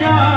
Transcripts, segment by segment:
कब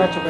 जा चुका है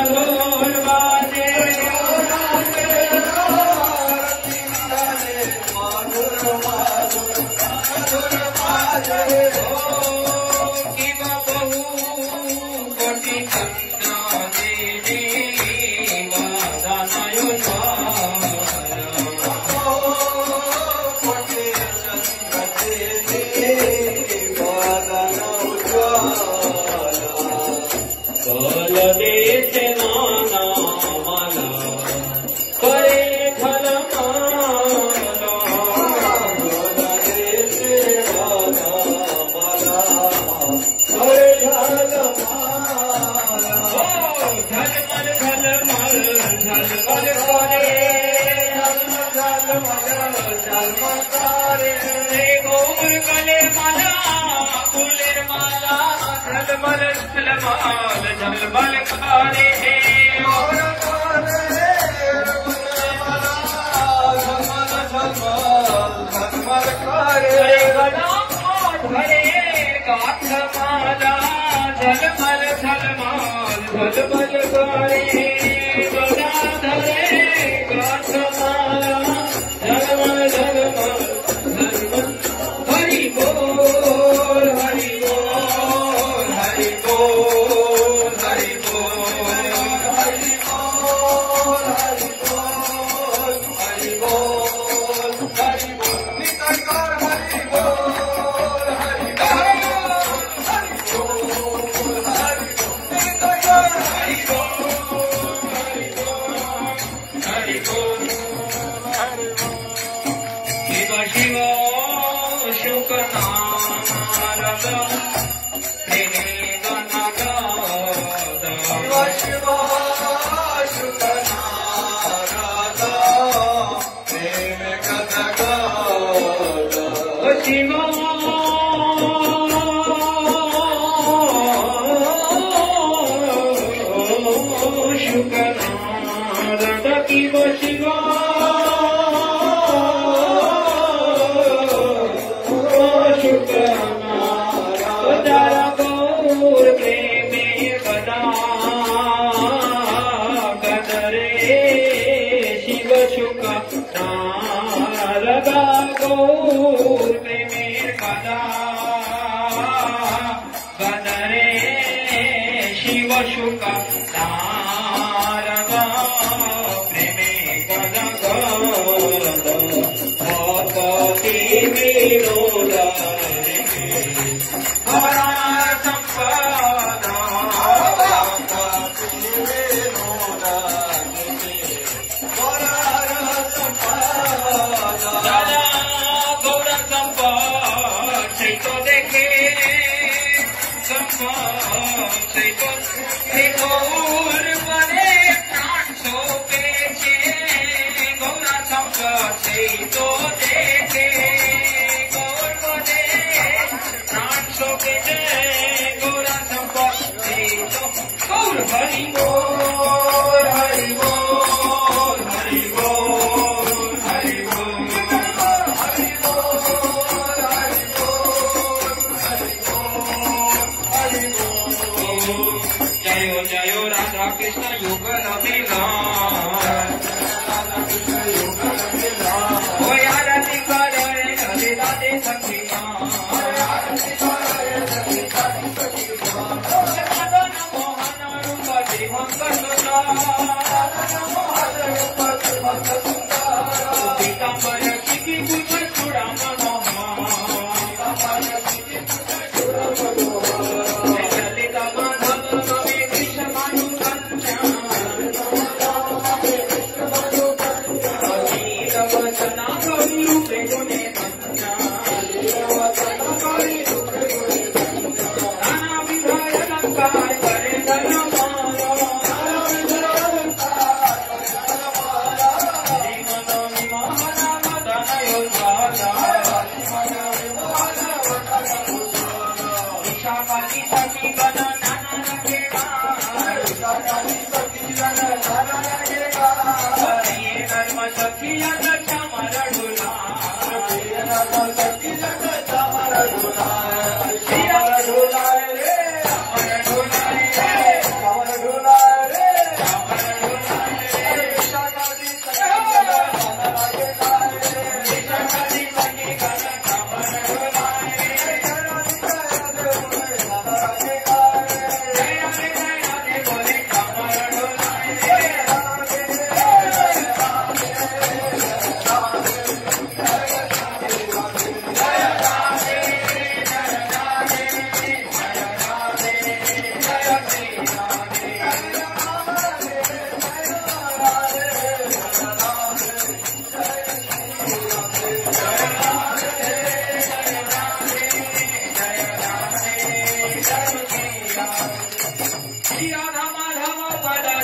Hallelujah.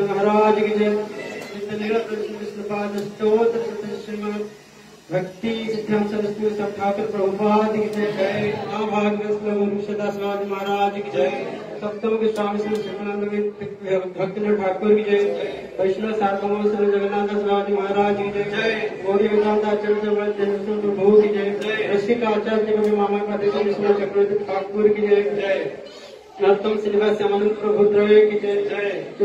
महाराज की जय भक्ति सिद्धांत सरस्वती ठाकुर प्रभुपाद की जय। जय भागवत महाराज की जय। सप्तम के स्वामी भक्त ठाकुर की जय। वैष्णव सार्वभौम श्री जगन्नाथ स्वामी महाराज की जय। गौरी वेदांत प्रभु की जय। रसिक आचार्य कवि मामा का चक्रवर्ती ठाकुर की जय। नरोत्तम श्रीनिवास श्यामानंद प्रभु द्रव्य की जय।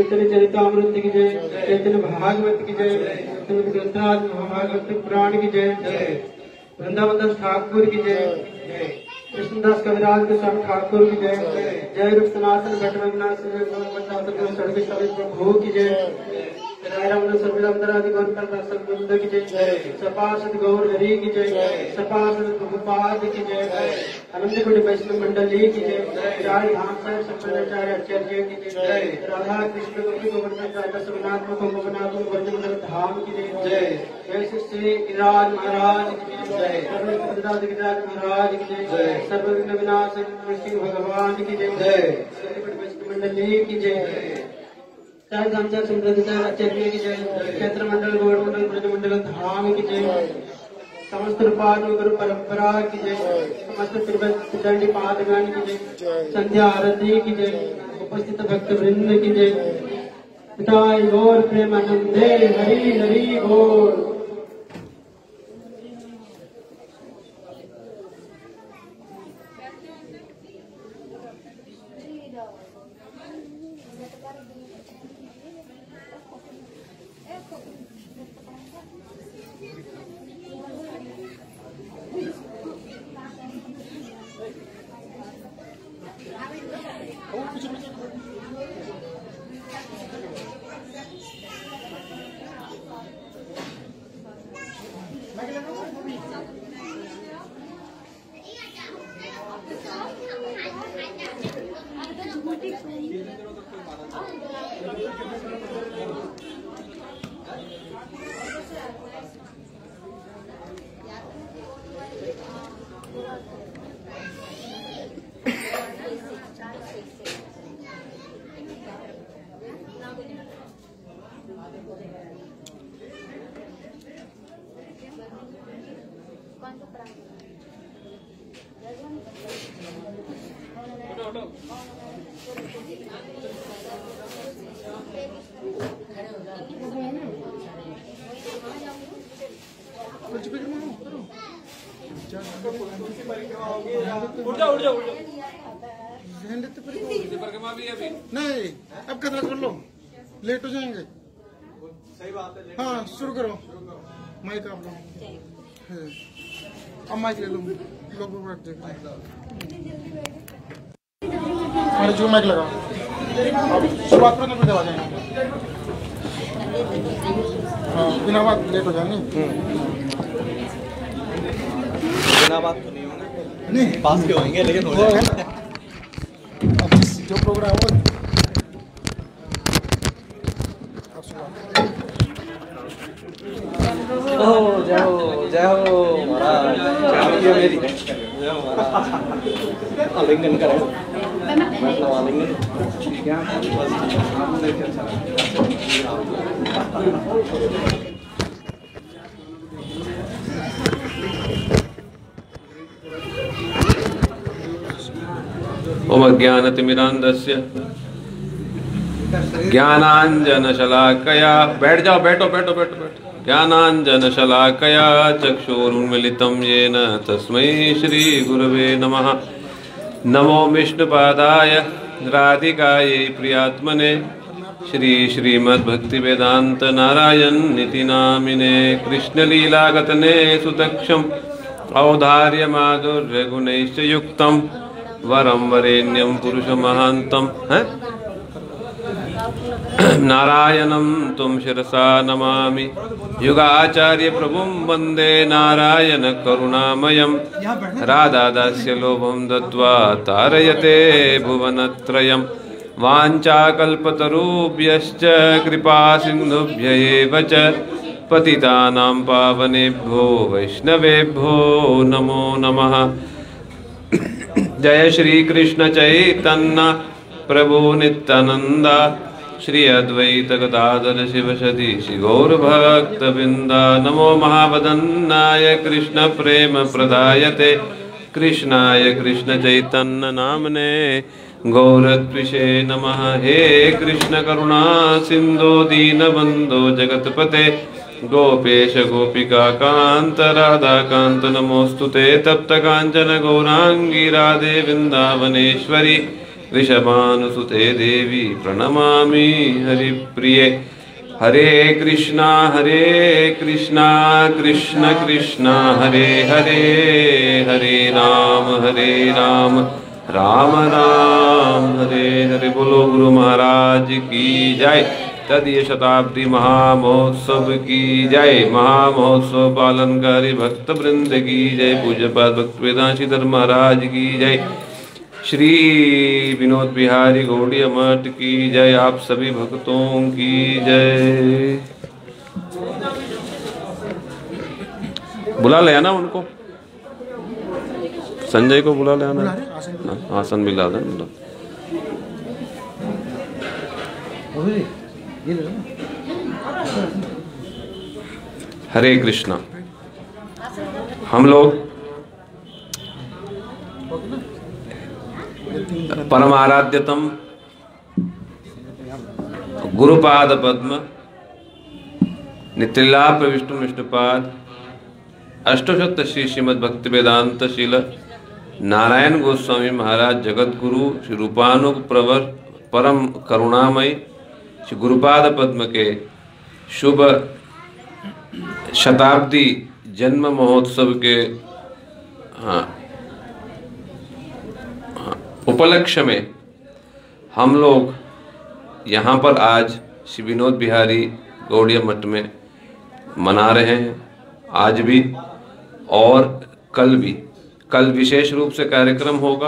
चैतन्य चरितमृत की जय, चैतन्य भागवत की जय, चैतन्य ग्रंथराज महाभागवत पुराण की जय वृंदावन दास ठाकुर की जय कृष्णदास कविराज के स्वामी ठाकुर की जय जय। रूप सनातन भट्ट सड़क प्रभु की जय। राय राम सर्वरामदरादि गौर सर्वबंद की जय सपासद गौर हरि की जय सपासद प्रभुपाद की जय अनंत वैष्णव मंडली की जय राय धाम साहब संप्रदाचार्य आचार्य की जय राधा कृष्ण गोपी गोवर्धन राजा सोमनाथ को गोपनाथ गोवर्धन धाम की जय जय श्री श्री गिरिराज महाराज की जय सर्वदास गिरिराज महाराज की जय सर्वविघ्न विनाश श्री भगवान की जय वैष्णव मंडली की जय चार धामचा चाहे आचार्य की जय क्षेत्र मंडल गौड़ मंडल ब्रज मंडल धाम की जय समस्त रूपाद गुरु परंपरा की जय समस्त त्रिदंडी पादगान की जय संध्या आरती की जय उपस्थित भक्त वृंद की जय पिता गौर प्रेमानंदे हरि हरि बोल परिक्रमा भी है अभी नहीं अब खतरा कर लो लेट हो जाएँगे सही बात है हाँ शुरू करो माइक आप लो हाँ। अब माइक ले लो जो माइक लगाओ। अब शुरुआत पर दबा जाएँगे हाँ बिना बात लेट हो जाएँगे। बिना बात तो नहीं होंगे। नहीं। पास के होंगे लेकिन हो जाएगा। अब जो प्रोग्राम हो अब शुरुआत ओ जय हो जय हो महाराज जय हो मेरी जय हो महाराज आलिंगन करें मतलब आलिंगन ज्ञानाञ्जनशलाकया, बैठ जाओ, बैठो बैठो बैठो बैठो। ज्ञानाञ्जनशलाकया, चक्षुरुन्मिलितं येन तस्मै श्रीगुरवे नमः। नमो विष्णुपादाय राधिकायै प्रियात्मने श्री श्रीमद्भक्तिवेदान्त नारायण नीति नामिने कृष्णलीलागतने गुणैश्च वरम वरं वरेण्यं पुरुषमहान्तं है? नारायणं तुम शिरसा नमामि। युगाचार्य प्रभुं वंदे नारायणकरुणामयं राधादास्य लोभं दत्त्वा तारयते भुवनत्रयं वाञ्छाकल्पतरुभ्यश्च कृपासिन्धुभ्य एव च। पतितानां पावनेभ्यो वैष्णवेभ्यो नमो नमः। जय श्री कृष्ण चैतन्य। प्रभु नित्यानंद श्री अद्वैत गदाधर शिव सती श्री गौर भक्त नमो महावदन्नाय कृष्ण प्रेम प्रदायते। कृष्णाय कृष्ण चैतन्य नामने। गौरत्विषे नमः। हे कृष्ण करुणा सिंधो दीनबन्धो जगत्पते। गोपेश गोपिका कांत राधा कांत नमोस्तु ते। तप्त कांचन गौरांगी राधे वृंदावनेश्वरी वृषभानुसुते देवी प्रणमामि हरिप्रिये। हरे कृष्णा हरे कृष्णा, कृष्ण कृष्णा, हरे हरे हरे राम हरे राम राम राम, हरे हरे। बोलो गुरु महाराज की जय। तदीय शताब्दी महामहोत्सव की जय। महामहोत्सव पालनकारी भक्त वृंद की जय। पूज्यपाद भक्त वेदांशीधर महाराज की जय। श्री विनोद बिहारी गौड़िया मठ की जय। आप सभी भक्तों की जय। बुला ले आना उनको। संजय को बुला ले आना। हाँ, आसन मिला। दे मतलब हरे कृष्णा। हम लोग परमाराध्यतम गुरुपाद पद्म नित्रिलाप विष्णु विष्णुपाद अष्टशत श्री श्रीमद भक्ति वेदांत शील नारायण गोस्वामी महाराज जगत गुरु श्री रूपानुग प्रवर परम करुणामय श्री गुरुपाद पद्म के शुभ शताब्दी जन्म महोत्सव के हाँ उपलक्ष्य में हम लोग यहाँ पर आज श्री विनोद बिहारी गौड़िया मठ में मना रहे हैं। आज भी और कल भी। कल विशेष रूप से कार्यक्रम होगा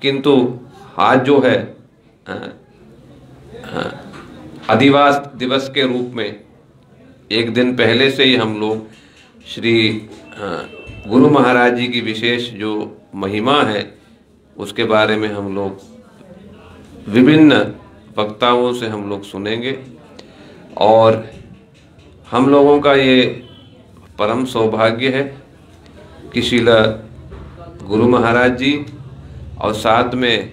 किंतु आज जो है अ, अ, आदिवास दिवस के रूप में एक दिन पहले से ही हम लोग श्री गुरु महाराज जी की विशेष जो महिमा है उसके बारे में हम लोग विभिन्न वक्ताओं से हम लोग सुनेंगे। और हम लोगों का ये परम सौभाग्य है कि शिला गुरु महाराज जी और साथ में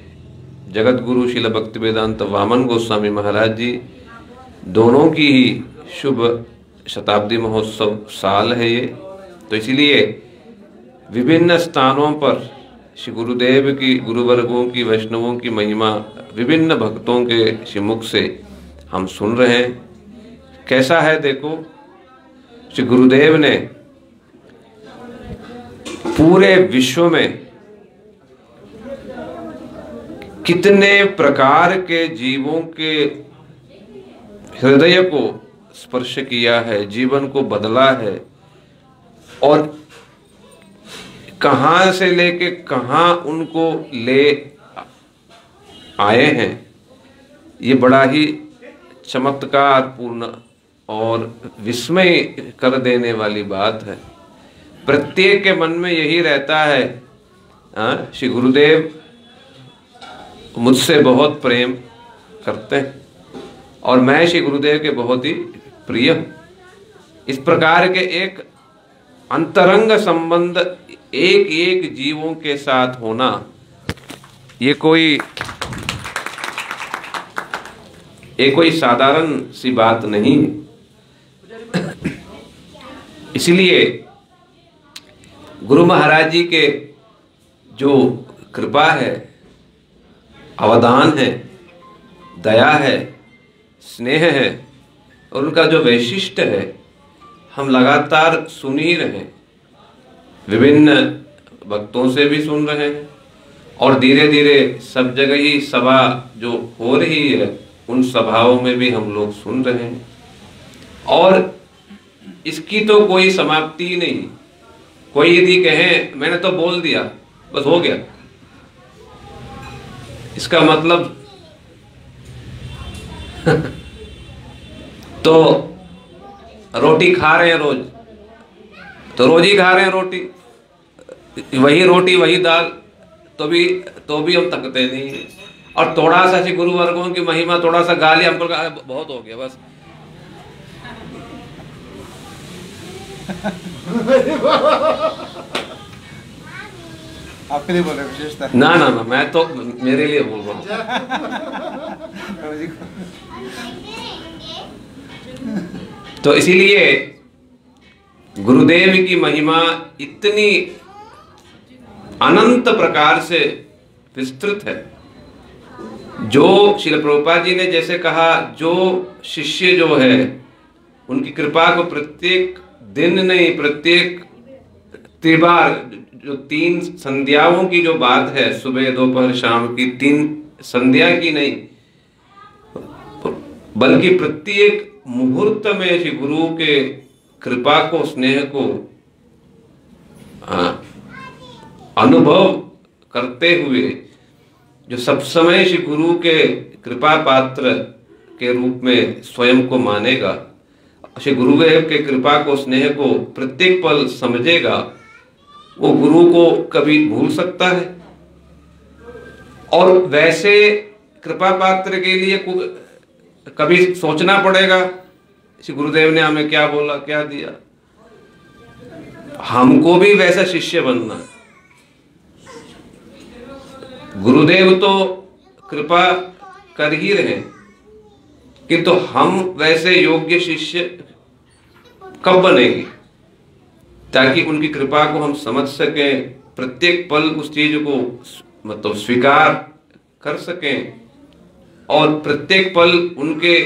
जगत गुरु शिला भक्ति वेदांत वामन गोस्वामी महाराज जी दोनों की ही शुभ शताब्दी महोत्सव साल है ये। तो इसलिए विभिन्न स्थानों पर श्री गुरुदेव की, गुरुवर्गों की, वैष्णवों की महिमा, विभिन्न भक्तों के श्री मुख से हम सुन रहे हैं। कैसा है देखो, श्री गुरुदेव ने पूरे विश्व में कितने प्रकार के जीवों के हृदय को स्पर्श किया है, जीवन को बदला है और कहाँ से लेके कहाँ उनको ले आए हैं ये बड़ा ही चमत्कार पूर्ण और विस्मय कर देने वाली बात है। प्रत्येक के मन में यही रहता है हाँ, श्री गुरुदेव मुझसे बहुत प्रेम करते हैं और मैं श्री गुरुदेव के बहुत ही प्रिय हूँ। इस प्रकार के एक अंतरंग संबंध एक एक जीवों के साथ होना। ये कोई ये कोई साधारण सी बात नहीं। है इसलिए गुरु महाराज जी के जो कृपा है, अवदान है, दया है, स्नेह है, और उनका जो वैशिष्ट है, हम लगातार सुन ही रहे हैं। विभिन्न भक्तों से भी सुन रहे हैं। और धीरे धीरे सब जगह ही सभा जो हो रही है, उन सभाओं में भी हम लोग सुन रहे हैं। और इसकी तो कोई समाप्ति ही नहीं। कोई यदि कहे, मैंने तो बोल दिया, बस हो गया। इसका मतलब तो रोटी खा रहे हैं रोज। तो रोज ही खा रहे हैं रोटी। वही रोटी वही दाल तो भी तो भी हम थकते नहीं है। और थोड़ा सा ऐसे गुरु वर्गों की महिमा थोड़ा सा गा लिया हमको बहुत हो गया बस। आपके लिए बोल रहे विशेषता। ना ना ना मैं तो मेरे लिए बोल रहा हूँ। तो इसीलिए गुरुदेव की महिमा इतनी अनंत प्रकार से विस्तृत है। जो शिल प्रभुपाद जी ने जैसे कहा, जो शिष्य जो है, उनकी कृपा को प्रत्येक दिन नहीं, प्रत्येक त्रिबार जो तीन संध्याओं की जो बात है, सुबह, दोपहर, शाम की, तीन संध्या की नहीं, बल्कि प्रत्येक मुहूर्त में श्री गुरु के कृपा को, स्नेह को अनुभव करते हुए, जो सब समय श्री गुरु के कृपा पात्र के रूप में स्वयं को मानेगा, श्री गुरुदेव के कृपा को, स्नेह को प्रत्येक पल समझेगा, वो गुरु को कभी भूल सकता है। और वैसे कृपा पात्र के लिए कभी सोचना पड़ेगा श्री गुरुदेव ने हमें क्या बोला, क्या दिया? हमको भी वैसा शिष्य बनना है। गुरुदेव तो कृपा कर ही रहे किंतु हम वैसे योग्य शिष्य कब बनेंगे? ताकि उनकी कृपा को हम समझ सकें, प्रत्येक पल उस चीज़ को मतलब स्वीकार कर सकें, और प्रत्येक पल उनके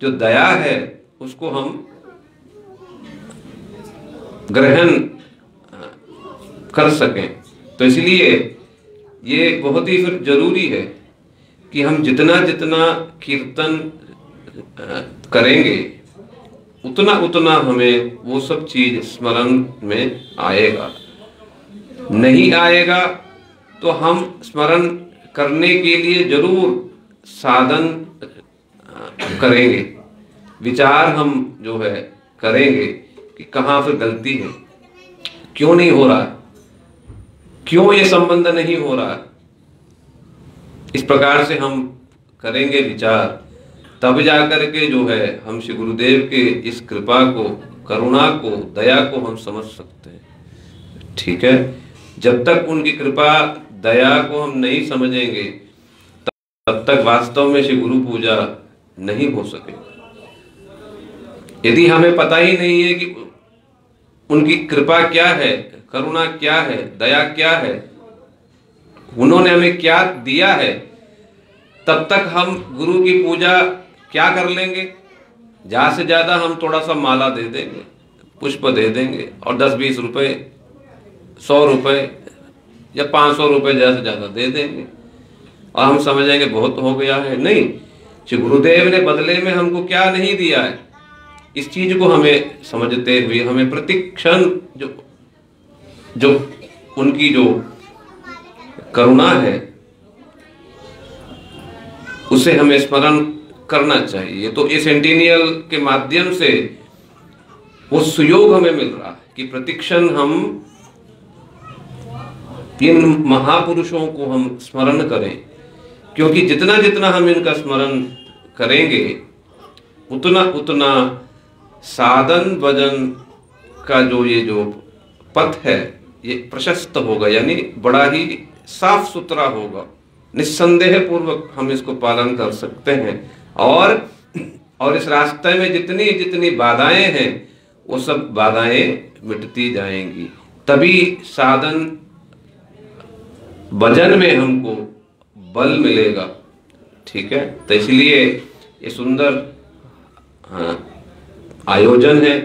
जो दया है उसको हम ग्रहण कर सकें। तो इसलिए ये बहुत ही फिर ज़रूरी है कि हम जितना जितना कीर्तन करेंगे, उतना उतना हमें वो सब चीज़ स्मरण में आएगा। नहीं आएगा तो हम स्मरण करने के लिए ज़रूर साधन करेंगे। विचार हम जो है करेंगे कि कहाँ फिर गलती है? क्यों नहीं हो रहा क्यों ये संबंध नहीं हो रहा इस प्रकार से हम करेंगे विचार। तब जाकर के जो है हम श्री गुरुदेव के इस कृपा को, करुणा को, दया को हम समझ सकते हैं। ठीक है? जब तक उनकी कृपा, दया को हम नहीं समझेंगे, तब तक वास्तव में श्री गुरु पूजा नहीं हो सकेगी यदि हमें पता ही नहीं है कि उनकी कृपा क्या है, करुणा क्या है, दया क्या है, उन्होंने हमें क्या दिया है, तब तक हम गुरु की पूजा क्या कर लेंगे? ज़्यादा से ज़्यादा हम थोड़ा सा माला दे देंगे, पुष्प दे देंगे, और दस बीस रुपए, सौ रुपए या पाँच सौ रुपए ज़्यादा से ज़्यादा दे देंगे। और हम समझेंगे बहुत हो गया है। नहीं, श्री गुरुदेव ने बदले में हमको क्या नहीं दिया है? इस चीज़ को हमें समझते हुए, हमें प्रतिक्षण जो जो उनकी जो करुणा है, उसे हमें स्मरण करना चाहिए। तो इस सेंटिनियल के माध्यम से वो सुयोग हमें मिल रहा है कि प्रतिक्षण हम इन महापुरुषों को हम स्मरण करें। क्योंकि जितना जितना हम इनका स्मरण करेंगे, उतना उतना साधन भजन का जो ये जो पथ है ये प्रशस्त होगा यानी बड़ा ही साफ़ सुथरा होगा। निस्संदेह पूर्वक हम इसको पालन कर सकते हैं। और और इस रास्ते में जितनी जितनी बाधाएँ हैं वो सब बाधाएँ मिटती जाएँगी। तभी साधन भजन में हमको बल मिलेगा। ठीक है? तो इसलिए ये सुंदर हाँ, आयोजन है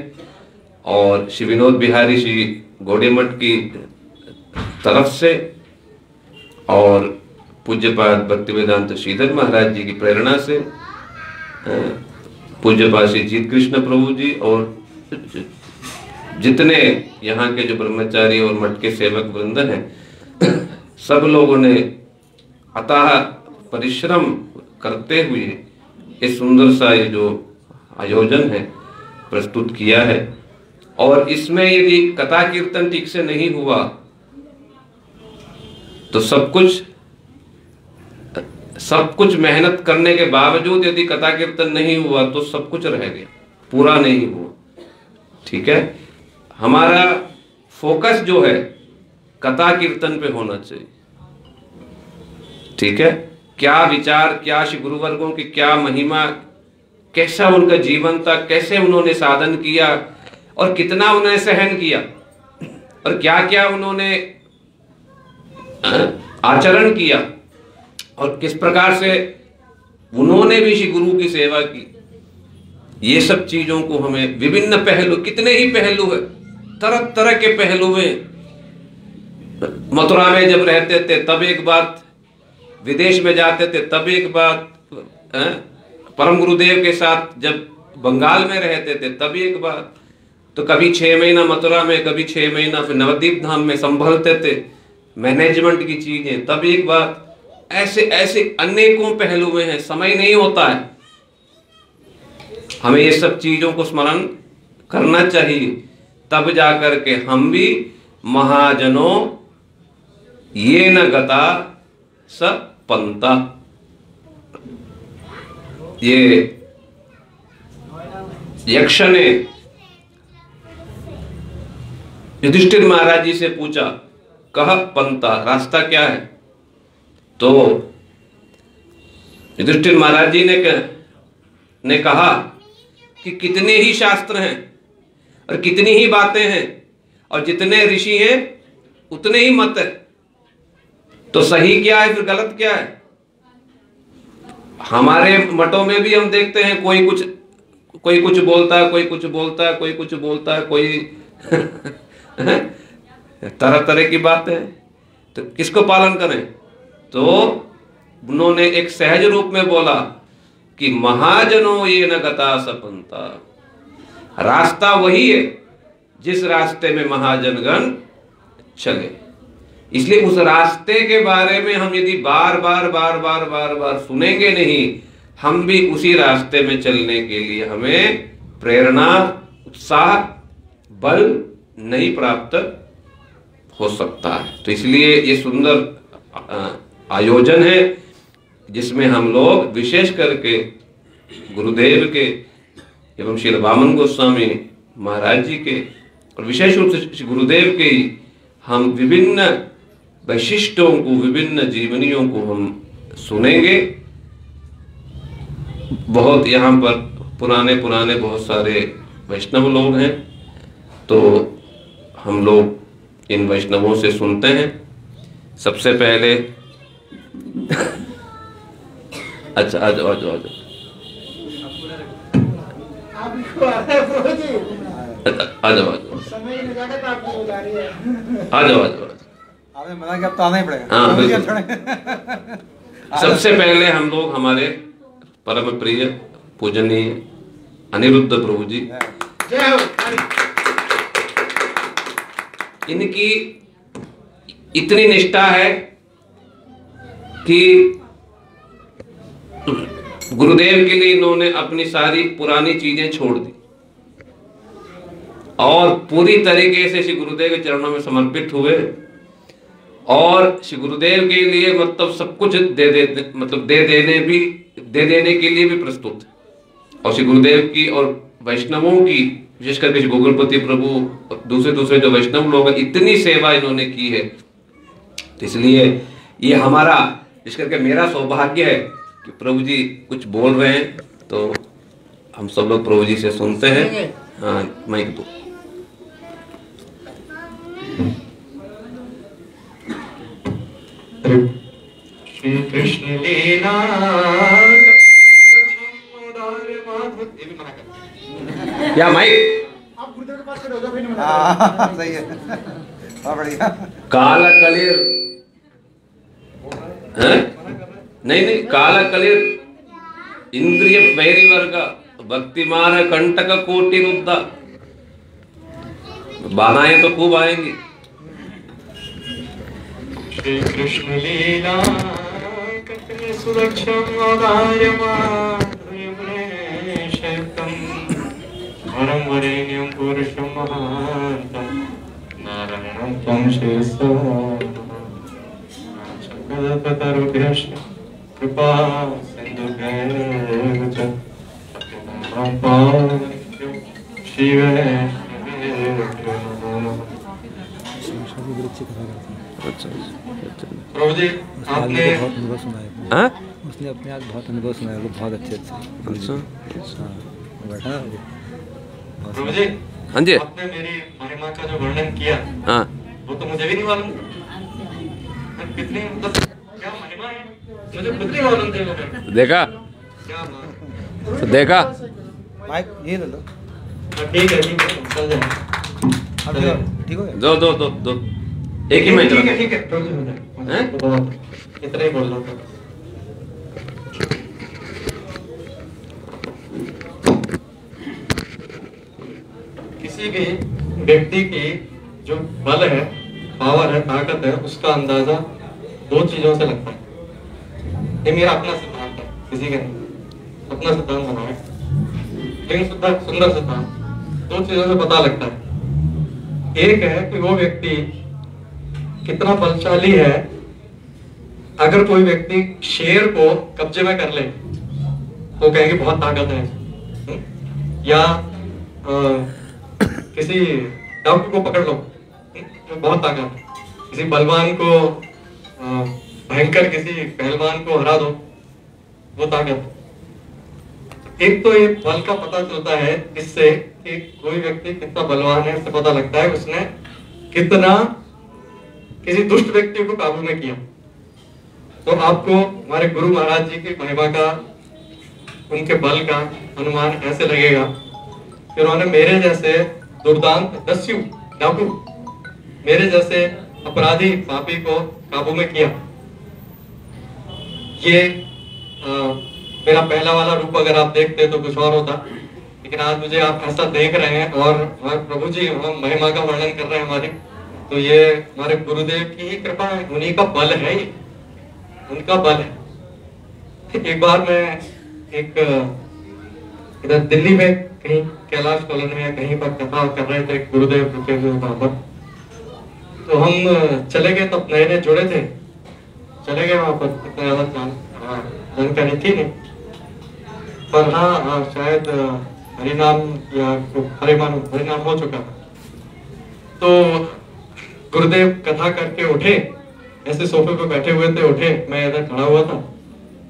और श्री विनोद बिहारी श्री गौड़ीमठ की तरफ़ से और पूज्यपाद भक्ति वेदांत श्रीधर महाराज जी की प्रेरणा से अ, श्री जीत कृष्ण प्रभु जी और जितने यहाँ के जो ब्रह्मचारी और मठ के सेवक वृंद हैं सब लोगों ने अतः परिश्रम करते हुए ये सुंदर सा ये जो आयोजन है प्रस्तुत किया है। और इसमें यदि कथा कीर्तन ठीक से नहीं हुआ। तो सब कुछ सब कुछ मेहनत करने के बावजूद यदि कथा कीर्तन नहीं हुआ तो सब कुछ रह गया। पूरा नहीं हुआ। ठीक है? हमारा फोकस जो है कथा कीर्तन पे होना चाहिए। ठीक है? क्या विचार, क्या गुरुवर्गों की क्या महिमा कैसा उनका जीवन था, कैसे उन्होंने साधन किया और कितना उन्होंने सहन किया और क्या क्या उन्होंने आचरण किया और किस प्रकार से उन्होंने भी श्री गुरु की सेवा की ये सब चीज़ों को हमें विभिन्न पहलू, कितने ही पहलू है तरह तरह के पहलू में मथुरा में जब रहते थे, तब एक बात, विदेश में जाते थे, तब एक बात? परम गुरुदेव के साथ जब बंगाल में रहते थे, तब एक बात तो कभी छह महीना मथुरा में, कभी छह महीना फिर नवदीप धाम में संभलते थे मैनेजमेंट की चीज़ें, तब एक बात, ऐसे ऐसे अनेकों पहलू में है, समय नहीं होता है। हमें ये सब चीज़ों को स्मरण करना चाहिए। तब जाकर के हम भी महाजनों, ये न गता स पंता। ये यक्ष ने युधिष्ठिर महाराज जी से पूछा कह पंता रास्ता क्या है? तो युधिष्ठिर महाराज जी ने कह, ने कहा कि कितने ही शास्त्र हैं और कितनी ही बातें हैं और जितने ऋषि हैं उतने ही मत है। तो सही क्या है फिर गलत क्या है? हमारे मठों में भी हम देखते हैं, कोई कुछ कोई कुछ बोलता है कोई कुछ बोलता है कोई कुछ बोलता है कोई तरह तरह की बात। है तो किसको पालन करें? तो उन्होंने एक सहज रूप में बोला कि महाजनों ये न गता सपनता। रास्ता वही है जिस रास्ते में महाजनगण चले। इसलिए उस रास्ते के बारे में हम यदि बार बार बार बार बार बार सुनेंगे नहीं, हम भी उसी रास्ते में चलने के लिए हमें प्रेरणा, उत्साह, बल नहीं प्राप्त हो सकता है। तो इसलिए ये सुंदर आयोजन है, जिसमें हम लोग विशेष करके गुरुदेव के एवं श्री वामन गोस्वामी महाराज जी के और विशेष रूप से गुरुदेव के ही हम विभिन्न वैशिष्टों को विभिन्न जीवनियों को हम सुनेंगे। बहुत यहाँ पर पुराने पुराने बहुत सारे वैष्णव लोग हैं तो हम लोग इन वैष्णवों से सुनते हैं। सबसे पहले अच्छा आ जाओ आ जाओ आ जाओ आपको आ है जाओ आ जाओ आ जाओ आ जाओ आपने मना किया अब तो आना ही पड़ेगा। हाँ, बिल्कुल। सबसे पहले हम लोग हमारे परम प्रिय पूजनीय अनिरुद्ध प्रभु जी। इनकी इतनी निष्ठा है कि गुरुदेव के लिए इन्होंने अपनी सारी पुरानी चीज़ें छोड़ दी। और पूरी तरीके से श्री गुरुदेव के चरणों में समर्पित हुए। और श्री गुरुदेव के लिए मतलब सब कुछ दे दे मतलब दे देने भी दे देने के लिए भी प्रस्तुत और श्री गुरुदेव की और वैष्णवों की विशेष करके श्री गोकुलपति प्रभु और दूसरे दूसरे जो वैष्णव लोग हैं इतनी सेवा इन्होंने की है। तो इसलिए ये हमारा विशेष करके मेरा सौभाग्य है कि प्रभु जी कुछ बोल रहे हैं तो हम सब लोग प्रभु जी से सुनते हैं। हाँ माइक दो। कृष्ण लीला या माइक। आप गुरुदेव के पास खड़े हो जाओ फिर मना हाँ सही है। बहुत बढ़िया। काला कलिर नहीं नहीं काला कलिर इंद्रिय वैरी वर्ग भक्तिमान कंटक कोटि रुद्ध बाधाएँ तो खूब आएँगी। श्री कृष्ण लीला कथन सुरक्षम अगायमाशतम वरम वरेण्यम पुरुषम कृपा सिन्धुभ्येव च पतितं पावनेभ्यो, श्रीवैष्णवेभ्यो नमो आपने बहुत अनुभव सुनाया। हाँ? उसने अपने आप बहुत अनुभव सुनाया वो बहुत अच्छे अच्छे। अच्छा। हाँ जी हाँ जी। आपने मेरी महिमा का जो वर्णन किया हाँ। वो तो मुझे भी नहीं मालूम। कितनी मतलब क्या महिमा है? मुझे खुद नहीं मालूम थे देखा। क्या तो देखा। माइक ये ले लो। हाँ, ठीक है ठीक है चल जाए ठीक हो- ठीक हो गया? दो दो दो दो। एक ही में ठीक है ठीक प्रभु जी जाए बहुत इतना बोल रहा था किसी भी व्यक्ति की जो बल है पावर है ताकत है उसका अंदाज़ा दो चीज़ों से लगता है। ये मेरा अपना सिद्धांत है किसी का नहीं। अपना सिद्धांत बना है लेकिन सुंदर सुंदर सिद्धांत दो चीज़ों से पता लगता है। एक है कि वो व्यक्ति कितना बलशाली है अगर कोई व्यक्ति शेर को कब्जे में कर ले तो कहेंगे बहुत ताकत है हम्म? या अ, किसी डाकू को पकड़ लो हम्म? बहुत ताकत है किसी बलवान को भयंकर किसी पहलवान को हरा दो वो ताकत एक तो ये बल का पता चलता है इससे कि कोई व्यक्ति कितना बलवान है इससे पता लगता है उसने कितना किसी दुष्ट व्यक्ति को काबू में किया। तो आपको हमारे गुरु महाराज जी की महिमा का उनके बल का अनुमान ऐसे लगेगा कि उन्होंने मेरे जैसे दुर्दांत दस्यु डाकू मेरे जैसे अपराधी पापी को काबू में किया। ये अ, मेरा पहला वाला रूप अगर आप देखते तो कुछ और होता। लेकिन आज मुझे आप ऐसा देख रहे हैं और प्रभु जी हम महिमा का वर्णन कर रहे हैं हमारी। तो ये हमारे गुरुदेव की ही कृपा है उन्हीं का बल है ये उनका बल है। एक बार मैं एक इधर दिल्ली में कहीं कैलाश कॉलोनी में कहीं पर कथा कर रहे थे गुरुदेव वहाँ पर। तो हम चले गए तब नए नए जुड़े थे। चले गए वहाँ पर इतना ज़्यादा जान हाँ, जानकारी थी नहीं। पर हाँ हाँ शायद हरिनाम या हरिमान हरिनाम हो चुका था। तो गुरुदेव कथा करके उठे ऐसे सोफे पे बैठे हुए थे उठे मैं इधर खड़ा हुआ था।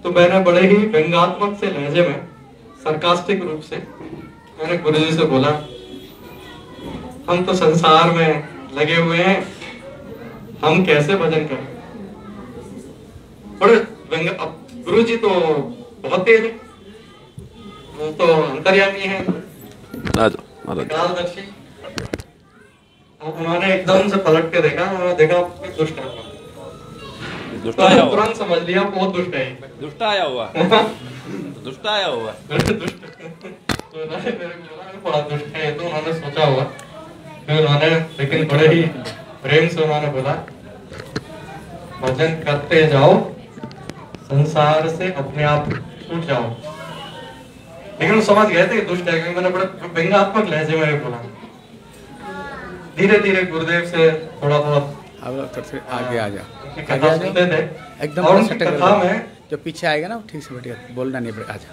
तो मैंने बड़े ही व्यंगात्मक से लहजे में सरकास्टिक रूप से मैंने गुरु जी से बोला हम तो संसार में लगे हुए हैं हम कैसे भजन करें? बड़े व्यंग गुरु जी तो बहुत तेज है वो तो अंतर्यामी है। कालदर्शी। उन्होंने एकदम से पलट के देखा उन्होंने देखा दुष्ट है। तो दुष्ट आया तुरंत समझ लिया बहुत दुष्ट है। दुष्ट आया हुआ। दुष्ट आया हुआ। दुष्ट। तो उन्होंने मेरे को बोला बड़ा दुष्ट है। तो उन्होंने सोचा होगा फिर उन्होंने लेकिन बड़े ही प्रेम से उन्होंने बोला भजन करते जाओ संसार से अपने आप छूट जाओ। लेकिन समझ गए थे दुष्ट है मैंने बड़े व्यंगात्मक लहजे में बोला। धीरे धीरे गुरुदेव से थोड़ा थोड़ा सा आगे आ जा। उनकी आगे आ सुनते जा थे। एकदम और उनकी सटक कर कथा बैठो। में जो पीछे आएगा ना ठीक से बैठेगा। बोलना नहीं पड़ेगा। आ जा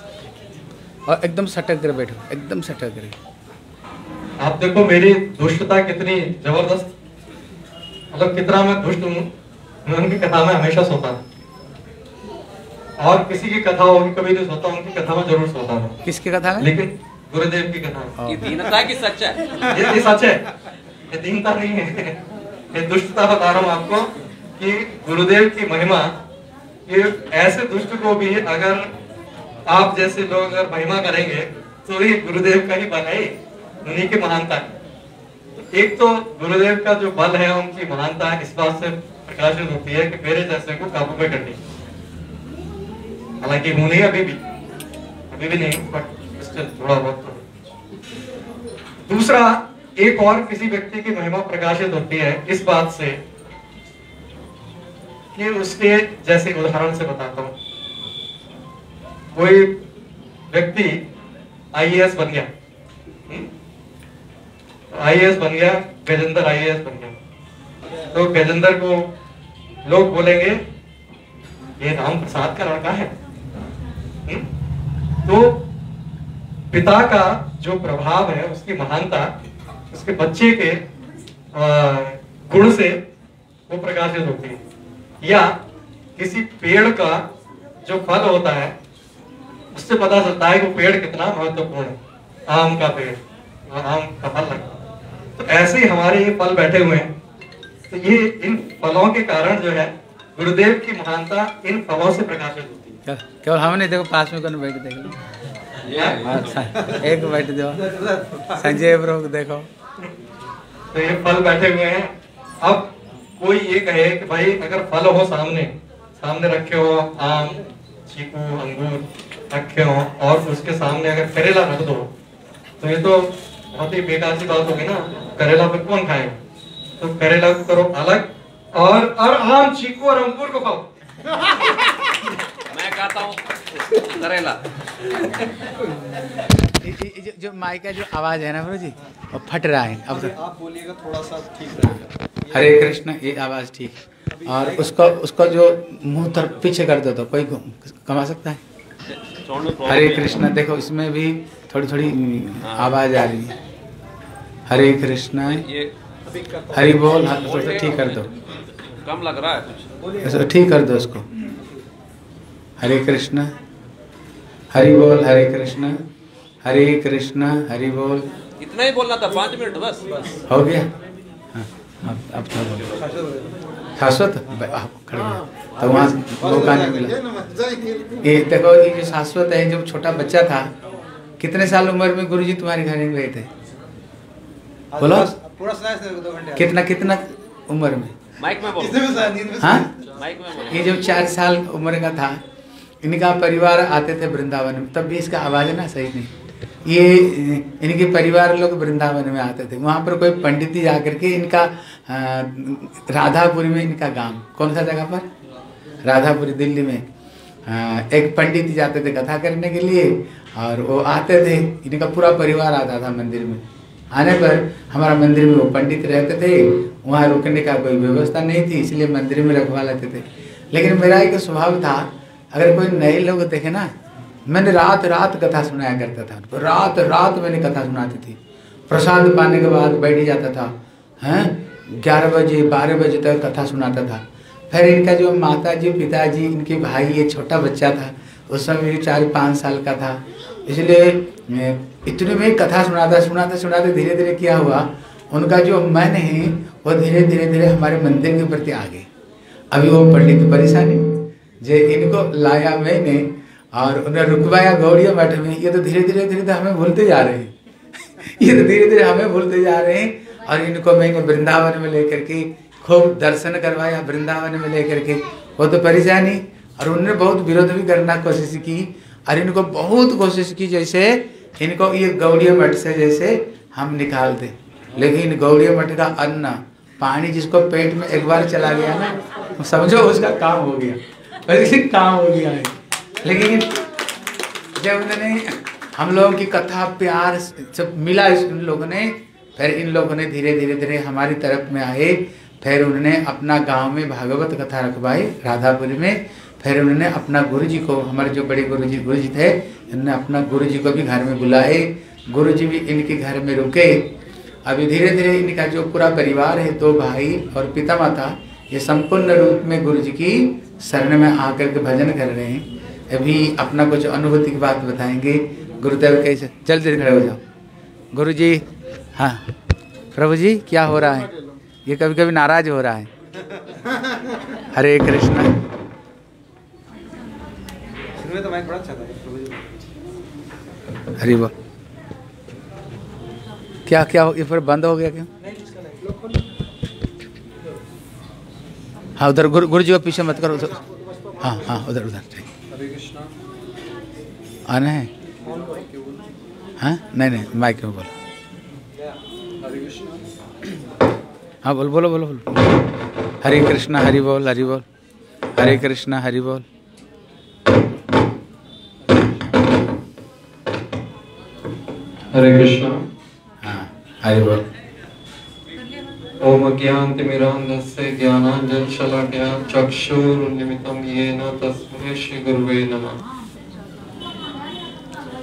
और एकदम सटक कर बैठो। एकदम सटक कर आप देखो मेरी दुष्टता कितनी ज़बरदस्त। मतलब कितना मैं दुष्ट हूँ मैं उनकी कथा में हमेशा सोता था और किसी की कथा होगी कभी नहीं सोता उनकी कथा में ज़रूर सोता था किसकी कथा में? लेकिन गुरुदेव की कथा। ये दीनता की सच है ये ये सच है। ये दीनता नहीं है। ये दुष्टता बता रहा हूँ आपको कि गुरुदेव की महिमा, ये ऐसे दुष्ट को भी अगर आप जैसे लोग अगर महिमा करेंगे तो ये गुरुदेव का ही बल है, उन्हीं की महानता है। एक तो गुरुदेव का जो बल है, उनकी महानता इस बात से प्रकाशित होती है कि मेरे जैसे को काबू में करनी। हालाँकि हूँ नहीं अभी भी अभी भी नहीं बट थोड़ा बहुत तो। दूसरा एक और किसी व्यक्ति की महिमा प्रकाशित होती है इस बात से कि उसके जैसे उदाहरण से बताता हूँ। कोई व्यक्ति आईएएस बन गया। आईएएस बन गया, गजेंद्र आईएएस बन गया। तो गजेंद्र को लोग बोलेंगे, ये राम प्रसाद का लड़का है। हम्म? तो पिता का जो प्रभाव है, उसकी महानता उसके बच्चे के गुण से वो प्रकाशित होती है। या किसी पेड़ का जो फल होता है उससे पता चलता है कि पेड़ कितना महत्वपूर्ण है। आम का पेड़ और आम का फल लगता है तो ऐसे ही हमारे ये फल बैठे हुए हैं। तो ये इन फलों के कारण जो है गुरुदेव की महानता इन फलों से प्रकाशित होती है। केवल हमने देखो पास में कौन बैठ देख? हाँ, एक बैठ दो संजय ब्रो देखो। तो ये फल बैठे हुए हैं। अब कोई ये कहे कि भाई, अगर फल हो सामने सामने रखे हो आम, चीकू, अंगूर रखे हो, और उसके सामने अगर करेला रख दो तो ये तो बहुत ही बेकार सी बात होगी ना। करेला फिर कौन खाएगा तो करेला को करो अलग, और और आम, चीकू और अंगूर को खाओ। मैं कहता हूँ। करेला। जो, जो माइक का जो आवाज़ है ना ब्रो जी वो फट रहा है। अब तो- आप बोलिएगा थोड़ा सा ठीक रहेगा। हरे कृष्ण ये आवाज़ ठीक। और उसको उसको जो मुँह तरफ़ पीछे कर दो तो कोई कमा सकता है? हरे कृष्ण देखो इसमें भी थोड़ी थोड़ी आवाज़ आ रही है। हरे कृष्ण हरी हरि बोल हाँ, तो, तो ठीक कर दो। कम लग रहा है कुछ। ठीक कर दो उसको। हरे कृष्ण हरि बोल हरे कृष्ण। हरे कृष्ण हरि बोल। इतना ही बोलना था पाँच मिनट बस हो गया? हाँ, अब अब बोलो। शाश्वत? खड़े हो तो वहाँ मौका नहीं मिला। ये देखो ये जो शाश्वत है जब छोटा बच्चा था कितने साल उम्र में गुरुजी तुम्हारे घर में गए थे? बोलो। कितना कितना उम्र में? माइक में बोलो। हाँ? माइक में ये जब चार साल उम्र का था इनका परिवार आते थे वृंदावन में, तब भी इसका आवाज़ ना सही नहीं। ये, इनके परिवार लोग वृंदावन में आते थे। वहाँ पर कोई पंडित जी आकर के इनका राधापुरी में इनका गाँव, कौन सा जगह पर? राधापुरी, दिल्ली में। एक पंडित जी जाते थे कथा करने के लिए और वो आते थे। इनका पूरा परिवार आता था मंदिर में। आने पर हमारा मंदिर में वो पंडित रहते थे। वहाँ रुकने का कोई व्यवस्था नहीं थी, इसलिए मंदिर में रखवा लेते थे। लेकिन मेरा एक स्वभाव था अगर कोई नए लोग देखे ना, मैंने रात रात कथा सुनाया करता था। उनको रात रात मैंने कथा सुनाती थी। प्रसाद पाने के बाद बैठ जाता था, हैं? ग्यारह बजे, बारह बजे तक कथा सुनाता था। फिर इनका जो माता जी पिताजी, इनके भाई, ये छोटा बच्चा था, उस समय भी चार पाँच साल का था। इसलिए इतने में कथा सुनाता, सुनाते सुनाते धीरे धीरे क्या हुआ? उनका जो मन है, वो धीरे धीरे धीरे हमारे मंदिर के प्रति आ गए। अभी वो पंडित परेशानी जे इनको लाया मैंने और उन्हें रुकवाया गौड़िया मठ में, ये तो धीरे धीरे धीरे धीरे हमें भूलते जा रहे हैं। ये तो धीरे धीरे हमें भूलते जा रहे हैं और इनको मैंने वृंदावन में लेकर के खूब दर्शन करवाया, वृंदावन में लेकर के। वो तो परेशानी और उन्होंने बहुत विरोध भी करना कोशिश की और इनको बहुत कोशिश की जैसे इनको ये गौड़िया मठ से जैसे हम निकाल दें। लेकिन गौड़िया मठ का अन्न, पानी जिसको पेट में एक बार चला गया ना, समझो उसका काम हो गया। काम हो गया है। लेकिन जब उन्होंने हम लोगों की कथा, प्यार सब मिला इस उन लोगों ने, फिर इन लोगों ने धीरे धीरे धीरे हमारी तरफ़ में आए। फिर उन्होंने अपना गाँव में भागवत कथा रखवाई राधापुरी में। फिर उन्होंने अपना गुरु जी को, हमारे जो बड़े गुरु जी गुरु जी थे उन्होंने अपना गुरु जी को भी घर में बुलाए। गुरु जी भी इनके घर में रुके। अभी धीरे धीरे इनका जो पूरा परिवार है, दो भाई और पिता माता ये संपूर्ण रूप में गुरु जी की शरण में आकर के भजन कर रहे हैं। अभी अपना कुछ अनुभूति की बात बताएँगे। गुरुदेव कैसे? जल्दी खड़े हो जाओ। गुरु जी हाँ। प्रभु जी क्या हो रहा है? ये कभी कभी नाराज़ हो रहा है। हरे कृष्ण। शुरू में तो माइक बड़ा अच्छा था प्रभु जी हरि बोल क्या क्या हो? ये फिर बंद हो गया क्यों? हाँ उधर गुरु गुरु जी को पीछे मत करो उधर। हाँ हाँ उधर उधर ठीक। हरे आना है? हाँ? नहीं नहीं माइक में बोलो। हाँ बोल बोलो बोलो बोलो। हरे कृष्णा हरि बोल हरि बोल। हरे कृष्णा हरि बोल। हरे कृष्णा। हाँ हरि बोल। ओम ज्ञानतिमिरान्धस्य ज्ञानाञ्जन शलाकया चक्षुरुन्मिलितं येन तस्मै श्रीगुरुवे नमः।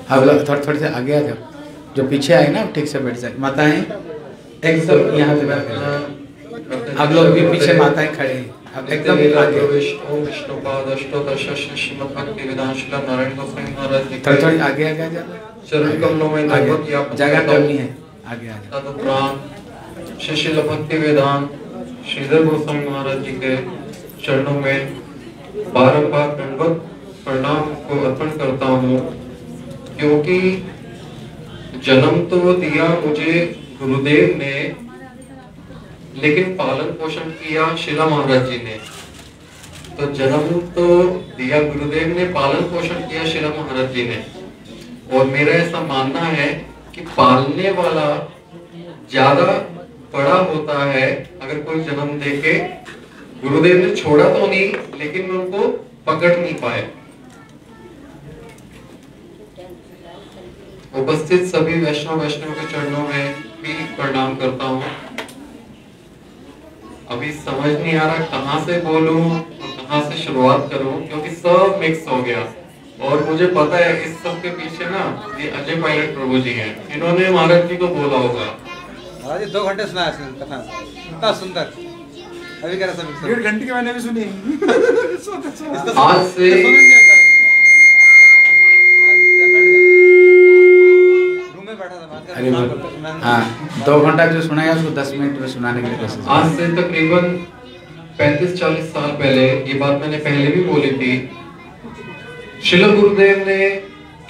अब लोग थोड़े थोड़े से आगे आ जाओ। जो पीछे आए ना ठीक से बैठ जाए। माताएँ? एकदम यहाँ पे बैठ आप लोग भी पीछे माताएँ खड़ी हैं। अब एकदम आगे। ओम विष्णुपाद अष्टोदश श्रीमद्भक्ति वेदांत नारायण गोस्वामी महाराज जी थोड़ी थोड़ी आगे आगे आ जाओ। चरण कमलों में जगह करनी है। आगे आ जाओ। तदुपरांत भक्ति वेदांत श्रीधर गोस्वामी महाराज जी के चरणों में बारंबार दंडवत प्रणाम को अर्पण करता हूँ। क्योंकि जन्म तो दिया मुझे गुरुदेव ने, लेकिन पालन पोषण किया शिला महाराज जी ने। तो जन्म तो दिया गुरुदेव ने, पालन पोषण किया शिला महाराज जी ने। और मेरा ऐसा मानना है कि पालने वाला ज़्यादा बड़ा होता है, अगर कोई जन्म देके गुरुदेव ने छोड़ा तो नहीं, लेकिन मैं उनको पकड़ नहीं पाए उपस्थित सभी वैष्णव वैष्णव के चरणों में भी प्रणाम करता हूँ। अभी समझ नहीं आ रहा कहाँ से बोलूँ और कहाँ से शुरुआत करूँ, क्योंकि सब मिक्स हो गया। और मुझे पता है, इस सब के पीछे ना ये अजय पायलट प्रभु जी हैं। इन्होंने महाराज जी को बोला होगा। महाराज जी दो घंटे सुनाया इसने कथा। इतना सुंदर। अभी कह रहा था डेढ़ घंटे की मैंने भी सुनी। आज से रूम में बैठा था बात कर हरि बोल हाँ दो घंटा जो सुनाया उसको दस मिनट में सुनाने के लिए कोशिश आज से तकरीबन 35-40 साल पहले ये बात मैंने पहले भी बोली थी। शिल गुरुदेव ने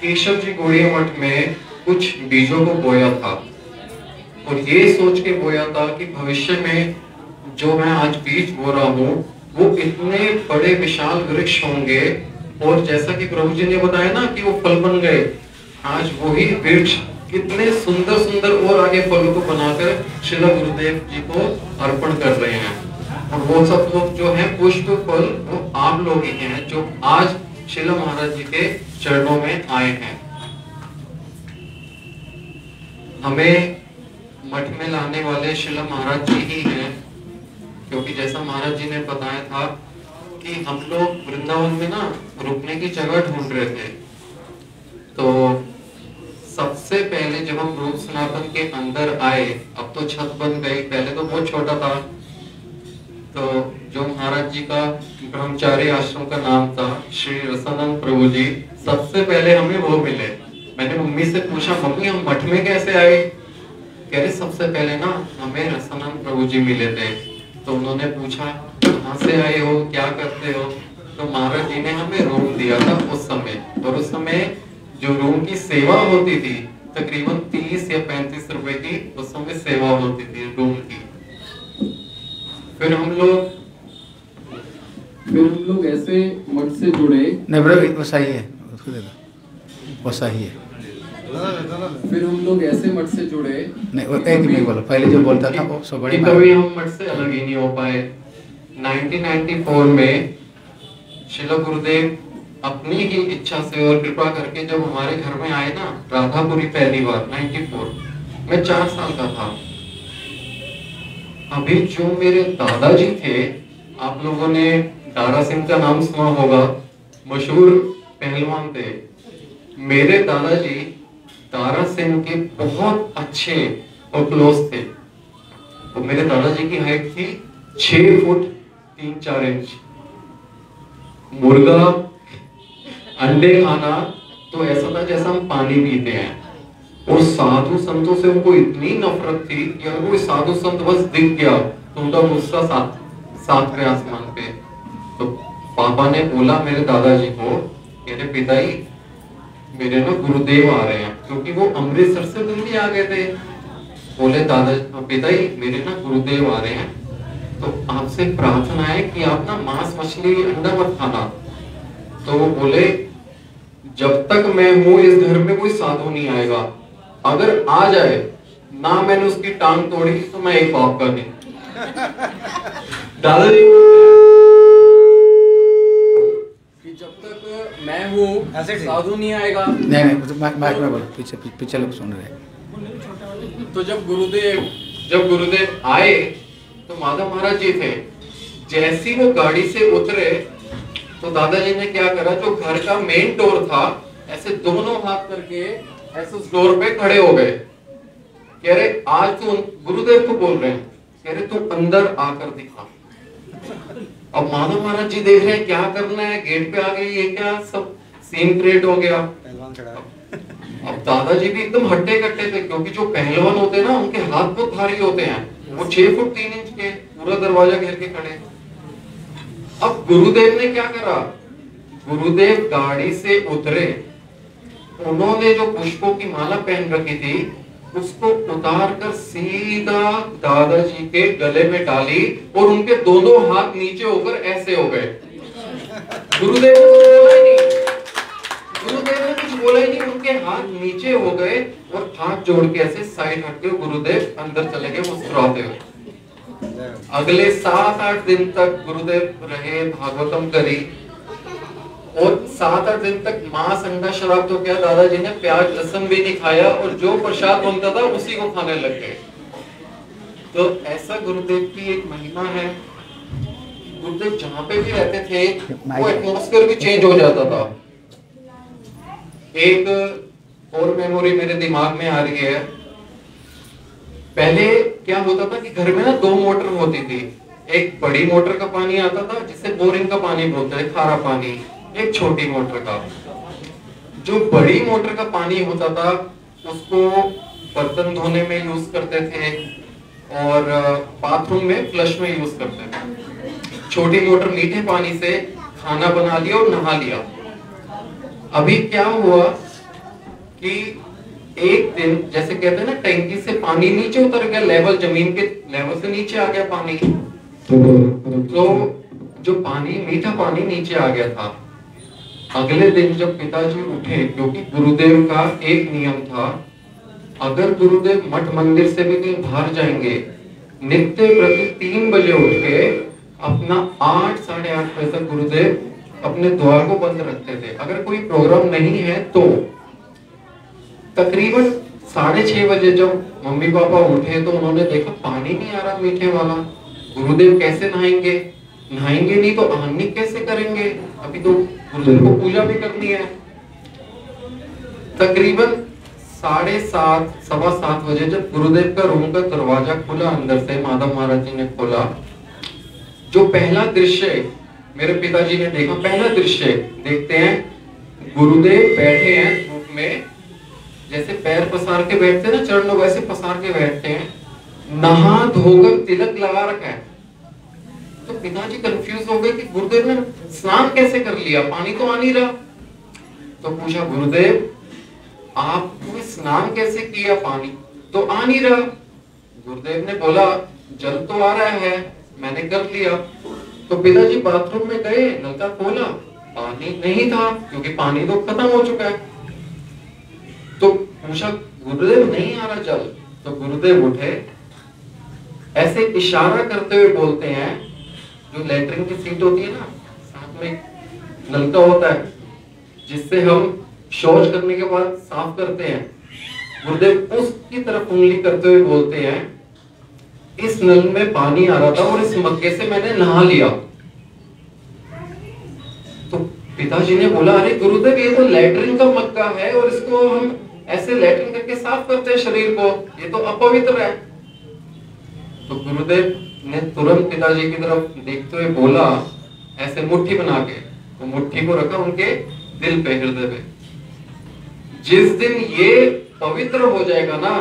केशव जी गोड़िया मठ में कुछ बीजों को बोया था। और ये सोच के बोया था कि भविष्य में जो मैं आज बीज बो रहा हूँ, वो इतने बड़े विशाल वृक्ष होंगे। और जैसा कि प्रभु जी ने बताया ना कि वो फल बन गए, आज वही वृक्ष कितने सुंदर सुंदर और आगे फलों को बनाकर शिला गुरुदेव जी को अर्पण कर रहे हैं। और वो सब लोग जो है, पुष्प, फल, वो आप लोग ही हैं जो आज शिला महाराज जी के चरणों में आए हैं। हमें मठ में लाने वाले शिला महाराज जी ही हैं, क्योंकि जैसा महाराज जी ने बताया था कि हम लोग वृंदावन में ना रुकने की जगह ढूंढ रहे थे। तो सबसे पहले जब हम रूप सनातन के अंदर आए, अब तो छत बन गई, पहले तो बहुत छोटा था। तो जो महाराज जी का ब्रह्मचारी आश्रम का नाम था, श्री रसानंद प्रभु जी, सबसे पहले हमें वो मिले। मैंने मम्मी से पूछा, मम्मी, हम मठ में कैसे आए? कह रहे, सबसे पहले ना हमें रसानंद प्रभु जी मिले थे। तो उन्होंने पूछा, कहाँ से आए हो? क्या करते हो? तो महाराज जी ने हमें रूम दिया था उस समय। और उस समय जो रूम की सेवा होती थी, तकरीबन तीस या पैंतीस रुपए की, उस समय सेवा होती थी रूम की। फिर हम लोग, फिर हम लोग ऐसे मठ से जुड़े। नहीं वो सही है उसको वो सही है फिर हम लोग ऐसे मठ से जुड़े। नहीं वो एक नहीं बोलो। पहले जो बोलता था वो सब बड़ी कभी हम मठ से अलग ही नहीं हो पाए। 1994 में शिला गुरुदेव अपनी ही इच्छा से और कृपा करके जब हमारे घर में आए ना राधापुरी पहली बार 94 मैं चार साल का था। अभी जो मेरे दादाजी थे आप लोगों ने दारा सिंह का नाम सुना होगा मशहूर पहलवान थे। मेरे दादाजी दारा सिंह के बहुत अच्छे और क्लोज थे। तो मेरे दादाजी की हाइट थी छह फुट तीन चार इंच। मुर्गा, अंडे खाना तो ऐसा था जैसा हम पानी पीते हैं। और साधु संतों से उनको इतनी नफरत थी कि अगर कोई साधु संत बस दिख गया तो उनका गुस्सा सात सातवें आसमान पे। तो पापा ने बोला मेरे दादाजी को, मेरे पिताई मेरे ना गुरुदेव आ रहे हैं। क्योंकि वो अमृतसर से दिल्ली आ गए थे। बोले, दादा पिताई मेरे ना गुरुदेव आ रहे हैं। तो आपसे प्रार्थना है कि आप ना मांस मछली अंडा मत खाना। तो वो बोले, जब तक मैं हूँ, इस घर में कोई साधु नहीं आएगा। अगर आ जाए, ना मैंने उसकी टांग तोड़ी तो मैं एक बाप कर दी। दादाजी मैं साधु नहीं आएगा। नहीं नहीं मा- माइक में बोलो। पीछे पीछे- लोग सुन रहे हैं। तो जब गुरुदेव जब गुरुदेव आए तो माधव महाराज जी थे। जैसी वो गाड़ी से उतरे तो दादाजी ने क्या करा जो घर का मेन डोर था ऐसे दोनों हाथ करके ऐसे उस डोर पे खड़े हो गए। कह रहे आज तू गुरुदेव को बोल रहे हैं। कह रहे तू अंदर आकर दिखा। अब माधव महाराज जी देख रहे हैं क्या करना है गेट पे आ गए ये क्या सब सीन क्रिएट हो गया। अब दादाजी भी एकदम हट्टे कट्टे थे क्योंकि जो पहलवान होते हैं ना उनके हाथ बहुत भारी होते हैं। वो छह फुट तीन इंच के पूरा दरवाज़ा घेर के खड़े। अब गुरुदेव ने क्या करा? गुरुदेव गाड़ी से उतरे। उन्होंने जो पुष्पों की माला पहन रखी थी उसको उतार कर सीधा दादाजी के गले में डाली और उनके दोनों हाथ नीचे होकर ऐसे हो गए। गुरुदेव ने नहीं। गुरुदेव ने कुछ बोला ही नहीं उनके हाथ नीचे हो गए और हाथ जोड़ के ऐसे साइड हट के गुरुदेव अंदर चले गए मुस्कुराते हुए। अगले सात आठ दिन तक गुरुदेव रहे भागवतम करी। और सात आठ दिन तक मांस अंडा शराब तो क्या दादाजी ने प्याज लहसुन भी नहीं खाया और जो प्रसाद बनता था उसी को खाने लग गए। तो ऐसा गुरुदेव की एक महिमा है। गुरुदेव जहाँ पे भी रहते थे वो एटमोस्फेयर भी चेंज हो जाता था। एक और मेमोरी मेरे दिमाग में आ रही है। पहले क्या होता था कि घर में ना दो मोटर होती थी। एक बड़ी मोटर का पानी आता था, जिसे बोरिंग का पानी बोलते हैं, खारा पानी, एक छोटी मोटर का। जो बड़ी मोटर का पानी होता था, उसको बर्तन धोने में यूज़ करते थे और बाथरूम में फ्लश में यूज़ करते थे। छोटी मोटर मीठे पानी से खाना बना लिया और नहा लिया। अभी क्या हुआ कि एक दिन, जैसे कहते हैं ना, टैंकी से पानी नीचे उतर गया, लेवल ज़मीन के लेवल से नीचे आ गया पानी। तो जो पानी, मीठा पानी नीचे आ गया था, अगले दिन जब पिताजी उठे, क्योंकि गुरुदेव का एक नियम था, अगर गुरुदेव मठ मंदिर से भी कहीं बाहर जाएँगे, नित्य प्रति तीन बजे उठ के अपना आठ, साढ़े आठ बजे तक गुरुदेव अपने द्वार को बंद रखते थे। अगर कोई प्रोग्राम नहीं है तो। तकरीबन साढ़े छह बजे जब मम्मी पापा उठे तो उन्होंने देखा पानी नहीं आ रहा मीठे वाला। गुरुदेव कैसे नहाएँगे? नहाएँगे नहीं तो आह्निक कैसे करेंगे? अभी तो गुरुदेव को पूजा भी करनी है। तकरीबन साढ़े सात, सवा सात बजे जब गुरुदेव का रूम का दरवाज़ा खुला, अंदर से माधव महाराज जी ने खोला, जो पहला दृश्य मेरे पिताजी ने देखा, पहला दृश्य देखते हैं, गुरुदेव बैठे हैं धूप में। जैसे पैर पसार के बैठते हैं ना, चरणों वैसे पसार के बैठते हैं। नहा धोकर तिलक लगा रखा है। तो पिताजी कंफ्यूज हो गए कि गुरुदेव ने स्नान कैसे कर लिया? पानी तो आ नहीं रहा। तो पूछा, गुरुदेव, आपने स्नान कैसे किया पानी? तो आ नहीं रहा। गुरुदेव ने बोला, जल तो आ रहा है, मैंने कर लिया। तो पिताजी बाथरूम में गए नलका खोला, पानी नहीं था, क्योंकि पानी तो खत्म हो चुका है। तो पूछा, गुरुदेव, नहीं आ रहा जल? तो गुरुदेव उठे, ऐसे इशारा करते हुए बोलते हैं, जो लेटरिन की सीट होती है ना, साथ में नलका होता है, जिससे हम शौच करने के बाद साफ़ करते हैं। गुरुदेव उसकी तरफ़ उंगली करते हुए बोलते हैं इस नल में पानी आ रहा था और इस मक्के से मैंने नहा लिया। तो पिताजी ने बोला, अरे गुरुदेव, ये तो लेटरिन का मक्का है और इसको हम ऐसे लेटरिन करके साफ़ करते हैं शरीर को। ये तो अपवित्र है। तो गुरुदेव ने तुरंत पिताजी की तरफ़ देखते हुए बोला, ऐसे मुट्ठी बना के। वो मुट्ठी को रखा उनके दिल पे, हृदय पे। जिस दिन ये पवित्र हो जाएगा ना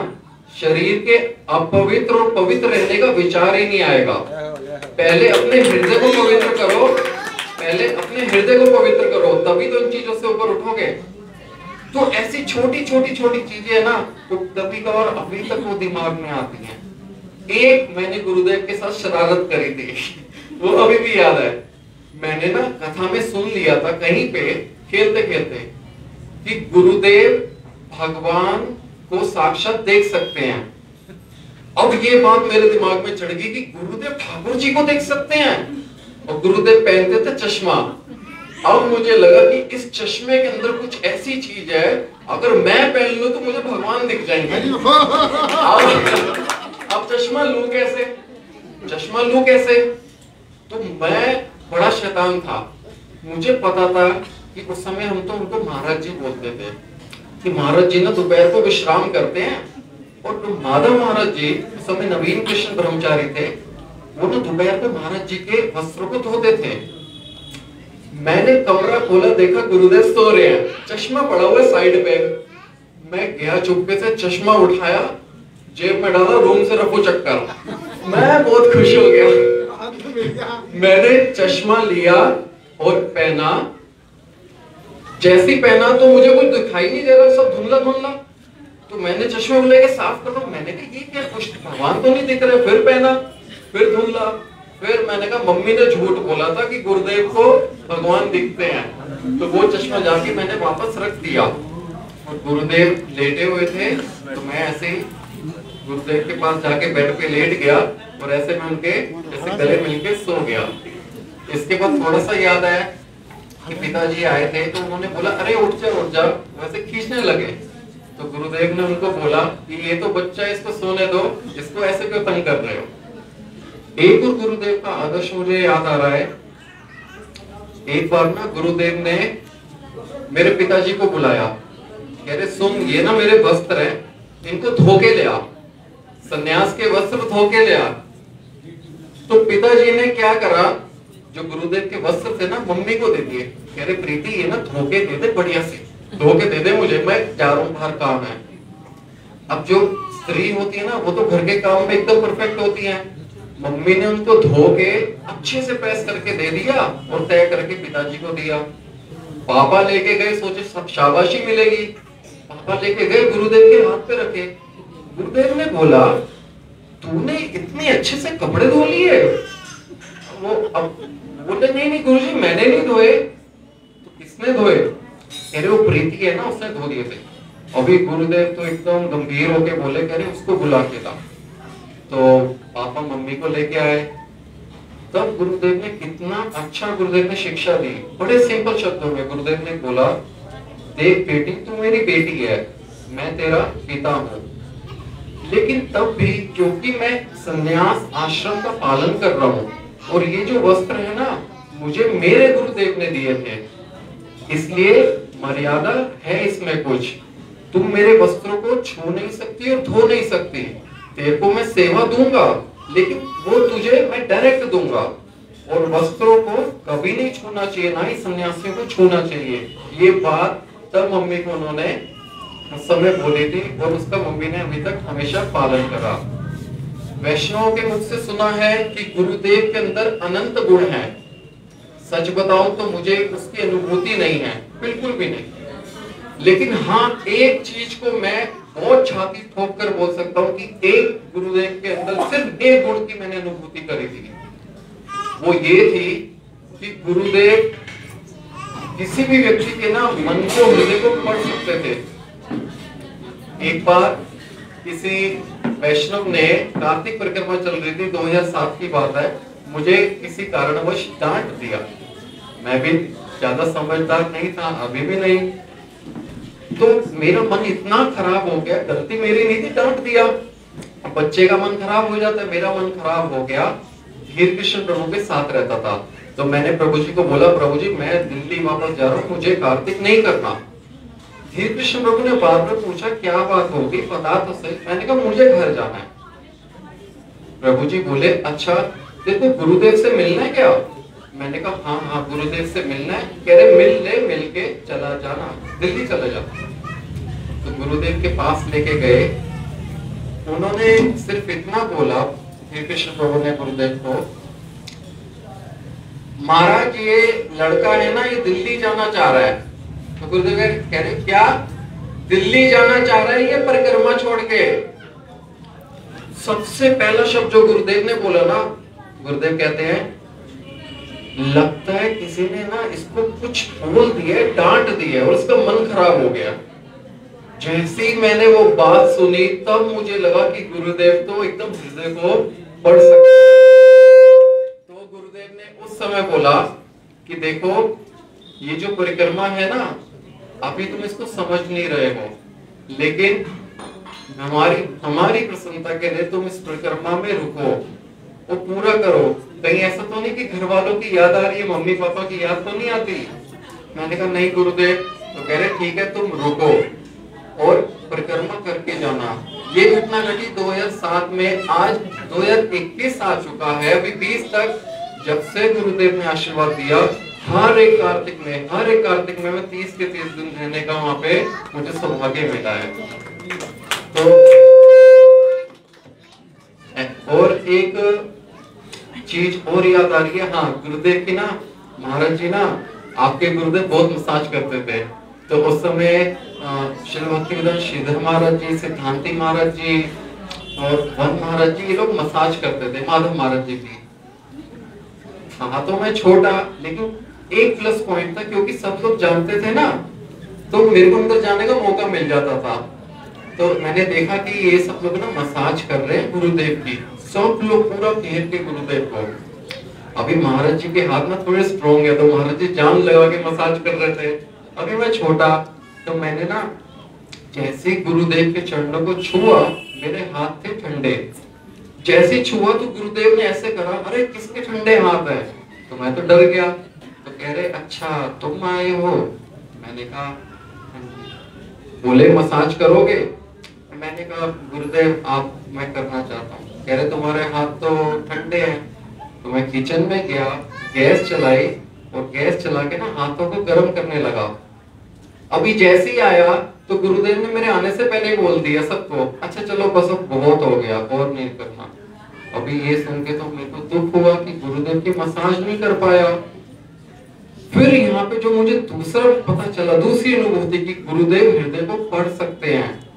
शरीर के अपवित्र और पवित्र रहने का विचार ही नहीं आएगा। पहले अपने हृदय को पवित्र करो पहले अपने हृदय को पवित्र करो तभी तो इन चीज़ों से ऊपर उठोगे। तो ऐसी छोटी छोटी छोटी चीज़ें है ना तो कभी कभार अभी तक वो दिमाग में आती हैं। एक मैंने गुरुदेव के साथ शरारत करी थी वो अभी भी याद है। मैंने ना कथा में सुन लिया था कहीं पे खेलते खेलते कि गुरुदेव भगवान को साक्षात देख सकते हैं। अब ये बात मेरे दिमाग में चढ़ गई कि गुरुदेव ठाकुर जी को देख सकते हैं। और गुरुदेव पहनते थे चश्मा। अब मुझे लगा कि इस चश्मे के अंदर कुछ ऐसी चीज़ है, अगर मैं पहन लू तो मुझे भगवान दिख जाएँगे। अब अब चश्मा लू कैसे? चश्मा लू कैसे? तो मैं बड़ा शैतान था। मुझे पता था कि उस समय हम तो उनको महाराज जी बोलते थे। कि महाराज जी ना दोपहर को विश्राम करते हैं। और जो माधव महाराज जी समय नवीन कृष्ण ब्रह्मचारी थे वो ना दोपहर को महाराज जी के वस्त्रों को धोते थे। मैंने कमरा खोला देखा गुरुदेव सो रहे हैं। चश्मा पड़ा हुआ साइड पे। मैं गया चुपके से चश्मा उठाया जेब में डाला रूम से रफू चक्कर। मैं बहुत खुश हो गया। मैंने चश्मा लिया और पहना जैसी पहना तो मुझे कुछ दिखाई नहीं दे रहा, सब धुंधला धुंधला। तो मैंने चश्मे को लेके साफ़ कर रहा मैंने कहा, ये क्या कुछ भगवान तो नहीं दिख रहे? फिर पहना, फिर धुंधला। फिर मैंने कहा, मम्मी ने झूठ बोला था कि गुरुदेव को भगवान दिखते हैं। तो वो चश्मा जाके मैंने वापस रख दिया। और गुरुदेव लेटे हुए थे। तो मैं ऐसे ही गुरुदेव के पास जाके बेड पे लेट गया और ऐसे मैं उनके जैसे गले मिलके सो गया। इसके बाद थोड़ा सा याद आया पिताजी आए थे तो उन्होंने बोला, अरे, उठ जा उठ जा। वैसे खींचने लगे। तो गुरुदेव ने उनको बोला कि, ये तो बच्चा इसको सोने दो, इसको ऐसे क्यों तंग कर रहे हो? एक और गुरुदेव का आदर्श मुझे याद आ रहा है। एक बार ना गुरुदेव ने मेरे पिताजी को बुलाया। कह रहे, सुन, ये ना मेरे वस्त्र हैं, इनको धोके ले आ। सन्यास के वस्त्र धोके ले आ। तो पिताजी ने क्या करा जो गुरुदेव के वस्त्र थे ना, मम्मी को दे दिए। कह रहे, प्रीति, ये ना धो के दे दे, बढ़िया से। धो के दे दे मुझे, मैं जा रहा हूँ बाहर काम है। अब जो स्त्री होती है ना, वो तो घर के काम में एकदम परफेक्ट होती है। मम्मी ने उनको धो के अच्छे से प्रेस करके दे दिया और तय करके पिताजी को दिया। पापा लेके गए, सोचे, सब शाबाशी मिलेगी। पापा लेके गए, गुरुदेव के हाथ पे रखे। गुरुदेव ने बोला, तूने इतने अच्छे से कपड़े धो लिए? वो अब बोले नहीं नहीं गुरु जी मैंने नहीं धोए। तो किसने धोए? कह रहे वो प्रीति है ना, उसने धो दिए थे। अभी गुरुदेव तो एकदम गंभीर होके बोले कह रहे उसको बुला के ला तो पापा मम्मी को लेके आए। तब गुरुदेव ने कितना अच्छा गुरुदेव ने शिक्षा दी। बड़े सिंपल शब्दों में गुरुदेव ने बोला, देख बेटी, तू मेरी बेटी है, मैं तेरा पिता हूँ। लेकिन तब भी, क्योंकि मैं संन्यास आश्रम का पालन कर रहा हूँ और ये जो वस्त्र है ना, मुझे मेरे गुरुदेव ने दिए थे। इसलिए मर्यादा है इसमें कुछ। तुम मेरे वस्त्रों को छू नहीं सकती और धो नहीं सकती। तेरे को मैं सेवा दूँगा, लेकिन वो तुझे मैं डायरेक्ट दूँगा। और वस्त्रों को कभी नहीं छूना चाहिए, ना ही सन्यासियों को छूना चाहिए। ये बात तब मम्मी को उन्होंने समय बोली थी और उसका मम्मी ने अभी तक हमेशा पालन करा। वैष्णव के मुख से सुना है कि गुरुदेव के अंदर अनंत गुण है। सच बताओ तो मुझे उसकी अनुभूति नहीं है, बिल्कुल भी नहीं। लेकिन हाँ एक चीज़ को मैं बहुत छाती ठोक कर बोल सकता हूँ कि एक गुरुदेव के अंदर सिर्फ़ एक गुण की मैंने अनुभूति करी थी। वो ये थी कि गुरुदेव किसी भी व्यक्ति के ना मन को, हृदय को पढ़ सकते थे। एक बार किसी वैष्णव ने कार्तिक परिक्रमा चल रही थी 2007 की बात है। मुझे किसी कारणवश डांट दिया। मैं भी ज़्यादा समझदार नहीं था, अभी भी नहीं। तो मेरा मन इतना खराब हो गया, गलती मेरी नहीं थी, डांट दिया। बच्चे का मन खराब हो जाता है मेरा मन खराब हो गया। धीर कृष्ण प्रभु के साथ रहता था। तो मैंने प्रभु जी को बोला, प्रभु जी, मैं दिल्ली वापस जा रहा हूँ, मुझे कार्तिक नहीं करना। धीर कृष्ण प्रभु ने बार बार पूछा, क्या बात होगी? बता तो सही। मैंने कहा, मुझे घर जाना है। प्रभु जी बोले अच्छा देखो, गुरुदेव से मिलना है क्या? मैंने कहा हाँ हाँ गुरुदेव से मिलना है। कह रहे, मिल ले, मिल के चला जाना, दिल्ली चला जा। तो गुरुदेव के पास लेके गए। उन्होंने सिर्फ़ इतना बोला धीर कृष्ण प्रभु ने गुरुदेव को, महाराज, ये लड़का है ना, ये दिल्ली जाना चाह रहा है। गुरुदेव कह रहे क्या दिल्ली जाना चाह रहे हैं ये परिक्रमा छोड़ के? सबसे पहला शब्द जो गुरुदेव ने बोला ना, गुरुदेव कहते हैं, लगता है किसी ने ना इसको कुछ बोल दिया डांट दिया और इसका मन खराब हो गया। जैसे ही मैंने वो बात सुनी, तब मुझे लगा कि गुरुदेव तो एकदम हृदय को पढ़ सकते तो गुरुदेव ने उस समय बोला कि देखो, ये जो परिक्रमा है ना अभी तुम इसको समझ नहीं रहे हो। लेकिन हमारी हमारी प्रसन्नता के लिए तुम इस परिक्रमा में रुको। वो पूरा करो। कहीं ऐसा तो नहीं कि घर वालों की याद आ रही है मम्मी पापा की याद तो नहीं आती? मैंने कहा, नहीं गुरुदेव। तो कह रहे, ठीक है, तुम रुको और परिक्रमा करके जाना। ये घटना घटी 2007 में। आज 2021 आ चुका है। अभी 20 तक जब से गुरुदेव ने आशीर्वाद दिया हर एक कार्तिक में, हर एक कार्तिक में मैं 30 के 30 दिन रहने का वहाँ पे मुझे सौभाग्य मिला है। तो और एक चीज़ और याद आ रही है हाँ गुरुदेव की ना, महाराज जी ना, आपके गुरुदेव बहुत मसाज करते थे। तो उस समय श्री भक्ति विधान श्रीधर महाराज जी, सिद्धांति महाराज जी और वन महाराज जी, ये लोग मसाज करते थे, माधव महाराज जी भी। हाँ तो मैं छोटा, लेकिन एक प्लस पॉइंट था, क्योंकि सब लोग जानते थे ना तो मेरे को अंदर जाने का मौका मिल जाता था। तो मैंने देखा कि ये सब लोग ना मसाज कर रहे हैं गुरुदेव की। सब लोग पूरा घेर के गुरुदेव को। अभी महाराज जी के हाथ में थोड़े स्ट्रॉन्ग है तो महाराज जी जान लगा के मसाज कर रहे थे। अभी मैं छोटा तो मैंने ना जैसे गुरुदेव के चरणों को छुआ, मेरे हाथ थे ठंडे। जैसे छुआ तो गुरुदेव ने ऐसे करा, अरे, किसके ठंडे हाथ है? तो मैं तो डर गया। तो कह रहे अच्छा तुम आए हो? मैंने कहा "हाँ बोले मसाज करोगे? मैंने कहा गुरुदेव आप मैं करना चाहता हूँ। कह रहे तुम्हारे हाथ तो ठंडे हैं। तो मैं किचन में गया गैस चलाई और गैस चला के ना हाथों को गर्म करने लगा। अभी जैसे ही आया तो गुरुदेव ने मेरे आने से पहले ही बोल दिया सबको अच्छा चलो बस अब बहुत हो गया और नहीं करना। अभी ये सुन के तो मेरे को दुख हुआ कि गुरुदेव की मसाज नहीं कर पाया। फिर यहाँ पे जो मुझे दूसरा पता चला दूसरी अनुभूति की गुरुदेव हृदय को पढ़ सकते हैं।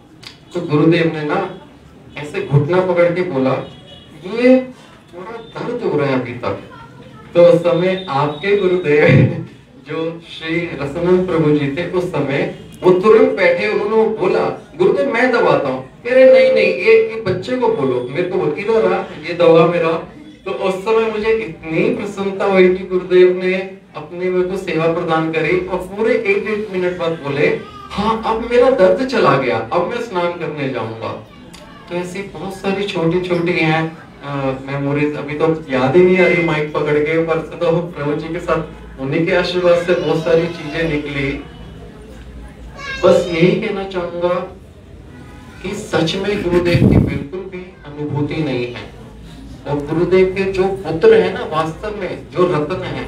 तो गुरुदेव ने ना ऐसे घुटना पकड़ के बोला ये थोड़ा दर्द हो रहा है अभी तक। तो उस समय आपके गुरुदेव जो श्री रसनंद प्रभु जी थे उस समय वो तुरंत बैठे उन्होंने बोला गुरुदेव मैं दबाता हूँ। रहे नहीं नहीं ये, ये बच्चे को बोलो। मेरे को बोल इधर आ ये दवा मेरा। तो उस समय मुझे इतनी प्रसन्नता हुई कि गुरुदेव ने अपने को सेवा प्रदान करी और पूरे एक डेढ़ मिनट बाद बोले हाँ अब मेरा दर्द चला गया, अब मैं स्नान करने जाऊँगा। तो ऐसी बहुत सारी छोटी छोटी हैं मेमोरीज अभी तो याद ही नहीं आ रही माइक पकड़ के, पर तो प्रभु जी के साथ उन्हीं के आशीर्वाद से बहुत सारी चीज़ें निकली। बस यही कहना चाहूँगा कि सच में गुरुदेव की बिल्कुल भी अनुभूति नहीं है। और गुरुदेव के जो पुत्र है ना, वास्तव में, जो रत्न है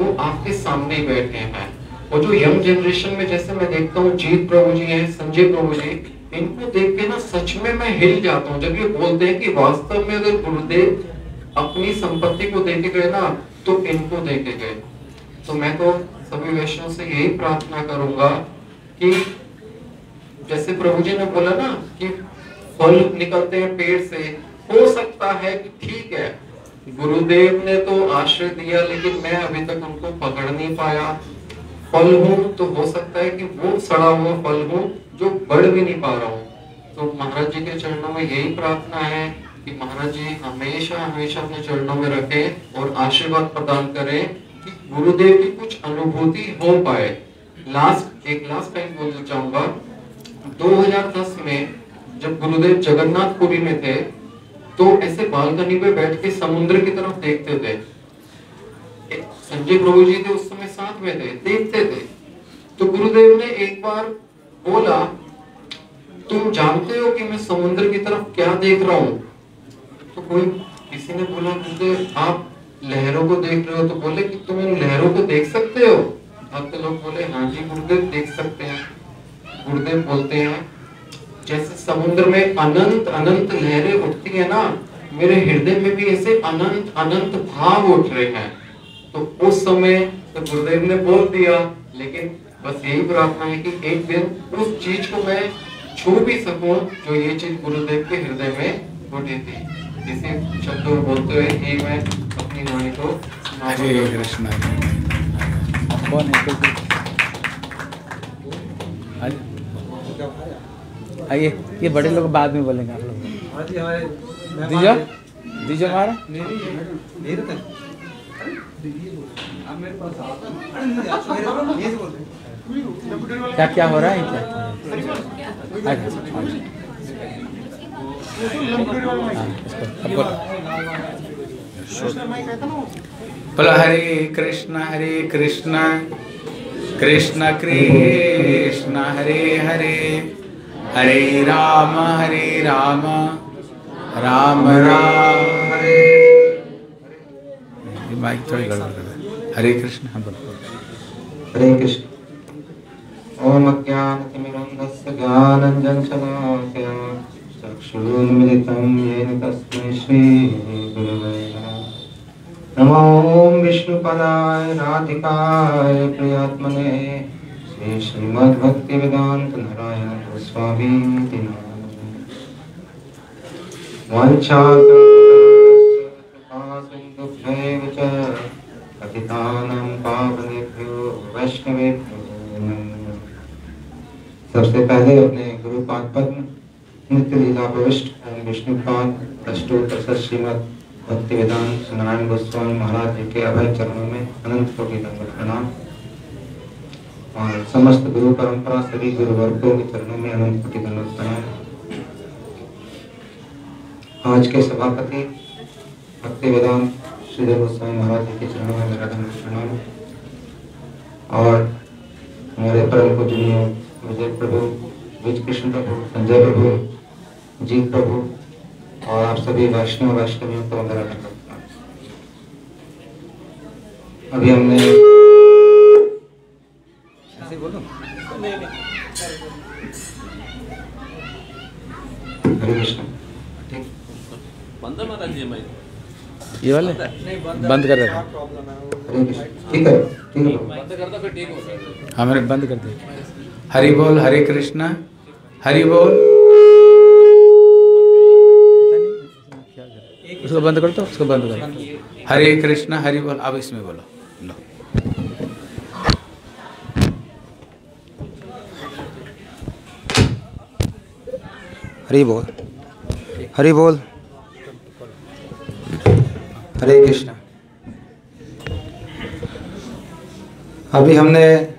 वो आपके सामने बैठे हैं। और जो यंग जनरेशन में, जैसे मैं देखता हूँ, जीत प्रभु जी हैं, संजय प्रभु जी, इनको देख के ना सच में मैं हिल जाता हूँ। जब ये बोलते हैं कि वास्तव में अगर गुरुदेव अपनी संपत्ति को देके गए ना तो इनको देके गए। तो मैं तो सभी वैष्णव से यही प्रार्थना करूँगा कि जैसे प्रभु जी ने बोला ना कि फल निकलते हैं पेड़ से, हो सकता है कि ठीक है गुरुदेव ने तो आश्रय दिया, लेकिन मैं अभी तक उनको पकड़ नहीं पाया। फल हूँ तो हो सकता है कि वो सड़ा हुआ फल हूँ, जो बढ़ भी नहीं पा रहा हूँ। तो महाराज जी के चरणों में यही प्रार्थना है कि महाराज जी हमेशा हमेशा अपने चरणों में रखें और आशीर्वाद प्रदान करें कि गुरुदेव की कुछ अनुभूति हो पाए। लास्ट एक लास्ट टाइम बोलना चाहूँगा। 2010 में जब गुरुदेव जगन्नाथपुरी में थे तो ऐसे बालकनी पे बैठ के समुद्र की तरफ़ देखते थे। संजय प्रभु जी थे, उस समय साथ में थे, देखते थे। तो गुरुदेव ने एक बार बोला, तुम जानते हो कि मैं समुद्र की तरफ़ क्या देख रहा हूँ? तो कोई किसी ने बोला, गुरुदेव, आप लहरों को देख रहे हो? तो बोले कि तुम इन लहरों को देख सकते हो? भक्त लोग बोले हाँ जी, गुरुदेव, देख सकते हैं। गुरुदेव बोलते हैं जैसे समुद्र में अनंत अनंत लहरें उठती है ना मेरे हृदय में भी ऐसे अनंत अनंत भाव उठ रहे हैं। तो उस समय तो गुरुदेव ने बोल दिया लेकिन बस यही प्रार्थना है कि एक दिन उस चीज़ को मैं छू भी सकूँ जो ये चीज़ गुरुदेव के हृदय में उठी थी। इसी शब्दों को बोलते हुए ही मैं अपनी वाणी को हरे कृष्ण आइए। ये बड़े लोग बाद में बोलेंगे आप लोग दीजो दीजो हमारा क्या क्या हो रहा है क्या। बोलो, हरे कृष्ण हरे कृष्ण कृष्ण कृष्ण, हरे हरे हरे राम हरे राम राम राम। हरे माइक थोड़ी गड़बड़ कर हरे कृष्ण हाँ बोलो। हरे कृष्ण। ओम अज्ञानतिमिरन्धस्य ज्ञानञ्जनशलाकया चक्षुरुन्मिलितं येन तस्मै श्रीगुरवे नमः। नमो ॐ विष्णुपदाय राधिकाय प्रियात्मने। श्री श्रीमद्भक्तिवेदान्त नारायण। वैष्णवेभ्यो सबसे पहले अपने गुरु पाद पद्म नित्य लीला प्रविष्ट अष्टोत्तर श्रीमद भक्ति गोस्वामी महाराज जी के अभय चरणों में अनंत कोटि प्रणाम। और समस्त गुरु परंपरा सभी गुरु वर्गों के चरणों में अनंत कोटि दंडवत आज के सभापति भक्ति वेदांत श्रीधर गोस्वामी महाराज जी के चरणों में मेरा दंडवत प्रणाम। और हमारे परम पूजनीय विजय प्रभु विज कृष्ण प्रभु, संजय प्रभु, जीत प्रभु और आप सभी वैष्णव वैष्णवियों को मेरा प्रणाम। अभी हमने ऐसे बोलो। बंद महाराज जी भाई ये वाले? बंद कर रहे ठीक है ठीक है। बंद कर दो फिर ठीक जाएगा। मैंने बंद कर दिया। हरि बोल हरे कृष्णा। हरी बोल। उसको बंद कर दो उसको बंद कर दो। हरे कृष्णा हरि बोल। अब इसमें बोलो। लो। हरि बोल। हरी बोल। हरे कृष्ण। अभी हमने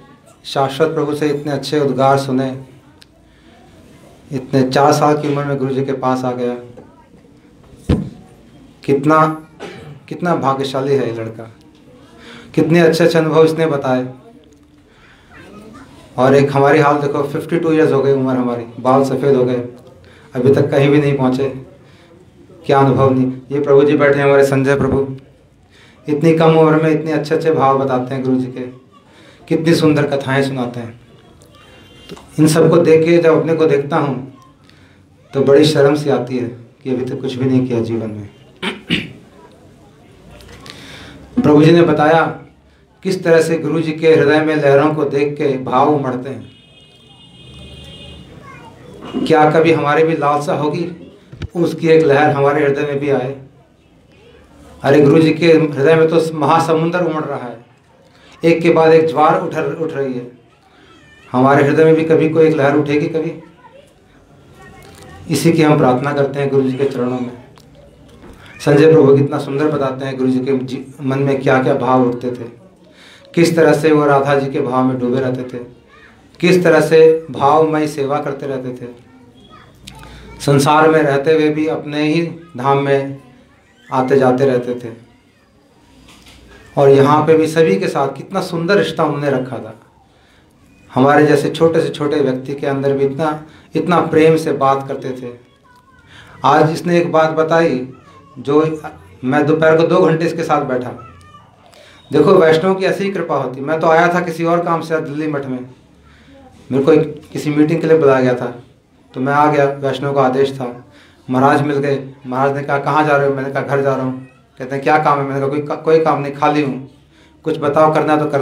शाश्वत प्रभु से इतने अच्छे उद्गार सुने, इतने चार साल की उम्र में गुरु जी के पास आ गया। कितना कितना भाग्यशाली है ये लड़का। कितने अच्छे अच्छे अनुभव इसने बताए। और एक हमारी हाल देखो 52 टू ईयर्स हो गई उम्र हमारी, बाल सफ़ेद हो गए। अभी तक कहीं भी नहीं पहुँचे। क्या अनुभव नहीं। ये प्रभु जी बैठे हैं हमारे संजय प्रभु। इतनी कम उम्र में इतने अच्छे अच्छे भाव बताते हैं गुरु जी के। कितनी सुंदर कथाएँ सुनाते हैं। तो इन सबको देख के जब अपने को देखता हूँ तो बड़ी शर्म सी आती है कि अभी तक कुछ भी नहीं किया जीवन में। प्रभु जी ने बताया, किस तरह से गुरु जी के हृदय में लहरों को देख के भाव उमड़ते हैं। क्या कभी हमारे भी लालसा होगी? उसकी एक लहर हमारे हृदय में भी आए। अरे गुरु जी के हृदय में तो महासमुंदर उमड़ रहा है। एक के बाद एक ज्वार उठ उठ रही है। हमारे हृदय में भी कभी कोई एक लहर उठेगी कभी? इसी की हम प्रार्थना करते हैं गुरु जी के चरणों में। संजय प्रभु कितना सुंदर बताते हैं गुरु जी के मन में क्या क्या भाव उठते थे। किस तरह से वो राधा जी के भाव में डूबे रहते थे। किस तरह से भावमय सेवा करते रहते थे। संसार में रहते हुए भी अपने ही धाम में आते जाते रहते थे। और यहाँ पे भी सभी के साथ कितना सुंदर रिश्ता उन्होंने रखा था। हमारे जैसे छोटे से छोटे व्यक्ति के अंदर भी इतना इतना प्रेम से बात करते थे। आज इसने एक बात बताई, जो मैं दोपहर को दो घंटे इसके साथ बैठा। देखो, वैष्णव की ऐसी ही कृपा होती। मैं तो आया था किसी और काम से दिल्ली मठ में। मेरे को एक किसी मीटिंग के लिए बुलाया गया था। तो मैं आ गया, वैष्णव का आदेश था। महाराज मिल गए। महाराज ने कहा, कहाँ जा रहे हो? मैंने कहा, घर जा रहा हूँ। कहते हैं, क्या काम है? मैंने कहा, कोई कोई काम नहीं, खाली हूँ। कुछ बताओ, करना तो कर।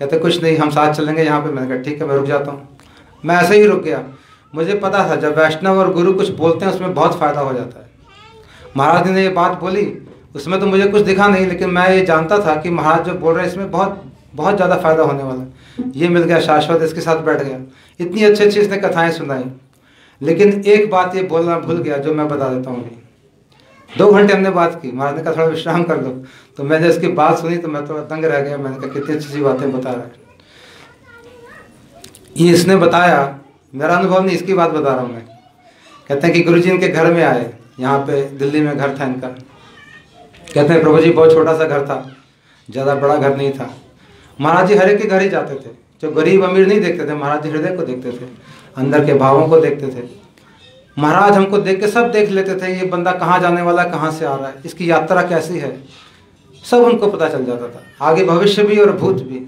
कहते, कुछ नहीं, हम साथ चलेंगे यहाँ पे। मैंने कहा, ठीक है, मैं रुक जाता हूँ। मैं ऐसे ही रुक गया। मुझे पता था, जब वैष्णव और गुरु कुछ बोलते हैं, उसमें बहुत फ़ायदा हो जाता है। महाराज ने ये बात बोली। उसमें तो मुझे कुछ दिखा नहीं, लेकिन मैं ये जानता था कि महाराज जो बोल रहे हैं, इसमें बहुत बहुत ज़्यादा फ़ायदा होने वाला है। ये मिल गया, शाश्वत इसके साथ बैठ गया। इतनी अच्छी अच्छी इसने कथाएँ सुनाई। लेकिन एक बात ये बोलना भूल गया, जो मैं बता देता हूँ अभी। दो घंटे हमने बात की, महाराज ने कहा, थोड़ा विश्राम कर लो। तो मैंने इसकी बात सुनी तो मैं थोड़ा तंग रह गया, मैंने कहा, कितनी अच्छी अच्छी बातें बता रहा है। ये इसने बताया, मेरा अनुभव नहीं, इसकी बात बता रहा हूँ मैं। कहते हैं कि गुरु जी इनके घर में आए, यहाँ पे दिल्ली में घर था इनका। कहते हैं प्रभु जी बहुत छोटा सा घर था, ज़्यादा बड़ा घर नहीं था। महाराज जी हर एक के घर ही जाते थे। जो गरीब अमीर नहीं देखते थे, महाराज जी हृदय को देखते थे, अंदर के भावों को देखते थे। महाराज हमको देख के सब देख लेते थे, ये बंदा कहाँ जाने वाला, कहाँ से आ रहा है, इसकी यात्रा कैसी है? सब उनको पता चल जाता था। आगे भविष्य भी और भूत भी,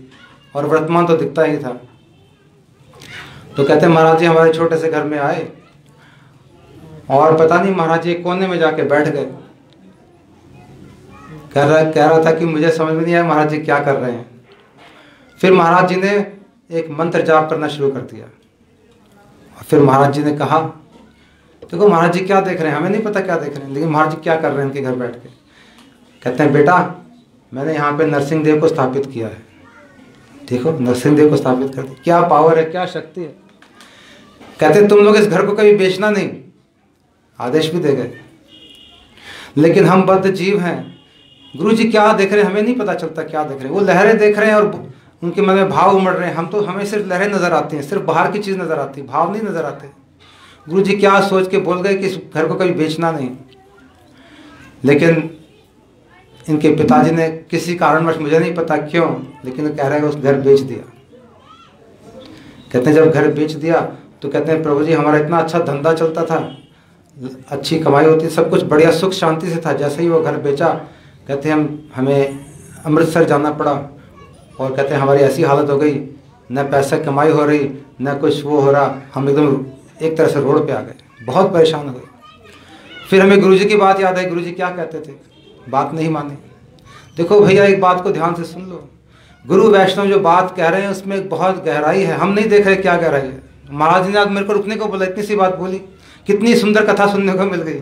और वर्तमान तो दिखता ही था। तो कहते महाराज जी हमारे छोटे से घर में आए, और पता नहीं महाराज जी कोने में जाके बैठ गए। कह रहा कह रहा था कि मुझे समझ में नहीं आया महाराज जी क्या कर रहे हैं। फिर महाराज जी ने एक मंत्र जाप करना शुरू कर दिया। और फिर महाराज जी ने कहा, देखो तो महाराज जी क्या देख रहे हैं? हमें नहीं पता क्या देख रहे हैं, लेकिन महाराज जी क्या कर रहे हैं इनके घर बैठ के? कहते हैं, बेटा, मैंने यहाँ पे नरसिंह देव को स्थापित किया है। देखो, नरसिंह देव को स्थापित कर दिया क्या पावर है, क्या शक्ति है? कहते, तुम लोग इस घर को कभी बेचना नहीं। आदेश भी दे गए। लेकिन हम बद्ध जीव हैं। गुरु जी क्या देख रहे हैं? हमें नहीं पता चलता क्या देख रहे हैं। वो लहरें देख रहे हैं और उनके मन में भाव उमड़ रहे हैं। हम तो हमें सिर्फ़ लहरें नज़र आती हैं, सिर्फ़ बाहर की चीज़ नज़र आती है, भाव नहीं नज़र आते। गुरु जी क्या सोच के बोल गए कि इस घर को कभी बेचना नहीं? लेकिन इनके पिताजी ने किसी कारणवश, मुझे नहीं पता क्यों, लेकिन कह रहे हैं उस घर बेच दिया। कहते हैं, जब घर बेच दिया तो कहते हैं, प्रभु जी, हमारा इतना अच्छा धंधा चलता था, अच्छी कमाई होती सब कुछ बढ़िया, सुख शांति से था, जैसे ही वो घर बेचा, कहते हम, हमें अमृतसर जाना पड़ा। और कहते हैं, हमारी ऐसी हालत हो गई, न पैसा कमाई हो रही, न कुछ वो हो रहा, हम एकदम एक तरह से रोड पे आ गए, बहुत परेशान हुए फिर हमें गुरुजी की बात याद आई, गुरुजी क्या कहते थे? बात नहीं माने। देखो भैया, एक बात को ध्यान से सुन लो। गुरु वैष्णव जो बात कह रहे हैं, उसमें बहुत गहराई है। हम नहीं देख रहे क्या गहराई है। महाराज ने आज मेरे को रुकने को बोला, इतनी सी बात बोली। कितनी सुंदर कथा सुनने को मिल गई।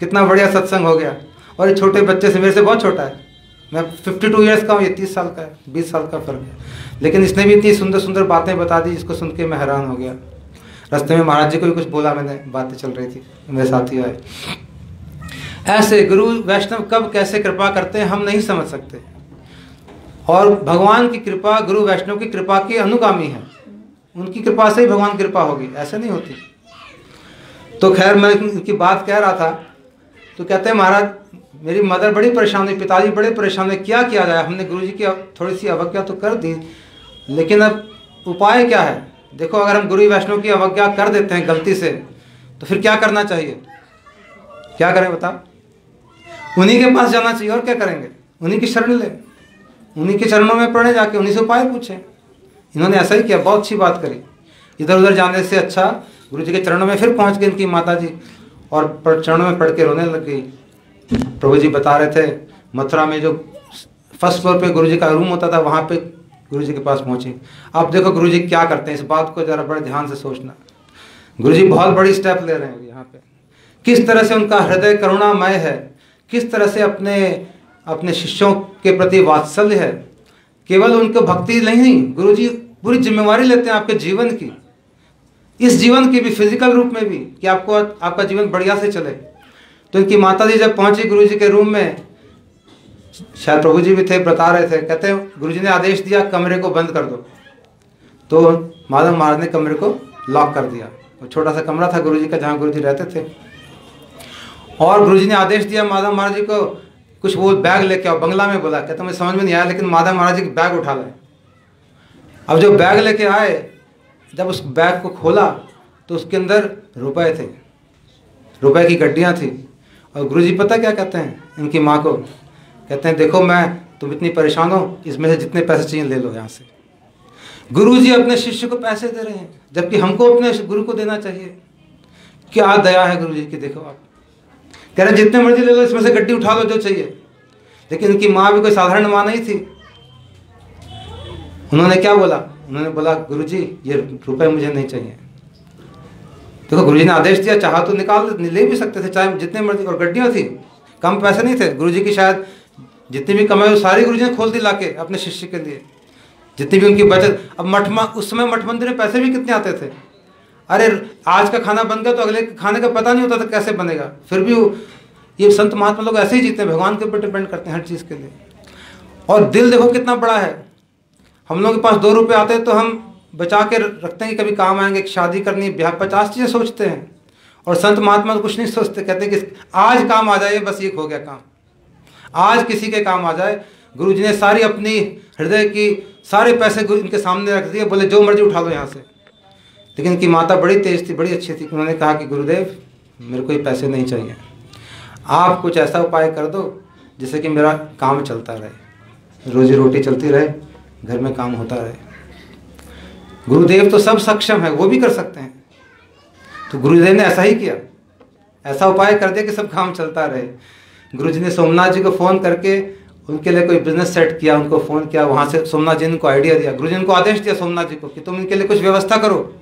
कितना बढ़िया सत्संग हो गया। और ये छोटे बच्चे से मेरे से बहुत छोटा है। मैं फिफ्टी टू ईयर्स का हूँ, ये तीस साल का है, बीस साल का फ़र्क है। लेकिन इसने भी इतनी सुंदर सुंदर बातें बता दी जिसको सुन के मैं हैरान हो गया। रास्ते में महाराज जी को भी कुछ बोला मैंने, बातें चल रही थी, मेरे साथी आए। ऐसे गुरु वैष्णव कब कैसे कृपा करते हैं, हम नहीं समझ सकते। और भगवान की कृपा, गुरु वैष्णव की कृपा की अनुगामी है। उनकी कृपा से ही भगवान कृपा होगी, ऐसे नहीं होती। तो खैर, मैं उनकी बात कह रहा था तो कहते हैं, महाराज मेरी मदर बड़ी परेशान हुई, पिताजी बड़े परेशान हुए, क्या किया जाए? हमने गुरु जी की थोड़ी सी अवज्ञा तो कर दी, लेकिन अब उपाय क्या है? देखो, अगर हम गुरु वैष्णव की अवज्ञा कर देते हैं गलती से तो फिर क्या करना चाहिए? क्या करें बताओ? उन्हीं के पास जाना चाहिए, और क्या करेंगे? उन्हीं की शरण ले। उन्हीं के चरणों में पढ़े, जाके उन्हीं से उपाय पूछे। इन्होंने ऐसा ही किया, बहुत अच्छी बात करी। इधर उधर जाने से अच्छा गुरु जी के चरणों में फिर पहुँच गए इनकी माता जी और चरणों में पढ़ के रोने लग गई। प्रभु जी बता रहे थे, मथुरा में जो फ़र्स्ट फ्लोर पे गुरु जी का रूम होता था, वहाँ पे गुरु जी के पास पहुँचे। अब देखो गुरु जी क्या करते हैं, इस बात को जरा बड़े ध्यान से सोचना। गुरु जी बहुत बड़ी स्टेप ले रहे हैं यहाँ पे। किस तरह से उनका हृदय करुणामय है, किस तरह से अपने अपने शिष्यों के प्रति वात्सल्य है। केवल उनको भक्ति नहीं गुरु जी पूरी जिम्मेवारी लेते हैं आपके जीवन की। इस जीवन की भी फ़िज़िकल रूप में भी, कि आपको, आपका जीवन बढ़िया से चले। तो इनकी माता जी जब पहुँची गुरु जी के रूम में, शायद प्रभु जी भी थे, बता रहे थे, कहते गुरु जी ने आदेश दिया, कमरे को बंद कर दो। तो माधव महाराज ने कमरे को लॉक कर दिया। वो छोटा सा कमरा था गुरु जी का, जहाँ गुरु जी रहते थे। और गुरु जी ने आदेश दिया माधव महाराज जी को, कुछ वो बैग लेके आओ, बंगला में बोला। कहते मुझे समझ में नहीं आया, लेकिन माधव महाराज जी बैग उठा लाए। अब जो बैग लेके आए, जब उस बैग को खोला तो उसके अंदर रुपए थे। रुपए की गड्डियाँ थी। और गुरु जी पता क्या कहते हैं इनकी माँ को? कहते हैं, देखो, मैं तुम इतनी परेशान हो, इसमें से जितने पैसे चाहिए ले लो यहाँ से। गुरु जी अपने शिष्य को पैसे दे रहे हैं, जबकि हमको अपने गुरु को देना चाहिए। क्या दया है गुरु जी की, देखो आप। कह रहे जितने मर्ज़ी ले लो, इसमें से गड्डी उठा लो जो चाहिए। लेकिन इनकी माँ भी कोई साधारण माँ नहीं थी। उन्होंने क्या बोला? उन्होंने बोला गुरु जी ये रुपए मुझे नहीं चाहिए। देखो गुरु जी ने आदेश दिया, चाह तो निकाल ले भी सकते थे, चाहे जितने मर्ज़ी, और गड्डियाँ थी, कम पैसे नहीं थे। गुरु जी की शायद जितनी भी कमाई सारी गुरु जी ने खोल दी लाके अपने शिष्य के लिए। जितनी भी उनकी बचत, अब मठ उस समय मठ मंदिर में पैसे भी कितने आते थे? अरे, आज का खाना बन गया तो अगले खाने का पता नहीं होता था कैसे बनेगा। फिर भी ये संत महात्मा लोग ऐसे ही जीते हैं, भगवान के ऊपर डिपेंड करते हैं हर चीज़ के लिए। और दिल देखो कितना बड़ा है। हम लोग के पास दो रुपये आते हैं तो हम बचा के रखते हैं कि कभी काम आएँगे शादी करनी ब्याह पचास चीज़ें सोचते हैं। और संत महात्मा तो कुछ नहीं सोचते, कहते कि आज काम आ जाए, बस ये हो गया काम। आज किसी के काम आ जाए गुरु जी ने सारी अपनी हृदय की सारे पैसे इनके सामने रख दिए, बोले जो मर्ज़ी उठा लो यहाँ से। लेकिन इनकी माता बड़ी तेज थी, बड़ी अच्छी थी। उन्होंने कहा कि गुरुदेव, मेरे को ये पैसे नहीं चाहिए। आप कुछ ऐसा उपाय कर दो, जिससे कि मेरा काम चलता रहे। रोजी रोटी चलती रहे, घर में काम होता रहे। गुरुदेव तो सब सक्षम है, वो भी कर सकते हैं। तो गुरुदेव ने ऐसा ही किया। ऐसा उपाय कर दिया कि सब काम चलता रहे। गुरु जी ने सोमनाथ जी को फ़ोन करके उनके लिए कोई बिज़नेस सेट किया, उनको फ़ोन किया, वहाँ से सोमनाथ जी ने उनको आइडिया दिया। गुरु जी ने आदेश दिया सोमनाथ जी को कि तुम इनके लिए कुछ व्यवस्था करो,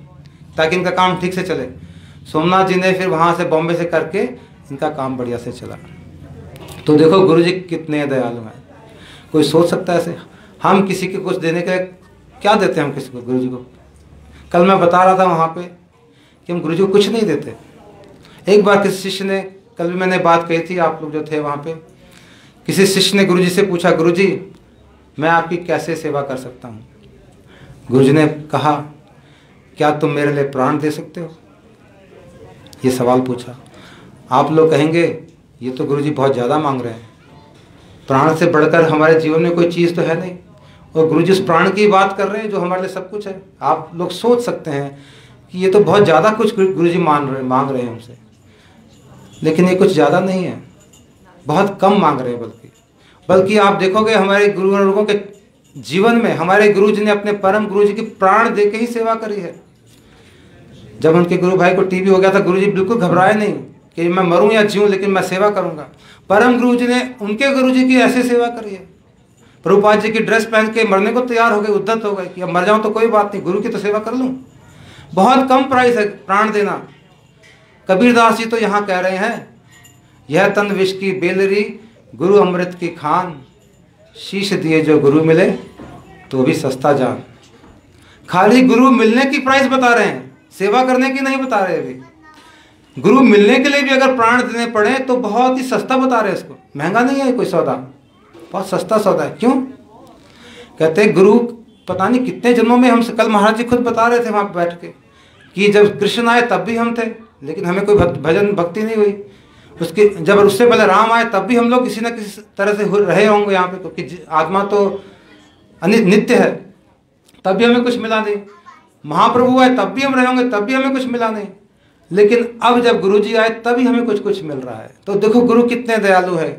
ताकि इनका काम ठीक से चले। सोमनाथ जी ने फिर वहाँ से बॉम्बे से करके इनका काम बढ़िया से चला। तो देखो गुरु जी कितने दयालु हैं। कोई सोच सकता है ऐसे? हम किसी के कुछ देने के क्या देते हैं हम किसी को गुरु जी को? कल मैं बता रहा था वहाँ पे कि हम गुरु जी को कुछ नहीं देते। एक बार किसी शिष्य ने, कल भी मैंने बात कही थी, आप लोग जो थे वहाँ पे, किसी शिष्य ने गुरु जी से पूछा गुरु जी मैं आपकी कैसे सेवा कर सकता हूँ? गुरु जी ने कहा, क्या तुम मेरे लिए प्राण दे सकते हो? ये सवाल पूछा, आप लोग कहेंगे, ये तो गुरु जी बहुत ज़्यादा मांग रहे हैं। प्राण से बढ़कर हमारे जीवन में कोई चीज़ तो है नहीं। और गुरु जी उस प्राण की बात कर रहे हैं, जो हमारे लिए सब कुछ है, आप लोग सोच सकते हैं कि ये तो बहुत ज़्यादा कुछ गुरु जी मान रहे, मांग रहे हैं हमसे। लेकिन ये कुछ ज़्यादा नहीं है। बहुत कम मांग रहे हैं बल्कि। बल्कि आप देखोगे हमारे गुरु लोगों के जीवन में, हमारे गुरु जी ने अपने परम गुरु जी की प्राण दे के ही सेवा करी है। जब उनके गुरु भाई को टीबी हो गया था, गुरु जी बिल्कुल घबराए नहीं कि मैं मरूं या जीऊं, लेकिन मैं सेवा करूँगा। परम गुरु जी ने उनके गुरु जी की ऐसी सेवा करी है। प्रभुपाद जी की ड्रेस पहन के मरने को तैयार हो गए उद्दत हो गए कि अब मर जाऊँ तो कोई बात नहीं, गुरु की तो सेवा कर लूँ। बहुत कम प्राइस है प्राण देना। कबीरदास जी तो यहाँ कह रहे हैं, यह तन विष की बेलरी, गुरु अमृत की खान, शीश दिए जो गुरु मिले तो भी सस्ता जान। खाली गुरु मिलने की प्राइस बता रहे हैं, सेवा करने की नहीं बता रहे अभी। गुरु मिलने के लिए भी अगर प्राण देने पड़े तो बहुत ही सस्ता बता रहे हैं इसको। महँगा नहीं है कोई सौदा। बहुत सस्ता सौदा है। क्यों? कहते गुरु पता नहीं कितने जन्मों में हम कल महाराज जी खुद बता रहे थे वहाँ पर बैठ के कि जब कृष्ण आए तब भी हम थे लेकिन हमें कोई भक्त, भजन भक्ति नहीं हुई। उसके जब उससे पहले राम आए तब भी हम लोग किसी न किसी तरह से रहे होंगे यहाँ पे क्योंकि आत्मा तो नित्य है तब भी हमें कुछ मिला नहीं। महाप्रभु आए तब भी हम रहे होंगे तब भी हमें कुछ मिला नहीं। लेकिन अब जब गुरु जी आए तभी हमें कुछ कुछ मिल रहा है। तो देखो गुरु कितने दयालु है।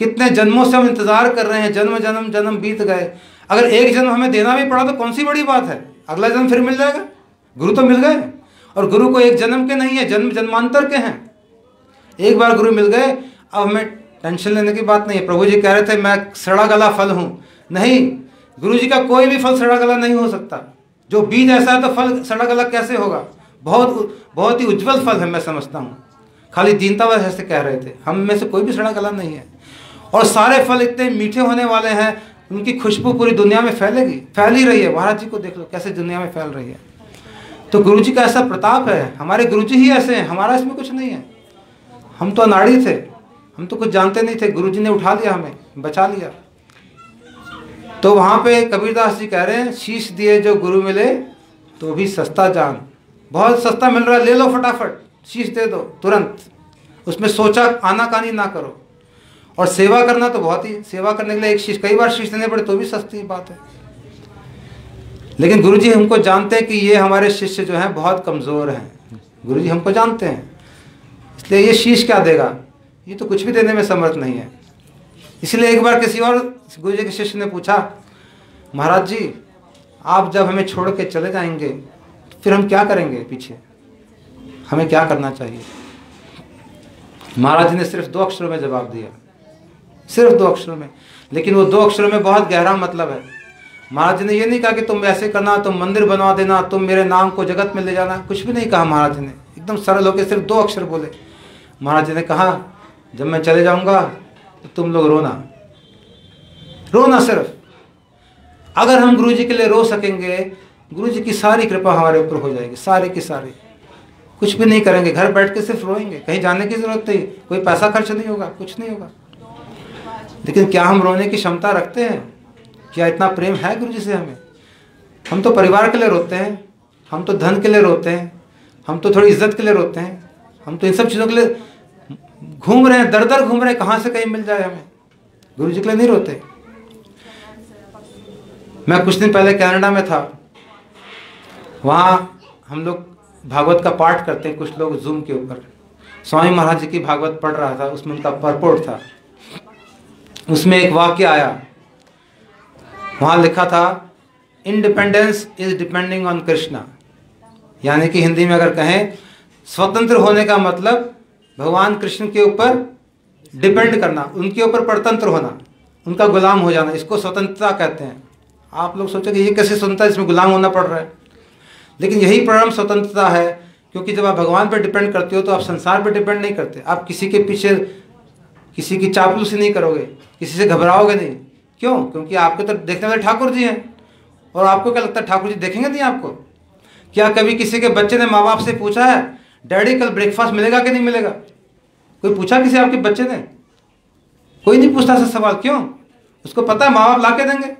कितने जन्मों से हम इंतज़ार कर रहे हैं, जन्म जन्म जन्म बीत गए। अगर एक जन्म हमें देना भी पड़ा तो कौन सी बड़ी बात है? अगला जन्म फिर मिल जाएगा। गुरु तो मिल गए और गुरु को एक जन्म के नहीं है, जन्म, जन्मांतर के हैं। एक बार गुरु मिल गए, अब हमें टेंशन लेने की बात नहीं है। प्रभु जी कह रहे थे, मैं सड़ा गला फल हूँ। नहीं, गुरु जी का कोई भी फल सड़ा गला नहीं हो सकता। जो बीज ऐसा है तो फल सड़ा गला कैसे होगा? बहुत बहुत ही उज्जवल फल है, मैं समझता हूँ। खाली दीनता वजह से कह रहे थे। हम में से कोई भी सड़ा गला नहीं है। और सारे फल इतने मीठे होने वाले हैं, उनकी खुशबू पूरी दुनिया में फैलेगी, फैल ही रही है। महाराज जी को देख लो, कैसे दुनिया में फैल रही है। तो गुरु जी का ऐसा प्रताप है, हमारे गुरु जी ही ऐसे हैं, हमारा इसमें कुछ नहीं है। हम तो अनाड़ी थे, हम तो कुछ जानते नहीं थे गुरु जी ने उठा लिया हमें, बचा लिया। तो वहाँ पे कबीरदास जी कह रहे हैं, शीश दिए जो गुरु मिले तो भी सस्ता जान। बहुत सस्ता मिल रहा है, ले लो फटाफट, शीश दे दो, तुरंत। उसमें सोचा आना कानी ना करो। और सेवा करना तो बहुत ही, सेवा करने के लिए एक शीश, कई बार शीश देने पड़े तो भी सस्ती बात है। लेकिन गुरुजी हमको जानते हैं कि ये हमारे शिष्य जो हैं बहुत कमज़ोर हैं। गुरुजी हमको जानते हैं। इसलिए ये शीश क्या देगा? ये तो कुछ भी देने में समर्थ नहीं है। इसलिए एक बार किसी और गुरु जी के शिष्य ने पूछा, महाराज जी, आप जब हमें छोड़ के चले जाएँगे तो फिर हम क्या करेंगे पीछे? हमें क्या करना चाहिए? महाराज जी ने सिर्फ़ दो अक्षरों में जवाब दिया। सिर्फ़ दो अक्षरों में। लेकिन वो दो अक्षरों में बहुत गहरा मतलब है। महाराज जी ने ये नहीं कहा कि तुम ऐसे करना, तुम मंदिर बनवा देना, तुम मेरे नाम को जगत में ले जाना। कुछ भी नहीं कहा महाराज जी ने। एकदम सरल होकर सिर्फ़ दो अक्षर बोले। महाराज जी ने कहा, जब मैं चले जाऊँगा तो तुम लोग रोना। रोना सिर्फ़। अगर हम गुरु जी के लिए रो सकेंगे गुरु जी की सारी कृपा हमारे ऊपर हो जाएगी, सारी की सारी। कुछ भी नहीं करेंगे। घर बैठ के सिर्फ़ रोएँगे। कहीं जाने की ज़रूरत नहीं। कोई पैसा खर्च नहीं होगा, कुछ नहीं होगा। लेकिन क्या हम रोने की क्षमता रखते हैं? क्या इतना प्रेम है गुरु जी से हमें? हम तो परिवार के लिए रोते हैं, हम तो धन के लिए रोते हैं, हम तो थोड़ी इज़्ज़त के लिए रोते हैं, हम तो इन सब चीज़ों के लिए घूम रहे हैं, दर दर घूम रहे हैं, कहाँ से कहीं मिल जाए हमें? गुरु जी के लिए नहीं रोते। मैं कुछ दिन पहले कनाडा में था। वहाँ हम लोग भागवत का पाठ करते हैं, कुछ लोग जूम के ऊपर। स्वामी महाराज जी की भागवत पढ़ रहा था, उसमें उनका परपोर्ट था। उसमें एक वाक्य आया। वहाँ लिखा था independence is depending on Krishna यानी कि हिंदी में अगर कहें, स्वतंत्र होने का मतलब भगवान कृष्ण के ऊपर डिपेंड करना, उनके ऊपर परतंत्र होना, उनका गुलाम हो जाना, इसको स्वतंत्रता कहते हैं। आप लोग सोचोगे ये कैसे स्वतंत्रता इसमें गुलाम होना पड़ रहा है। लेकिन यही परम स्वतंत्रता है, क्योंकि जब आप भगवान पर डिपेंड करते हो तो आप संसार पर डिपेंड नहीं करते। आप किसी के पीछे किसी की चापलूसी नहीं करोगे, किसी से घबराओगे नहीं। क्यों? क्योंकि आपके तो देखने वाले ठाकुर जी हैं। और आपको क्या लगता है, ठाकुर जी देखेंगे नहीं आपको? क्या कभी किसी के बच्चे ने माँ बाप से पूछा है, डैडी, कल ब्रेकफास्ट मिलेगा कि नहीं मिलेगा? कोई पूछा किसी आपके बच्चे ने? कोई नहीं पूछता ऐसा सवाल, क्यों? उसको पता है, माँ बाप ला के देंगे।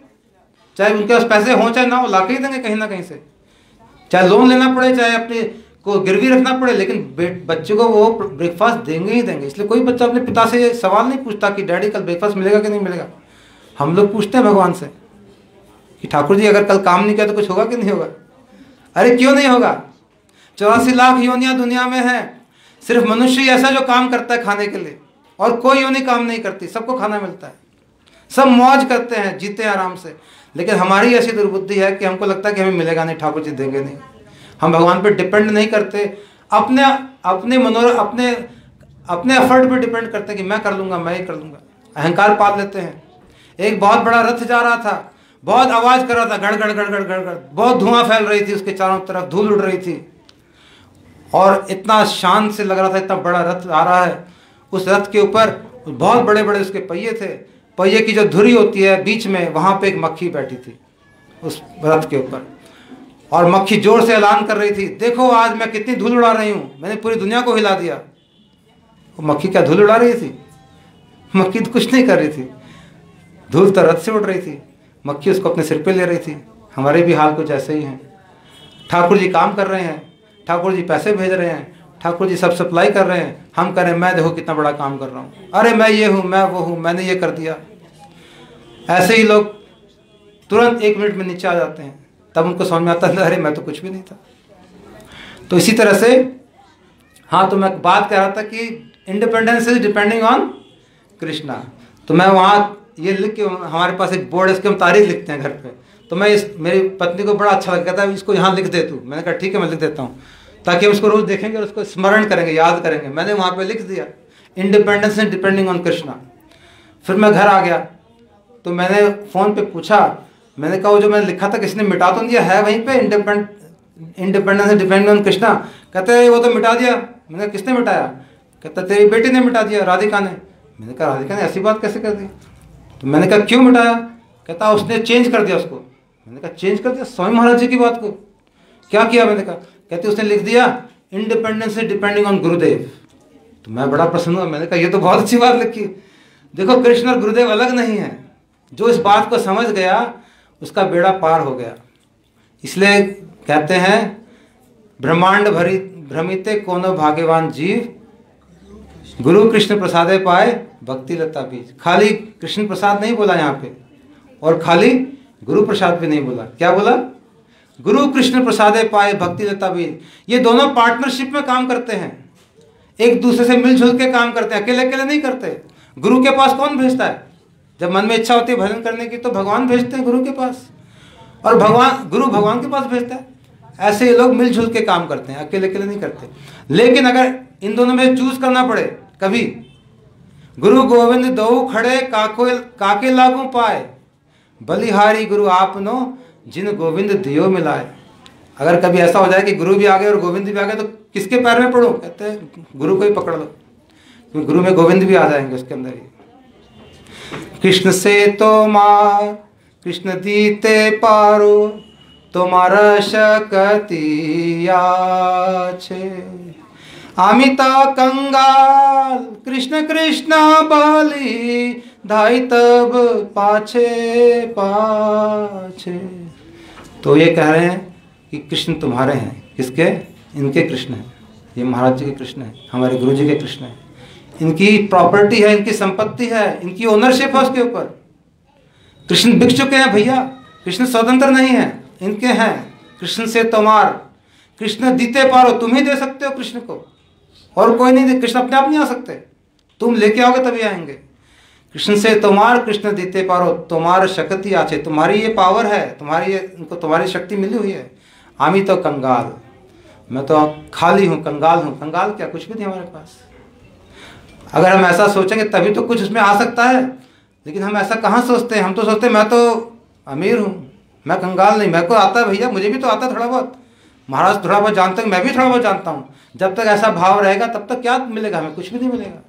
चाहे उनके पास पैसे हों, चाहे ना हो ला के ही देंगे कहीं ना कहीं से। चाहे लोन लेना पड़े, चाहे अपने को गिरवी रखना पड़े, लेकिन बच्चे को वो ब्रेकफास्ट देंगे ही देंगे। इसलिए कोई बच्चा अपने पिता से सवाल नहीं पूछता कि, डैडी, कल ब्रेकफास्ट मिलेगा कि नहीं मिलेगा? हम लोग पूछते हैं भगवान से कि, ठाकुर जी, अगर कल काम नहीं किया तो कुछ होगा कि नहीं होगा? अरे, क्यों नहीं होगा? चौरासी लाख योनियाँ दुनिया में है। सिर्फ़ मनुष्य ऐसा जो काम करता है खाने के लिए। और कोई योनि काम नहीं करती, सबको खाना मिलता है। सब मौज करते हैं, जीते हैं आराम से। लेकिन हमारी ऐसी दुर्बुद्धि है कि हमको लगता है कि हमें मिलेगा नहीं, ठाकुर जी देंगे नहीं। हम भगवान पर डिपेंड नहीं करते। अपने अपने मनोर, अपने अपने एफर्ट पर डिपेंड करते हैं कि मैं कर लूँगा, मैं ही कर लूँगा। अहंकार पाल लेते हैं। एक बहुत बड़ा रथ जा रहा था। बहुत आवाज़ कर रहा था, गड़ गड़ गड़ गड़ गड़ गड़। बहुत धुआँ फैल रही थी उसके चारों तरफ़, धूल उड़ रही थी। और इतना शांत से लग रहा था, इतना बड़ा रथ आ रहा है। उस रथ के ऊपर बहुत बड़े बड़े उसके पहिए थे। पहिए की जो धुरी होती है बीच में, वहाँ पे एक मक्खी बैठी थी, उस रथ के ऊपर। और मक्खी ज़ोर से ऐलान कर रही थी, देखो आज मैं कितनी धूल उड़ा रही हूँ, मैंने पूरी दुनिया को हिला दिया। वो मक्खी क्या धूल उड़ा रही थी? मक्खी तो कुछ नहीं कर रही थी। धूल तो रथ से उड़ रही थी। मक्खी उसको अपने सिर पे ले रही थी। हमारे भी हाल कुछ ऐसे ही हैं। ठाकुर जी काम कर रहे हैं। ठाकुर जी पैसे भेज रहे हैं। ठाकुर जी सब सप्लाई कर रहे हैं। हम करें मैं देखो कितना बड़ा काम कर रहा हूँ। अरे मैं ये हूँ, मैं वो हूँ, मैंने ये कर दिया। ऐसे ही लोग तुरंत एक मिनट में नीचे आ जाते हैं। तब उनको समझ में आता है, अरे मैं तो कुछ भी नहीं था। तो इसी तरह से हाँ तो मैं बात कर रहा था कि independence is depending on Krishna तो मैं वहाँ ये लिख के, हमारे पास एक बोर्ड है, इसके हम तारीख लिखते हैं घर पे। तो मैं इस, मेरी पत्नी को बड़ा अच्छा लगता है इसको यहाँ लिख दे तू। मैंने कहा, ठीक है, मैं लिख देता हूँ। ताकि हम उसको रोज देखेंगे और उसको स्मरण करेंगे, याद करेंगे। मैंने वहाँ पे लिख दिया independence is depending on Krishna फिर मैं घर आ गया तो मैंने फ़ोन पे पूछा मैंने कहा, वो जो मैंने लिखा था, किसने मिटा तो दिया? है वहीं पे independent independence and depending on Krishna कहते वो तो मिटा दिया। मैंने किसने मिटाया? कहता, तेरी बेटी ने मिटा दिया, राधिका ने। मैंने कहा, राधिका ने ऐसी बात कैसे कर दी? तो मैंने कहा, क्यों मिटाया? कहता, उसने चेंज कर दिया उसको। मैंने कहा चेंज कर दिया? स्वामी महाराज जी की बात को? क्या किया? मैंने कहा, कहते, उसने लिख दिया इंडिपेंडेंस डिपेंडिंग ऑन गुरुदेव तो मैं बड़ा प्रसन्न हुआ। मैंने कहा, ये तो बहुत अच्छी बात लिखी देखो कृष्ण और गुरुदेव अलग नहीं है। जो इस बात को समझ गया उसका बेड़ा पार हो गया। इसलिए कहते हैं, ब्रह्मांड भरी, भ्रमिते कोनो भाग्यवान जीव, गुरु कृष्ण प्रसादे पाए भक्ति लता बीज। खाली कृष्ण प्रसाद नहीं बोला यहाँ पे, और खाली गुरु प्रसाद भी नहीं बोला। क्या बोला? गुरु कृष्ण प्रसादे पाए भक्ति लता बीज। ये दोनों पार्टनरशिप में काम करते हैं। एक दूसरे से मिलजुल के काम करते हैं अकेले अकेले नहीं करते। गुरु के पास कौन भेजता है? जब मन में इच्छा होती है भजन करने की तो भगवान भेजते हैं गुरु के पास। और भगवान, गुरु भगवान के पास भेजता है। ऐसे ये लोग मिलजुल के काम करते हैं अकेले अकेले नहीं करते। लेकिन अगर इन दोनों में चूज़ करना पड़े, कभी, गुरु गोविंद दो खड़े, काको, काके लागू पाए। बलिहारी गुरु आपनो जिन गोविंद दियो मिलाए। अगर कभी ऐसा हो जाए कि गुरु भी आ गए और गोविंद भी आ गए तो किसके पैर में पड़ो? कहते हैं, गुरु को ही पकड़ लो। क्योंकि गुरु में गोविंद भी आ जाएँगे उसके अंदर ही। कृष्ण से तो मार कृष्ण दीते पारो তোমার শকতি আছে আমি তো कंगाल कृष्ण कृष्ण बलि धाई तब पाछे पाछे तो ये कह रहे हैं कि कृष्ण तुम्हारे हैं किसके इनके कृष्ण हैं ये महाराज जी के कृष्ण हैं हमारे गुरु जी के कृष्ण हैं इनकी प्रॉपर्टी है, इनकी संपत्ति है, इनकी ओनरशिप है उसके ऊपर। कृष्ण बिक चुके हैं भैया, कृष्ण स्वतंत्र नहीं है, इनके हैं। कृष्ण से तुम्हार कृष्ण दीते पारो, तुम ही दे सकते हो कृष्ण को। और कोई नहीं कृष्ण अपने आप नहीं आ सकते। तुम लेके आओगे तभी आएँगे। कृष्ण से तुम्हार कृष्ण दीते पारो तुम्हार शक्ति आचे, तुम्हारी ये पावर है, तुम्हारी ये, इनको तुम्हारी शक्ति मिली हुई है। आमी तो कंगाल। मैं तो खाली हूँ, कंगाल हूँ। कंगाल क्या? कुछ भी नहीं हमारे पास। अगर हम ऐसा सोचेंगे, तभी तो कुछ उसमें आ सकता है। लेकिन हम ऐसा कहाँ सोचते हैं? हम तो सोचते हैं, मैं तो अमीर हूँ, मैं कंगाल नहीं मेरे को आता भैया, मुझे भी तो आता थोड़ा बहुत। महाराज, थोड़ा बहुत जानते हैं, मैं भी थोड़ा बहुत जानता हूँ। जब तक ऐसा भाव रहेगा, तब तक क्या मिलेगा हमें? कुछ भी नहीं मिलेगा।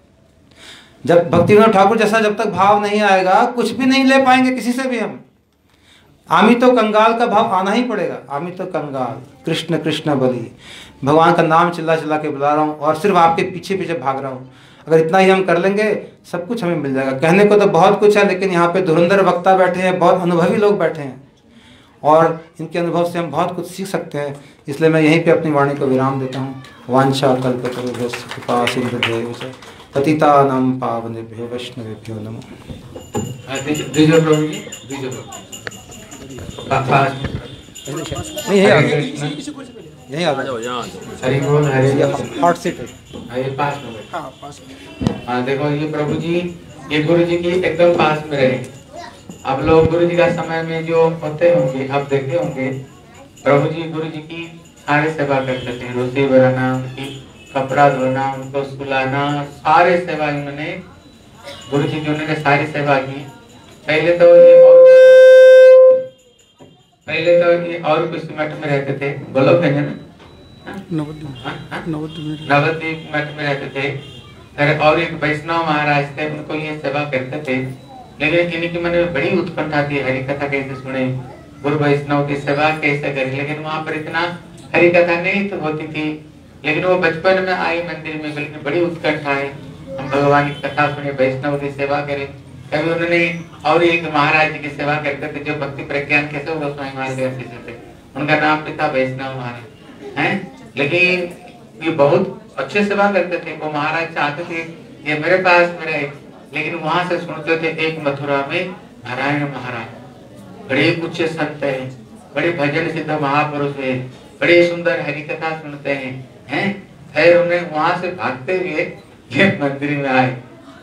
जब भक्ति विनोद ठाकुर जैसा जब तक भाव नहीं आएगा, कुछ भी नहीं ले पाएँगे किसी से भी हम। आमी तो कंगाल का भाव आना ही पड़ेगा। आमी तो कंगाल, कृष्ण कृष्ण बलि। भगवान का नाम चिल्ला चिल्ला के बुला रहा हूँ और सिर्फ़ आपके पीछे पीछे भाग रहा हूँ। अगर इतना ही हम कर लेंगे सब कुछ हमें मिल जाएगा। कहने को तो बहुत कुछ है लेकिन यहाँ पे धुरंधर वक्ता बैठे हैं बहुत अनुभवी लोग बैठे हैं। और इनके अनुभव से हम बहुत कुछ सीख सकते हैं। इसलिए मैं यहीं पे अपनी वाणी को विराम देता हूँ। वांछा कल्पतरुभ्यश्च कृपा सिंधुभ्यैव च। पतितानां पावनेभ्यो वैष्णवेभ्यो नमो। दीजिए प्रभु यहीं आ जाओ। यहीं हरि बोल हरे बोल सीट है हाँ, ये पास में बैठो। हाँ देखो ये प्रभु जी ये गुरु जी की एकदम पास में रहे। अब लोग गुरु जी का समय में जो होते होंगे अब देखे होंगे प्रभु जी गुरु जी की सारे सेवा करते थे। रोटी बनाना उनकी कपड़ा धोना उनको सुलाना सारे सेवा इन्होंने गुरु जी की उन्होंने सारी सेवा की। पहले तो ये और पहले तो ये और कुछ मठ में रहते थे? बोलो भजन नवद्वीप। नवद्वीप नवद्वीप मठ में रहते थे। और एक वैष्णव महाराज थे उनको ये सेवा करते थे। लेकिन इनके मन में बड़ी उत्कंठा थी हरि कथा कैसे सुने? गुरु वैष्णव की सेवा कैसे करें? लेकिन वहाँ पर इतना हरि कथा नहीं तो होती थी। लेकिन वो बचपन में आए मंदिर में लेकिन बड़ी उत्कंठा है। हम भगवान की कथा सुने वैष्णव की सेवा करें। कभी उन्होंने और एक महाराज जी की सेवा करते थे, जो भक्ति प्रज्ञान केशव गोस्वामी महाराज के थे उनका नाम था वैष्णव महाराज, हैं? लेकिन ये बहुत अच्छे सेवा करते थे। वो महाराज चाहते थे, ये मेरे पास में रहे। लेकिन वहाँ से सुनते थे, एक मथुरा में नारायण महाराज। बड़े उच्च संत हैं, बड़े भजन सिद्ध महापुरुष हैं, बड़े सुंदर हरि कथा सुनते हैं हैं? फिर उन्हें वहाँ से भागते हुए ये मंदिर में आए।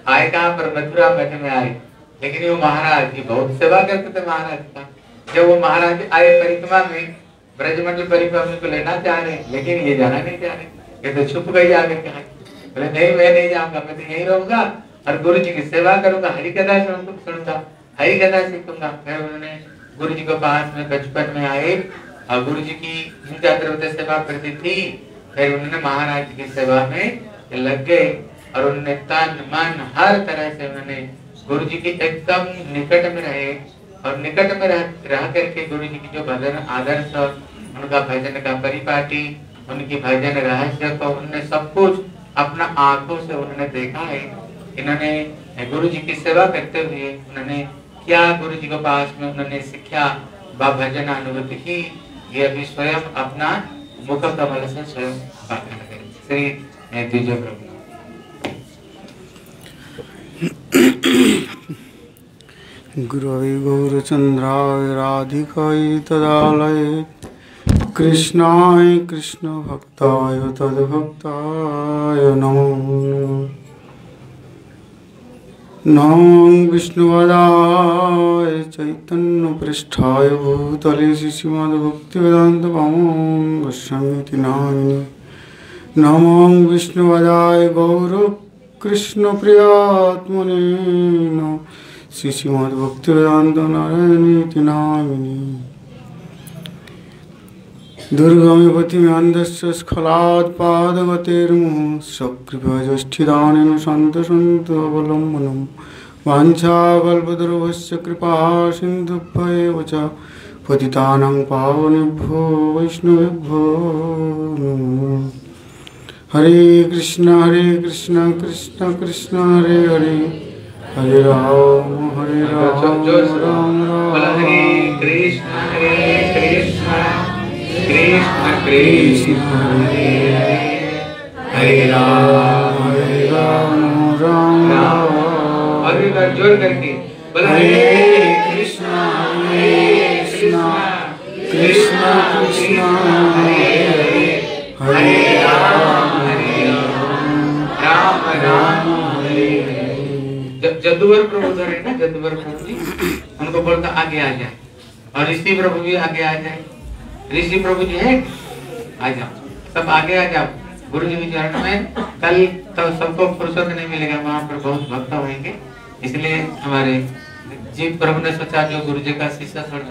आए कहाँ पर मथुरा मठ में आए। लेकिन वो महाराज की बहुत सेवा करते थे महाराज का। जब वो महाराज आए परिक्रमा में, ब्रजमंडल परिक्रमा को लेना चाह रहे, लेकिन ये जाना नहीं चाह रहे। ये तो छुप गई आगे कहा बोले, नहीं, मैं नहीं जाऊँगा, मैं तो यहीं रहूँगा और गुरु जी की सेवा करूँगा हरि कथा सुन- सुनूँगा हरि कथा सीखूँगा। फिर उन्होंने गुरु जी को पास में, बचपन में आए और गुरु जी की द्रव्य सेवा करती थी। फिर उन्होंने महाराज की सेवा में लग गए। और उन्होंने तन मन हर तरह से उन्होंने गुरु जी के एकदम निकट में रहे और निकट में रह, रह करके गुरु जी की जो भजन आदर्श उनका भजन का परिपाटी उनकी भजन रहस्य को उन्होंने सब कुछ अपना आँखों से उन्होंने देखा है। इन्होंने गुरु जी की सेवा करते हुए उन्होंने क्या गुरु जी के पास में उन्होंने सीखा व भजन अनुभूति की ये अभी स्वयं अपना मुख कमल से स्वयं श्री द्विजय प्रभु। गुरवे गौरचन्द्राय राधिकाय तदालये। कृष्णाय कृष्णभक्ताय तद्भक्ताय नमो नमो। विष्णुवदाय चैतन्यपृष्ठाय भूतले श्रीमद्भक्तिवेदान्तपामों गोस्वामीति नामिनि नमो विष्णुवदाय गौरकृष्णप्रियात्मने नमः श्रीमद्भक्तिवेदान्त नारायणीति नामिनि। दुर्गमिपति में अन्धस्य स्खलात् पादगतेर्मुः सकृपजष्ठिदानेन सन्त सन्त अवलम्बनं वाञ्छाकल्पतरुभस्य कृपा सिन्धुभ्येव च पतितानां पावनेभ्यो वैष्णवेभ्यो हरे कृष्ण हरे कृष्ण कृष्ण कृष्ण हरे हरे। हरे राम हरे राम राम। राम हरे कृष्ण हरे कृष्ण कृष्ण कृष्ण हरे हरे। राम हरे राम राम राम। और एक बार ज़ोर करके बोला हरे कृष्ण हरे कृष्ण। कृष्ण कृष्ण हरे हरे। हरे जदुवर प्रभु उधर है ना, जदुवर प्रभु जी, उनको बोलता, आगे आ जाए और ऋषि प्रभु भी आगे आ जाए। ऋषि प्रभु जी है, आ जाओ। सब आगे आ जाओ। गुरु जी के चरण में कल तो सबको फुर्सत नहीं मिलेगा, वहाँ पर बहुत भक्त होंगे। इसलिए हमारे जी प्रभु ने सोचा, जो गुरु जी का शिष्य छोड़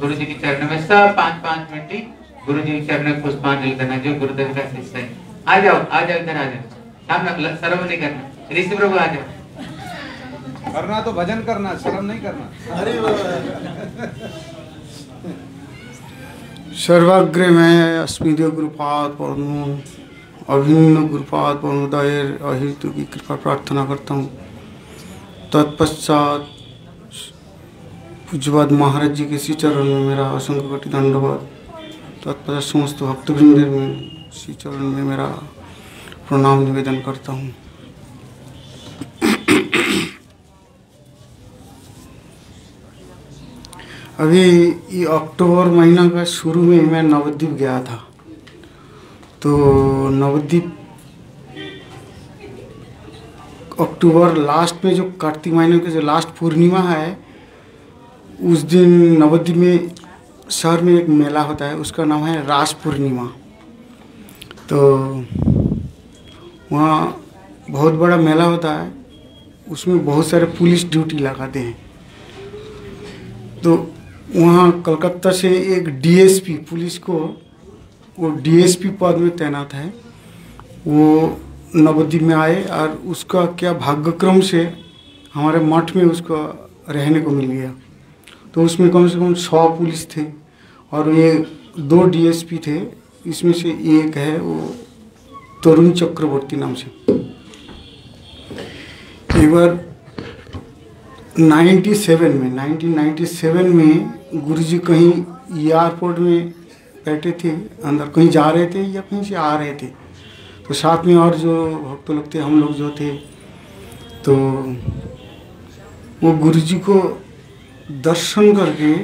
गुरु जी के चरण में सब पाँच पाँच मिनट ही गुरु जी के चरण में पुष्पांजलि देना, जो गुरुदेव का शिष्य है। आ जाओ आ जाओ, इधर आ जाओ। सामने सर्व नहीं करना। ऋषि प्रभु आ जाओ। करना तो भजन करना शर्म नहीं करना। सर्वाग्रे में अस्मिदेव गुरुपाद पौर्णु अभिन्न गुरुपाद पौर्णोदय अहितु की कृपा प्रार्थना करता हूँ। तत्पश्चात पूज्यवाद महाराज जी के श्री चरण में मेरा असंख्य कटी दंडवाद तत्पश्चात समस्त भक्तवृंद में श्री चरण में मेरा प्रणाम निवेदन करता हूँ। अभी ये अक्टूबर महीना का शुरू में मैं नवद्वीप गया था। तो नवद्वीप अक्टूबर लास्ट में जो कार्तिक महीने का जो लास्ट पूर्णिमा है, उस दिन नवद्वीप में शहर में एक मेला होता है, उसका नाम है रास पूर्णिमा। तो वहाँ बहुत बड़ा मेला होता है, उसमें बहुत सारे पुलिस ड्यूटी लगाते हैं। तो वहाँ कलकत्ता से एक डीएसपी पुलिस को, वो डीएसपी पद में तैनात है। वो नवद्वीप में आए और उसका क्या भाग्यक्रम से हमारे मठ में उसको रहने को मिल गया। तो उसमें कम से कम सौ पुलिस थे और ये दो डीएसपी थे। इसमें से एक है वो तरुण चक्रवर्ती नाम से। एक बार 97 में 1997 में गुरुजी कहीं एयरपोर्ट में बैठे थे, अंदर कहीं जा रहे थे या कहीं से आ रहे थे। तो साथ में और जो भक्त लोग थे, हम लोग जो थे तो वो गुरुजी को दर्शन करके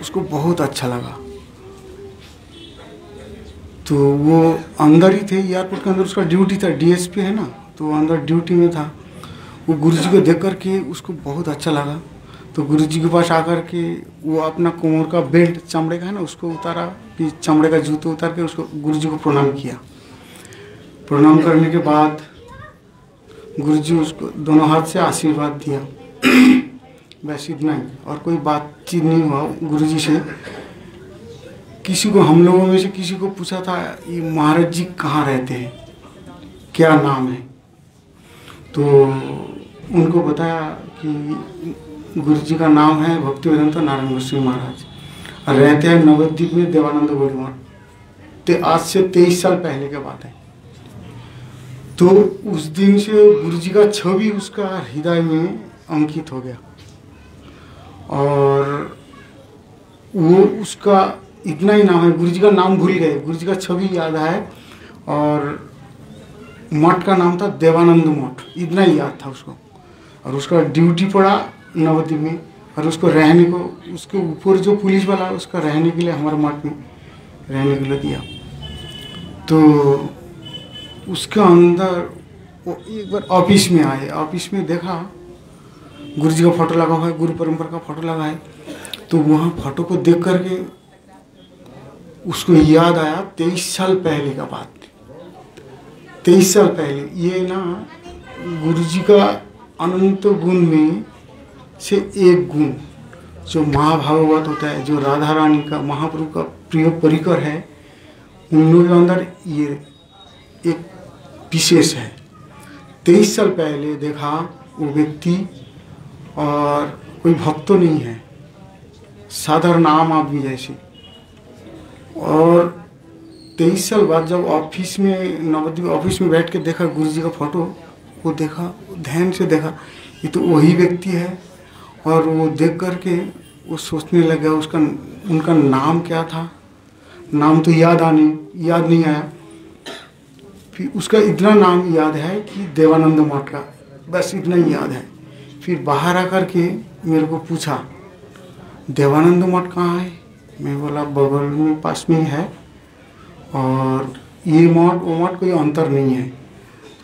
उसको बहुत अच्छा लगा। तो वो अंदर ही थे एयरपोर्ट के अंदर उसका ड्यूटी था डीएसपी है ना तो वो अंदर ड्यूटी में था। वो गुरुजी को देख करके उसको बहुत अच्छा लगा। तो गुरुजी के पास आकर के वो अपना कोमर का बेल्ट चमड़े का है ना, उसको उतारा फिर चमड़े का जूते उतार के उसको गुरुजी को प्रणाम किया। प्रणाम करने के बाद गुरुजी उसको दोनों हाथ से आशीर्वाद दिया। बस इतना ही। और कोई बातचीत नहीं हुआ गुरुजी से। किसी को हम लोगों में से किसी को पूछा था, ये महाराज जी कहाँ रहते हैं? क्या नाम है? तो उनको बताया कि गुरु जी का नाम है भक्ति वेदांत नारायण गोस्वामी महाराज। और रहते हैं नवद्वीप में देवानंद गोड़ी मठ ते आज से तेईस साल पहले की बात है। तो उस दिन से गुरु जी का छवि उसका हृदय में अंकित हो गया। और वो उसका इतना ही नाम है गुरु जी का नाम भूल गए। गुरु जी का छवि याद है और मठ का नाम था देवानंद मठ। इतना ही याद था उसको। और उसका ड्यूटी पड़ा नवद्वीप में। और उसको रहने को, उसके ऊपर जो पुलिस वाला उसका रहने के लिए हमारे मठ में रहने के लिए दिया। तो उसके अंदर वो एक बार ऑफ़िस में आए। ऑफ़िस में देखा, गुरु जी का फ़ोटो लगा हुआ है, गुरु परंपरा का फ़ोटो लगा है। तो वहाँ फ़ोटो को देख करके उसको याद आया, तेईस साल पहले का बात। तेईस साल पहले, ये ना, गुरु जी का अनंत गुण में से एक गुण, जो महाभागवत होता है, जो राधा रानी का, महाप्रभु का प्रिय परिकर है उन लोगों के अंदर ये एक विशेष है। तेईस साल पहले देखा वो व्यक्ति और कोई भक्त तो नहीं है। साधारण आम आदमी जैसे। और तेईस साल बाद जब ऑफ़िस में, नवद्वीप ऑफ़िस में बैठ के देखा गुरु जी का फ़ोटो वो देखा, ध्यान से देखा, ये तो वही व्यक्ति है। और वो देख करके वो सोचने लगा, उसका, उनका नाम क्या था? नाम तो याद आने, याद नहीं आया। फिर उसका इतना नाम याद है कि देवानंद मठ का, बस इतना ही याद है। फिर बाहर आकर के मेरे को पूछा, देवानंद मठ कहाँ है? मैं बोला, बगल में पास में ही और ये मठ वो मठ कोई अंतर नहीं है।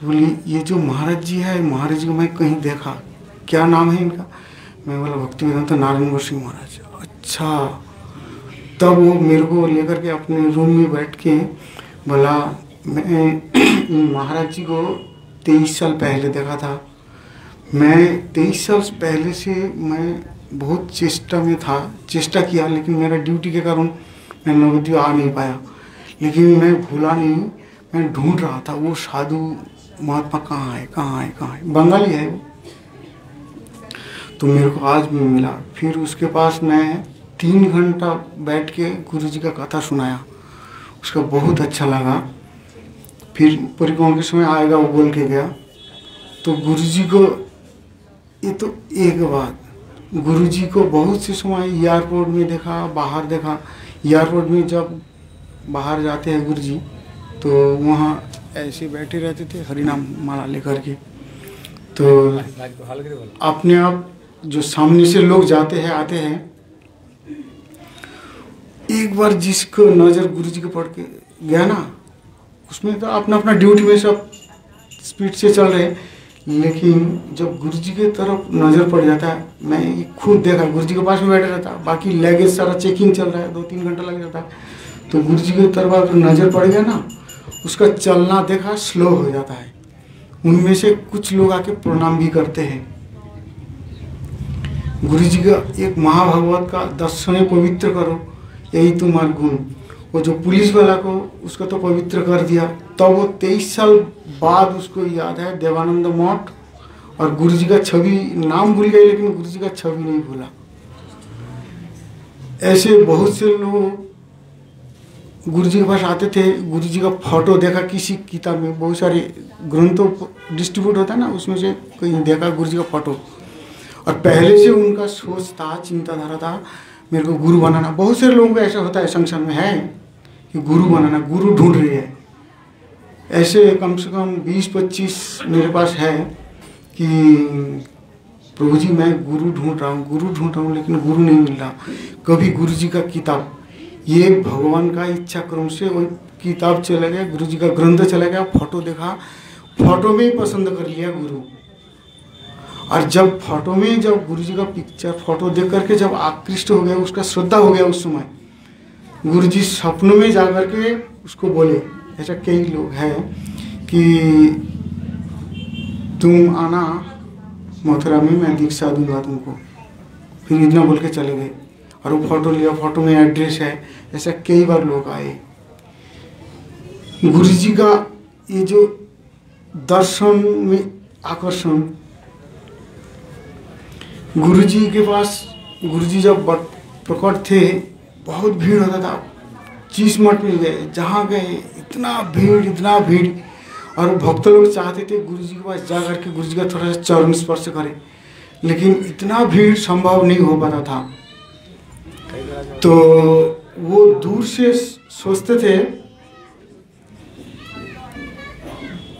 बोली, ये जो महाराज जी है, महाराज जी को मैं कहीं देखा। क्या नाम है इनका? मैं बोला, भक्ति वेदांत नारायण सिंह महाराज। अच्छा। तब वो मेरे को लेकर के अपने रूम में बैठ के बोला, मैं, महाराज जी को तेईस साल पहले देखा था। मैं तेईस साल पहले से मैं बहुत चेष्टा में था, चेष्टा किया, लेकिन मेरा ड्यूटी के कारण मैं नवद्वीप आ नहीं पाया। लेकिन मैं भूला नहीं, मैं ढूंढ रहा था, वो साधु महात्मा कहाँ है कहाँ है कहाँ है? बंगाली है वो। तो मेरे को आज भी मिला। फिर उसके पास मैं तीन घंटा बैठ के गुरु जी का कथा सुनाया। उसका बहुत अच्छा लगा। फिर परिक्रमा के समय आएगा वो बोल के गया। तो गुरु जी को ये तो एक बात। गुरु जी को बहुत से समय एयरपोर्ट में देखा, बाहर देखा। एयरपोर्ट में जब बाहर जाते हैं गुरु जी तो वहाँ ऐसे बैठे रहते थे हरिनाम माला लेकर के। तो अपने आप जो सामने से लोग जाते हैं, आते हैं, एक बार जिसको नज़र गुरु जी को पड़ के गया ना, उसमें तो अपना अपना ड्यूटी में सब स्पीड से चल रहे लेकिन जब गुरु जी के तरफ़ नज़र पड़ जाता है, मैं खुद देखा गुरु जी के पास में बैठे रहता, बाकी लगेज सारा चेकिंग चल रहा है, दो तीन घंटा लग जाता। है तो गुरु जी की तरफ़ अगर नज़र पड़ गया ना उसका चलना देखा स्लो हो जाता है। उनमें से कुछ लोग आके प्रणाम भी करते हैं। गुरु जी का एक महाभागवत का दर्शन पवित्र करो, यही तुम्हारा गुण। वो जो पुलिस वाला को उसको तो पवित्र कर दिया। तब तो वो तेईस साल बाद उसको याद है, देवानंद मठ और गुरु जी का छवि नाम भूल गए, लेकिन गुरु जी का छवि नहीं भूला। ऐसे बहुत से लोग गुरु जी के पास आते थे गुरु जी का फ़ोटो देखा, किसी किताब में बहुत सारे ग्रंथों डिस्ट्रीब्यूट होता है ना, उसमें से कहीं देखा गुरु जी का फ़ोटो और पहले से उनका सोच था, चिंताधारा था, मेरे को गुरु बनाना। बहुत सारे लोगों को ऐसा होता है संगठन में है कि गुरु बनाना, गुरु ढूंढ रही है। ऐसे कम से कम बीस पच्चीस मेरे पास है कि प्रभु जी, मैं गुरु ढूंढ रहा हूँ, गुरु ढूंढ रहा हूँ, लेकिन गुरु नहीं मिल रहा। कभी गुरु जी का किताब ये भगवान का इच्छा क्रम से वही किताब चला गया गुरु जी का ग्रंथ चला गया फ़ोटो देखा, फ़ोटो में ही पसंद कर लिया गुरु। और जब फ़ोटो में जब गुरु जी का पिक्चर फ़ोटो देख करके जब आकृष्ट हो गया, उसका श्रद्धा हो गया उस समय गुरु जी सपनों में जा करके उसको बोले, ऐसा कई लोग हैं कि तुम आना, मथुरा में, मैं दीक्षा दूँगा तुमको। फिर इतना बोल के चले गए। और वो फ़ोटो लिया फ़ोटो में एड्रेस है। ऐसा कई बार लोग आए। गुरु जी का ये जो दर्शन में आकर्षण, गुरु जी के पास, गुरु जी जब प्रकट थे, बहुत भीड़ होता था। चीस मठ में गए, जहाँ गए, इतना भीड़ इतना भीड़। और भक्त लोग चाहते थे गुरु जी के पास जा करके गुरु जी का थोड़ा सा चरण स्पर्श करें। लेकिन इतना भीड़ संभव नहीं हो पाता था। तो वो दूर से सोचते थे।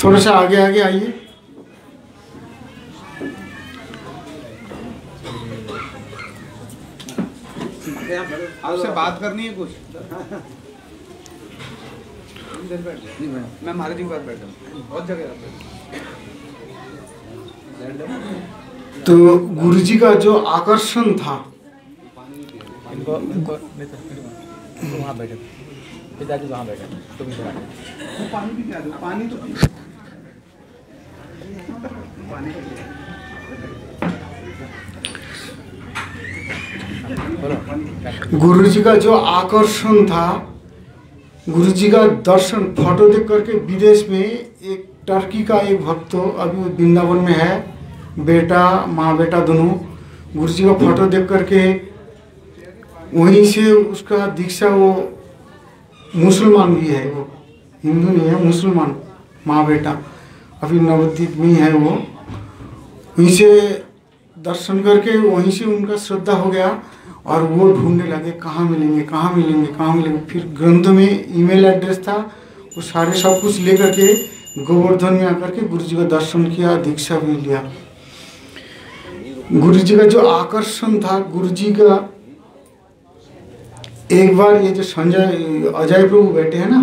थोड़ा सा आगे आगे आइए। आपसे बात करनी है कुछ? मैं महाराज जी के बैठा हूँ। बहुत जगह तो गुरु जी का जो आकर्षण था इनको इनको तो वहाँ बैठे पिताजी वहाँ बैठे तुम इधर आ पानी भी दो तो गुरु जी का जो आकर्षण था गुरु जी का दर्शन फ़ोटो देख करके विदेश में एक टर्की का एक भक्त अभी वृंदावन में है, बेटा, माँ बेटा दोनों गुरु जी का फ़ोटो देख करके वहीं से उसका दीक्षा वो मुसलमान भी है वो, हिंदू नहीं है, मुसलमान माँ बेटा अभी नवद्वीप में है वो। वहीं से दर्शन करके वहीं से उनका श्रद्धा हो गया और वो ढूँढने लगे, कहाँ मिलेंगे कहाँ मिलेंगे कहाँ मिलेंगे। फिर ग्रंथ में ईमेल एड्रेस था, वो सारे सब कुछ लेकर के गोवर्धन में आकर के गुरु जी का दर्शन किया, दीक्षा भी लिया। गुरु जी का जो आकर्षण था गुरु जी का एक बार ये जो संजय अजय प्रभु बैठे हैं ना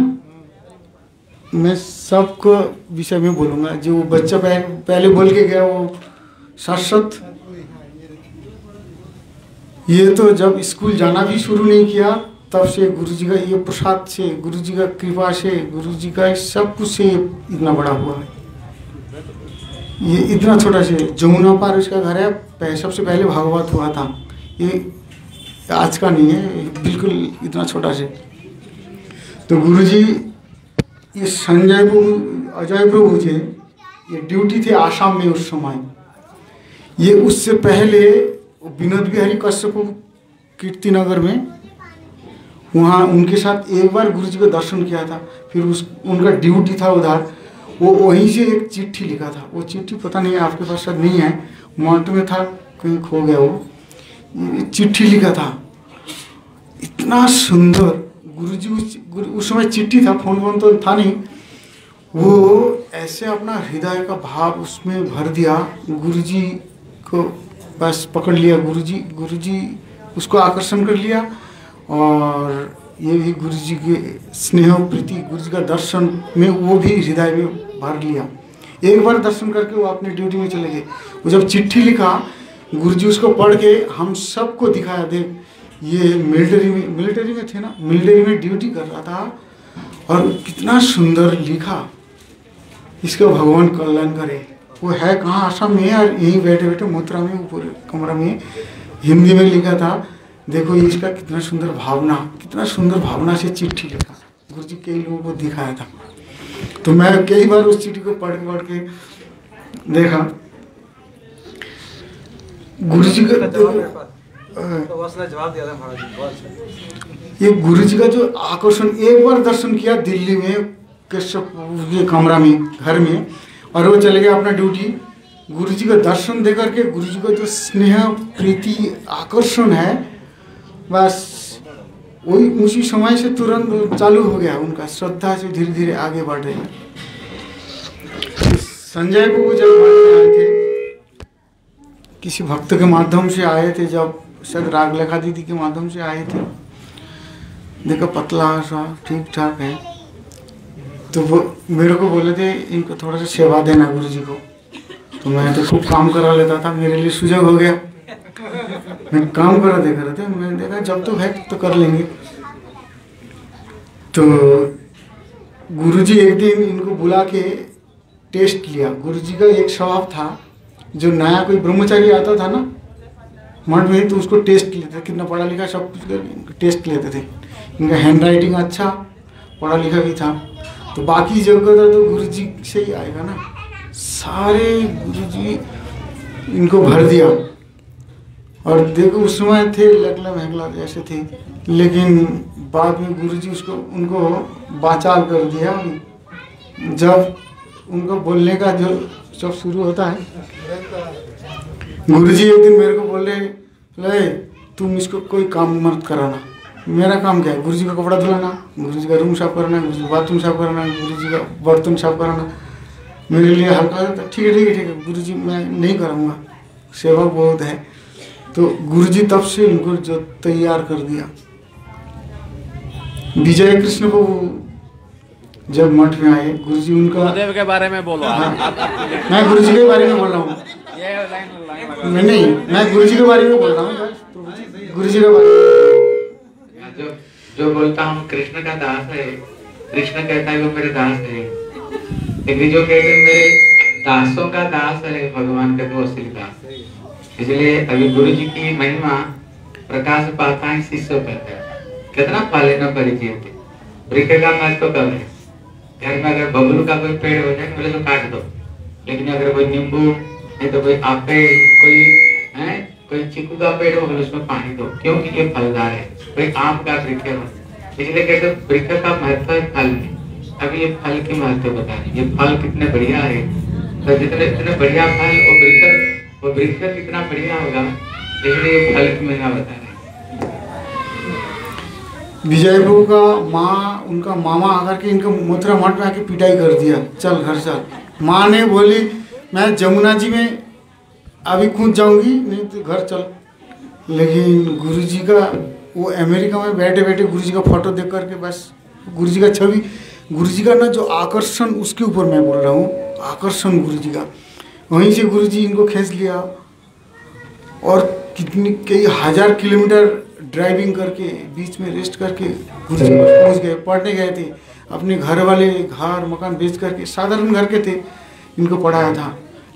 मैं सबको विषय में बोलूँगा। जो वो बच्चा पह, पहले बोल के गया वो शाश्वत। ये तो जब स्कूल जाना भी शुरू नहीं किया तब से गुरु जी का ये प्रसाद से गुरु जी का कृपा से गुरु जी का सब कुछ से इतना बड़ा हुआ है। ये इतना छोटा से जमुना पार उसका घर है सबसे पहले भागवत हुआ था। ये आज का नहीं है, बिल्कुल इतना छोटा से तो गुरु जी ये संजय प्रभु, अजय प्रभु जी ये ड्यूटी थे आसाम में उस समय। ये उससे पहले विनोद बिहारी कश्यप कीर्तिनगर में, वहाँ उनके साथ एक बार गुरु जी का दर्शन किया था, फिर उस, उनका ड्यूटी था उधर। वो वहीं से एक चिट्ठी लिखा था। वो चिट्ठी पता नहीं आपके पास शायद नहीं है, मॉन्ट में था, कहीं खो गया वो। चिट्ठी लिखा था। इतना सुंदर। गुरु जी उस गुरु, उस समय चिट्ठी था, फ़ोन वोन तो था नहीं। वो ऐसे अपना हृदय का भाव उसमें भर दिया। गुरु जी को बस पकड़ लिया। गुरु जी गुरु जी उसको आकर्षण कर लिया। और ये भी गुरु जी के स्नेह प्रीति गुरु जी का दर्शन में वो भी हृदय में भर लिया। एक बार दर्शन करके वो अपनी ड्यूटी में चले गए। वो जब चिट्ठी लिखा गुरु जी उसको पढ़ के हम सबको दिखाया, देख, ये मिलिट्री में मिलिट्री में थे ना मिलिट्री में ड्यूटी कर रहा था और कितना सुंदर लिखा। इसका भगवान कल्याण करे। वो है कहाँ? आसाम में और यहीं बैठे बैठे मुद्रा में ऊपर कमरा में हिंदी में लिखा था। देखो इसका कितना सुंदर भावना, कितना सुंदर भावना से चिट्ठी लिखा। गुरु जी कई लोगों को दिखाया था। तो मैं कई बार उस चिट्ठी को पढ़ पढ़ के देखा। गुरु जी का तो, तो जवाब दिया था महाराज अच्छा। ये गुरु जी का जो आकर्षण एक बार दर्शन किया दिल्ली में कश्यप के कमरा में घर में और वो चले गए अपना ड्यूटी। गुरु जी का दर्शन दे करके गुरु जी का जो स्नेह प्रीति आकर्षण है बस वही उसी समय से तुरंत चालू हो गया उनका। श्रद्धा से धीरे धीरे आगे बढ़ रहे। हैं संजय को जब किसी भक्त के माध्यम से आए थे, जब शायद राग लेखा दीदी के माध्यम से आए थे। देखा, पतला सा ठीक ठाक है। तो वो मेरे को बोले थे, इनको थोड़ा सा सेवा देना गुरु जी को। तो मैं तो खूब काम करा लेता था, मेरे लिए सुजग हो गया। मैं काम करा देखा रहे थे, मैंने देखा जब तो है तो कर लेंगे। तो गुरु जी एक दिन इनको बुला के टेस्ट लिया। गुरु जी का एक स्वभाव था जो नया कोई ब्रह्मचारी आता था ना, मठ में तो उसको टेस्ट लेते थे, कितना पढ़ा लिखा सब कुछ टेस्ट लेते थे। इनका हैंड राइटिंग अच्छा पढ़ा लिखा भी था। तो बाकी जगह तो गुरु जी से ही आएगा ना। सारे गुरु जी इनको भर दिया। और देखो उस समय थे, लकला महकला जैसे थे, लेकिन बाद में गुरु जी उसको, उनको बाचाल कर दिया। जब उनको बोलने का जो सब शुरू होता है। गुरु जी एक दिन मेरे को बोले, ले, तुम इसको कोई काम मत कराना। मेरा काम क्या है? गुरु जी का कपड़ा धुलाना गुरु जी का रूम साफ़ करना गुरु जी का बाथरूम साफ़ करना गुरु जी का बर्तन साफ़ कराना। मेरे लिए हल्का था। ठीक है ठीक है ठीक है। गुरु जी मैं नहीं करूँगा सेवा बहुत है। तो गुरु जी तब से इनको जो तैयार कर दिया। विजय कृष्ण प्रभु जब मठ में आए गुरु जी उनका गुरुदेव के बारे में बोलो हाँ, मैं गुरु जी के बारे में बोल रहा हूँ। मैं नहीं मैं गुरु जी के बारे में बोल रहा हूँ। गुरु जी के बारे में। जो जो बोलता हूँ कृष्ण का दास है। कृष्ण कहता है वो मेरे दास है। लेकिन जो कहते हैं मेरे दासों का दास है भगवान का वो असली दास है। इसलिए अभी गुरु जी की महिमा प्रकाश पाता है शिष्य हैं। कितना पाले न परिचय थे वृक्ष का तो कब है? घर में अगर बबलू का कोई पेड़ हो जाए बोले तो काट दो लेकिन अगर कोई नींबू नहीं तो कोई आपके कोई है कोई चीकू का पेड़ हो उसमें पानी दो क्योंकि ये फलदार है कोई आम का वृक्ष हो इसलिए कहते वृक्ष का महत्व है फल में अभी ये फल की महत्व बता रही ये फल कितने बढ़िया है तो जितने इतने बढ़िया फल वो वृक्ष वो वृक्ष कितना बढ़िया होगा इसलिए ये फल की महिमा बता रहे विजय प्रभु का माँ, उनका मामा आकर के इनका मथुरा मठ में आके पिटाई कर दिया। चल घर चल। माँ ने बोली, मैं जमुना जी में अभी कूद जाऊँगी, नहीं तो घर चल। लेकिन गुरु जी का, वो अमेरिका में बैठे बैठे गुरु जी का फ़ोटो देख करके बस गुरु जी का छवि। गुरु जी का ना जो आकर्षण, उसके ऊपर मैं बोल रहा हूँ, आकर्षण गुरु जी का। वहीं से गुरु जी इनको खींच लिया। और कितनी, कई हज़ार किलोमीटर ड्राइविंग करके बीच में रेस्ट करके गुरुजी के पहुँच गए पढ़ने गए थे। अपने घर वाले घर मकान बेच करके साधारण घर के थे इनको पढ़ाया था।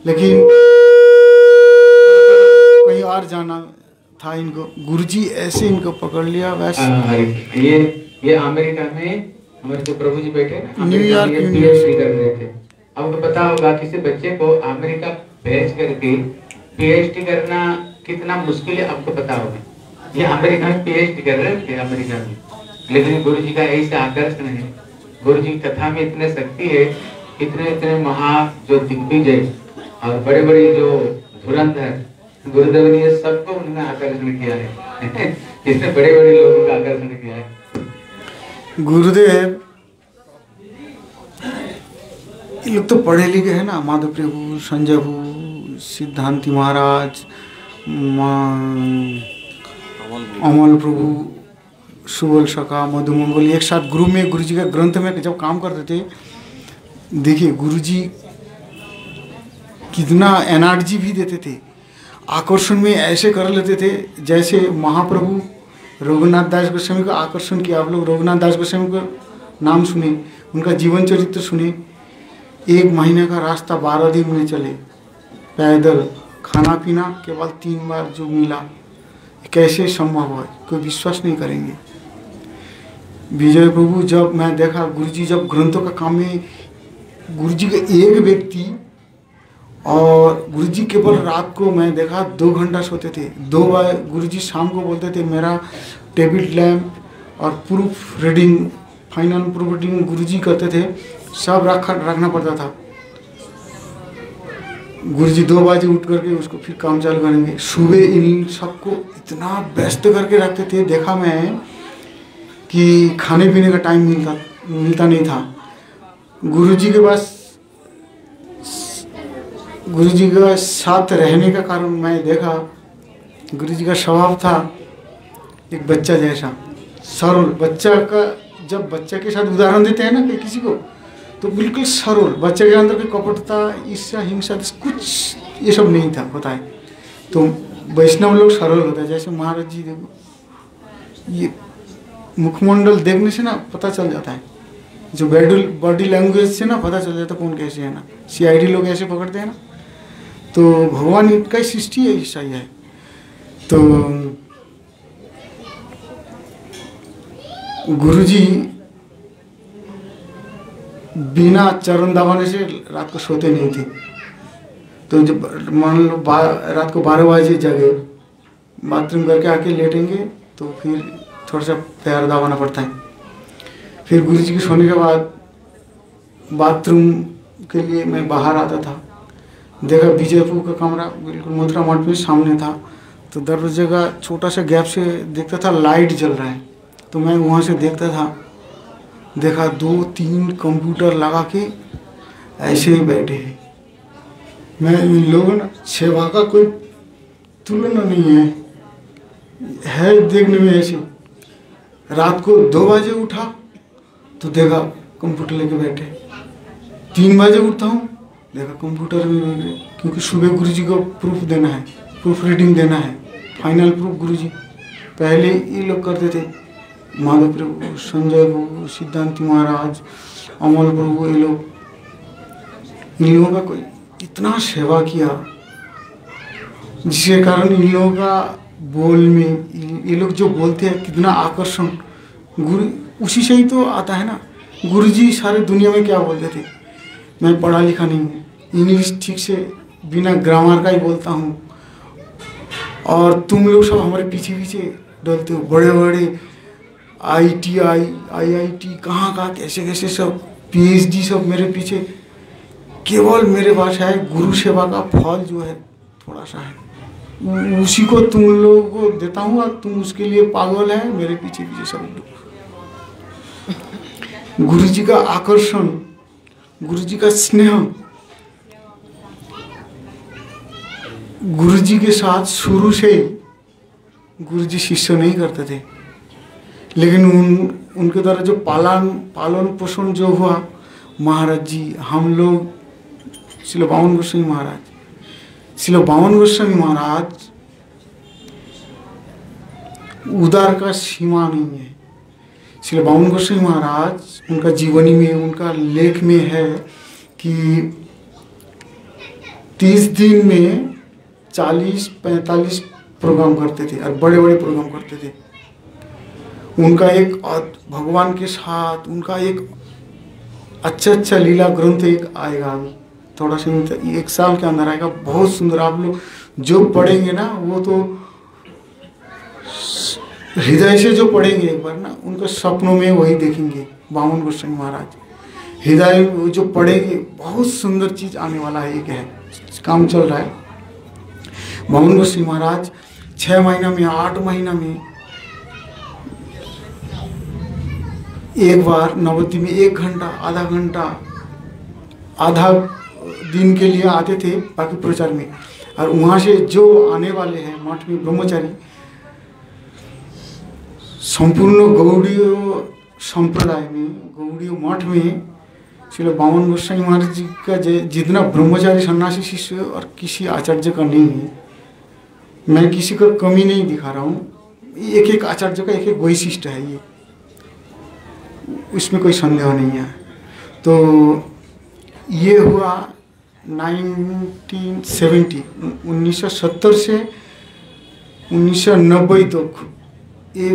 लेकिन कहीं और जाना था इनको। गुरुजी ऐसे इनको पकड़ लिया बस हाँ, ये ये अमेरिका में हमारे जो प्रभु जी बैठे न्यूयॉर्क पीएचडी कर रहे थे। आपको पता होगा किसी बच्चे को अमेरिका भेज करके पीएचडी करना कितना मुश्किल है आपको पता होगा। ये अमेरिका में पीएचडी कर रहे थे अमेरिका में। लेकिन गुरु जी का ऐसा आकर्षण है। गुरु जी कथा में इतने शक्ति है, इतने इतने महा जो दिग्विजय और बड़े बड़े जो धुरंधर, गुरुदेव ने सबको उन्होंने आकर्षण किया है। इतने बड़े बड़े लोगों का आकर्षण किया है। गुरुदेव, ये लोग तो पढ़े लिखे हैं ना माधव प्रभु संजय प्रभु सिद्धांति महाराज अमल प्रभु, सुबल सका मधुमंगल, एक साथ गुरु में, गुरु जी का ग्रंथ में जब काम करते थे, देखिए गुरु जी कितना एनर्जी भी देते थे। आकर्षण में ऐसे कर लेते थे, जैसे महाप्रभु रघुनाथ दास गोस्वामी का आकर्षण किया। आप लोग रघुनाथ दास गोस्वामी का नाम सुने, उनका जीवन चरित्र सुने। एक महीने का रास्ता बारह दिन में चले। पैदल खाना पीना केवल तीन बार जो मिला। कैसे संभव है, कोई विश्वास नहीं करेंगे। विजय प्रभु, जब मैं देखा गुरुजी, जब ग्रंथों का काम में गुरुजी का एक व्यक्ति और गुरुजी केवल रात को मैं देखा दो घंटा सोते थे। दो बार गुरुजी शाम को बोलते थे, मेरा टेबल लैम्प और proof reading, final proof reading Guruji करते थे, सब रखा, रखना पड़ता था। गुरुजी दो बजे उठ करके उसको फिर काम चालू करेंगे। सुबह इन सबको इतना व्यस्त करके रखते थे, देखा मैं, कि खाने पीने का टाइम मिलता मिलता नहीं था। गुरु जी के पास गुरु जी के साथ रहने का कारण मैं देखा गुरु जी का स्वभाव था एक बच्चा जैसा। सरल बच्चा का, जब बच्चा के साथ उदाहरण देते हैं ना कि किसी को तो बिल्कुल सरल, बच्चे के अंदर कोई कपटता, ईर्ष्या, हिंसा कुछ ये सब नहीं था होता है। तो वैष्णव लोग सरल होते हैं, जैसे महाराज जी देखो, ये मुखमंडल देखने से ना पता चल जाता है। जो बॉडी बॉडी लैंग्वेज से ना पता चल जाता है कौन कैसे है ना। सीआईडी लोग ऐसे पकड़ते हैं ना। तो भगवान का ही सृष्टि है ऐसा ही है। तो गुरुजी बिना चरण दबाने से रात को सोते नहीं थे। तो जब मान लो रात को बारह बजे जगे, बाथरूम करके आके लेटेंगे तो फिर थोड़ा सा पैर दबाना पड़ता है। फिर गुरु जी के सोने के बाद बाथरूम के लिए मैं बाहर आता था। देखा विजयपुर का कमरा बिल्कुल मथुरा मठ में सामने था। तो दरवाजे का छोटा सा गैप से देखता था, लाइट जल रहा है। तो मैं वहाँ से देखता था देखा दो तीन कंप्यूटर लगा के ऐसे ही बैठे हैं। मैं इन लोगों ना सेवा का कोई तुलना नहीं है। है देखने में ऐसे। रात को दो बजे उठा तो देखा कंप्यूटर लेके बैठे। तीन बजे उठता हूँ, देखा कंप्यूटर में बैठे। क्योंकि सुबह गुरु जी को प्रूफ देना है प्रूफ रीडिंग देना है फाइनल प्रूफ गुरु जी पहले ये लोग करते थे। माधव प्रभु संजय प्रभु सिद्धांति महाराज अमल प्रभु ये लोग इन लोगों का कोई इतना सेवा किया जिसके कारण इन लोगों का बोल में ये लोग जो बोलते हैं कितना आकर्षण गुरु उसी से ही तो आता है ना गुरु जी सारे दुनिया में क्या बोलते थे मैं पढ़ा लिखा नहीं हूँ इंग्लिश ठीक से बिना ग्रामर का ही बोलता हूँ और तुम लोग सब हमारे पीछे पीछे डलते हो बड़े बड़े I T I I I T कहाँ कहाँ कैसे कैसे सब? पीएचडी सब मेरे पीछे। केवल मेरे पास है गुरु सेवा का फल जो है, थोड़ा सा है। उसी को तुम लोगों को देता हूँ और तुम उसके लिए पागल है, मेरे पीछे पीछे सब लोग। गुरु जी का आकर्षण, गुरु जी का स्नेह। गुरु जी के साथ शुरू से गुरु जी शिष्य नहीं करते थे। लेकिन उन, उनके द्वारा जो पालन पालन पोषण जो हुआ, महाराज जी, हम लोग, श्री बावन गोस्वामी महाराज, श्री बावन गोस्वामी महाराज, उदार का सीमा नहीं है। श्री बावन गोस्वामी महाराज, उनका जीवनी में, उनका लेख में है कि तीस दिन में चालीस, पैंतालीस प्रोग्राम करते थे, और बड़े बड़े प्रोग्राम करते थे। उनका एक भगवान के साथ उनका एक अच्छा अच्छा लीला ग्रंथ एक आएगा। अभी थोड़ा सा तो एक साल के अंदर आएगा। बहुत सुंदर। आप लोग जो पढ़ेंगे ना, वो तो हृदय से जो पढ़ेंगे एक बार ना, उनके सपनों में वही देखेंगे। बामन गोस्वामी महाराज। हृदय जो पढ़ेंगे, बहुत सुंदर चीज़ आने वाला है, एक है। काम चल रहा है। बामन गोस्वामी महाराज, छह महीना में, आठ महीना में एक बार नवद्वीप में एक घंटा, आधा घंटा, आधा दिन के लिए आते थे बाकी प्रचार में। और वहाँ से जो आने वाले हैं, मठ में ब्रह्मचारी, संपूर्ण गौड़ीय संप्रदाय में, गौड़ीय मठ में, श्री बामन गोस्वामी महाराज जी का जितना ब्रह्मचारी सन्यासी, शिष्य और किसी आचार्य का नहीं है, मैं किसी का कमी नहीं दिखा रहा हूँ। एक एक आचार्य का एक एक वैशिष्ट है ये। इसमें कोई संदेह नहीं है। तो ये हुआ 1970 1970 से 1990 तक। ये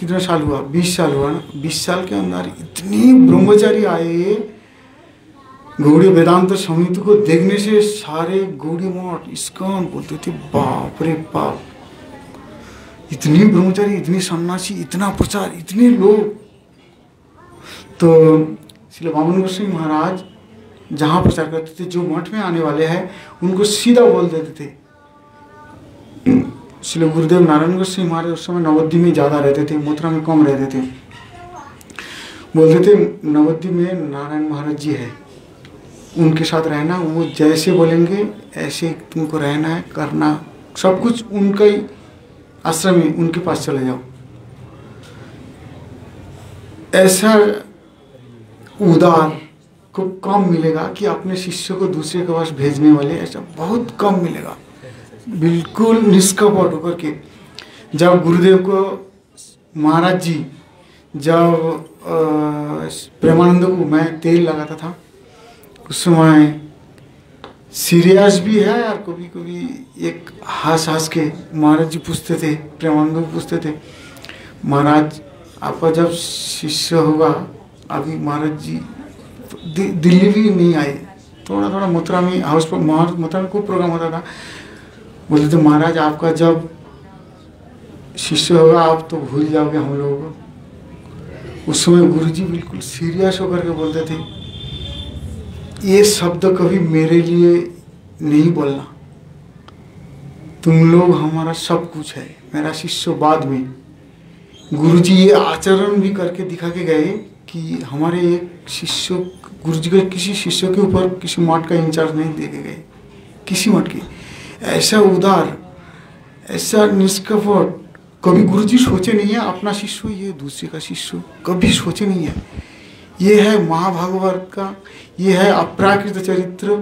कितना साल हुआ? 20 साल हुआ ना? 20 साल के अंदर इतनी ब्रह्मचारी आए। गौड़ी वेदांत समिति को देखने से सारे गौड़ी मठ, इसकान बोलते थे, बाप रे बाप। इतनी ब्रह्मचारी, इतनी सन्यासी, इतना प्रचार, इतने लोग। तो श्री बामन गोस्वामी महाराज जहाँ प्रचार करते थे, जो मठ में आने वाले हैं, उनको सीधा बोल देते थे। श्री गुरुदेव नारायण गोस्वामी महाराज उस समय नवद्वीप में ज़्यादा रहते थे, मथुरा में कम रहते थे। बोलते थे, नवद्वीप में नारायण महाराज जी है। उनके साथ रहना, वो जैसे बोलेंगे, ऐसे तुमको रहना है, करना, सब कुछ उनका ही आश्रम में उनके पास चले जाओ। ऐसा उदार को कम मिलेगा कि अपने शिष्य को दूसरे के पास भेजने वाले, ऐसा बहुत कम मिलेगा। बिल्कुल निष्कपट होकर के। जब गुरुदेव को महाराज जी, जब प्रेमानंद को मैं तेल लगाता था, उस समय सीरियस भी है और कभी कभी एक हंस हंस के महाराज जी पूछते थे, प्रेमानंद पूछते थे, महाराज, आपका जब शिष्य होगा अभी महाराज जी दि, दिल्ली भी नहीं आए। थोड़ा थोड़ा मथुरा में हाउस पर मथुरा में खूब प्रोग्राम होता था। बोलते थे महाराज आपका जब शिष्य होगा आप तो भूल जाओगे हम लोगों को। उस समय गुरु जी बिल्कुल सीरियस होकर के बोलते थे ये शब्द कभी मेरे लिए नहीं बोलना। तुम लोग हमारा सब कुछ है। मेरा शिष्य बाद में। गुरुजी ये आचरण भी करके दिखा के गए कि हमारे एक शिष्य, गुरुजी के किसी शिष्य के ऊपर किसी मठ का इंचार्ज नहीं दे के गए। किसी मठ के। ऐसा उदार, ऐसा निष्कपट, कभी गुरुजी सोचे नहीं है, अपना शिष्य ये दूसरे का शिष्य। कभी सोचे नहीं है। ये है महाभागवत का, ये है अपराकृत चरित्र।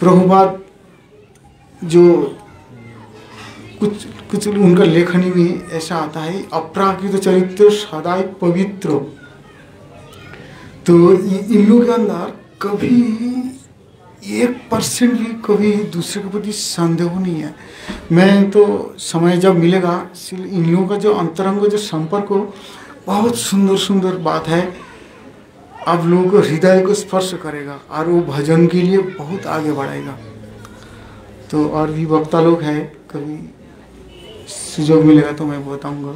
प्रभुपाद जो कुछ कुछ उनका लेखनी में ऐसा आता है, अपराकृत चरित्र सदाई पवित्र। तो इन लोगों के अंदर कभी एक परसेंट भी कभी दूसरे के प्रति संदेह नहीं है। मैं तो समय जब मिलेगा इन लोगों का जो अंतरंग, जो संपर्क हो, बहुत सुंदर सुंदर बात है। आप लोगों को हृदय को स्पर्श करेगा और वो भजन के लिए बहुत आगे बढ़ाएगा तो और भी वक्ता लोग हैं, कभी सुजोग मिलेगा तो मैं बताऊँगा।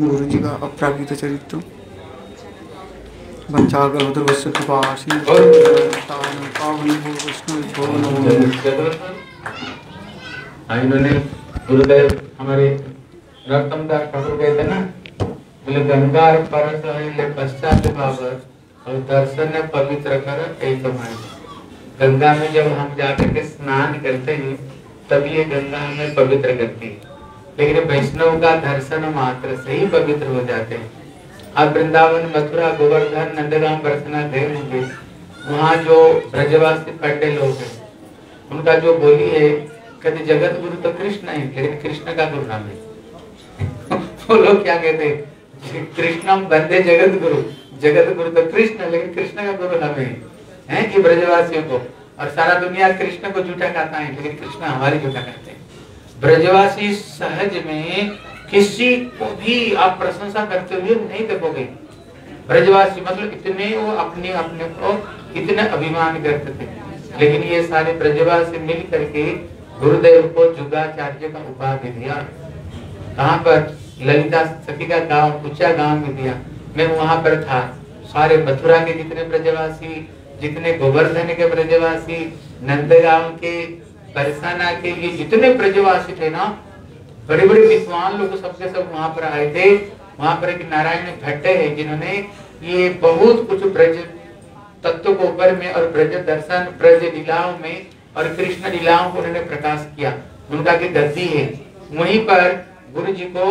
गुरु जी का अपराकृत चरित्र। इन्होंने गुरुदेव हमारे ठाकुर थे ना बोले गंगा पश्चात बाबर और दर्शन पवित्र कर गंगा में जब हम जाकर के स्नान करते हैं तब ये गंगा हमें पवित्र करती है। लेकिन वैष्णव का दर्शन मात्र से ही पवित्र हो जाते हैं। आप वृंदावन, मथुरा, गोवर्धन, नंदगांव बरसना गए होंगे वहाँ जो ब्रजवासी पंडे लोग हैं, उनका जो बोली है, कहते जगत गुरु तो कृष्ण है, लेकिन कृष्ण का गुरु नाम है। वो लोग क्या कहते हैं? कृष्णम बंदे जगत गुरु जगत गुरु तो कृष्ण, लेकिन कृष्ण का गुरु नाम है। हैं कि ब्रजवासियों को? और सारा दुनिया कृष्ण को झूठा कहता है, लेकिन कृष्ण हमारी झूठा कहते हैं। ब्रजवासी सहज में किसी को भी आप प्रशंसा करते हुए नहीं देखोगे। ब्रजवासी मतलब इतने वो अपने अपने को इतने अभिमान करते थे। लेकिन ये सारे ब्रजवासी मिल करके गुरुदेव को जुगाचार्य का उपाधि दिया। कहाँ पर? ललिता सखी का गाँव ऊँचा गाँव में दिया। मैं वहाँ पर था। सारे मथुरा के जितने ब्रजवासी, जितने गोवर्धन के ब्रजवासी, नंदगांव के बरसाना के ये जितने ब्रजवासी थे ना बड़े बड़े विद्वान लोग सबके सब वहाँ पर आए थे। वहाँ पर एक नारायण भट्टे है जिन्होंने ये बहुत कुछ ब्रज तत्व को ऊपर में और ब्रज दर्शन, ब्रज लीलाओं में और कृष्ण लीलाओं को उन्होंने प्रकाश किया। उनका की गद्दी है। वहीं पर गुरु जी को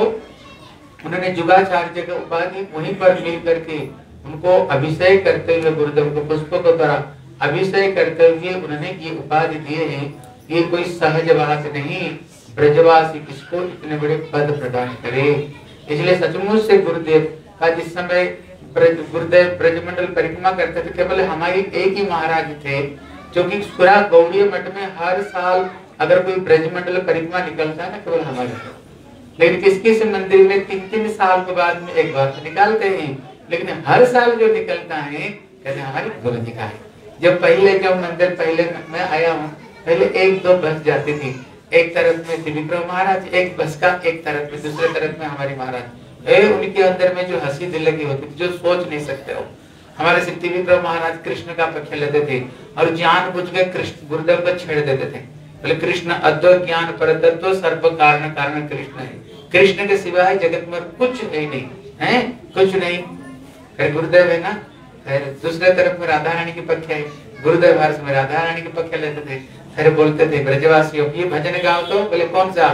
उन्होंने जुगाचार्य का उपाधि वहीं पर मिल करके उनको अभिषेक करते हुए गुरुदेव को पुष्पों को द्वारा अभिषेक करते हुए उन्होंने ये उपाधि दिए हैं। ये कोई सहज बात नहीं। ब्रजवासी किसको इतने बड़े पद प्रदान करे। इसलिए सचमुच से गुरुदेव का जिस समय ब्रज, गुरुदेव ब्रजमंडल परिक्रमा करते थे, केवल हमारी एक ही महाराज थे, जो कि पूरा गौड़ी मठ में हर साल अगर कोई ब्रजमंडल परिक्रमा निकलता है ना, केवल हमारे। लेकिन किस किस मंदिर में तीन तीन साल के बाद में एक बार तो निकालते हैं। लेकिन हर साल जो निकलता है, कहते हमारे गुरु जी का है जब पहले, जब मंदिर पहले मैं आया हूँ, पहले एक दो बस जाती थी। एक तरफ़ में त्रिविक्रम महाराज, एक बस का, एक तरफ़ में, दूसरे तरफ़ में हमारी महाराज। उनके अंदर में जो हँसी दिल लगी होती जो सोच नहीं सकते हो। हमारे श्री त्रिविक्रम महाराज कृष्ण का पक्ष लेते थे और ज्ञान बुझ के कृष्ण, गुरुदेव को छेड़ देते थे। बोले, कृष्ण, अद्वैत ज्ञान पर तत्व सर्व कारण कारण कृष्ण है। कृष्ण के सिवाय जगत में कुछ है नहीं, है? कुछ नहीं। फिर गुरुदेव है ना? फिर दूसरे तरफ़ में राधा रानी के पक्ष है। गुरुदेव हर्ष में राधा रानी के पक्ष लेते थे। फिर बोलते थे, ब्रजवासियों, ये भजन गाओ तो बोले, कौन सा?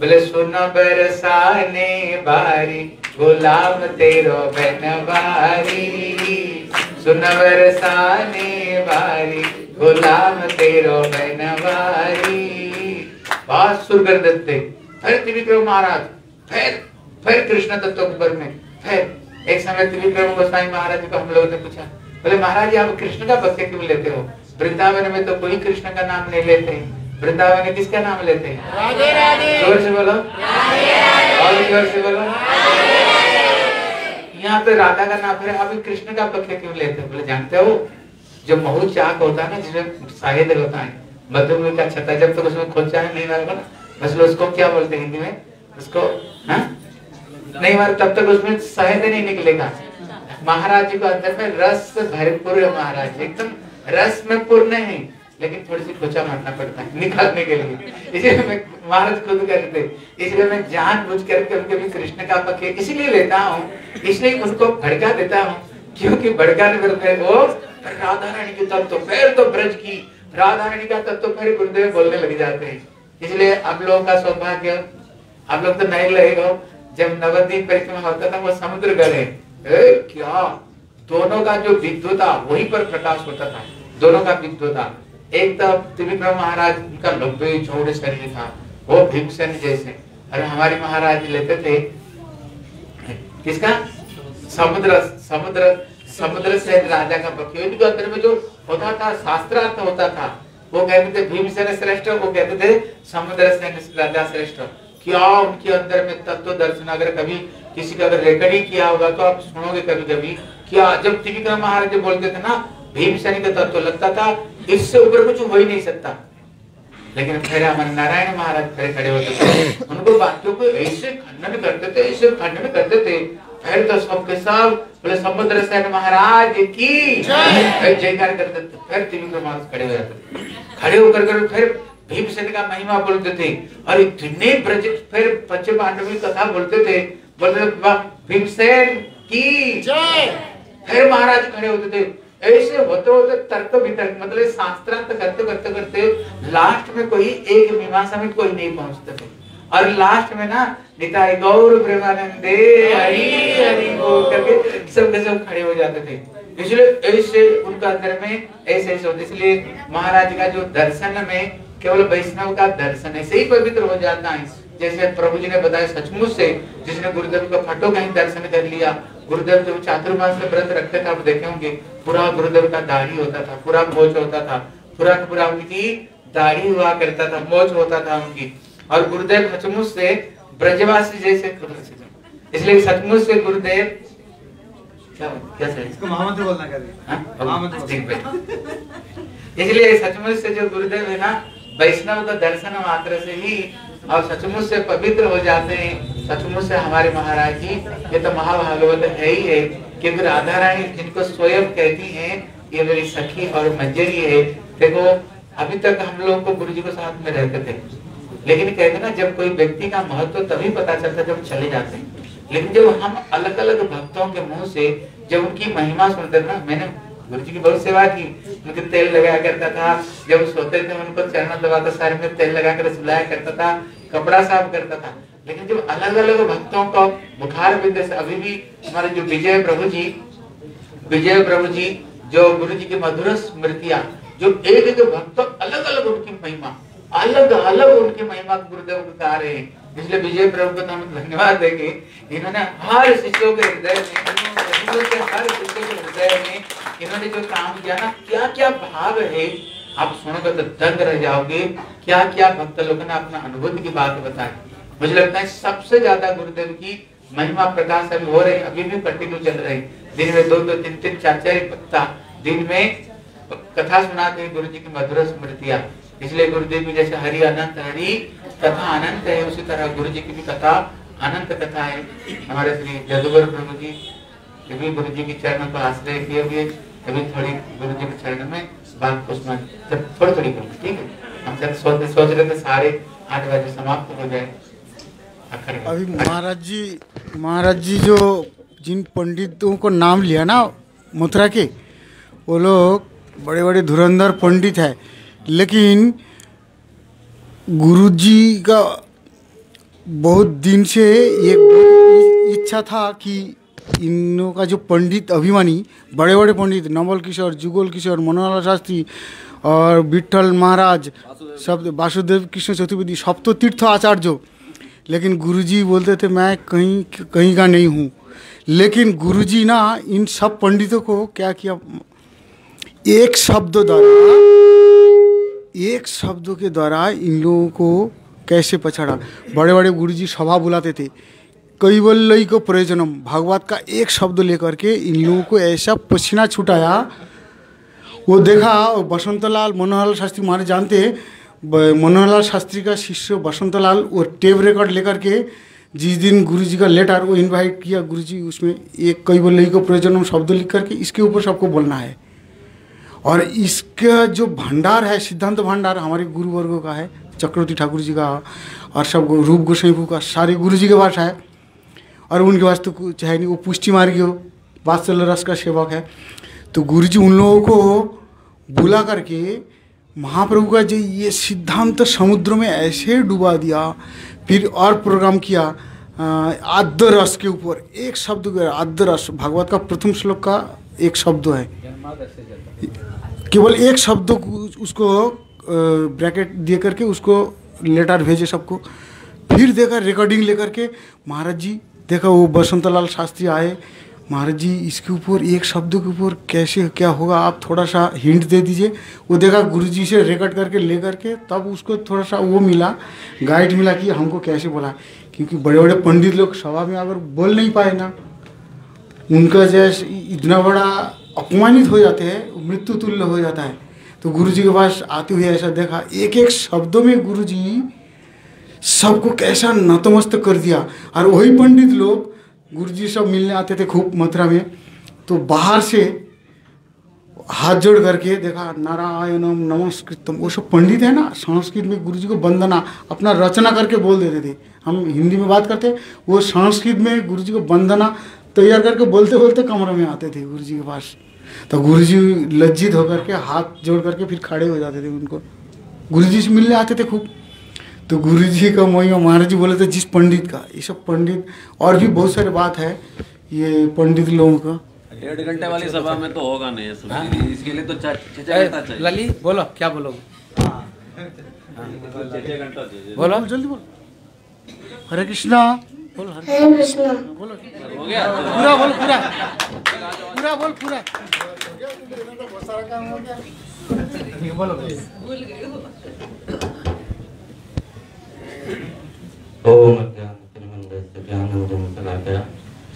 बोले, सुनो बरसाने बारी, गुलाम तेरो बनवारी सुन बरसाने बारी, गुलाम तेरो बनवारी बहुत सुर कर देते। फिर त्रिविक्रम महाराज, फिर फिर कृष्ण तत्व पर में, फिर, एक समय त्रिविक्रम गोस्वामी महाराज को हम लोगों ने पूछा, बोले, महाराज, आप कृष्ण का पक्ष क्यों लेते हो? वृंदावन में तो कोई कृष्ण का नाम नहीं लेते। वृंदावन में किसका नाम लेते? हैं राधे राधे। ज़ोर से बोलो। और ज़ोर से बोलो। यहाँ पे राधा का नाम फिर अभी कृष्ण का पक्ष क्यों लेते हैं? बोले जानते हो जो महू चाक होता है ना जिसमें शाहिद होता है मधुमेह का छता जब तक तो उसमें खोचा है नहीं मारा बस उसको क्या बोलते हैं हिंदी में? उसको हाँ? नहीं मारा तब तक उसमें शहद नहीं निकलेगा। महाराज जी को अंदर में रस भरपूर है महाराज एकदम रस में पूर्ण है लेकिन थोड़ी सी खोचा मारना पड़ता है, निकालने के लिए। इसलिए मैं महाराज खुद करते, इसलिए मैं जान बुझ करके उनके भी कृष्ण का पक्ष इसलिए लेता हूँ, इसलिए उनको भड़का देता हूँ, क्योंकि भड़काने पर वो राधा रानी के तत्व, फिर तो ब्रज की राधा रानी का तत्व फिर गुरुदेव बोलने लग जाते हैं। इसलिए आप लोगों का सौभाग्य, आप लोग तो नहीं लगेगा जब नवद्वीप परिक्रमा होता था, वो समुद्र गए क्या? दोनों का जो विद्वता वहीं पर प्रकाश होता था। दोनों का विद्वता एक तो त्रिविक्रम महाराज, उनका लंबे चौड़े शरीर था, वो भीमसेन जैसे। अरे, हमारे महाराज लेते थे। किसका? समुद्र समुद्र समुद्र से राजा का पक्ष इनके अंदर में जो होता था, शास्त्रार्थ होता था, वो कहते थे भीमसेन श्रेष्ठ, वो कहते थे समुद्र सेन राजा श्रेष्ठ। क्या उनके अंदर में तत्व दर्शन? अगर कभी किसी का अगर रिकॉर्डिंग किया होगा तो आप सुनोगे कभी कभी क्या? जब त्रिविक्रम महाराज बोलते थे ना भीमसेन का तत्व लगता था इससे ऊपर कुछ हो ही नहीं सकता। लेकिन फिर हमारे नारायण महाराज फिर खड़े होते थे उनको बातों को ऐसे खंडन करते थे ऐसे खंडन करते थे। फिर तो सबके सब बोले समुद्र सेन महाराज की फिर जयकार करते थे फिर त्रिविक्रम महाराज खड़े हो जाते थे। खड़े होकर कर फिर भीमसेन का महिमा बोलते थे। और इतने ब्रज फिर पंच पांडव की कथा बोलते थे बोलते भीमसेन की। फिर महाराज खड़े होते थे ऐसे होते होते तर्क वितर्क मतलब शास्त्रांत करते करते करते लास्ट में कोई एक मीमांसा में कोई नहीं पहुँचते थे। और लास्ट में ना निताय गौर प्रेमानंदे हरि हरि करके सब के सब खड़े हो जाते थे। इसलिए ऐसे उनका अंदर में ऐसे ऐसे होते। इसलिए महाराज का जो दर्शन में केवल वैष्णव का दर्शन ऐसे ही पवित्र हो जाता है। जैसे प्रभु जी ने बताया सचमुच से जिसने गुरुदेव का फटो कहीं दर्शन कर लिया गुरुदेव जब चातुर्मास में व्रत रखते थे आप देखे होंगे पूरा गुरुदेव का दाढ़ी होता था पूरा मोच होता था पूरा पूरा उनकी दाढ़ी हुआ करता था मोच होता था उनकी। और गुरुदेव सचमुच से ब्रजवासी जैसे इसलिए सचमुच से गुरुदेव क्या क्या इसको महामंत्र बोलना है। इसलिए सचमुच से जो गुरुदेव है ना वैष्णव का दर्शन मात्र से ही और सचमुच से पवित्र हो जाते हैं। सचमुच से हमारे महाराज जी, ये तो महाभागवत है ही है क्योंकि राधा रानी जिनको स्वयं कहती हैं, ये मेरी सखी और मंजरी है। देखो, अभी तक हम लोग को गुरु जी के साथ में रहते थे। लेकिन कहते ना, जब कोई व्यक्ति का महत्व तभी पता चलता जब चले जाते हैं। लेकिन जब हम अलग अलग भक्तों के मुँह से जब उनकी महिमा सुनते ना, मैंने गुरु जी की बहुत सेवा की। उनके तेल लगाया करता था। जब सोते थे, उनको चरण दबाता, सर में तेल लगा कर सुलाया करता था, कपड़ा साफ़ करता था। लेकिन जब अलग अलग भक्तों को बुखार बिंदु से अभी भी हमारे जो विजय प्रभु जी, विजय प्रभु जी, जो गुरु जी की मधुर स्मृतियाँ, जो एक एक भक्त अलग अलग उनकी महिमा अलग अलग उनकी महिमा गुरुदेव को गा रहे हैं। इसलिए विजय प्रभु को तो हम धन्यवाद देंगे। इन्होंने हर शिष्यों के हृदय में के हर हृदय में इन्होंने जो काम किया ना क्या क्या भाव है? आप सुनोगे तो दंग रह जाओगे। क्या क्या भक्त लोगों ने अपना अनुभूति की बात बताई मुझे लगता है सबसे ज़्यादा गुरुदेव की महिमा प्रकाश अभी हो रही अभी भी कंटिन्यू चल रही दिन में दो दो तीन तीन चार चार पत्ता। दिन में कथा सुनाते हैं गुरु जी की मधुर स्मृतियाँ। इसलिए गुरुदेव भी जैसे हरि अनंत हरि, कथा अनंत है। उसी तरह गुरु जी की भी कथा अनंत कथा है। हमारे श्री जदुवर प्रभु जी ये भी गुरु जी के चरणों को आश्रय किए हुए अभी थोड़ी गुरु जी के चरण में बात उसमें जब थोड़ी थोड़ी करूँ ठीक है? हम जब सोच सोच रहे थे सारे आठ बजे समाप्त हो जाए अभी महाराज जी महाराज जी जो जिन पंडितों को नाम लिया ना मथुरा के, वो लोग बड़े बड़े धुरंधर पंडित है। लेकिन गुरु जी का बहुत दिन से एक इच्छा था कि इन लोगों का जो पंडित अभिमानी बड़े बड़े पंडित, नवल किशोर, जुगल किशोर, मनोहर शास्त्री और विठल महाराज, सब वासुदेव कृष्ण चतुर्वेदी, सब तो तीर्थ आचार्य। लेकिन गुरुजी बोलते थे, मैं कहीं कहीं का नहीं हूँ। लेकिन गुरुजी ना, इन सब पंडितों को क्या किया? एक शब्द द्वारा, एक शब्दों के द्वारा इन लोगों को कैसे पछाड़ा? बड़े बड़े गुरुजी सभा बुलाते थे। कैवल्य को प्रयोजनम। भागवत का एक शब्द लेकर के इन लोगों को ऐसा पसीना छुटाया। वो देखा बसंतलाल मनोहरलाल शास्त्री महाराज जानते मनोहरलाल शास्त्री का शिष्य बसंतलाल, वो टेप रिकॉर्ड लेकर के जिस दिन गुरु जी का लेटर वो इनवाइट किया गुरु जी उसमें एक कैवल्य को प्रयोजनम शब्द लिख करके इसके ऊपर सबको बोलना है। और इसका जो भंडार है, सिद्धांत भंडार हमारे गुरु वर्गों का है, चक्रवर्ती ठाकुर जी का और सब रूप गोसाईपू का, सारे गुरु जी के पास है। और उनके पास तो कुछ है नहीं, वो पुष्टि मार्गी हो। वात्सल्य रस का सेवक है। तो गुरु जी उन लोगों को बुला करके महाप्रभु का जो ये सिद्धांत समुद्र में ऐसे डुबा दिया, फिर और प्रोग्राम किया आद्य रस के ऊपर। एक शब्द आद्य रस। भागवत का प्रथम श्लोक का एक शब्द है। केवल एक शब्द उसको ब्रैकेट दे करके उसको लेटर भेजे सबको। फिर देखा रिकॉर्डिंग लेकर के महाराज जी देखा वो बसंतलाल शास्त्री आए, महाराज जी, इसके ऊपर एक शब्द के ऊपर कैसे, क्या होगा? आप थोड़ा सा हिंट दे दीजिए। वो देखा गुरु जी से रिकॉर्ड करके ले करके तब उसको थोड़ा सा वो मिला गाइड मिला कि हमको कैसे बोला। क्योंकि बड़े बड़े पंडित लोग सभा में अगर बोल नहीं पाए ना, उनका जैसे इतना बड़ा अपमानित हो जाते हैं मृत्यु तुल्य हो जाता है। तो गुरु जी के पास आते हुए ऐसा देखा एक एक शब्दों में गुरु जी सबको कैसा नतमस्त कर दिया। और वही पंडित लोग गुरु जी सब मिलने आते थे खूब मथुरा में। तो बाहर से हाथ जोड़ करके देखा, नारायणम, नमस्कृतम, वो सब पंडित है ना, संस्कृत में गुरु जी को वंदना, अपना रचना करके बोल देते थे। हम हिंदी में बात करते, वो संस्कृत में गुरु जी को वंदना तैयार करके बोलते बोलते कमरे में आते थे गुरु जी के पास। तो गुरु जी लज्जित होकर के हाथ जोड़ करके फिर खड़े हो जाते थे उनको। गुरु जी से मिलने आते थे खूब। तो गुरु जी का महिमा महाराज जी बोले थे जिस पंडित का। ये सब पंडित और भी बहुत सारे बात है ये पंडित लोगों का। डेढ़ घंटे वाली सभा में तो होगा नहीं ये इसके लिए तो चाहिए। लली बोलो क्या बोलोगे? चाहिए। बोलो। जल्दी बोल। हरे कृष्णा। बोल हरे हरे कृष्णा। बोलो। पूरा बोल पूरा। पूरा बोल पूरा। ओम अज्ञानतिमिरन्धस्य ज्ञानञ्जनं शलाकया तस्पुरुलिखितं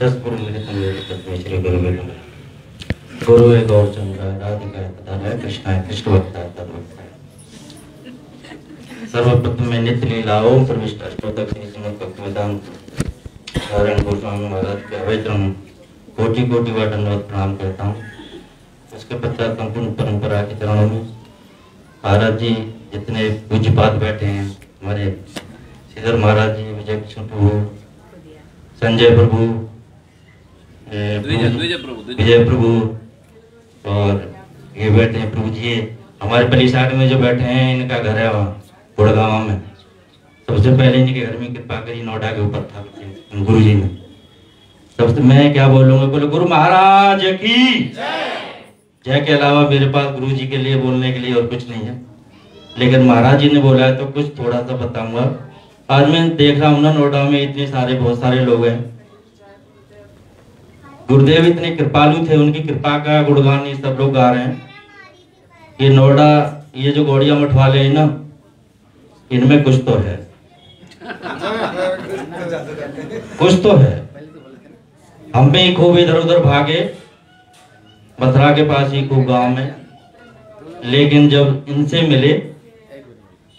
तस्मै श्रीगुरुवे नमः गुरुवे गौरचन्द्राय राधिकाय तदालय कृष्णाय कृष्णभक्ताय तद्भक्ताय सर्वप्रथम मैं नित्य लीलाओं प्रविष्ट अष्टोतक श्रीमद भक्तिवेदांत नारायण गोस्वामी महाराज के अवैतरम कोटि कोटि बार दंडवत प्रणाम करता हूँ उसके पश्चात संपूर्ण परंपरा के चरणों में महाराज जी जितने पूज्यपात बैठे हैं हमारे श्रीधर महाराज जी विजय कृष्ण प्रभु संजय प्रभु विजय प्रभु और ये बैठे हैं प्रभु जी। हमारे पली में जो बैठे हैं इनका घर है वहाँ गुड़गांव में। सबसे पहले इनके घर में कृपा करी नोएडा के ऊपर था गुरु जी ने। सबसे मैं क्या बोलूँगा? बोले गुरु महाराज की। जय के अलावा मेरे पास गुरु जी के लिए बोलने के लिए और कुछ नहीं है। लेकिन महाराज जी ने बोला है तो कुछ थोड़ा सा बताऊँगा। आज मैं देख रहा हूँ ना नोएडा में इतने सारे, बहुत सारे लोग हैं। गुरुदेव इतने कृपालु थे, उनकी कृपा का गुणगान ये सब लोग गा रहे हैं। ये नोएडा, ये जो गौड़िया मठ वाले हैं ना, इनमें कुछ तो है। कुछ तो है। हम भी खूब इधर उधर भागे, मथुरा के पास ही खूब गाँव में। लेकिन जब इनसे मिले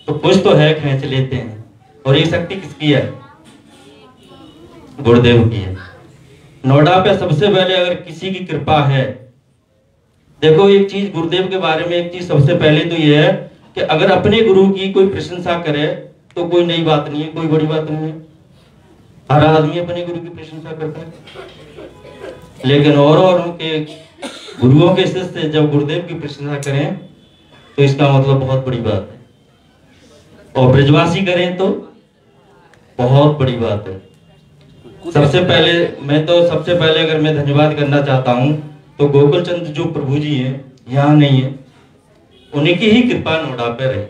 तो कुछ तो है, खेच लेते हैं। और ये शक्ति किसकी है? गुरुदेव की है। नोएडा पे सबसे पहले अगर किसी की कृपा है, देखो एक चीज़ गुरुदेव के बारे में एक चीज़ सबसे पहले तो ये है कि अगर अपने गुरु की कोई प्रशंसा करे तो कोई नई बात नहीं है, कोई बड़ी बात नहीं है। हर आदमी अपने गुरु की प्रशंसा करता है। लेकिन और औरों के गुरुओं के शिष्य जब गुरुदेव की प्रशंसा करें तो इसका मतलब बहुत बड़ी बात है। और ब्रजवासी करें तो बहुत बड़ी बात है। सबसे पहले मैं तो सबसे पहले अगर मैं धन्यवाद करना चाहता हूँ तो गोकुल चंद जो प्रभु जी हैं यहाँ नहीं है। उन्हीं की ही कृपा नोडा पे रहे।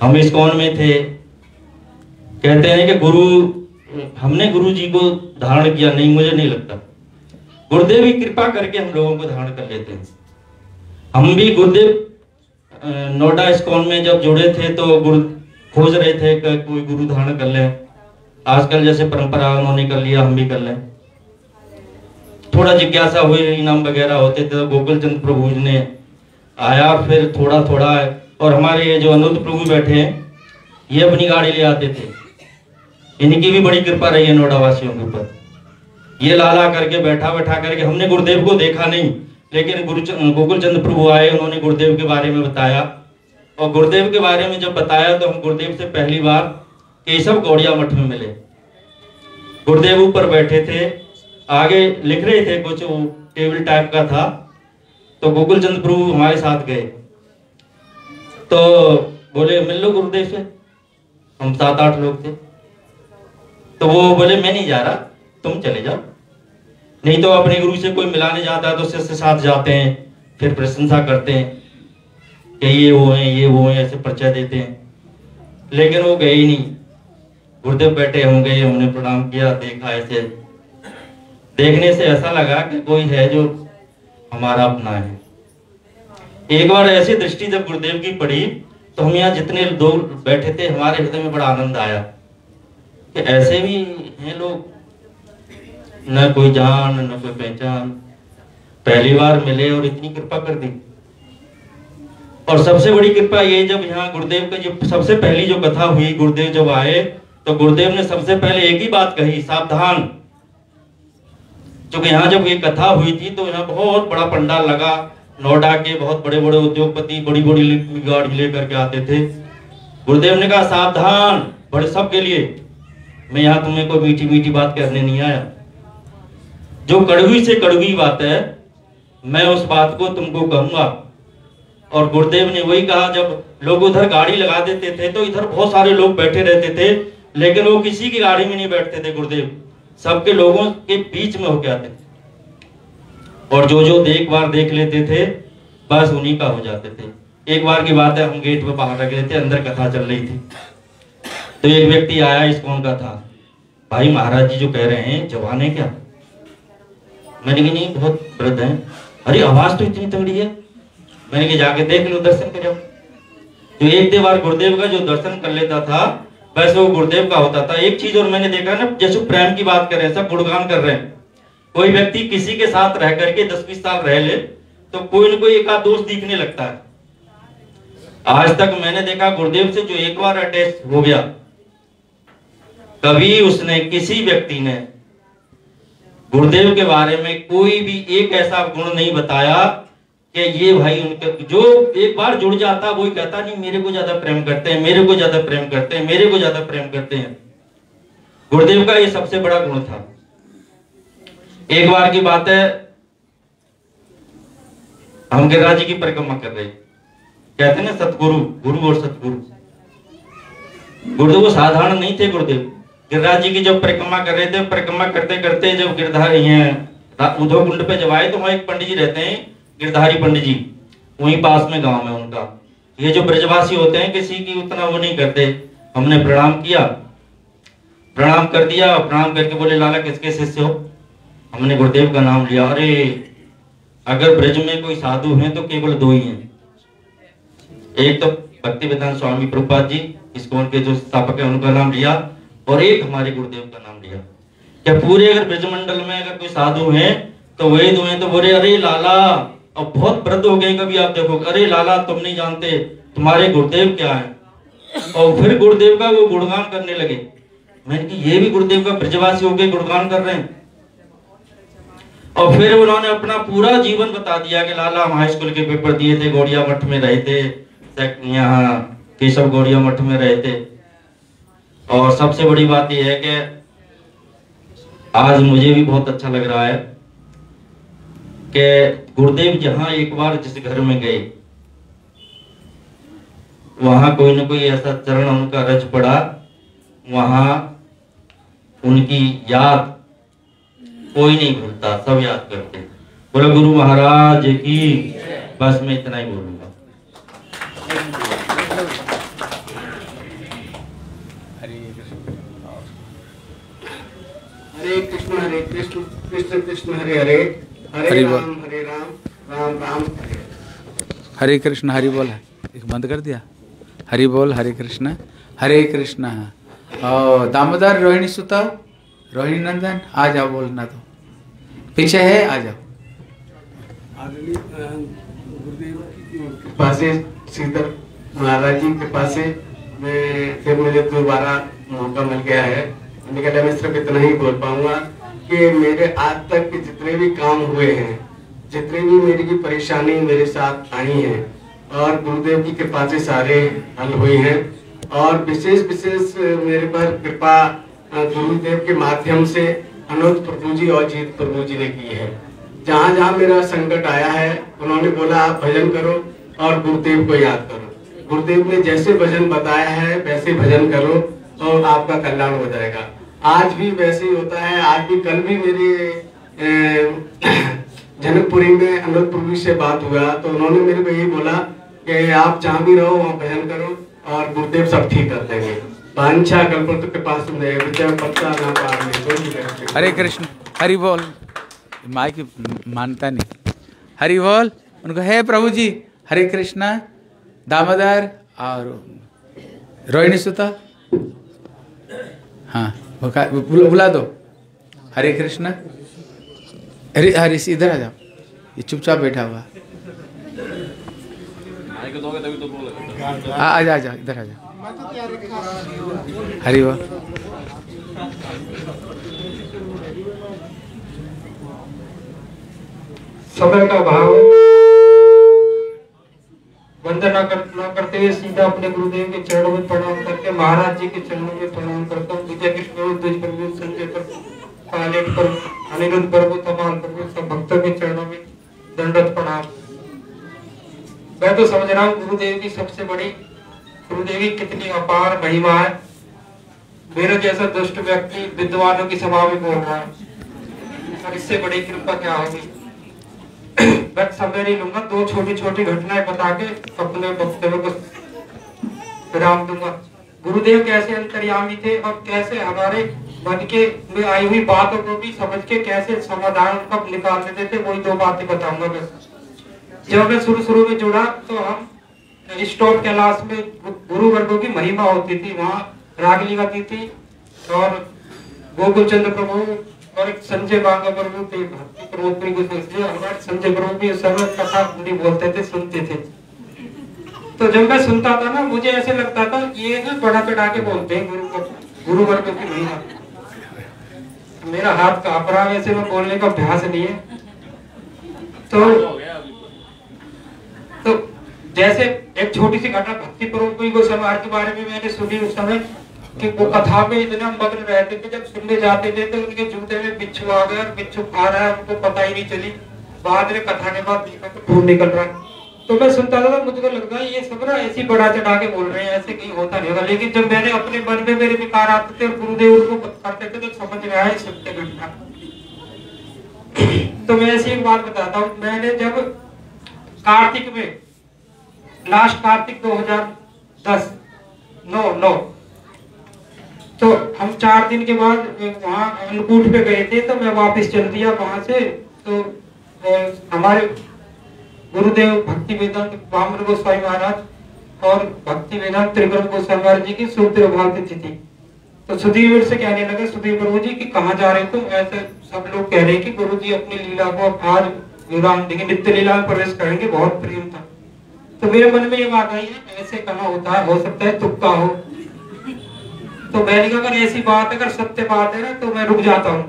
हम इस कौन में थे? कहते हैं कि गुरु हमने गुरु जी को धारण किया नहीं मुझे नहीं लगता। गुरुदेव की कृपा करके हम लोगों को धारण कर लेते हैं। हम भी गुरुदेव अ, नोएडा इस्कॉन में जब जुड़े थे तो गुरु खोज रहे थे कि कोई गुरु धारण कर ले। आजकल जैसे परंपरा उन्होंने कर लिया, हम भी कर लें। थोड़ा जिज्ञासा हुई, इनाम वगैरह होते थे तो गोकुल चंद प्रभु जी ने आया, फिर थोड़ा थोड़ा और हमारे ये जो अनुज प्रभु बैठे हैं, ये अपनी गाड़ी ले आते थे। इनकी भी बड़ी कृपा रही है नोएडा वासियों के ऊपर। ये लाला करके बैठा बैठा करके, हमने गुरुदेव को देखा नहीं, लेकिन गुरु गोकुल चंद प्रभु आए, उन्होंने गुरुदेव के बारे में बताया। और गुरुदेव के बारे में जब बताया तो हम गुरुदेव से पहली बार केशव गौड़िया मठ में मिले। गुरुदेव ऊपर बैठे थे, आगे लिख रहे थे कुछ टेबल टाइप का था तो गोकुल चंद प्रभु हमारे साथ गए। तो बोले, मिल लो गुरुदेव से। हम सात आठ लोग थे। तो वो बोले, मैं नहीं जा रहा, तुम चले जाओ। नहीं तो अपने गुरु से कोई मिलाने जाता है तो शिष्य साथ जाते हैं, फिर प्रशंसा करते हैं। कि ये वो हैं, ये वो हैं, ऐसे परिचय देते हैं। लेकिन वो गए ही नहीं। गुरुदेव बैठे होंगे उन्हें प्रणाम किया, देखा ऐसे। देखने से ऐसा लगा कि कोई है जो हमारा अपना है। एक बार ऐसी दृष्टि जब गुरुदेव की पड़ी तो हम यहाँ जितने लोग बैठे थे, हमारे हृदय में बड़ा आनंद आया कि ऐसे भी हैं लोग। न कोई जान, न कोई पहचान। पहली बार मिले और इतनी कृपा कर दी। और सबसे बड़ी कृपा ये जब यहाँ गुरुदेव का जो सबसे पहली जो कथा हुई, गुरुदेव जब आए तो गुरुदेव ने सबसे पहले एक ही बात कही, सावधान। क्योंकि यहाँ जब ये कथा हुई थी तो यहाँ बहुत बड़ा पंडाल लगा, नोएडा के बहुत बड़े बड़े उद्योगपति बड़ी बड़ी गाड़ी लेकर के आते थे। गुरुदेव ने कहा, सावधान, बड़े सबके लिए। मैं यहाँ तुम्हें कोई मीठी मीठी बात करने नहीं आया। जो कड़वी से कड़वी बात है, मैं उस बात को तुमको कहूँगा। और गुरुदेव ने वही कहा, जब लोग उधर गाड़ी लगा देते थे तो इधर बहुत सारे लोग बैठे रहते थे, लेकिन वो किसी की गाड़ी में नहीं बैठते थे, गुरुदेव। सबके लोगों के बीच में होके आते थे। और जो जो एक बार देख लेते थे, बस उन्हीं का हो जाते थे। एक बार की बात है, हम गेट पे बाहर रख थे अंदर कथा चल रही थी। तो एक व्यक्ति आया इसकोन का था? भाई महाराज जी जो कह रहे हैं, जवान है क्या? मैंने कहा, नहीं, बहुत वृद्ध है। अरे, आवाज़ तो इतनी तगड़ी है। मैंने कहा, जाके देख लो, दर्शन करो तो एक दे बार गुरुदेव का जो दर्शन कर लेता था वैसे वो गुरुदेव का होता था। एक चीज़ और मैंने देखा ना, जैसे प्रेम की बात कर रहे हैं, सब गुणगान कर रहे हैं। कोई व्यक्ति किसी के साथ रह करके दस बीस साल रह ले तो कोई ना कोई एक आध दोस्त दिखने लगता है। आज तक मैंने देखा, गुरुदेव से जो एक बार अटैच हो गया, कभी उसने, किसी व्यक्ति ने, गुरुदेव के बारे में कोई भी एक ऐसा गुण नहीं बताया कि ये भाई उनके जो एक बार जुड़ जाता वही कहता नहीं मेरे को ज़्यादा प्रेम करते हैं, मेरे को ज़्यादा प्रेम करते हैं, मेरे को ज़्यादा प्रेम करते हैं। गुरुदेव का ये सबसे बड़ा गुण था। एक बार की बात है, हम गिरिराज जी की परिक्रमा कर रहे कहते ना, सतगुरु, गुरु और सतगुरु। गुरुदेव वो साधारण नहीं थे गुरुदेव। गिरिराज जी की जब परिक्रमा कर रहे थे, परिक्रमा करते करते जब गिरधार उद्धव कुंड पे जब आए तो वहाँ एक पंडित जी रहते हैं गिरधारी पंडित जी, वहीं पास में गाँव है उनका। ये जो ब्रजवासी होते हैं, किसी की उतना वो नहीं करते। हमने प्रणाम किया। प्रणाम कर दिया प्रणाम करके बोले, लाला, किसके शिष्य हो? हमने गुरुदेव का नाम लिया। अरे, अगर ब्रज में कोई साधु हैं तो केवल दो ही हैं। एक तो भक्ति विधान स्वामी प्रभुपाद जी इसको उनके जो स्थापक है, उनका नाम लिया और एक हमारे गुरुदेव का नाम लिया। क्या पूरे अगर ब्रजमंडल में अगर कोई साधु हैं तो वही दो हैं तो बोले, अरे, लाला अब बहुत वृद्ध हो गए कभी आप देखो अरे लाला, तुम नहीं जानते तुम्हारे गुरुदेव क्या है? और फिर गुरुदेव का वो गुणगान करने लगे। मैंने कि ये भी गुरुदेव का ब्रजवासी होके गुणगान कर रहे हैं। और फिर उन्होंने अपना पूरा जीवन बता दिया कि लाला, हम हाई स्कूल के पेपर दिए थे, गौड़िया मठ में रहे थे। यहाँ केशव गौड़िया मठ में रहे थे। और सबसे बड़ी बात यह है कि आज मुझे भी बहुत अच्छा लग रहा है कि गुरुदेव जहाँ एक बार जिस घर में गए वहाँ कोई ना कोई ऐसा चरण उनका रच पड़ा वहाँ उनकी याद कोई नहीं भूलता सब याद करते। बोलो गुरु महाराज की बस मैं इतना ही बोलूँगा। हरे कृष्ण। हरे कृष्ण कृष्ण कृष्ण हरे हरे। हरे बोल। हरे राम राम राम हरे हरे कृष्ण हरि बोल एक बंद कर दिया। हरि बोल हरे कृष्ण हरे कृष्ण। और दामोदर रोहिणी सुता रोहिणी नंदन आ जाओ बोलना तो। पीछे है आ जाओ। आदरणीय गुरुदेव की कृपा से। श्रीधर महाराज जी की कृपा से मैं फिर मुझे दोबारा मौका मिल गया है। मैंने कहा मैं सिर्फ़ इतना ही बोल पाऊँगा। कि मेरे आज तक के जितने भी काम हुए हैं, जितनी भी मेरी की परेशानी मेरे साथ आई है, और गुरुदेव की कृपा से सारे हल हुए हैं, और विशेष विशेष मेरे पर कृपा गुरुदेव के माध्यम से अनुज प्रभु जी और जीत प्रभु जी ने की है। जहाँ जहाँ मेरा संकट आया है, उन्होंने बोला, आप भजन करो और गुरुदेव को याद करो। गुरुदेव ने जैसे भजन बताया है, वैसे भजन करो और आपका कल्याण हो जाएगा। आज भी वैसे ही होता है, आज भी, कल भी मेरे जनकपुरी में अनुज प्रभु से बात हुआ तो उन्होंने मेरे को यही बोला कि आप जहाँ भी रहो, वहाँ भजन करो और गुरुदेव सब ठीक कर देंगे। वांछा कल्पतु के पास में विद्या पत्ता ना पार में, कोई हरे कृष्ण, हरि बोल। माइक मानता नहीं। हरि बोल, उनको, हे प्रभु जी हरे कृष्णा, दामोदर और रोहिणी सुता। हाँ। का- बुला दो। हरे कृष्णा। हरे हरे इधर आ जाओ। ये चुपचाप बैठा हुआ। आ जा इधर आ जा। हरी बोल। समय का भाव। वंदना कर, न करते हुए सीधा अपने गुरुदेव के चरणों में प्रणाम करके महाराज जी के चरणों में प्रणाम करता हूँ। कृष्ण अनिरुद्ध प्रभु तमाम प्रभु सब भक्तों के चरणों में दंडवत प्रणाम। मैं तो समझ रहा हूँ गुरुदेव की सबसे बड़ी गुरुदेव की कितनी अपार महिमा है। मेरे जैसा दुष्ट व्यक्ति विद्वानों की सभा में बोल रहा है। और इससे बड़ी कृपा क्या होगी? मैं समय नहीं लूँगा दो छोटी छोटी घटनाएँ बता के अपने वक्तव्य को विराम दूँगा गुरुदेव कैसे अंतर्यामी थे और कैसे हमारे मन के में आई हुई बातों को भी समझ के कैसे समाधान उनका निकाल देते थे वही दो बातें बताऊँगा बस जब मैं शुरू शुरू में जुड़ा तो हम स्टॉप कैलाश में गुरु वर्गो की महिमा होती थी वहाँ रागली थी और गोकुल चंद्र प्रभु भक्ति को सोचते हमारे संजय भी कथा बोलते थे, सुनते थे। तो जब मैं सुनता था ना, मुझे ऐसे लगता था, ये चढ़ा के बोलते हैं, गुरु को, गुरु वर्ग की मेरा हाथ काँप रहा वैसे मैं बोलने का अभ्यास नहीं है। तो तो जैसे एक छोटी सी घटना भक्ति प्रभु को के बारे में मैंने सुनी उस समय कि वो कथा में इतना मग्न रहते थे, जब सुनने जाते थे तो उनके जूते में बिच्छू आ गया और बिच्छू खा रहा है, उनको पता ही नहीं चली। बाद में कथा के बाद देखा तो खून निकल रहा है। तो मैं सुनता था तो मुझको लगता है, ये सब ना ऐसी बड़ा चढ़ा के बोल रहे हैं, ऐसे कहीं होता नहीं होगा। लेकिन जब मैंने अपने मन में मेरे विकार आते थे और गुरुदेव उनको करते थे तो समझ में आया सत्य घटना। तो मैं ऐसी एक बात बताता हूँ। मैंने जब कार्तिक में, लास्ट कार्तिक 2010 नौ नौ तो हम चार दिन के बाद वहाँ अन्नकूट पे गए थे तो मैं वापस चल दिया वहाँ से। तो हमारे गुरुदेव भक्ति वेदांत वामन गोस्वामी महाराज और भक्ति वेदांत त्रिपुर गोस्वामी महाराज जी की शुभ प्रभाव तिथि। थी तो सुधीर से कहने लगे सुधीर प्रभु जी, की कहाँ जा रहे तुम? ऐसे सब लोग कह रहे कि गुरु जी अपनी लीला को आज विराम देंगे नित्य लीला में प्रवेश करेंगे, बहुत प्रेम था। तो मेरे मन में ये बात आई है ऐसे कहाँ होता है? हो सकता है तुक्का हो तो मैंने कहा अगर ऐसी बात, अगर सत्य बात है ना तो मैं रुक जाता हूँ।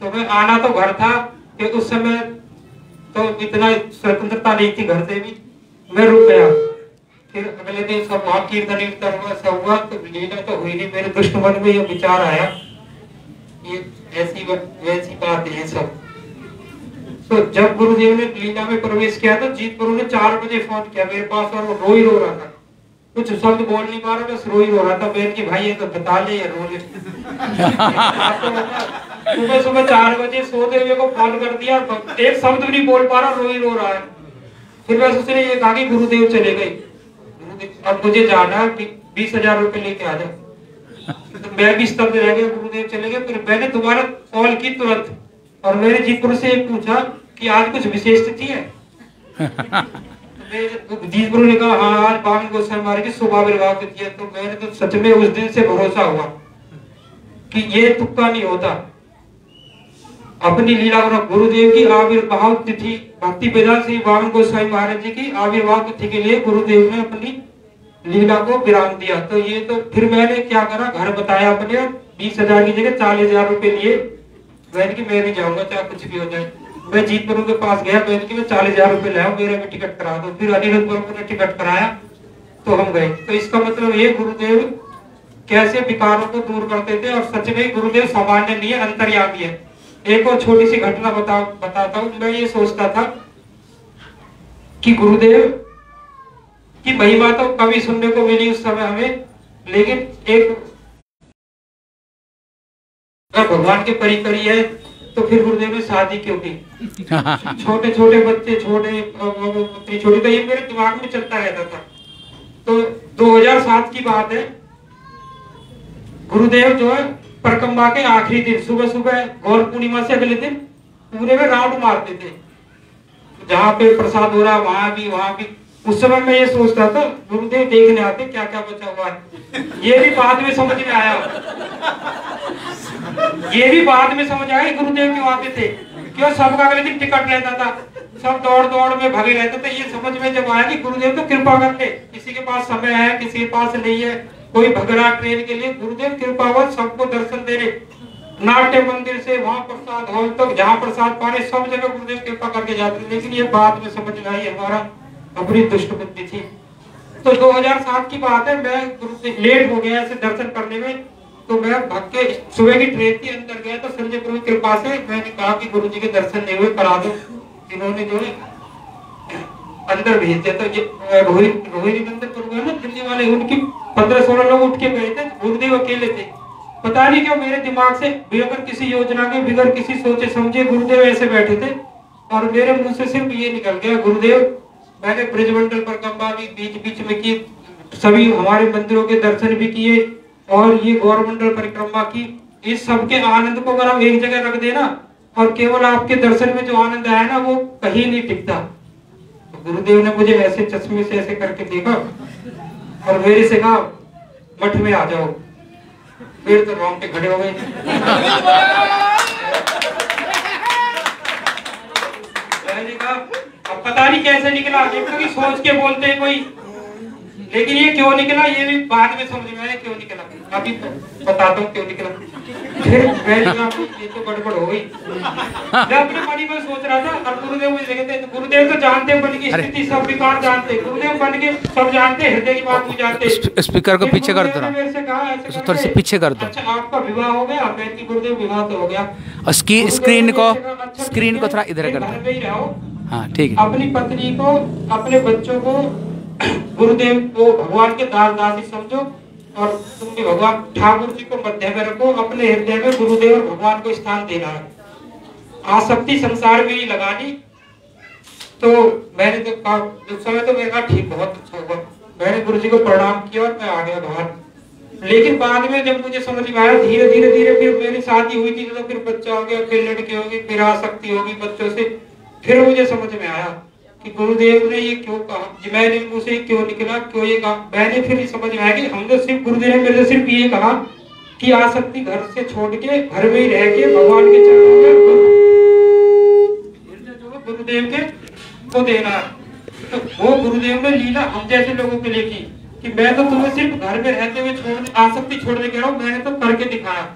तो मैं आना तो घर था, कि उस समय तो इतना स्वतंत्रता नहीं थी घर से भी मैं रुक गया। फिर अगले दिन सब वहाँ कीर्तन वीर्तन हुआ, सब हुआ तो लीला तो हुई नहीं, मेरे दुष्ट मन में ये विचार आया। ये ऐसी वैसी बात है सब। तो जब गुरुदेव ने लीला में प्रवेश किया तो जीत गुरु ने चार बजे फ़ोन किया, मेरे पास और वो रो ही रो रहा था। कुछ शब्द बोल नहीं पा रहा, बस रो ही रो रहा था बहन की, भाई, ये तो बता ले या रो ले। सुबह सुबह चार बजे सोते हुए को फ़ोन कर दिया, एक शब्द नहीं बोल पा रहा रो ही रो रहा है। फिर बस उसने ये कहा कि गुरुदेव चले गए। अब मुझे जाना है बीस हज़ार रुपए लेके आ जा। तो मैं भी स्तब्ध रह गया, गुरुदेव चले गए। फिर मैंने दोबारा कॉल की तुरंत, और मेरे जीतपुर से पूछा कि आज कुछ विशेष तिथि है ने कहा हाँ आज गोस्वामी महाराज की तो मैंने तो सच में उस दिन से भरोसा हुआ कि ये तुक्का नहीं होता। अपनी लीला गुरुदेव की आविर्भाव तिथि, भक्ति गोस्वामी महाराज जी की आविर्भाव तिथि के लिए गुरुदेव ने अपनी लीला को विराम दिया। तो ये तो फिर मैंने क्या करा? घर बताया अपने बीस हज़ार की जगह चालीस हज़ार रुपए लिए। मैंने की मैं नहीं जाऊँगा, चाहे कुछ भी हो जाए। मैं जीत के पास गया मैंने की मैं चालीस हज़ार रुपए लाया मेरा भी टिकट करा दो। फिर अनिरुद्ध ने टिकट कराया तो हम गए। तो इसका मतलब ये, गुरुदेव कैसे विकारों को दूर करते थे और सच में गुरुदेव सामान्य नहीं है, अंतर्यामी है। एक और छोटी सी घटना बता, बताता हूँ, मैं ये सोचता था कि गुरुदेव की महिमा तो कभी सुनने को मिली उस समय हमें, लेकिन एक भगवान के परी परी है तो फिर गुरुदेव ने शादी क्यों की? छोटे छोटे बच्चे छोटे छोटी तो ये मेरे दिमाग में चलता रहता था। तो 2007 की बात है। गुरुदेव जो है परकम्बा के आखिरी दिन सुबह सुबह गौर पूर्णिमा से अगले दिन पूरे में राउंड मारते थे। जहाँ पे प्रसाद हो रहा, वहाँ भी वहाँ भी। उस समय मैं ये सोचता था, गुरुदेव देखने आते क्या क्या बचा हुआ है। ये भी बाद में समझ में आया। ये भी बाद में समझ आया गुरुदेव क्यों आते थे। क्यों सबका अगले दिन टिकट रहता था, सब दौड़ दौड़ में भगे रहते थे। ये समझ में जब आया कि गुरुदेव तो कृपा करते किसी के पास समय है किसी के पास नहीं है। कोई भग रहा ट्रेन के लिए, गुरुदेव कृपावत सबको दर्शन दे रहे। नाट्य मंदिर से वहाँ प्रसाद, हॉल तक, जहाँ प्रसाद पा रहे, सब जगह गुरुदेव कृपा करके जाते लेकिन ये बाद में समझ में आई, हमारा अपनी दुष्ट बुद्धि थी। तो 2007 की बात है, मैं लेट हो गया ऐसे दर्शन करने में तो मैं भाग के सुबह की ट्रेन के अंदर गया तो संजय प्रभु की कृपा से मैंने कहा कि गुरु जी के दर्शन नहीं हुए करा दो। इन्होंने जो है, अंदर भेज दिया। तो रोहित रोहित प्रभु है ना, दिल्ली वाले, उनकी पंद्रह सोलह लोग उठ के गए थे, गुरुदेव अकेले थे। पता नहीं क्यों मेरे दिमाग से बगैर किसी योजना के बगैर किसी सोचे समझे गुरुदेव ऐसे बैठे थे, और मेरे मुँह से सिर्फ़ ये निकल गया, गुरुदेव मैंने ब्रजमंडल परिक्रमा भी बीच बीच में की सभी हमारे मंदिरों के दर्शन भी किए और ये गौरमंडल परिक्रमा की। इस सब के आनंद को अगर एक जगह रख देना और केवल आपके दर्शन में जो आनंद आया ना, वो कहीं नहीं टिकता। गुरुदेव ने मुझे ऐसे चश्मे से ऐसे करके देखा और मेरे से कहा, मठ में आ जाओ। फिर तो रोंगटे खड़े हो गए। अब पता नहीं कैसे निकला। देखो कि सोच के बोलते हैं कोई। लेकिन ये क्यों निकला ये भी बाद में समझ में आया क्यों निकला। अभी तो बताता हूँ क्यों निकला। फिर ये तो गड़बड़ हो गई। मैं अपने मन में सोच रहा था और गुरुदेव मुझे देखे थे गुरुदेव तो जानते मन की स्थिति सब विकार जानते गुरुदेव बन के सब जानते हृदय की बात भी जानते स्पीकर को पीछे कर दो मेरे से कहा ऐसे थोड़ी पीछे कर दो। अच्छा आपका विवाह हो गया मैं गुरुदेव विवाह तो हो गया। स्क्रीन को स्क्रीन को थोड़ा इधर कर दो। ही हाँ ठीक है। अपनी पत्नी को, अपने बच्चों को गुरुदेव को भगवान के दास दासी समझो और तुम भी भगवान ठाकुर जी को मध्य में रखो, अपने हृदय में गुरुदेव और भगवान को स्थान देना। है आसक्ति संसार में ही लगानी तो मैंने तो उस समय तो मैंने कहा, ठीक, बहुत अच्छा हुआ। मैंने गुरु जी को प्रणाम किया और मैं आ गया बाहर। लेकिन बाद में जब मुझे समझ में आया धीरे धीरे धीरे फिर मेरी शादी हुई थी तो फिर बच्चा हो गया, फिर लड़की होगी फिर आसक्ति होगी बच्चों से। फिर मुझे समझ में आया कि गुरुदेव ने ये क्यों कहा? जी मैंने मुँह से क्यों निकला, क्यों ये कहा? मैंने फिर समझ में आया कि हम तो सिर्फ़ गुरुदेव ने मेरे सिर्फ़ ये कहा कि आसक्ति घर से छोड़ के, घर में ही रह के भगवान के चरणों में जो गुरुदेव के को देना तो वो गुरुदेव ने लीला हम जैसे लोगों के लिए की कि मैं तो तुम्हें सिर्फ़ घर में रहते हुए छोड़ आसक्ति छोड़ने कह रहा मैंने तो करके दिखाया।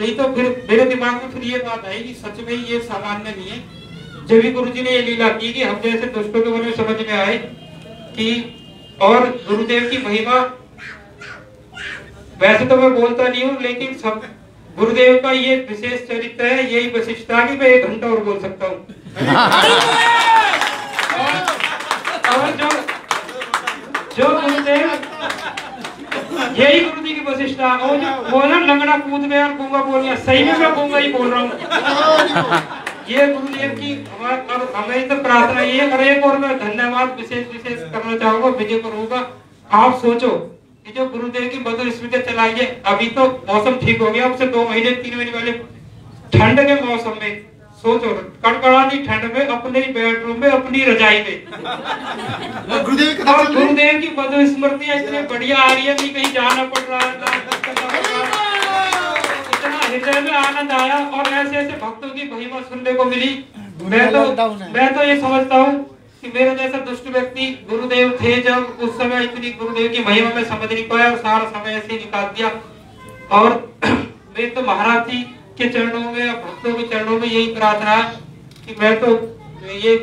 नहीं तो फिर मेरे दिमाग में फिर ये बात आई कि सच में ये सामान्य नहीं है। जब भी गुरु जी ने ये लीला की कि हम जैसे दुष्टों के मन में समझ में आए कि और गुरुदेव की महिमा, वैसे तो मैं बोलता नहीं हूँ, लेकिन सब गुरुदेव का ये विशेष चरित्र है, यही विशिष्टता कि मैं एक घंटा और बोल सकता हूँ। जो जो गुरुदेव, यही गुरु जी की विशिष्टता, और जो ना लंगड़ा कूद गया और गूँगा बोल गया, सही में मैं गूँगा ही बोल रहा हूँ। ये गुरुदेव की हमारे हमें तो प्रार्थना ये और एक और मैं धन्यवाद विशेष विशेष करना चाहूँगा विजय करूँगा। आप सोचो कि जो गुरुदेव की मधुर स्मृति चलाई है अभी तो मौसम ठीक हो गया उससे दो महीने तीन महीने पहले ठंड के मौसम में। सोचो कड़कड़ानी ठंड में अपने बेडरूम में अपनी रजाई में। गुरुदेव की मधुर स्मृतियाँ इतनी बढ़िया आ रही है कि कहीं जाना पड़ रहा है हृदय में आनंद आया और ऐसे ऐसे भक्तों की महिमा सुनने को मिली। मैं तो मैं तो ये समझता हूँ कि मेरे जैसा दुष्ट व्यक्ति गुरुदेव थे जब उस समय इतनी गुरुदेव की महिमा में समझ नहीं पाया और सारा समय ऐसे निकाल दिया। और मेरे तो महाराज जी के चरणों में और भक्तों के चरणों में यही प्रार्थना है कि मैं तो ये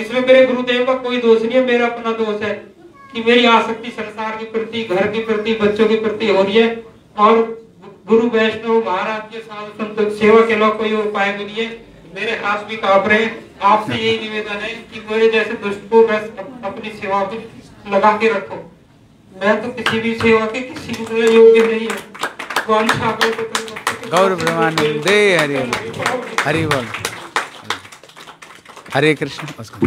इसमें मेरे गुरुदेव का कोई दोष नहीं है मेरा अपना दोष है कि मेरी आसक्ति संसार के प्रति घर के प्रति बच्चों के प्रति हो रही है। और गुरु वैष्णव महाराज के साधु संत सेवा के लोग कोई उपाय के लिए मेरे हाथ भी काँप रहे। हैं आपसे यही निवेदन है कि मेरे जैसे दुष्ट को बस अपनी सेवा में लगा के रखो। मैं तो किसी भी सेवा के किसी के लिए योग्य नहीं है। गौर ब्रह्मानंदे हरि बोल। हरि बोल। हरे कृष्ण उसको।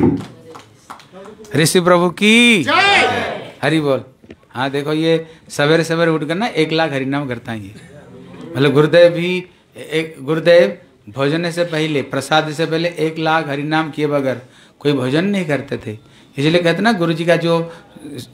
ऋषि प्रभु की। हरि बोल। हाँ देखो ये सवेरे सवेरे उठ कर ना एक लाख हरिनाम करता है ये। मतलब गुरुदेव भी, एक गुरुदेव भोजन से पहले, प्रसाद से पहले एक लाख हरिनाम किए बगैर कोई भोजन नहीं करते थे। इसलिए कहते ना गुरु जी का जो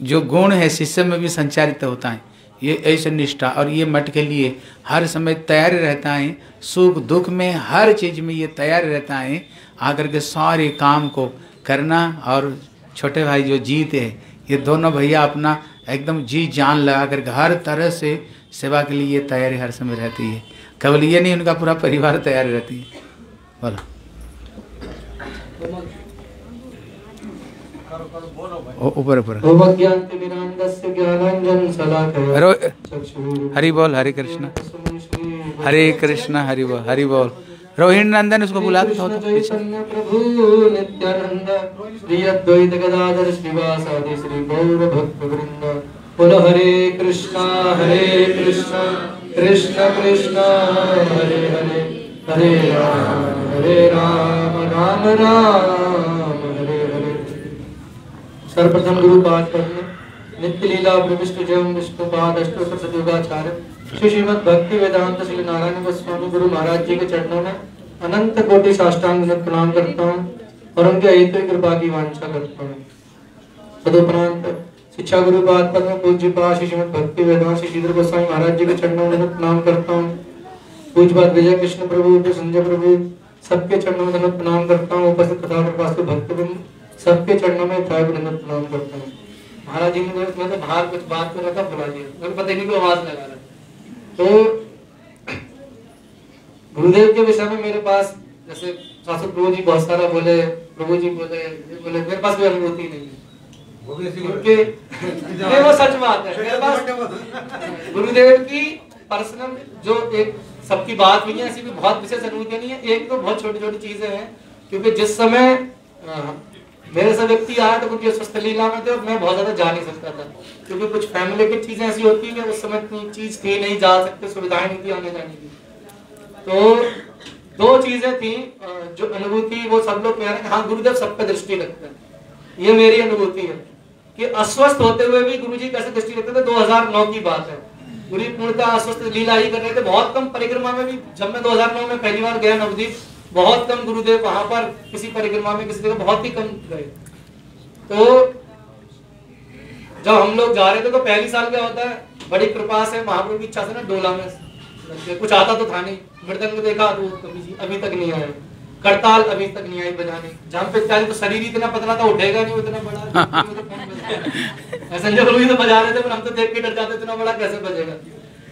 जो गुण है, शिष्य में भी संचारित होता है। ये ऐसे निष्ठा और ये मठ के लिए हर समय तैयार रहता है। सुख दुख में हर चीज़ में ये तैयार रहता है। आकर के सारे काम को करना और छोटे भाई जो जीत है, ये दोनों भैया अपना एकदम जी जान लगा कर हर तरह से सेवा के लिए तैयारी हर समय रहती है। केवल ये नहीं, उनका पूरा परिवार तैयार रहती है। बोलो। ऊपर ऊपर। ज्ञानाञ्जनशलाकया हरि बोल, हरे कृष्ण। हरे कृष्ण, हरि बोल हरि बोल। रोहिणी नंदन, उसको बुला पीछे। प्रभु नित्यानंद श्री गौर भक्त वृंद बोलो हरे कृष्णा हरे कृष्णा, कृष्ण कृष्ण, हरे हरे हरे राम हरे राम राम राम, हरे हरे। सर्वप्रथम गुरु पाद पद्म, नित्य लीला प्रविष्ट जयम विष्णु पाद अष्टोत्तर सतयुगाचार्य श्री श्रीमद भक्ति वेदांत श्री नारायण गोस्वामी गुरु महाराज जी के चरणों में अनंत कोटि साष्टांग प्रणाम करता हूँ और उनके हित कृपा की वांछा करता हूँ। तदुपरांत शिक्षा गुरु पाद पद्म पूज्य पाद श्री श्रीमद भक्ति वेदांत श्री श्रीधर गोस्वामी महाराज जी के चरणों में प्रणाम करता हूँ। पूज्य पाद विजय कृष्ण प्रभु संजय प्रभु, सबके चरणों में प्रणाम करता हूँ। उपस्थित कथा प्रकाश भक्त सबके चरणों में दंडवत प्रणाम करता हूँ। महाराज जी ने मैं तो बाहर कुछ बात कर रहा था बुला लिया। मेरे पता नहीं को आवाज़ लगा रहा। तो गुरुदेव के विषय में मेरे पास, जैसे शासक प्रभु जी बहुत सारा बोले, प्रभु जी बोले बोले, मेरे पास कोई अनुभूति नहीं है। क्योंकि नहीं वो सच बात है। मेरे पास गुरुदेव की पर्सनल जो एक सबकी बात हुई है ऐसी भी बहुत विशेष अनुभूति नहीं है। एक तो बहुत छोटी छोटी चीज़ें हैं क्योंकि जिस समय मेरे से व्यक्ति आया तो कुछ स्वस्थ लीला में थे और मैं बहुत ज़्यादा जा नहीं सकता था। क्योंकि कुछ फैमिली की चीज़ें ऐसी होती है उस समय इतनी चीज़ थी नहीं जा सकते सुविधाएँ नहीं थी आने जाने की। तो दो चीज़ें थी जो अनुभूति वो सब लोग कह रहे हैं हाँ गुरुदेव सब पे दृष्टि रखते हैं। ये मेरी अनुभूति है। कि अस्वस्थ होते हुए भी गुरुजी कैसे दृष्टि रखते थे? 2009 की बात है। गुरु पूर्णतः अस्वस्थ लीला ही कर रहे थे। बहुत कम परिक्रमा में भी, जब मैं 2009 में पहली बार गया नवदीप, बहुत कम गुरुदेव वहाँ पर किसी परिक्रमा में, किसी जगह बहुत ही कम गए। तो जब हम लोग जा रहे थे तो पहली साल क्या होता है? बड़ी कृपा से महाप्रभु की इच्छा से ना डोला में कुछ आता तो था नहीं। मृदंग देखा तो कभी अभी तक नहीं आया। करताल अभी तक नहीं आई बजाने। जहाँ पे इत्यादि तो शरीर इतना पतला था उठेगा नहीं उतना बड़ा। संजय प्रभु जी तो बजा रहे थे हम तो देख के डर जाते इतना बड़ा कैसे बजेगा।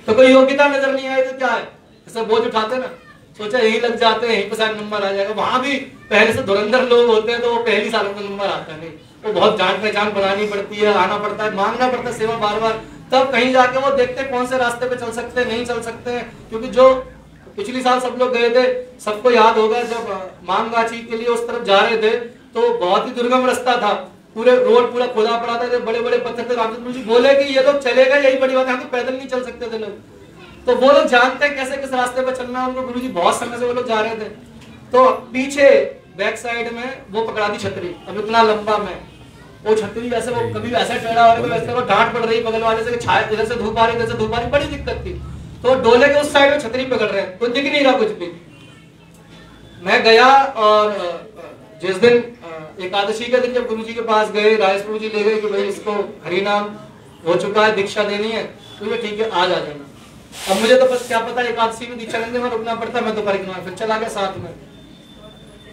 तो कोई योग्यता नज़र नहीं आई तो क्या है? ऐसा बोझ उठाते ना। सोचा यही लग जाते हैं यहीं पर शायद नंबर आ जाएगा। वहाँ भी पहले से धुरंधर लोग होते हैं तो वो पहली सालों का नंबर आता नहीं। वो बहुत जान पहचान बनानी पड़ती है आना पड़ता है मांगना पड़ता है सेवा बार बार। तब कहीं जाके वो देखते हैं कौन से रास्ते पे चल सकते हैं नहीं चल सकते हैं। क्योंकि जो पिछली साल सब लोग गए थे सबको याद होगा जब मांगाची के लिए उस तरफ़ जा रहे थे तो बहुत ही दुर्गम रास्ता था। पूरे रोड पूरा खुदा पड़ा था बड़े बड़े पत्थर थे रामचंद्र जी बोले कि ये लोग चलेगा यही बड़ी बात है तो पैदल नहीं चल सकते थे लोग। तो वो लोग जानते हैं कैसे किस रास्ते पर चलना है उनको गुरु जी बहुत समय से वो लोग जा रहे थे। तो पीछे बैक साइड में वो पकड़ा दी छतरी अब इतना लंबा में। वो छतरी वैसे वो कभी वैसे टेढ़ा हो रहा वैसे वो डांट पड़ रही बगल वाले से छाया इधर से धूप आ रही इधर से धूप आ रही बड़ी दिक्कत थी। तो डोले के उस साइड में छतरी पकड़ रहे हैं। तो दिख नहीं रहा कुछ भी। मैं गया और जिस दिन एकादशी के दिन जब गुरु जी के पास गए राजेश प्रभु जी ले गए कि भाई इसको हरिनाम हो चुका है, दीक्षा देनी है तो ठीक है आज आ जाना। अब मुझे तो बस क्या पता, एकादशी में दीक्षा लेने में रुकना पड़ता मैं तो परिक्रमा फिर चला गया साथ में।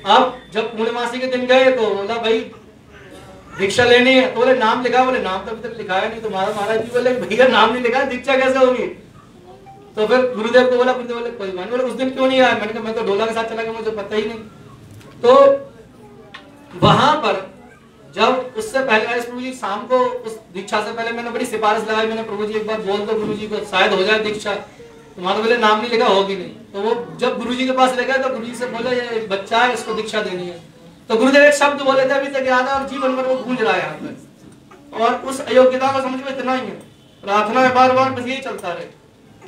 अब जब पूर्णमासी के दिन गए तो बोला, भाई, दीक्षा लेनी है। तो बोले, नाम लिखा बोले, नाम तो अभी तक लिखाया नहीं तो महाराज महाराज जी बोले, भैया, नाम नहीं लिखा दीक्षा कैसे होगी? तो फिर गुरुदेव को बोला, गुरुदेव बोले, कोई बोले, उस दिन क्यों नहीं आया? मैंने कहा, मैं तो डोला के साथ चला गया, मुझे पता ही नहीं। तो वहाँ पर जब उससे पहले आए प्रभु जी, शाम को उस दीक्षा से पहले मैंने बड़ी सिफारिश लगाई। मैंने प्रभु जी, एक बार बोल दो गुरु जी को, शायद हो जाए दीक्षा। तुम्हारे बोले नाम नहीं लिखा, होगी नहीं। तो वो जब गुरु जी के पास ले गए तो गुरु जी से बोले, ये बच्चा है, इसको दीक्षा देनी है। तो गुरुदेव एक शब्द बोले थे, अभी तक याद है, और जीवन भर वो गूंज रहा है यहाँ पे और उस अयोग्यता को समझ में इतना ही है। प्रार्थना में बार बार बस यही चलता रहे।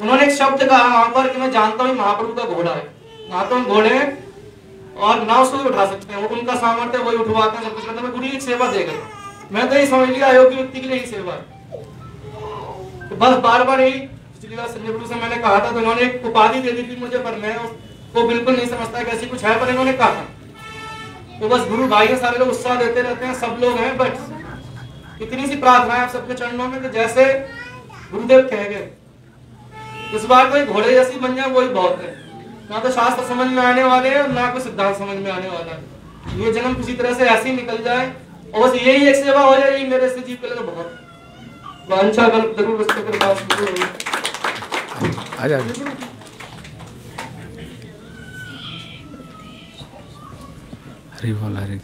उन्होंने एक शब्द कहा वहाँ पर कि मैं जानता हूँ महाप्रभु का घोड़ा है। वहाँ तो हम घोड़े हैं और ना उसको उठा सकते हैं। वो उनका सामर्थ्य वही उठवाते हैं, सब कुछ करते हैं। गुरु की सेवा देगा मैं तो ये समझ लिया अयोग्य व्यक्ति के लिए ही सेवा है। तो बस बार बार यही पिछली बार संजय गुरु से मैंने कहा था तो उन्होंने एक उपाधि दे दी थी मुझे, पर मैं उसको बिल्कुल नहीं समझता कि ऐसी कुछ है, पर इन्होंने कहा था। तो बस गुरु भाई सारे लोग उत्साह देते रहते हैं, सब लोग हैं, बट इतनी सी प्रार्थना है आप सबके चरणों में, कि जैसे गुरुदेव कह गए। इस बार कोई घोड़े जैसी बन जाए, वही बहुत है। ना तो शास्त्र समझ में आने वाले हैं और ना कोई सिद्धांत समझ में आने वाला है। ये जन्म किसी तरह से ऐसे ही निकल जाए, और बस यही एक सेवा हो जाए मेरे से जीव के लिए तो बहुत वांछा कल्प ज़रूर उसके कृपा से आ जा हरी बोल, हरे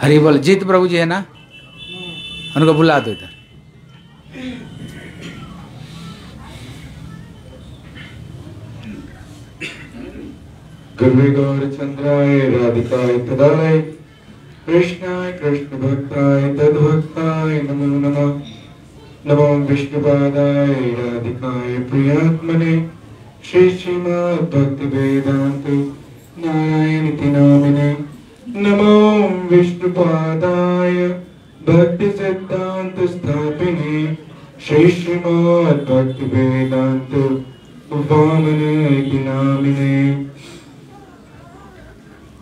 हरी बोल, जीत प्रभु जी है ना? उनको बुला दो इधर। गुरु चंद्राय, राधिकाय तदालय कृष्णाय, कृष्ण भक्ताय, तद्भक्ताय, नमो नमः। नमो विष्णुपादाय, राधिकाय प्रियात्मने। श्री श्रीमद् भक्ति वेदांत नारायण नामिने नमो विष्णुपादाय भक्ति सिद्धांत स्थापिने। श्री श्रीमद् भक्ति वेदांत वामने नामिने सर्वदा अपने गुरु परात्पर ललित लीला प्रविष्ट ओम विष्णुपाद स्तोत शत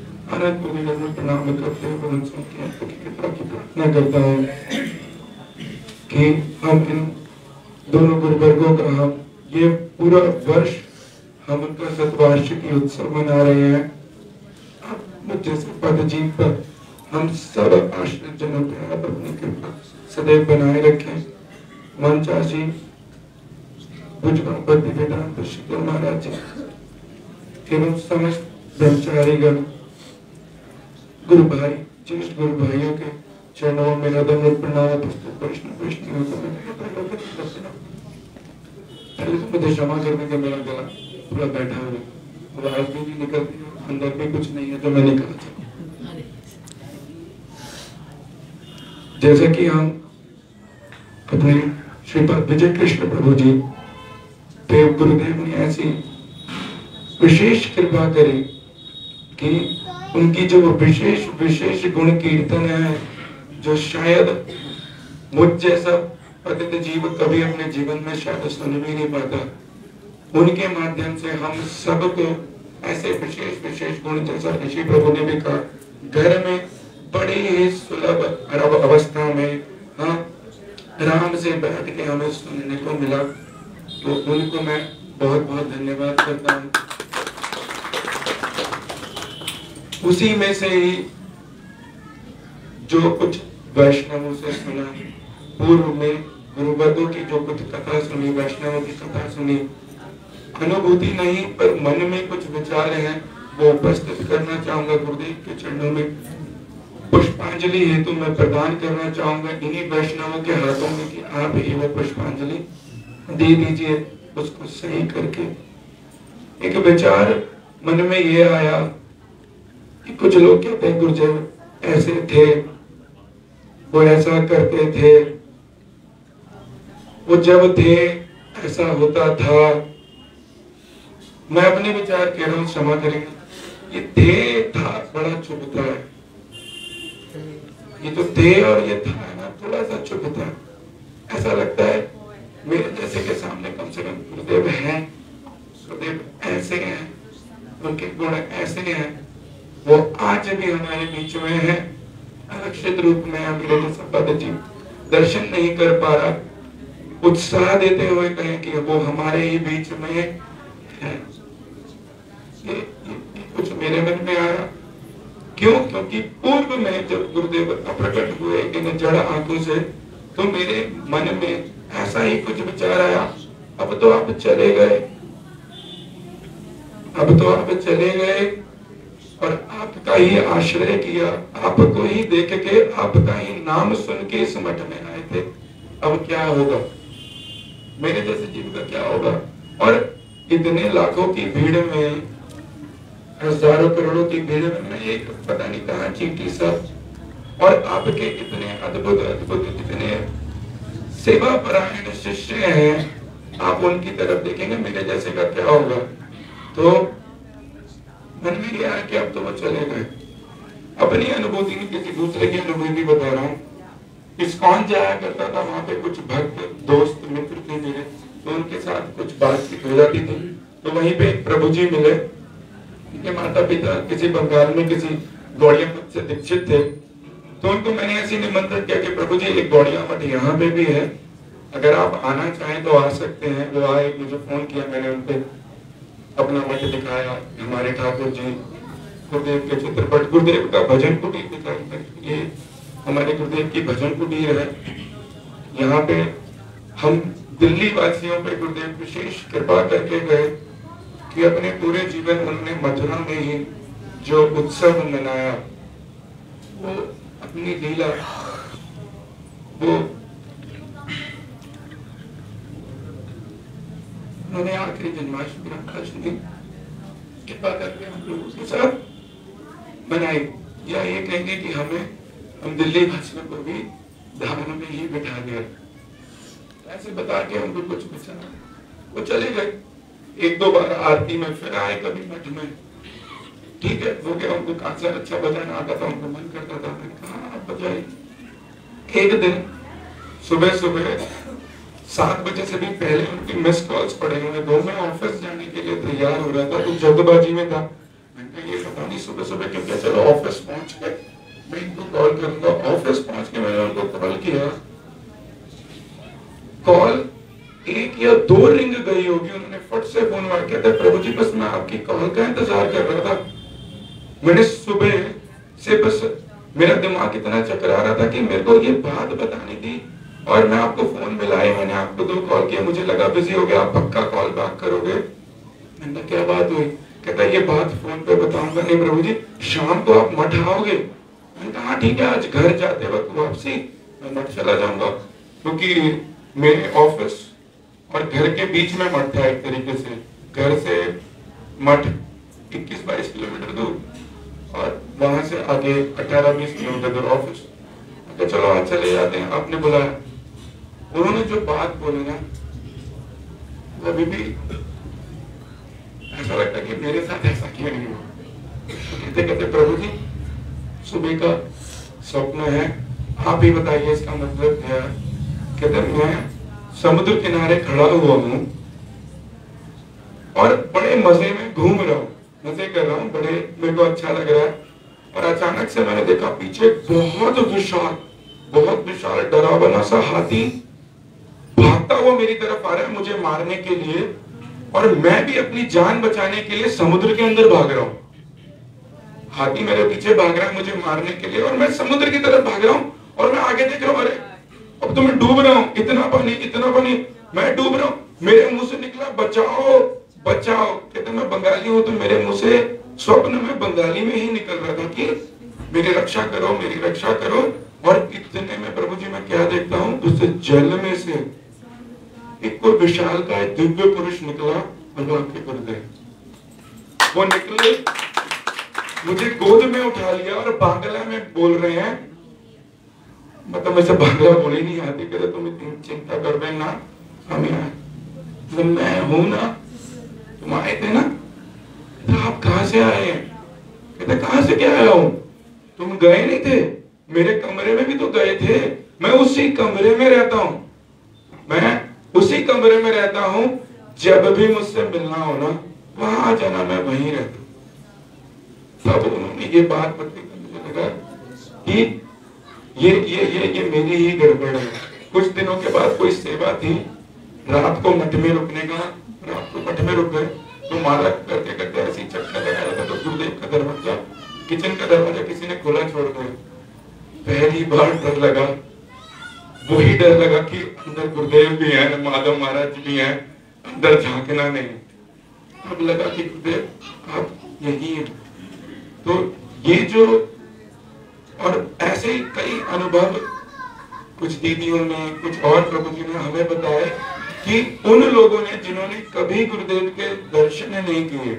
आनंद को निरंतर प्रणाम करते हुए उन सबकी आपकी कृपा की प्रार्थना करता हूँ कि हम इन दोनों गुरुवर्गों का हम, ये पूरा वर्ष हम उनका शतवार्षिकी उत्सव मना रहे हैं। जैसे पद जीव पर हम सब आश्रित जनों पे आप अपनी कृपा सदैव बनाए रखें। मन चाची मंचासी भुजगणपति वेदांत शुक्ल महाराज जी एवं समस्त ब्रह्मचारीगण गुरु भाई ज्येष्ठ गुरु भाइयों के चरणों में नदन और प्रणाम पुस्तक वैष्णव वैष्णव। पहले तो मुझे क्षमा करने का मेरा गला पूरा बैठा हुआ है। आवाज़ भी नहीं निकलती है, अंदर भी कुछ नहीं है जो मैं निकाल सकूँ जैसे कि हम अपने श्रीपद विजय कृष्ण प्रभु जी देव गुरुदेव ने ऐसी विशेष कृपा करी कि उनकी जो विशेष विशेष गुण कीर्तन है, जो शायद मुझ जैसा पतित जीव कभी अपने जीवन में शायद सुन भी नहीं पाता, उनके माध्यम से हम सबको ऐसे विशेष विशेष गुण जैसा ऋषि प्रभु ने भी कहा, घर में बड़ी ही सुलभ अवस्था में हाँ राम से बैठ के हमें सुनने को मिला तो उनको मैं बहुत बहुत धन्यवाद करता हूँ। उसी में से ही जो कुछ वैष्णवों से सुना, पूर्व में गुरुवर्गों की जो कुछ कथा सुनी, वैष्णवों की कथा सुनी, अनुभूति नहीं, पर मन में कुछ विचार हैं, वो उपस्थित करना चाहूँगा गुरुदेव के चरणों में। पुष्पांजलि हेतु मैं प्रदान करना चाहूँगा, इन्हीं वैष्णवों के हाथों में कि आप ही वो पुष्पांजलि दे दीजिए, उसको सही करके। एक विचार मन में ये आया कुछ लोग कहते हैं गुरुदेव ऐसे थे। वो ऐसा करते थे। वो जब थे, ऐसा होता था। मैं अपने विचार कह रहा हूँ, क्षमा करेंगे ये थे था, बड़ा चुभता है। ये जो थे और ये था है ना, थोड़ा सा चुभता है। ऐसा लगता है, मेरे जैसे के सामने कम से कम गुरुदेव हैं। गुरुदेव ऐसे हैं, उनके गुण ऐसे हैं। वो आज भी हमारे बीच में है। आरक्षित रूप में जैसा पद जी दर्शन नहीं कर पा रहा। उत्साह देते हुए कहें कि वो हमारे ही बीच में है। ये, ये, कुछ मेरे मन में आया। क्यों? क्योंकि पूर्व में जब गुरुदेव अप्रकट हुए इन जड़ आँखों से तो मेरे मन में ऐसा ही कुछ विचार आया। अब तो आप चले गए। अब तो आप चले गए। और आपका ही आश्रय किया। आपको ही देख के आपका ही नाम सुन के इस मठ में आए थे। अब क्या होगा? मेरे जैसे जीव का क्या होगा? और इतने लाखों की भीड़ में, हज़ारों करोड़ों की भीड़ में, मैं एक पता नहीं कहा चीटी सब और आपके इतने अद्भुत अद्भुत, इतने सेवा परायण शिष्य हैं। आप उनकी तरफ़ देखेंगे, मेरे जैसे का क्या होगा? तो मन में ये आया कि अब तो वो चले गए। अपनी अनुभूति किसी दूसरे की अनुभूति बता रहा हूँ। इस्कॉन जाया करता था? वहाँ पे कुछ भक्त, दोस्त, मित्र थे मेरे तो उनके साथ कुछ बातचीत हो जाती थी। तो वहीं पे प्रभु जी मिले। उनके माता पिता किसी बंगाल में किसी गौड़िया मठ से दीक्षित थे। तो उनको मैंने ऐसे निमंत्रण किया कि प्रभु जी, एक गौड़िया मठ यहाँ पे भी है। अगर आप आना चाहें तो आ सकते हैं। वो आए, मुझे फ़ोन किया, मैंने उनके अपना मठ दिखाया, हमारे ठाकुर जी, गुरुदेव के चित्रपट, गुरुदेव का भजन कुटीर दिखाई ये हमारे गुरुदेव की भजन कुटीर है। यहाँ पे हम दिल्ली वासियों पे गुरुदेव विशेष कृपा करके गए कि अपने पूरे जीवन उन्होंने मथुरा में ही जो उत्सव मनाया, वो अपनी लीला, वो उन्होंने आखिरी जन्माष्टमी रामकृष्ण कृपा करके हम लोगों के साथ बनाई या ये कहेंगे कि हमें हम दिल्ली वासियों को भी धाम में ही बिठा दिया। ऐसे बता के हमको कुछ बचा वो चले गए। एक दो बार आरती में फिर आए कभी मठ में। ठीक है वो क्या उनको कांसा अच्छा बजाना। आता था उनको मन करता था। कहा "हाँ, बजाइए। एक दिन सुबह सुबह सात बजे से भी पहले उनकी मिस कॉल्स पड़े हुए दो मैं ऑफ़िस जाने के लिए तैयार हो रहा था तो जल्दबाजी में था। मैंने ये पता नहीं सुबह सुबह क्यों क्या चलो ऑफ़िस पहुँच गए? मैं इनको कॉल करूँगा ऑफ़िस पहुँच के मैंने उनको कॉल किया। कॉल एक या दो रिंग गई होगी, उन्होंने फट से फ़ोन मार के था प्रभु जी, बस मैं आपकी कॉल का इंतज़ार कर रहा था। मैंने सुबह से बस, मेरा दिमाग इतना चकरा रहा था कि मेरे को ये बात बतानी थी और मैं आपको फ़ोन मिलाए मैंने आपको दो कॉल किया मुझे लगा बिज़ी हो गया आप पक्का कॉल बैक करोगे। मैंने क्या बात हुई? कहता ये बात फ़ोन पे बताऊँगा नहीं प्रभु जी शाम को आप मठ आओगे? मैंने कहा "हाँ, ठीक है आज घर जाते वक्त वापसी मैं मठ चला जाऊँगा। क्योंकि मेरे ऑफ़िस और घर के बीच में मठ था एक तरीके से घर से मठ 21-22 किलोमीटर दूर और वहाँ से आगे 18-20 किलोमीटर दूर ऑफ़िस तो चलो आज चले जाते हैं। आपने बुलाया। उन्होंने जो बात बोली ना वो अभी भी ऐसा लगता कि मेरे साथ ऐसा क्यों नहीं हुआ? कहते कहते, प्रभु जी, सुबह का स्वप्न है, आप ही बताइए इसका मतलब क्या कहते, मैं समुद्र किनारे खड़ा हुआ हूँ और बड़े मज़े में घूम रहा हूँ। मज़े कर रहा हूँ, बड़े, मेरे को अच्छा लग रहा है। और अचानक से मैंने देखा, पीछे बहुत विशाल बहुत विशाल डरावना सा हाथी भागता हुआ मेरी तरफ़ आ रहा है मुझे मारने के लिए, और मैं भी अपनी जान बचाने के लिए समुद्र के अंदर भाग रहा हूँ। हाथी मेरे पीछे भाग रहा है मुझे मारने के लिए, और मैं समुद्र की तरफ़ भाग रहा हूँ, और मैं आगे देख रहा हूँ, अरे, अब तो मैं डूब रहा हूँ, इतना पानी इतना पानी, मैं डूब रहा हूँ, मेरे मुँह से निकला, बचाओ बचाओ। कहते मैं बंगाली हूँ तो मेरे मुँह से स्वप्न में बंगाली में ही निकल रहा था कि मेरी रक्षा करो, मेरी रक्षा करो। और इतने में प्रभु जी, मैं क्या देखता हूँ? उस जल में से एक कोई विशाल का दिव्य पुरुष निकला भगवान के गुरुदेव वो निकले, मुझे गोद में उठा लिया और बांग्ला में बोल रहे हैं मतलब मुझे बांग्ला बोली नहीं आती कहते तुम इतनी चिंता कर रहे ना, हम यहाँ तो मैं हूँ ना, तुम आए थे ना तो आप कहा से आए हैं? कहते, कहा से क्या आया हूँ? तुम गए नहीं थे? मेरे कमरे में भी तो गए थे। मैं उसी कमरे में रहता हूँ। मैं उसी कमरे में रहता हूँ, जब भी मुझसे मिलना हो ना, वहाँ आ जाना, मैं वहीं रहता तब उन्होंने ये बात बताई तो मुझे लगा कि ये ये ये ये मेरी ही गड़बड़ है। कुछ दिनों के बाद कोई सेवा थी। रात को मठ में रुकने का, रात को मठ में रुक गए। तो माला करते करते ऐसी चक्कर लगा रहा था तो गुरुदेव का दरवाज़ा, किचन का दरवाज़ा किसी ने खोला छोड़ दिया। पहली बार डर लगा। वही डर लगा कि अंदर गुरुदेव भी है माधव महाराज भी हैं, अंदर झांकना नहीं। अब लगा कि गुरुदेव, आप यही हैं। तो ये जो, और ऐसे ही कई अनुभव कुछ दीदियों ने, कुछ और प्रभु जी ने हमें बताए कि उन लोगों ने जिन्होंने कभी गुरुदेव के दर्शन नहीं किए,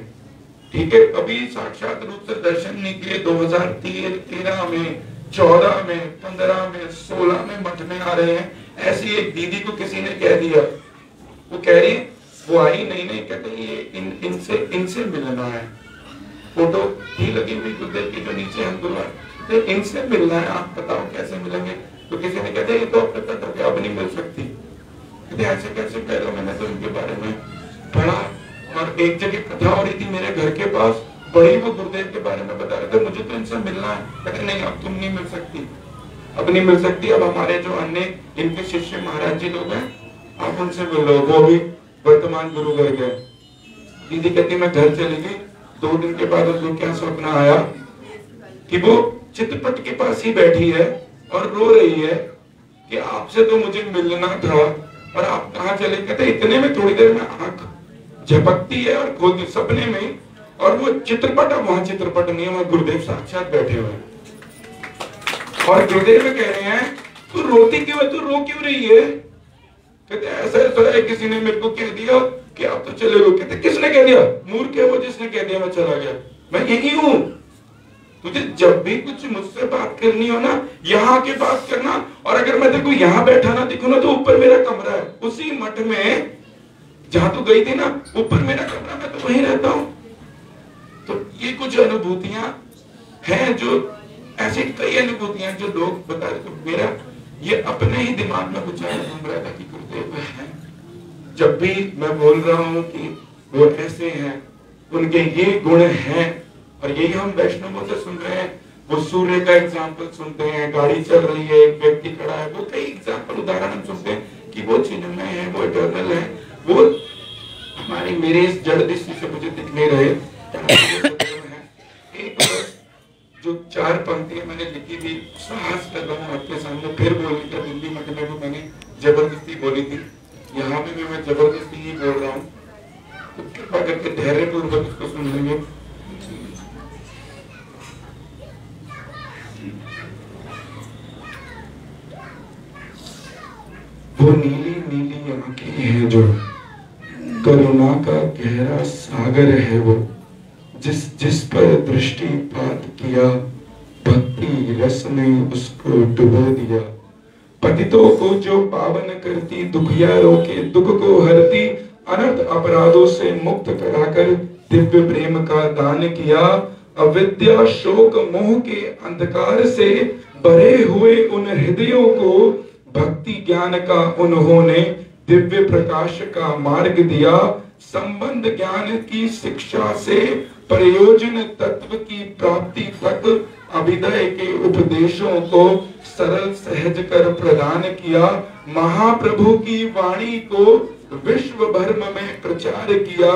ठीक है कभी साक्षात रूप से दर्शन नहीं किए 2013 में 14 में 15 में 16 में मठ में आ रहे हैं। ऐसी एक दीदी को किसी ने कह दिया। वो कह रही वो आई नहीं नहीं। कहते ये इन, इनसे इनसे मिलना है। फ़ोटो ही लगी हुई गुरुदेव की, जो नीचे हम तो इनसे मिलना है, आप बताओ कैसे मिलेंगे? तो किसी ने कहते ये तो अपने तत्व के अब नहीं मिल सकती। कहते ऐसे कैसे कह रहे मैंने तो इनके बारे में पढ़ा और एक जगह कथा हो रही थी मेरे घर के पास। बड़ी वो गुरुदेव के बारे में बता रहे थे, मुझे तो इनसे मिलना है। कहते नहीं, अब तुम नहीं मिल सकती। अब नहीं मिल सकती। अब हमारे जो अन्य, इनके शिष्य महाराज जी लोग हैं, आप उनसे मिल वो भी वर्तमान गुरु घर गए दीदी कहती, मैं घर चली गई। दो दिन के बाद उसको क्या सपना आया? कि वो चित्रपट के पास ही बैठी है और रो रही है कि आपसे तो मुझे मिलना था और आप कहा चले? कहते, इतने में थोड़ी देर में आँख झपकती है और खोलती सपने में और वो चित्रपट अब वहाँ चित्रपट नहीं है वहाँ गुरुदेव साक्षात बैठे हुए हैं। और गुरुदेव कह रहे हैं, तू रोती क्यों है? तू रो क्यों रही है? कहते ऐसा ऐसा है, किसी ने मेरे को कह दिया कि आप तो चले गए कहते किसने कह दिया? मूर्ख है वो जिसने कह दिया, मैं चला गया। मैं यही हूँ। तुझे जब भी कुछ मुझसे बात करनी हो ना, यहाँ के बात करना। और अगर मैं देखो यहाँ बैठा ना दिखू ना तो ऊपर मेरा कमरा है। उसी मठ में, जहाँ तू गई थी ना, ऊपर मेरा कमरा, मैं तो वहीं रहता हूँ। तो ये कुछ अनुभूतियाँ हैं जो, ऐसी कई अनुभूतियाँ जो लोग बता रहे तो मेरा ये अपने ही दिमाग में कुछ घूम रहा था कि गुरुदेव है। जब भी मैं बोल रहा हूँ कि वो ऐसे हैं, उनके ये गुण हैं, और यही हम वैष्णवों से सुन रहे हैं। वो सूर्य का एग्ज़ाम्पल सुनते हैं, गाड़ी चल रही है, एक व्यक्ति खड़ा है, वो कई एग्ज़ाम्पल उदाहरण हम सुनते हैं कि वो चिन्हमय है, वो इटर्नल है। वो हमारी मेरे इस जड़ दृष्टि से मुझे दिख नहीं रहे। जो चार पंक्तियाँ मैंने लिखी थी साहस कर रहा हूँ आपके सामने फिर बोली था दिल्ली मठ में भी मैंने ज़बरदस्ती बोली थी। यहाँ पे भी मैं ज़बरदस्ती ही बोल रहा हूँ। तो कृपा करके धैर्य पूर्वक इसको सुन लेंगे वो नीली नीली आँखें हैं जो, करुणा का गहरा सागर है वो। जिस जिस पर दृष्टिपात किया, भक्ति रस ने उसको डुबो दिया। पतितों को जो पावन करती, दुखियारों के दुख को हरती, अनर्थ अपराधों से मुक्त कराकर दिव्य प्रेम का दान किया, अविद्या शोक मोह के अंधकार से भरे हुए उन हृदयों को भक्ति ज्ञान का उन्होंने दिव्य प्रकाश का मार्ग दिया, संबंध ज्ञान की शिक्षा से, प्रयोजन तत्व की प्राप्ति तक अभिदय के उपदेशों को सरल सहज कर प्रदान किया, महाप्रभु की वाणी को विश्व भर में प्रचार किया।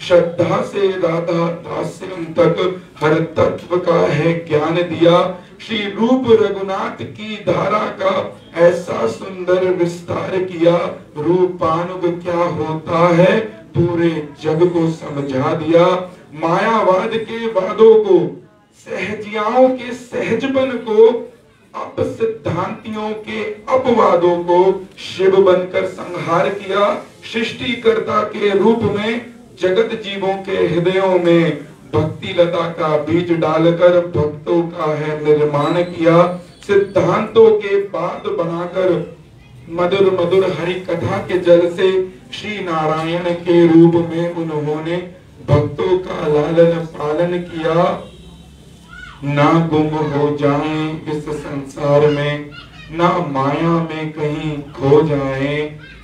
श्रद्धा से राधा दास्यम तक हर तत्व का है ज्ञान दिया। श्री रूप रघुनाथ की धारा का ऐसा सुंदर विस्तार किया। रूपानुग क्या होता है? पूरे जग को समझा दिया। मायावाद के वादों को, सहजियाओं के सहजपन को अप सिद्धांतियों के अपवादों को शिव बनकर संहार किया। सृष्टिकर्ता के रूप में जगत जीवों के हृदयों में भक्ति लता का बीज डालकर भक्तों का है निर्माण किया। सिद्धांतों के बाद बनाकर मधुर मधुर हरि कथा के जल से श्री नारायण के रूप में उन्होंने भक्तों का लालन पालन किया। ना गुम हो जाए इस संसार में, ना माया में कहीं खो जाए।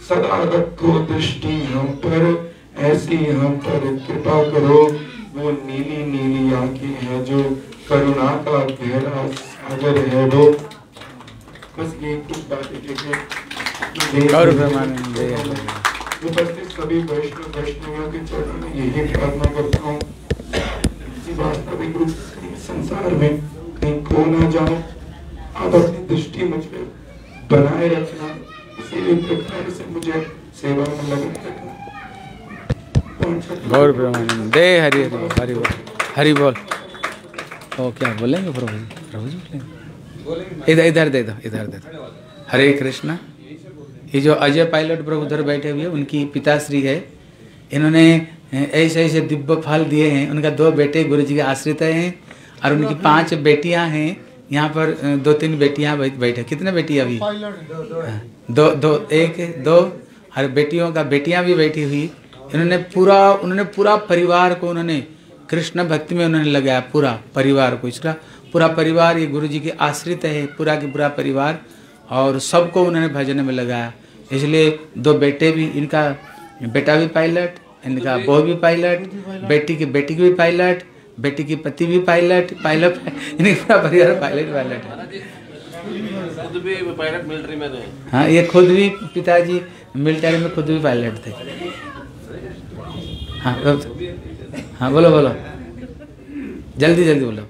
सदा रखो दृष्टि हम पर ऐसी हम पर कृपा करो। वो नीली नीली आँखें हैं जो करुणा का गहरा सागर है वो। बस ये कुछ बातें उपस्थित सभी वैष्णव वैष्णवियों के चरणों में यही प्रार्थना करता हूँ। वास्तविक रूप संसार में कहीं खो ना जाओ आप अपनी दृष्टि मुझ पे बनाए रखना। भी प्रकार से मुझे सेवा में लगे रखना गौर ब्रह्मानंद जय हरि हरि हरि बोल हरि बोल। ओ क्या बोलेंगे प्रभु जी? प्रभु जी बोलेंगे। इधर इधर दे दो इधर दे दो। हरे कृष्णा। ये जो अजय पायलट प्रभु उधर बैठे हुए उनकी पिताश्री है। इन्होंने ऐसे ऐसे दिव्य फल दिए हैं। उनका दो बेटे गुरु जी के आश्रित हैं और उनकी पाँच बेटियाँ हैं। यहाँ पर दो तीन बेटियाँ बैठे। कितने बेटी अभी? दो दो एक दो। और बेटियों का बेटियाँ भी बैठी हुई। इन्होंने पूरा उन्होंने पूरा परिवार को उन्होंने कृष्ण भक्ति में उन्होंने लगाया पूरा परिवार को इसका पूरा परिवार ये गुरु जी के आश्रित है पूरा के पूरा परिवार और सबको उन्होंने भजन में लगाया। इसलिए दो बेटे भी इनका बेटा भी पायलट इनका बहू भी पायलट बेटी की बेटी की भी पायलट बेटी की पति भी पायलट पायलट इनका पूरा परिवार पायलट पायलट है। खुद भी पायलट मिलिट्री में हाँ ये खुद भी पिताजी मिलिट्री में खुद भी पायलट थे। हाँ हाँ बोलो बोलो। जल्दी जल्दी बोलो।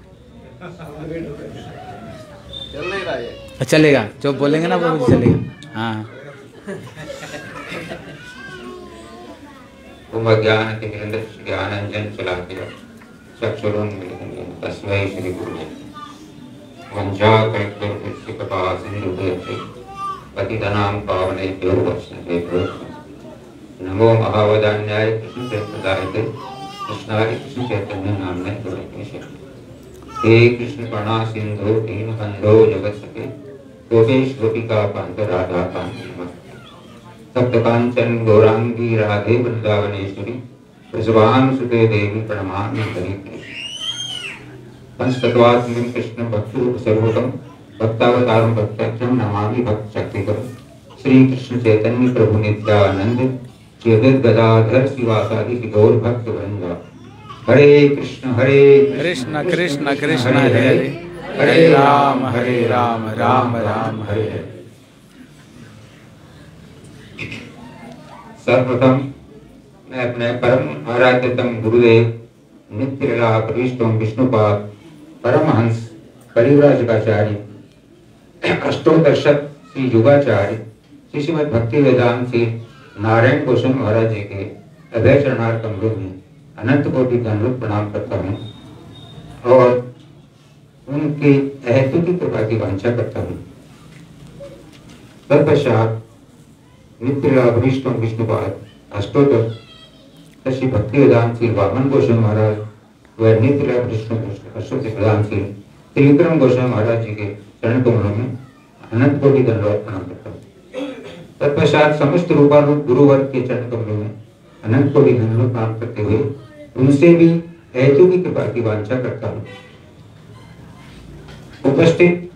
है चलेगा। जो बोलेंगे ना, वो चलेगा। हाँ। तुम अज्ञान के निरंतर ज्ञान अंजन चला दिया चक्षुरुन्मिलितं तस्मै श्री गुरुवे वंशा कल्पतरुस्य कृपा सिन्धुभ्यश्च पतितनां पावनेभ्यो वैष्णवेभ्यो नमो महावदान्याय कृष्ण कृष्णचैतन्याय कृष्णाय कृष्ण चैतन्य नामने हे कृष्ण करुणा सिंधु दीनबंधो जगत्सखे गोपेश गोपिका कांत राधा कांत नमस्ते। सप्त कांचन गौरांगी राधे वृंदावनेश्वरी वृषभान सुते देवी प्रणमामि हरि पंचतत्वात्मक कृष्ण भक्तु सर्वोत्तम भक्तावतारम भक्तम नमामि भक्त शक्तिकम श्री कृष्ण चैतन्य प्रभु नित्यानंद अद्वैत गदाधर शिवासादि गौर भक्त वृंदा हरे कृष्ण हरे कृष्ण कृष्ण। कृष्ण हरे हरे हरे। राम हरे राम राम राम हरे हरे। सर्वप्रथम मैं अपने परम आराध्यतम गुरुदेव नित्य लीला प्रविष्टोम विष्णुपाद परमहंस परिव्राजकाचार्य अष्टोदर्शक श्री युगाचार्य श्री श्रीमद भक्ति वेदांत श्री नारायण भूषण महाराज जी के अभय चरणार कमलों में अनंत कोटि दंडवत प्रणाम करता हूँ और उनके अहतु की कृपा की वांछा करता हूँ। तत्पश्चात नित्य अभिष्टम विष्णुपाद अष्टोत्तर श्री भक्ति वेदांत श्री वामन गोस्वामी महाराज, व नित्य विष्णु प्रधान श्री त्रिविक्रम गोस्वामी महाराज जी के चरण कमलों में अनंत कोटि दंडवत प्रणाम करता हूँ। तत्पश्चात समस्त रूपारूप गुरुवर्ग के चरण कमलों में अनंत कोटि दंडवत प्रणाम करते हुए उनसे भी हेतु की कृपा की वांछा करता हूँ। उपस्थित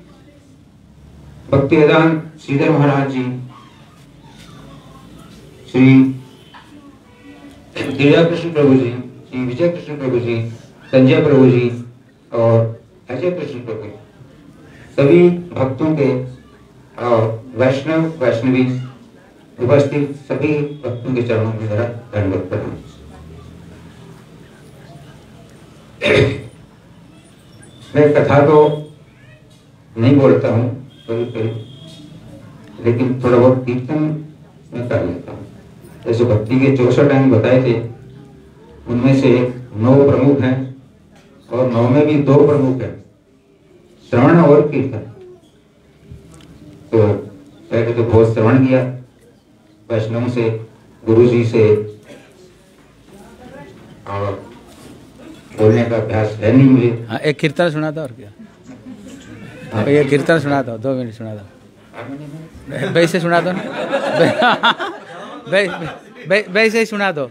भक्ति वेदांत श्रीधर महाराज जी, श्री दिव्या कृष्ण प्रभु जी, श्री विजय कृष्ण प्रभु जी, संजय प्रभु जी और अजय कृष्ण प्रभु सभी भक्तों के और वैष्णव, वैष्णवी, उपस्थित सभी भक्तों के चरणों में मेरा दंडवत प्रणाम मैं कथा तो नहीं बोलता हूँ कभी कभी लेकिन थोड़ा बहुत कीर्तन मैं कर लेता हूँ। जैसे भक्ति के चौसठ अंग बताए थे, उनमें से नौ प्रमुख हैं और नौ में भी दो प्रमुख हैं, श्रवण और कीर्तन। तो पहले तो बहुत श्रवण किया। वैष्णव से गुरु जी से और बोलने का अभ्यास है नहीं मुझे। हाँ एक कीर्तन सुना दो और क्या? हाँ, ये कीर्तन सुना दो दो मिनट सुना दो वैसे सुना दो वैसे ही सुना दो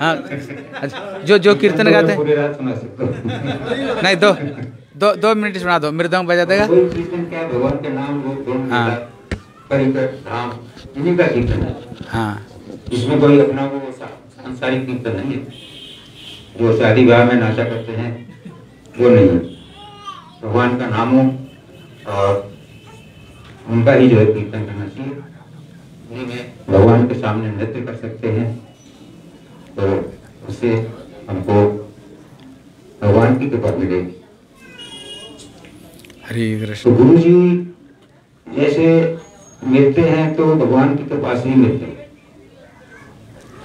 हाँ अच्छा जो जो कीर्तन गाते हैं। हूँ। नहीं दो दो दो मिनट सुना दो मृदंग बजा देगा। भगवान के नाम हाँ। इन्हीं का कीर्तन है। हाँ। इसमें कोई अपना वो सांसारिक कीर्तन नहीं है। जो शादी ब्याह में नाचा करते हैं वो नहीं है। भगवान का नाम हो और उनका ही जो है कीर्तन करना चाहिए। भगवान के सामने नृत्य कर सकते हैं। तो उससे हमको भगवान की कृपा मिलेगी। हरे तो कृष्ण। गुरु जी जैसे मिलते हैं तो भगवान की कृपा से ही मिलते हैं।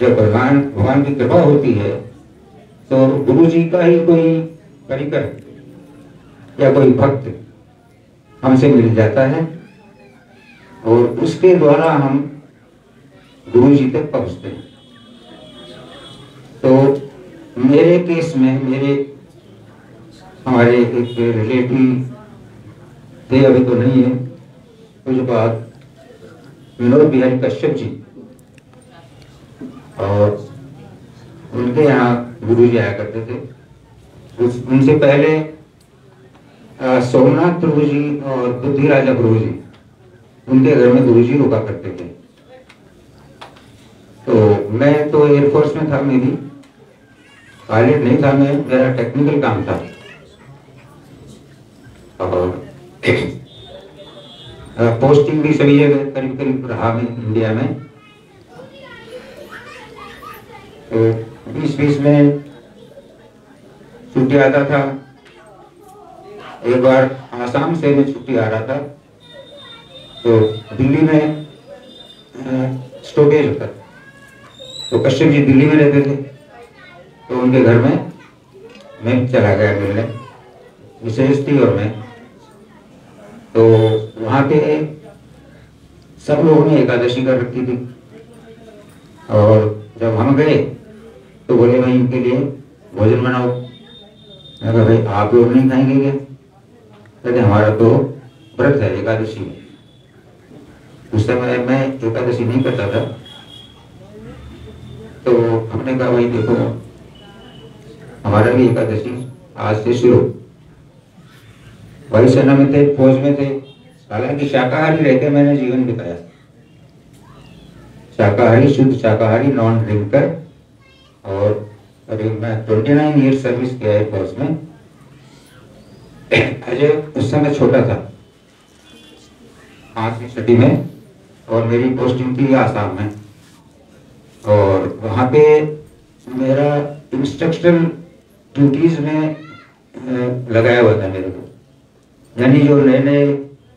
जब भगवान भगवान की कृपा होती है तो गुरु जी का ही कोई परिकर या कोई भक्त हमसे मिल जाता है और उसके द्वारा हम गुरु जी तक पहुँचते हैं। तो मेरे केस में, मेरे, हमारे एक रिलेटिव थे अभी तो नहीं है। कुछ बाद विनोद बिहारी कश्यप जी और उनके यहाँ गुरु जी आया करते थे। उस, उनसे पहले सोमनाथ प्रभु जी और बुद्धि राजा प्रभु जी उनके घर में गुरु जी रुका करते थे। तो मैं तो एयरफोर्स में था मेरी पायलट नहीं था, मैं, मेरा टेक्निकल काम था। और पोस्टिंग भी सभी जगह करीब करीब रहा मैं इंडिया में। तो बीच में छुट्टी आता था। एक बार आसाम से मैं छुट्टी आ रहा था। तो दिल्ली में स्टॉपेज होता। तो कश्यप जी दिल्ली में रहते थे। तो उनके घर में मैं चला गया मिलने। विशेष थी और मैं तो वहाँ पे सब लोगों ने एकादशी कर रखी थी। और जब हम गए तो बोले, भाई, इनके लिए भोजन बनाओ। कहा, भाई, आप लोग नहीं खाएँगे क्या? कहते, हमारा तो व्रत है एकादशी में। उस समय मैं एकादशी नहीं करता था। तो हमने कहा, भाई, देखो, हमारा भी एकादशी आज से शुरू वायुसेना में थे, फौज में थे। हालाँकि शाकाहारी रहकर मैंने जीवन बिताया। शाकाहारी, शुद्ध शाकाहारी नॉन ड्रिंकर और अभी मैं ट्वेंटी नाइन ईयर सर्विस किया है फौज में। अजय, उस समय छोटा था। पांचवी छठी में और मेरी पोस्टिंग थी आसाम में। और वहाँ पे मेरा इंस्ट्रक्शनल ड्यूटीज़ में लगाया हुआ था मेरे को। यानी जो नए नए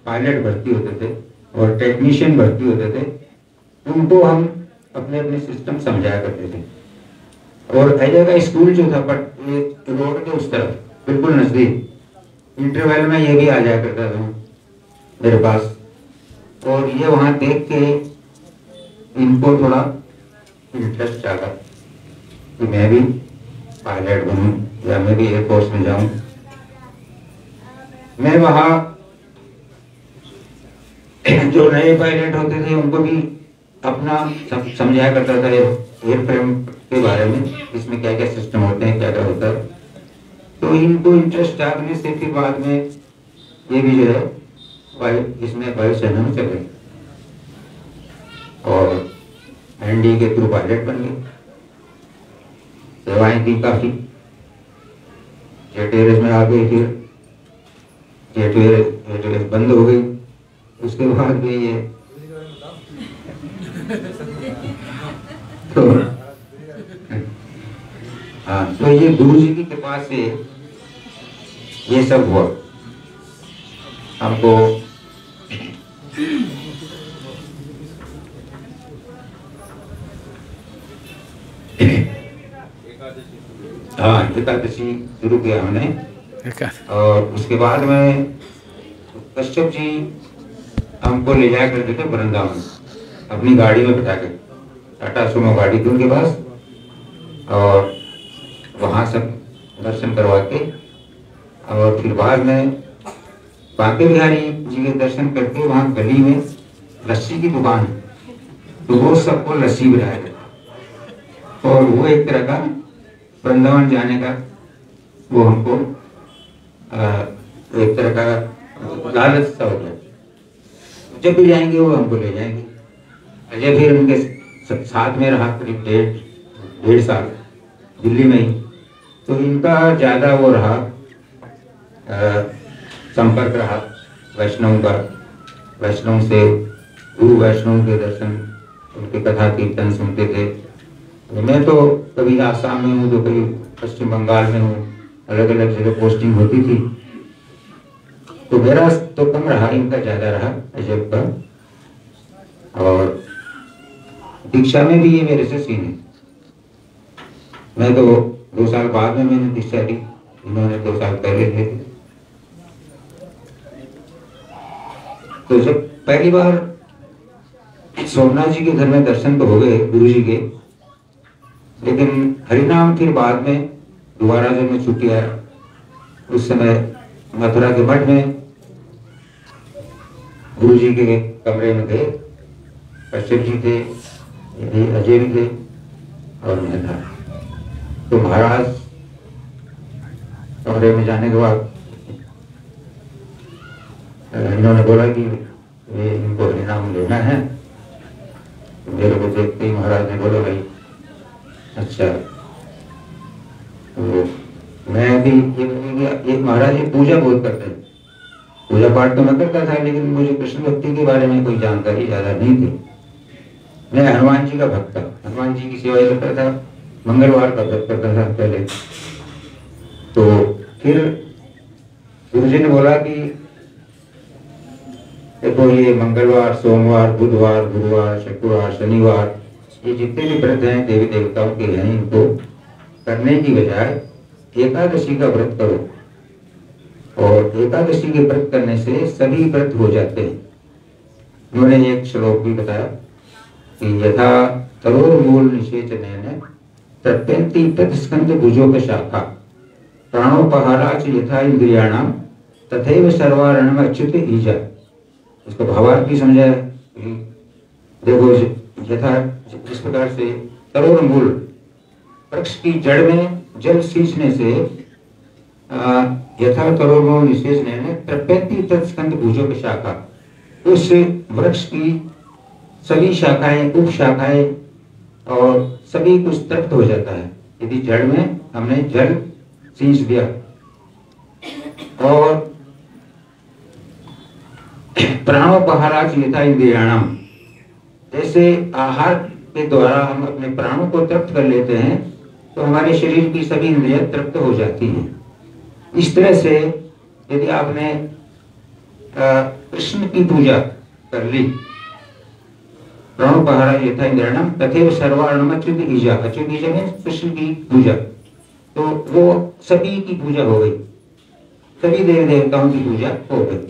पायलट भर्ती होते थे और टेक्नीशियन भर्ती होते थे, उनको हम अपने अपने सिस्टम समझाया करते थे। और अजय का स्कूल जो था बट रोड के उस तरफ़, बिल्कुल नज़दीक इंटरवल में ये भी आ जाया करता था मेरे पास। और ये वहाँ देख के इनको थोड़ा इंटरेस्ट जागा कि मैं भी पायलट बनूं या मैं भी एयरफोर्स में जाऊँ। मैं वहाँ जो नए पायलट होते थे, उनको भी अपना सम- समझाया करता था एयरफ्रेम के बारे में, इसमें क्या क्या सिस्टम होते हैं क्या क्या होता है। तो इनको इंटरेस्ट जागने से फिर बाद में ये भी जो है वायु इसमें वायुसेना में चले और एनडी के थ्रू पायलट बन गए। सेवाएँ दी काफ़ी। जेट एयरवेज में आ गए फिर जेट एयरवेज बंद हो गई। उसके बाद भी ये तो हाँ तो ये गुरु जी की कृपा से ये सब हुआ। हमको हाँ एकादशी शुरू किया हमने। और उसके बाद में कश्यप जी हमको ले जाया करते थे वृंदावन, अपनी गाड़ी में बिठा के। टाटा सुमो गाड़ी थी उनके पास और वहाँ सब दर्शन करवा के और फिर बाद में बांके बिहारी जी के दर्शन करके वहाँ गली में लस्सी की दुकान तो वो सबको लस्सी बिठाया गया और वो एक तरह का वृंदावन जाने का वो हमको एक तरह का लालच सा हो गया। जब भी जाएँगे वो हमको ले जाएँगे। अजय फिर उनके साथ में रहा करीब डेढ़ डेढ़ साल, दिल्ली में ही। तो इनका ज़्यादा वो रहा संपर्क रहा वैष्णव का। वैष्णव से, गुरु वैष्णव के दर्शन, उनके कथा कीर्तन सुनते थे। मैं तो कभी आसाम में हूँ तो कभी पश्चिम बंगाल में हूँ। अलग अलग जगह पोस्टिंग होती थी। तो मेरा तो कम रहा, इनका ज़्यादा रहा अजय का। और दीक्षा में भी ये मेरे से सीन है। मैं तो दो साल बाद में मैंने दीक्षा ली। इन्होंने दो साल पहले ली। तो जब पहली बार सोमनाथ जी के घर में दर्शन तो हो गए, गुरु जी के। लेकिन हरिनाम फिर बाद में दोबारा जब मैं छुट्टी आया उस समय मथुरा के मठ में गुरु जी के कमरे में गए कश्यप जी थे अजय भी थे और मैं था। तो महाराज कमरे में जाने के बाद इन्होंने बोला कि ये इनको इनाम लेना है। मेरे को देखते ही महाराज ने बोला, भाई अच्छा मैं भी ये, महाराज ये पूजा बहुत करते पूजा पाठ तो मैं करता था लेकिन मुझे कृष्ण भक्ति के बारे में कोई जानकारी ज़्यादा नहीं थी। मैं हनुमान जी का भक्त था। हनुमान जी की सेवा करता था मंगलवार का व्रत करता था पहले। तो फिर गुरु जी ने बोला कि देखो ये मंगलवार सोमवार बुधवार गुरुवार शुक्रवार शनिवार ये जितने भी व्रत हैं देवी देवताओं के हैं इनको करने की बजाय एकादशी का व्रत करो। और एकादशी के व्रत करने से सभी व्रत हो जाते हैं। उन्होंने एक श्लोक भी बताया कि यथा तरोर मूल निषेचन तत्यंती प्रतिस्कंद भुजोक शाखा। प्राणोपहाराच यथा इंद्रियाणाम तथैव सर्वारणम अच्युत ईजा इसको भावार्थ भी समझाया। कि देखो, यथा जिस प्रकार से तरोर मूल वृक्ष की जड़ में जल सींचने से यथा तरोर मूल निषेच ने प्रत्यंती तत्स्कंद भुजोक शाखा। उस वृक्ष की सभी शाखाएँ, उप शाखाएँ और सभी कुछ तृप्त हो जाता है। यदि जड़ में हमने जल सींच दिया और प्राणोपहाराच यथा इंद्रियाणाम जैसे आहार के द्वारा हम अपने प्राणों को तृप्त कर लेते हैं। तो हमारे शरीर की सभी इंद्रियाँ तृप्त हो जाती हैं। इस तरह से यदि आपने कृष्ण की पूजा कर ली प्राणोपहारा यथा इंद्रियाणाम तथे कृष्ण की पूजा। तो वो सभी की पूजा हो गई। सभी देवी देवताओं की पूजा हो गई।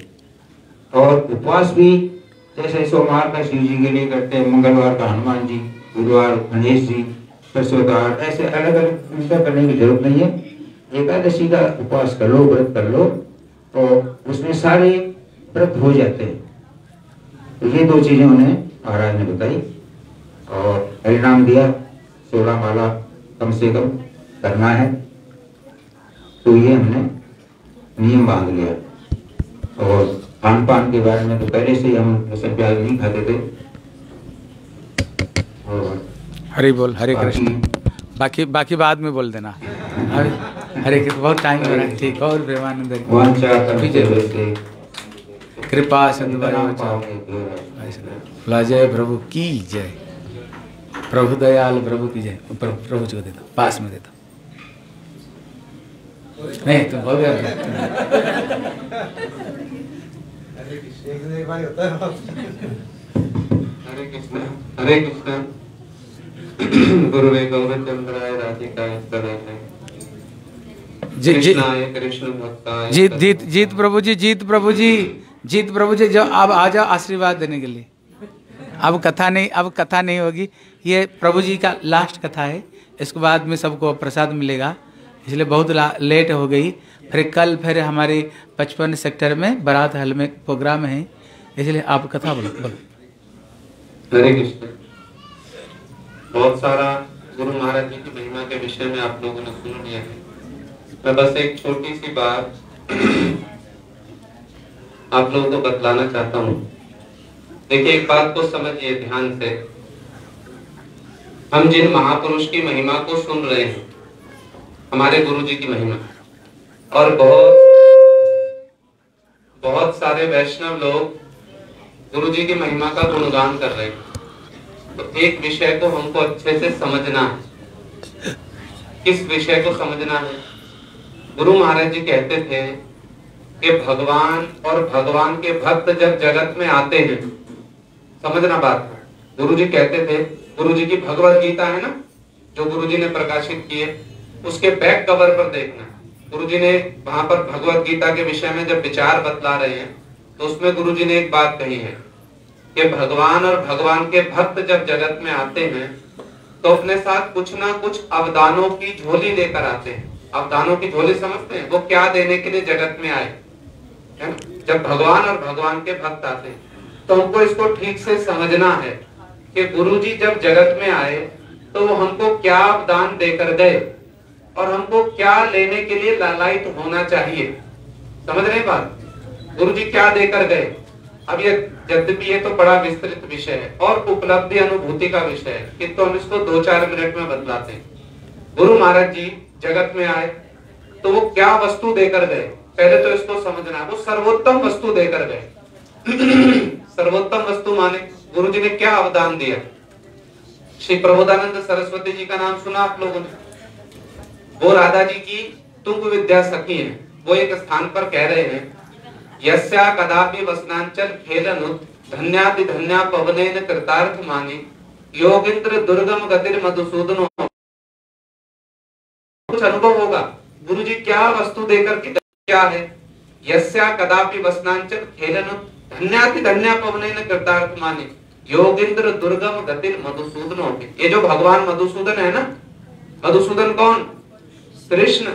और उपवास भी जैसे सोमवार का शिव जी के लिए करते हैं, मंगलवार का हनुमान जी, गुरुवार गणेश जी सरस्वतार ऐसे अलग अलग पूजा करने की ज़रूरत नहीं है। एकादशी का उपवास कर लो, व्रत कर लो और उसमें सारे व्रत हो जाते हैं। तो ये दो चीज़ें उन्हें महाराज ने बताई और परिणाम दिया, सोलह माला कम से कम करना है। तो ये हमने नियम बाँध लिया। और खान पान के बारे में तो पहले से ही हम लहसुन प्याज नहीं खाते थे। हरे बोल हरे कृष्ण। बाकी बाकी बाद में बोल देना। हरे हरे कृष्ण बहुत टाइम हो रहा है ठीक। और प्रेमानंद कृपा सिंधु जय प्रभु की जय। प्रभु दयाल प्रभु की जय। प्रभु प्रभु को देता पास में देता नहीं तुम हो गया हरे कृष्ण हरे कृष्ण। गुरुवे गौरचंद्राय राधिकाय तदाय जी जी। कृष्ण भक्ताय जीत जीत जीत प्रभु जी जीत प्रभु जी जीत प्रभु जी जो अब आ जाओ आशीर्वाद देने के लिए। अब कथा नहीं अब कथा नहीं होगी। ये प्रभु जी का लास्ट कथा है। इसके बाद में सबको प्रसाद मिलेगा। इसलिए बहुत लेट हो गई। फिर कल फिर हमारे पचपन सेक्टर में बारात हल में प्रोग्राम है। इसलिए आप कथा बोलो बोलो। हरे कृष्ण। बहुत सारा गुरु महाराज जी की महिमा के विषय में आप लोगों ने सुन लिया है। मैं बस एक छोटी सी बात आप लोगों को बतलाना चाहता हूँ। देखिए, एक बात को समझिए ध्यान से। हम जिन महापुरुष की महिमा को सुन रहे हैं, हमारे गुरु जी की महिमा, और बहुत बहुत सारे वैष्णव लोग गुरु जी की महिमा का गुणगान कर रहे हैं। तो एक विषय को हमको अच्छे से समझना है। किस विषय को समझना है? गुरु महाराज जी कहते थे कि भगवान और भगवान के भक्त जब जगत में आते हैं, समझना बात है। गुरु जी कहते थे, गुरु जी की भगवत गीता है ना, जो गुरु जी ने प्रकाशित किए उसके बैक कवर पर देखना। गुरु जी ने वहाँ पर भगवत गीता के विषय में जब विचार बतला रहे हैं तो उसमें गुरु जी ने एक बात कही है कि भगवान और भगवान के भक्त जब जगत में आते हैं तो अपने साथ कुछ ना कुछ अवदानों की झोली लेकर आते हैं। अवदानों की झोली समझते हैं? वो क्या देने के लिए जगत में आए? है जब भगवान और भगवान के भक्त आते हैं तो हमको इसको ठीक से समझना है कि गुरु जी जब जगत में आए तो वो हमको क्या दान देकर गए और हमको क्या लेने के लिए लालायित होना चाहिए। समझ रहे बात? गुरु जी क्या देकर गए? अब ये यद्यपि ये तो बड़ा विस्तृत विषय है और उपलब्धि अनुभूति का विषय है कि तो हम इसको दो चार मिनट में बदलाते हैं। गुरु महाराज जी जगत में आए तो वो क्या वस्तु देकर गए? पहले तो इसको समझना वो सर्वोत्तम वस्तु देकर गए। सर्वोत्तम वस्तु माने गुरु जी ने क्या अवदान दिया? श्री प्रबोधानंद सरस्वती जी का नाम सुना आप लोगों ने? वो राधा जी की तुंग विद्या सखी है, वो एक स्थान पर कह रहे हैं यस्या कदापि वसनांचल खेलनुत धन्याति धन्या पवनेन कृतार्थ माने। योगिंद्र दुर्गम गतिर मधुसूदन। कुछ अनुभव होगा। गुरु जी क्या वस्तु देकर के क्या है? यस्या कदापि वसनांचल खेलनुत धन्याति धन्या पवनेन कृतार्थ माने। योगिंद्र दुर्गम गतिर मधुसूदन। ये जो भगवान मधुसूदन है ना? मधुसूदन कौन? कृष्ण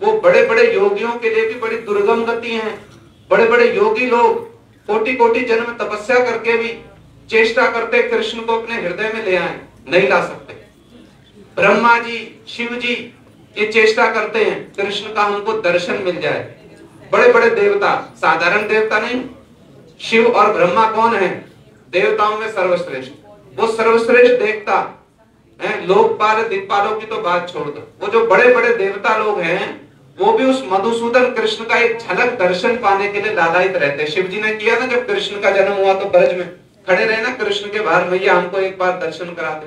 वो बड़े बड़े योगियों के लिए भी बड़ी दुर्गम गति है। बड़े बड़े योगी लोग कोटि कोटि जन्म तपस्या करके भी चेष्टा करते कृष्ण को अपने हृदय में ले आए, नहीं ला सकते। ब्रह्मा जी, शिव जी ये चेष्टा करते हैं, कृष्ण का हमको दर्शन मिल जाए। बड़े बड़े देवता, साधारण देवता नहीं, शिव और ब्रह्मा कौन है? देवताओं में सर्वश्रेष्ठ। वो सर्वश्रेष्ठ देवता है, लोकपाल, दिक्पालों की तो बात छोड़ दो। वो जो बड़े बड़े देवता लोग हैं वो भी उस मधुसूदन कृष्ण का एक झलक दर्शन पाने के लिए लालायित रहते हैं। शिव जी ने किया ना, जब कृष्ण का जन्म हुआ तो ब्रज में। खड़े रहे ना कृष्ण के बाहर मैया हमको एक बार दर्शन करा दे।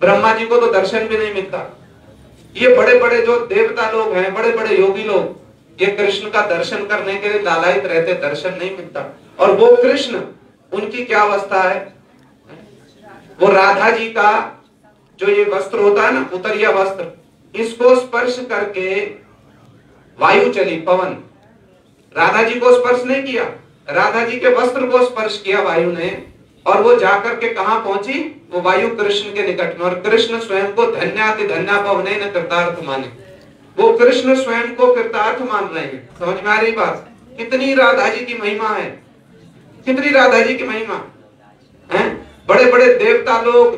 ब्रह्मा जी को तो दर्शन भी नहीं मिलता। ये बड़े बड़े जो देवता लोग हैं बड़े बड़े योगी लोग, ये कृष्ण का दर्शन करने के लिए लालायित रहते, दर्शन नहीं मिलता। और वो कृष्ण, उनकी क्या अवस्था है? वो राधा जी का जो ये वस्त्र होता है ना उतरिया वस्त्र, इसको स्पर्श करके वायु चली, पवन। राधा जी को स्पर्श नहीं किया। राधा जी के वस्त्र को स्पर्श किया वायु ने, और वो जाकर के कहा पहुँची? वो वायु कृष्ण के निकट में, और कृष्ण स्वयं को धन्याति धन्या पवने न कृतार्थ माने। वो कृष्ण स्वयं को कृतार्थ मान रहे हैं। समझ में आ रही बात? कितनी राधा जी की महिमा है। कितनी राधा जी की महिमा? है? बड़े बड़े देवता लोग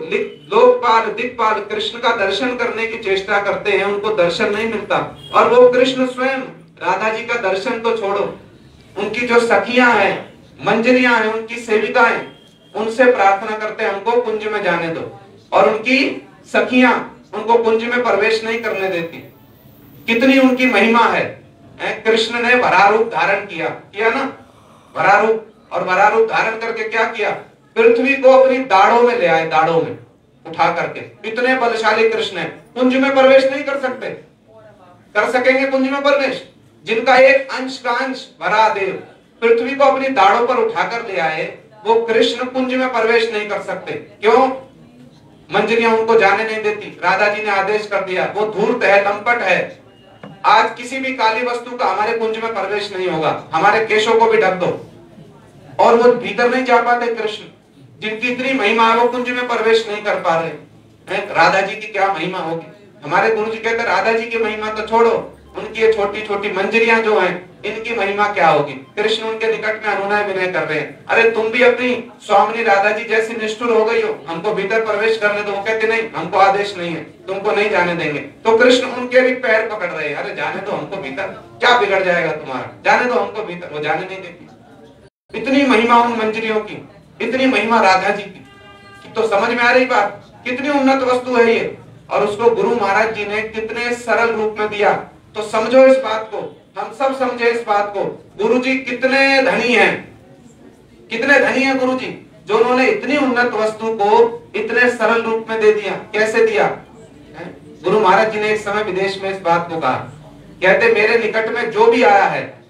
लोकपाल दिक्पाल कृष्ण का दर्शन करने की चेष्टा करते हैं, उनको दर्शन नहीं मिलता। और वो कृष्ण स्वयं राधा जी का दर्शन तो छोड़ो। उनकी जो सखियाँ हैं मंजरियाँ हैं, उनकी सेविकाएँ, उनसे प्रार्थना करते हैं, हमको कुंज में जाने दो। और उनकी सखियाँ, उनको कुंज में प्रवेश नहीं करने देती। कितनी उनकी महिमा है? कृष्ण ने वरारूप धारण किया। किया ना? वरारूप। और वरारूप धारण करके क्या किया? पृथ्वी को अपनी दाढ़ों में ले आए, दाढ़ों में, उठा करके। इतने बलशाली कृष्ण है। कुंज में प्रवेश नहीं कर सकते। कर सकेंगे कुंज में प्रवेश? जिनका एक अंश का अंश भरा देव पृथ्वी को अपनी दाढ़ों पर उठाकर ले आए, वो कृष्ण कुंज में प्रवेश नहीं कर सकते। क्यों? मंजरियाँ उनको जाने नहीं देती। राधा जी ने आदेश कर दिया, वो धूर्त है, लंपट है। आज किसी भी काली वस्तु का हमारे कुंज में प्रवेश नहीं होगा। हमारे केशों को भी ढक दो। और वो भीतर नहीं जा पाते कृष्ण। जिनकी इतनी महिमा है वो कुंज में प्रवेश नहीं कर पा रहे। राधा जी की क्या महिमा होगी? हमारे गुरु जी कहते राधा जी की महिमा तो छोड़ो। उनकी ये छोटी छोटी मंजरियाँ जो हैं, इनकी महिमा क्या होगी? कृष्ण उनके निकट में अनुनय विनय कर रहे हैं। अरे, तुम भी अपनी स्वामी राधा जी जैसी निष्ठुर हो गई हो। हमको भीतर प्रवेश करने दो। कहते, नहीं, हमको आदेश नहीं है। तुमको नहीं जाने देंगे। तो कृष्ण उनके भी पैर पकड़ रहे हैं। अरे, जाने दो हमको भीतर। क्या बिगड़ जाएगा तुम्हारा? जाने दो हमको भीतर। वो जाने नहीं देती इतनी महिमा उन मंजरियों की। इतनी महिमा राधा जी की तो समझ में आ रही बात, कितनी उन्नत वस्तु है ये। और उसको गुरु महाराज जी ने कितने सरल रूप में दिया। तो समझो इस बात को, हम सब समझे इस बात को, गुरु जी कितने धनी हैं। कितने धनी हैं गुरु जी, जो उन्होंने इतनी उन्नत वस्तु को इतने सरल रूप में दे दिया। कैसे दिया? गुरु महाराज जी ने एक समय विदेश में इस बात को कहा। कहते, मेरे निकट में जो भी आया है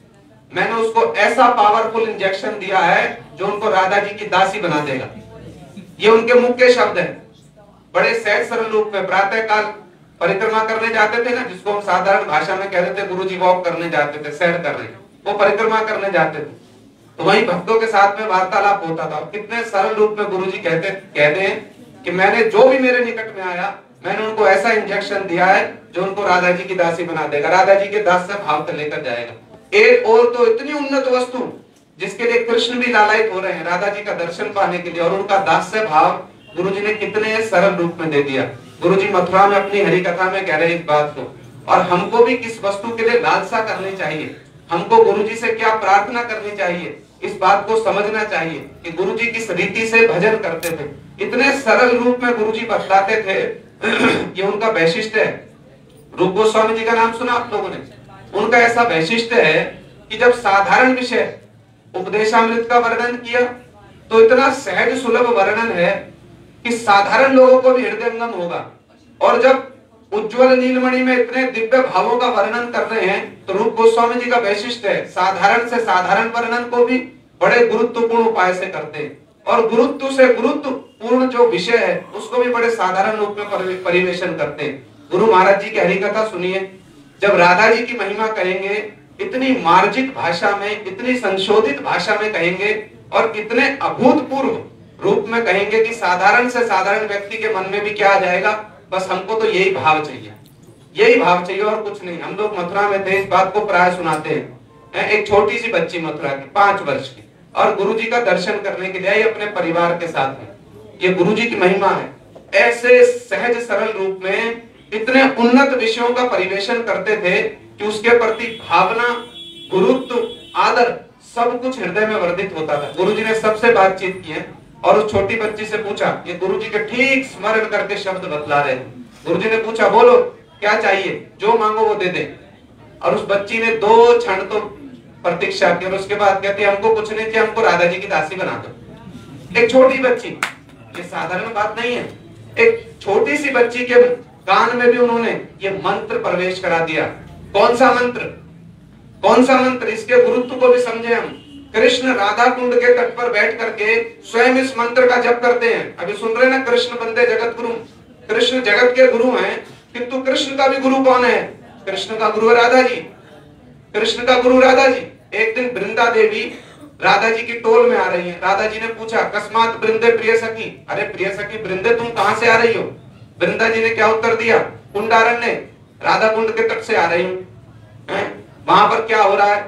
मैंने उसको ऐसा पावरफुल इंजेक्शन दिया है जो उनको राधा जी की दासी बना देगा। ये उनके मुख्य शब्द है। बड़े सहज सरल रूप में प्रातः काल परिक्रमा करने जाते थे ना, जिसको हम साधारण भाषा में कहते थे गुरु जी वॉक करने जाते थे, सैर कर रहे वो परिक्रमा करने जाते थे। तो वही भक्तों के साथ में वार्तालाप होता था। कितने सरल रूप में गुरु जी कहते कहते हैं कि मैंने जो भी मेरे निकट में आया, मैंने उनको ऐसा इंजेक्शन दिया है जो उनको राधा जी की दासी बना देगा। राधा जी के दास से भाव लेकर जाएगा। एक और तो इतनी उन्नत वस्तु जिसके लिए कृष्ण भी लालायित हो रहे हैं राधा जी का दर्शन पाने के लिए और उनका दास्य भाव गुरु जी ने कितने सरल रूप में दे दिया। गुरु जी मथुरा में अपनी हरि कथा में कह रहे इस बात को, और हमको भी किस वस्तु के लिए लालसा करनी चाहिए? हमको गुरु जी से क्या प्रार्थना करनी चाहिए? इस बात को समझना चाहिए कि गुरु जी किस रीति से भजन करते थे। इतने सरल रूप में गुरु जी बतलाते थे ये उनका वैशिष्ट है। रूप गोस्वामी जी का नाम सुना आप लोगों ने? उनका ऐसा वैशिष्ट है कि जब साधारण विषय उपदेशामृत का वर्णन किया तो इतना सहज सुलभ वर्णन है कि साधारण लोगों को भी हृदयंगम होगा। और जब उज्जवल नीलमणि में इतने दिव्य भावों का वर्णन कर रहे हैं तो रूप गोस्वामी जी का वैशिष्ट है, साधारण से साधारण वर्णन को भी बड़े गुरुत्वपूर्ण उपाय से करते हैं। और गुरुत्व से गुरुत्व पूर्ण जो विषय है, उसको भी बड़े साधारण रूप में परिवेशन करते हैं। गुरु महाराज जी की हरिकथा सुनिए। जब राधा जी की महिमा कहेंगे, इतनी मार्जिक भाषा में, इतनी संशोधित भाषा में कहेंगे और इतने अभूतपूर्व रूप में कहेंगे कि साधारण से साधारण व्यक्ति के मन में भी क्या आ जाएगा? बस हमको तो यही भाव चाहिए। यही भाव चाहिए और कुछ नहीं। हम लोग मथुरा में थे, इस बात को प्राय सुनाते हैं। एक छोटी सी बच्ची मथुरा की, पाँच वर्ष की। और गुरु जी का दर्शन करने के लिए अपने परिवार के साथ में ये गुरु जी की महिमा है। ऐसे सहज सरल रूप में इतने उन्नत विषयों का परिवेशन करते थे कि उसके प्रति भावना, गुरुत्व, आदर सब कुछ हृदय में वर्धित होता था। गुरु ने सबसे बातचीत की है और उस छोटी बच्ची से पूछा, ये गुरु जी के ठीक स्मरण करके शब्द बतला रहे गुरु जी ने पूछा, बोलो, क्या चाहिए? जो मांगो वो दे दे। और उस बच्ची ने दो क्षण तो प्रतीक्षा की और उसके बाद कहती, हमको कुछ नहीं चाहिए, हमको राधा जी की दासी बना दो। एक छोटी बच्ची, ये साधारण बात नहीं है। एक छोटी सी बच्ची के कान में भी उन्होंने ये मंत्र प्रवेश करा दिया। कौन सा मंत्र? कौन सा मंत्र? इसके गुरुत्व को भी समझे हम। कृष्ण राधा कुंड के तट पर बैठ करके स्वयं इस मंत्र का जप करते हैं। अभी सुन रहे ना, कृष्ण बंदे जगत गुरु। कृष्ण जगत के गुरु हैं, किंतु कृष्ण का भी गुरु कौन है? कृष्ण का गुरु है राधा जी। कृष्ण का गुरु राधा जी। एक दिन वृंदा देवी राधा जी की टोल में आ रही है। राधा जी ने पूछा अकस्मात वृंदे प्रिय सखी? अरे प्रिय सखी, वृंदे तुम कहाँ से आ रही हो? वृंदा जी ने क्या उत्तर दिया? कुंडारण्य राधा कुंड के तट से आ रही हूँ। वहाँ पर क्या हो रहा है?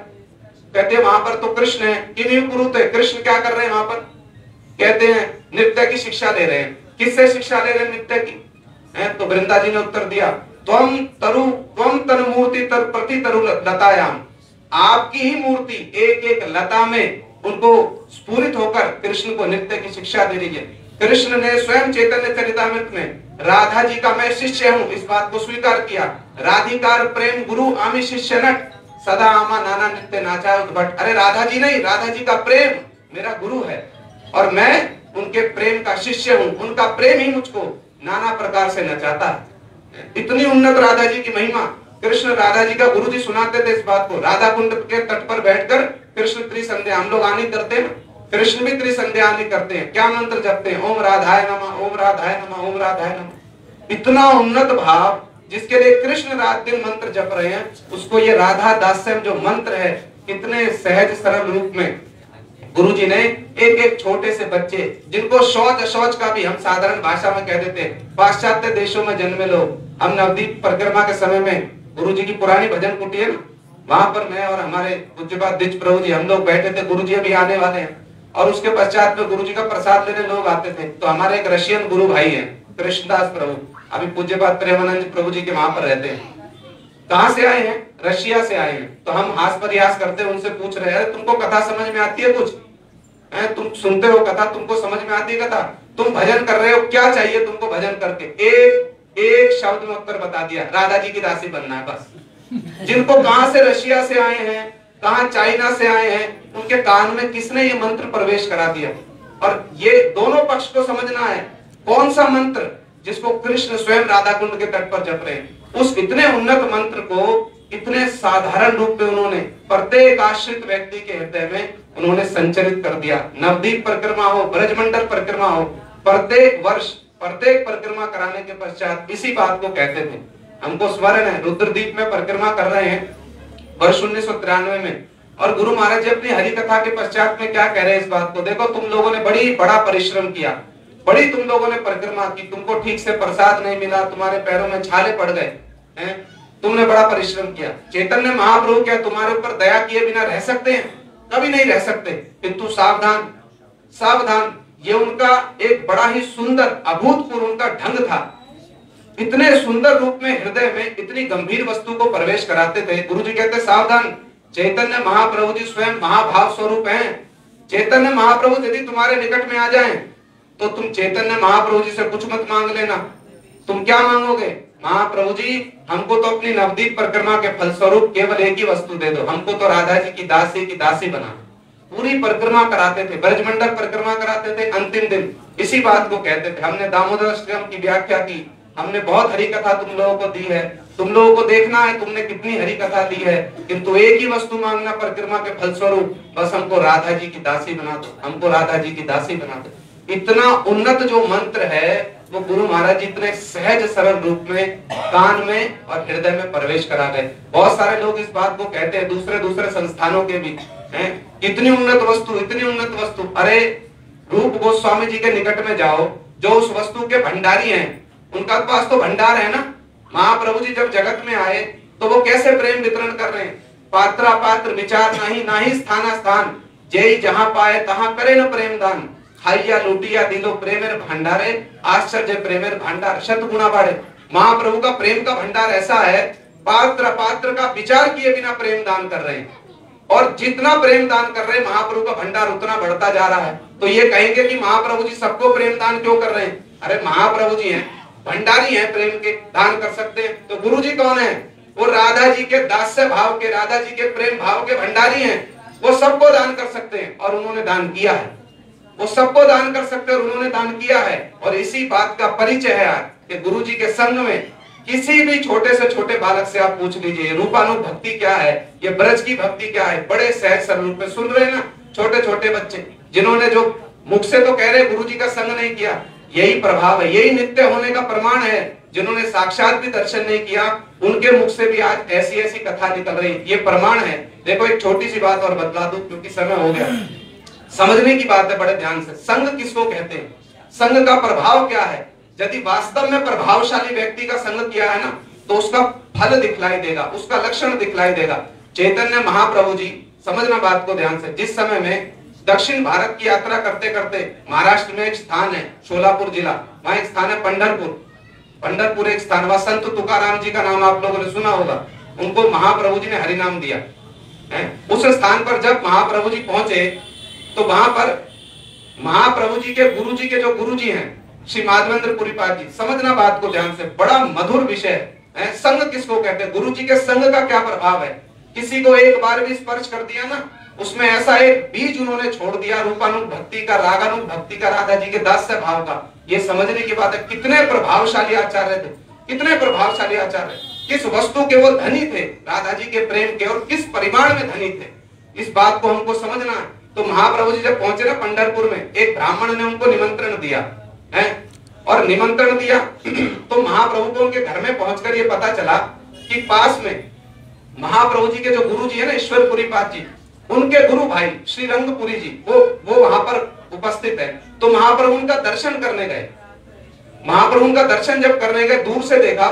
कहते वहाँ पर तो कृष्ण है। किन्हीं पुरुष है? कृष्ण क्या कर रहे हैं वहाँ पर? कहते हैं, नृत्य की शिक्षा दे रहे हैं। किससे शिक्षा ले रहे हैं? नृत्य की। हैं? तो वृंदा जी ने उत्तर दिया त्वम तरु त्वम तन मूर्ति तर प्रति तरु लतायाम आपकी ही मूर्ति एक एक लता में उनको स्फूरित होकर कृष्ण को नृत्य की शिक्षा दे रही है। कृष्ण ने स्वयं चैतन्य चरितामृत में राधा जी का मैं शिष्य हूँ, इस बात को स्वीकार किया। राधिकार, प्रेम, गुरु, आमी शिष्य नट। सदा आमा नाना नित्य नाचा उद्भट। अरे राधा जी नहीं राधा जी का प्रेम मेरा गुरु है। और मैं उनके प्रेम का शिष्य हूँ, उनका प्रेम ही मुझको नाना प्रकार से नचाता है। इतनी उन्नत राधा जी की महिमा, कृष्ण राधा जी का गुरु जी सुनाते थे इस बात को। राधा कुंड के तट पर बैठकर कृष्ण त्रिसंध्या, हम लोग आनी करते कृष्ण भी त्रिसंध्या आनी करते हैं। क्या मंत्र जपते हैं? ओम राधाय नमः, ओम राधाय नमः, ओम राधाय नमः। इतना उन्नत भाव जिसके लिए कृष्ण रात दिन मंत्र जप रहे हैं, उसको ये राधा दास्यम जो मंत्र है इतने सहज सरल रूप में। गुरु जी ने एक एक छोटे से बच्चे, जिनको शौच अशौच का भी हम साधारण भाषा में कह देते हैं, पाश्चात्य देशों में जन्मे लोग। हम नवदीप परिक्रमा के समय में गुरु जी की पुरानी भजन कुटी है ना, वहाँ पर मैं और हमारे पूज्यपाद दिज प्रभु जी, हम लोग बैठे थे गुरु जी अभी आने वाले हैं। और उसके पश्चात में गुरु जी का प्रसाद लेने लोग आते थे। तो हमारे एक रशियन गुरु भाई है, कृष्णदास प्रभु। अभी पूज्यपाद प्रेमानंद प्रभु जी के वहाँ पर रहते हैं। कहाँ से आए हैं? रशिया से आए हैं। तो हम हास परिहास करते हैं, उनसे पूछ रहे हैं तुमको कथा समझ में आती है कुछ? है, तुम सुनते हो कथा? तुमको समझ में आती है कथा? तुम भजन कर रहे हो? क्या चाहिए तुमको भजन करके? एक एक शब्द में उत्तर बता दिया। राधा जी की दासी बनना है, बस। जिनको कहाँ से रशिया से आए हैं कहा चाइना से आए हैं, उनके कान में किसने ये मंत्र प्रवेश करा दिया? और ये दोनों पक्ष को समझना है, कौन सा मंत्र जिसको कृष्ण स्वयं राधा कुंड के तट पर जप रहे हैं? उस इतने उन्नत मंत्र को इतने साधारण रूप में उन्होंने, प्रत्येक आश्रित व्यक्ति के हृदय में उन्होंने संचरित कर दिया। नवदीप परिक्रमा हो, ब्रजमंडल परिक्रमा हो, प्रत्येक वर्ष, प्रत्येक परिक्रमा कराने के पश्चात इसी बात को कहते थे। हमको स्मरण है, रुद्रदीप में परिक्रमा कर रहे हैं वर्ष उन्नीस में। और गुरु महाराज जी अपनी हरि कथा के पश्चात में क्या कह रहे हैं इस बात को? देखो, तुम लोगों ने बड़ी, बड़ा परिश्रम किया। बड़ी तुम लोगों ने परिक्रमा की। तुमको ठीक से प्रसाद नहीं मिला, तुम्हारे पैरों में छाले पड़ गए, हैं? तुमने बड़ा परिश्रम किया। चैतन्य महाप्रभु क्या तुम्हारे ऊपर दया किए बिना रह सकते हैं? कभी नहीं रह सकते। किंतु सावधान सावधान, ये उनका एक बड़ा ही सुंदर, अभूतपूर्व उनका ढंग था। इतने सुंदर रूप में, हृदय में इतनी गंभीर वस्तु को प्रवेश कराते थे गुरु जी कहते, सावधान, चैतन्य महाप्रभु जी स्वयं महाभाव स्वरूप हैं। चैतन्य महाप्रभु यदि तुम्हारे निकट में आ जाएँ तो तुम चैतन्य महाप्रभु जी से कुछ मत मांग लेना। तुम क्या मांगोगे? महाप्रभु जी हमको तो अपनी नवदीप परिक्रमा के फलस्वरूप केवल एक ही वस्तु दे दो। हमको तो राधा जी की दासी की दासी बना पूरी परिक्रमा कराते थे, ब्रजमंडल परिक्रमा कराते थे, अंतिम दिन। इसी बात को कहते थे। हमने दामोदर की व्याख्या की। हमने बहुत हरी कथा तुम लोगों को दी है। तुम लोगों को देखना है तुमने कितनी हरी कथा दी है। किंतु एक ही वस्तु मांगना परिक्रमा के फलस्वरूप, बस हमको राधा जी की दासी बना दो, हमको राधा जी की दासी बना दो। इतना उन्नत जो मंत्र है, वो गुरु महाराज जी इतने सहज सरल रूप में, कान में और हृदय में प्रवेश करा गए। बहुत सारे लोग इस बात को कहते हैं, दूसरे दूसरे संस्थानों के भी, हैं। इतनी उन्नत वस्तु, इतनी उन्नत वस्तु। अरे, रूप गोस्वामी जी के निकट में जाओ, जो उस वस्तु के भंडारी हैं उनका पास तो भंडार है ना? महाप्रभु जी जब जगत में आए तो वो कैसे प्रेम वितरण कर रहे हैं? पात्रा पात्र विचार नहीं ना ही स्थाना स्थान। जय जहाँ पाए, तहां करे न प्रेम दान। खाइया लूटिया दिलो प्रेमेर भंडारे, आश्चर्य प्रेमेर भंडार शत गुना बढ़े। महाप्रभु का प्रेम का भंडार ऐसा है, पात्र पात्र का विचार किए बिना प्रेम दान कर रहे हैं। और जितना प्रेम दान कर रहे हैं, महाप्रभु का भंडार उतना बढ़ता जा रहा है। तो ये कहेंगे कि महाप्रभु जी सबको प्रेम दान क्यों कर रहे हैं? अरे महाप्रभु जी हैं। भंडारी हैं, प्रेम के दान कर सकते हैं। तो गुरु जी कौन है? वो राधा जी के दास्य भाव के राधा जी के प्रेम भाव के भंडारी हैं। वो सबको दान कर सकते हैं और उन्होंने दान किया है। वो सबको दान कर सकते हैं और उन्होंने दान किया है। और इसी बात का परिचय है आज कि गुरु जी के संग में किसी भी छोटे से छोटे बालक से आप पूछ लीजिए रूपानु भक्ति क्या है? ये ब्रज की भक्ति क्या है? बड़े सहज सरल रूप में सुन रहे हैं ना छोटे छोटे बच्चे, जिन्होंने जो मुख से तो कह रहे गुरु जी का संग नहीं किया। यही प्रभाव है, यही नित्य होने का प्रमाण है, जिन्होंने साक्षात भी दर्शन नहीं किया, उनके मुख से भी आज ऐसी ऐसी कथा निकल रही ये प्रमाण है। देखो, एक छोटी सी बात और बतला दू, क्योंकि समय हो गया। समझने की बात है बड़े ध्यान से। संघ किसको कहते हैं? संघ का प्रभाव क्या है? यदि वास्तव में प्रभावशाली व्यक्ति का संग किया है ना तो उसका फल दिखलाई देगा, उसका लक्षण दिखलाई देगा। चैतन्य महाप्रभु जी, समझना बात को ध्यान से। जिस समय में दक्षिण भारत की यात्रा करते करते महाराष्ट्र में एक स्थान है सोलापुर जिला। वहाँ एक स्थान है पंडरपुर पंडरपुर एक स्थान वहाँ संत तुकाराम जी का नाम आप लोगों ने सुना होगा। उनको महाप्रभु जी ने हरिनाम दिया। है? उस स्थान पर जब महाप्रभु जी पहुँचे तो वहाँ पर महाप्रभु जी के गुरु जी के जो गुरु जी हैं, श्री माधवेंद्र पुरीपाद जी समझना बात को ध्यान से, बड़ा मधुर विषय है? संग किसको कहते हैं? गुरु जी के संग का क्या प्रभाव है? किसी को एक बार भी स्पर्श कर दिया ना उसमें ऐसा एक बीज उन्होंने छोड़ दिया रूपानु भक्ति का रागानु भक्ति का, राधा जी के दास्य भाव का। ये समझने की बात है, कितने प्रभावशाली आचार्य थे, कितने प्रभावशाली आचार्य। किस वस्तु के वो धनी थे, राधा जी के प्रेम के, और किस परिमाण में धनी थे। इस बात को हमको समझना है। तो महाप्रभु जी जब पहुँचे ना पंडरपुर में, एक ब्राह्मण ने उनको निमंत्रण दिया, है? और निमंत्रण दिया तो महाप्रभु को उनके घर में पहुंचकर ये पता चला कि पास में महाप्रभु जी के जो गुरु जी है ना, ईश्वरपुरी पाद जी उनके गुरु भाई श्री रंगपुरी जी, वो वो वहाँ पर उपस्थित है। तो महाप्रभु उनका दर्शन करने गए। महाप्रभु उनका दर्शन जब करने गए, दूर से देखा,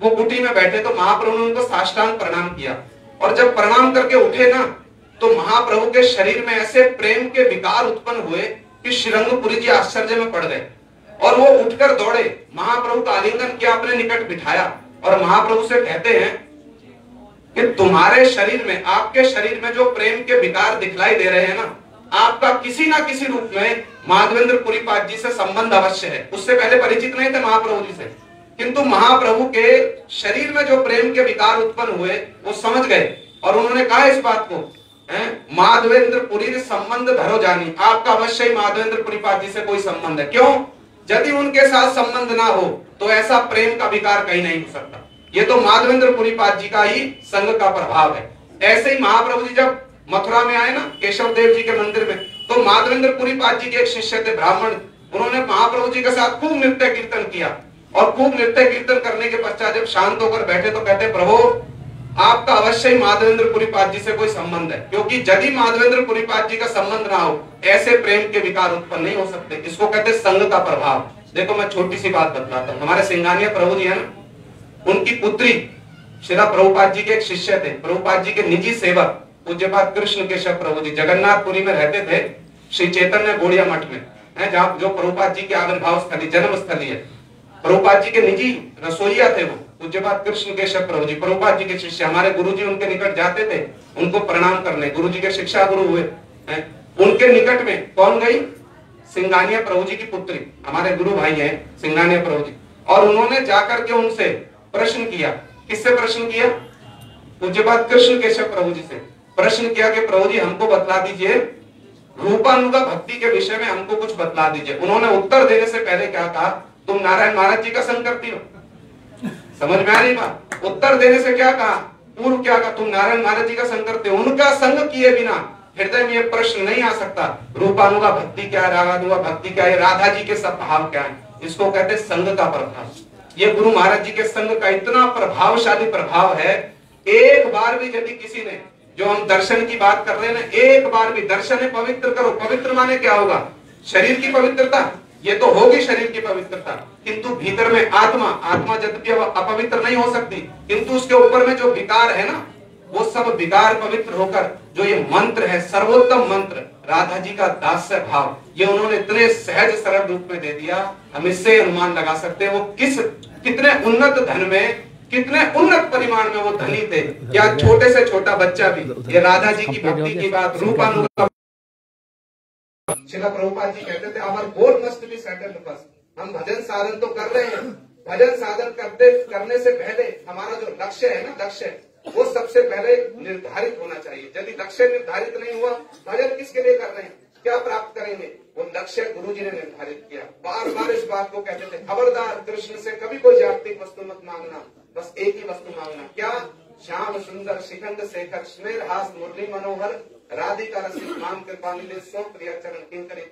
वो कुटी में बैठे तो महाप्रभु ने उनको साष्टांग प्रणाम किया। और जब प्रणाम करके उठे ना तो महाप्रभु के शरीर में ऐसे प्रेम के विकार उत्पन्न हुए कि श्रीरंगपुरी जी आश्चर्य में पड़ गए। और वो उठकर दौड़े। महाप्रभु का आलिंगन किया, अपने निकट बिठाया। और महाप्रभु से कहते हैं कि तुम्हारे शरीर में, आपके शरीर में जो प्रेम के विकार दिखलाई दे रहे हैं ना, आपका किसी ना किसी रूप में माधवेंद्र पुरीपाद जी से संबंध अवश्य है। उससे पहले परिचित नहीं थे महाप्रभु जी से। किंतु महाप्रभु के शरीर में जो प्रेम के विकार उत्पन्न हुए, वो समझ गए और उन्होंने कहा इस बात को माधवेंद्र पुरी संबंध धरो जानी। आपका अवश्य ही माधवेंद्र पुरीपाद जी से कोई संबंध है। क्यों? यदि उनके साथ संबंध ना हो तो ऐसा प्रेम का विकार कहीं नहीं हो सकता। ये तो माधवेंद्र पुरीपाद जी का ही संघ का प्रभाव है। ऐसे ही महाप्रभु जी जब मथुरा में आए ना केशव देव जी के मंदिर में तो माधवेंद्र पुरीपाद जी के एक शिष्य थे ब्राह्मण। उन्होंने महाप्रभु जी के साथ खूब नृत्य कीर्तन किया और खूब नृत्य कीर्तन करने के पश्चात जब शांत होकर बैठे तो कहते, प्रभु, आपका अवश्य ही माधवेंद्र पुरीपाद जी से कोई संबंध है, क्योंकि यदि माधवेंद्र पुरीपाद जी का संबंध ना हो, ऐसे प्रेम के विकार उत्पन्न नहीं हो सकते। इसको कहते संघ का प्रभाव। देखो, मैं छोटी सी बात बतलाता हूँ। हमारे सिंघानिया प्रभु जी है ना उनकी पुत्री श्रीला प्रभुपाद जी के एक शिष्य थे। प्रभुपाद जी के निजी सेवक पूज्यपाद कृष्ण केशव प्रभु जी, जगन्नाथपुरी में रहते थे, श्री चैतन्य गोड़िया मठ में, है, जहाँ जो प्रभुपाद जी की आविर्भाव स्थली जन्म स्थली है। प्रभुपाद जी के निजी रसोईया थे वो, पूज्य बात कृष्ण केशव प्रभु जी। प्रभुपाद जी के शिष्य, हमारे गुरु जी उनके निकट जाते थे, उनको प्रणाम करने गुरु जी के शिक्षा गुरु हुए, हैं। उनके निकट में कौन गई? सिंगानिया प्रभु जी की पुत्री, हमारे गुरु भाई हैं, सिंगानिया प्रभु जी। और उन्होंने जाकर के उनसे प्रश्न किया। किससे प्रश्न किया? पूज्य बात कृष्ण केशव प्रभु जी से। प्रश्न किया कि प्रभु जी, हमको बतला दीजिए। रूपानुगा भक्ति के विषय में हमको कुछ बतला दीजिए। उन्होंने उत्तर देने से पहले क्या कहा? तुम नारायण महाराज जी का संग करती हो। समझ में आ रही बात? उत्तर देने से क्या कहा? पूर्व क्या कहा? तुम नारायण महाराज जी का संग करते हो। उनका संग किए बिना हृदय में ये प्रश्न नहीं आ सकता। रूपानुगा भक्ति क्या है रागानुगा भक्ति क्या है राधा जी के सब भाव क्या है? इसको कहते संग का प्रभाव। ये गुरु महाराज जी के संग का इतना प्रभावशाली प्रभाव है, एक बार भी यदि किसी ने, जो हम दर्शन की बात कर रहे हैं ना, एक बार भी दर्शन है, पवित्र करो। पवित्र माने क्या होगा? शरीर की पवित्रता? ये तो होगी शरीर की पवित्रता। किंतु भीतर में आत्मा आत्मा यद्यपि अब अपवित्र नहीं हो सकती, किंतु उसके ऊपर में जो विकार है ना, वो सब विकार पवित्र होकर, जो ये मंत्र है, सर्वोत्तम मंत्र राधा जी का दास्य भाव, ये उन्होंने इतने सहज सरल रूप में दे दिया, हम इससे अनुमान लगा सकते हैं, वो किस, कितने उन्नत धन में, कितने उन्नत परिमाण में वो धनी थे, या छोटे से छोटा बच्चा भी। ये राधा जी की भक्ति की बात रूपानुगा शिला प्रभुपाद जी कहते थे गोल सेटल्ड फ़र्स्ट हम भजन साधन तो कर रहे हैं। भजन साधन करते, करने से पहले हमारा जो लक्ष्य है ना, लक्ष्य वो सबसे पहले निर्धारित होना चाहिए। यदि लक्ष्य निर्धारित नहीं हुआ, भजन किसके लिए कर रहे हैं? क्या प्राप्त करेंगे? वो लक्ष्य गुरु जी ने निर्धारित किया। बार बार इस बात को कहते थे, खबरदार, कृष्ण से कभी कोई जागतिक वस्तु मत मांगना, बस एक ही वस्तु मांगना। क्या? श्याम सुंदर शिखंड शेखर स्मेर हास मुरली मनोहर, राधिका रसिक नाम कृपा मिले सो प्रिय चरण, किंकरी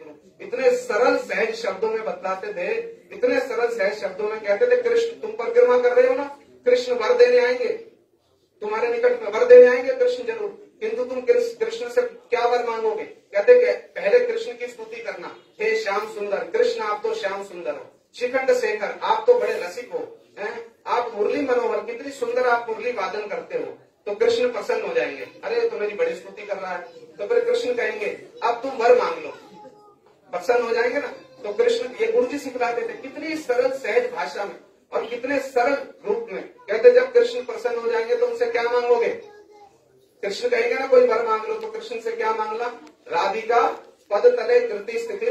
इतने सरल सहज शब्दों में बतलाते थे, इतने सरल सहज शब्दों में कहते थे, कृष्ण, तुम पर कृपा कर रहे हो ना? कृष्ण वर देने आएँगे तुम्हारे निकट में वर देने आएँगे कृष्ण ज़रूर। किंतु तुम कृष्ण से क्या वर मांगोगे? कहते कि पहले कृष्ण की स्तुति करना। हे श्याम सुंदर, कृष्ण आप तो श्याम सुंदर हो। शिखंड शेखर, आप तो बड़े रसिक हो, हैं? आप मुरली मनोहर, कितनी सुंदर आप मुरली वादन करते हो। तो कृष्ण प्रसन्न हो जाएँगे। अरे तो मेरी बड़ी स्तुति कर रहा है। तो फिर कृष्ण कहेंगे, अब तुम वर मांग लो। प्रसन्न हो जाएँगे ना? तो कृष्ण ये गुरु जी सिखलाते थे, कितनी सरल, सहज भाषा में। और कितने सरल रूप में। कहते जब कृष्ण प्रसन्न हो जाएँगे तो उनसे क्या मांगोगे? कृष्ण कहेंगे ना, कोई वर मांग लो। तो कृष्ण से क्या मांगना राधिका, पद तले कृति स्थिति।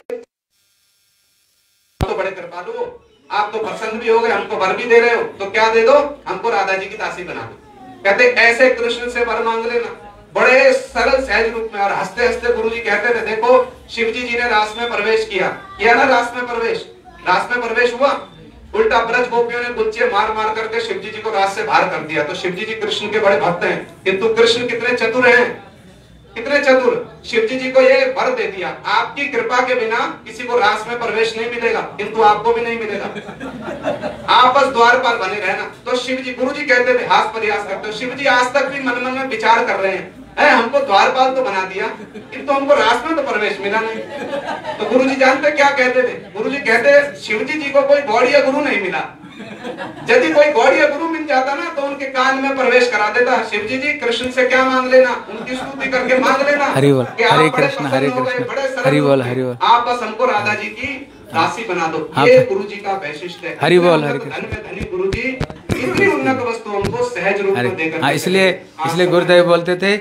तो बड़े कृपालु आप तो प्रसन्न भी हो गए, हमको वर भी दे रहे हो। तो क्या दे दो? हमको राधा जी की दासी बना दो। कहते ऐसे कृष्ण से वर मांग लेना। बड़े सरल, सहज रूप में और हँसते हँसते गुरु जी कहते थे, देखो शिव जी जी ने रास में प्रवेश किया। किया ना रास में प्रवेश? रास में प्रवेश हुआ। उल्टा ब्रज गोपियों ने गुच्चे मार मार करके शिव जी को रास से बाहर कर दिया। तो शिव जी कृष्ण के बड़े भक्त हैं। किंतु कृष्ण कितने चतुर हैं? कितने चतुर? शिव जी को ये वर दे दिया। आपकी कृपा के बिना किसी को रास में प्रवेश नहीं मिलेगा। किंतु आपको भी नहीं मिलेगा। आप बस द्वार पर बने रहना। तो शिव जी गुरु जी कहते थे हास प्रयास करते हो। शिव जी आज तक भी मन मन में विचार कर रहे हैं। है हमको द्वारपाल तो बना दिया। किंतु हमको रास में तो प्रवेश मिला नहीं। तो गुरु जी जानते क्या कहते थे? गुरु जी कहते शिव जी जी को कोई गौड़िया गुरु नहीं मिला। यदि कोई गौड़िया गुरु मिल जाता ना तो उनके कान में प्रवेश करा देता। शिव जी जी कृष्ण से क्या मांग लेना? उनकी स्तुति करके मांग लेना। हरि बोल हरे कृष्ण हरे कृष्ण हरि बोल हरि बोल। आप बस हमको राधा जी की दासी बना दो। हाँ, ये गुरु जी का वैशिष्ट है। हरि बोल, हरि धन में धनी गुरु जी इतनी उन्नत वस्तु हमको सहज रूप में देकर हाँ इसलिए इसलिए गुरुदेव बोलते थे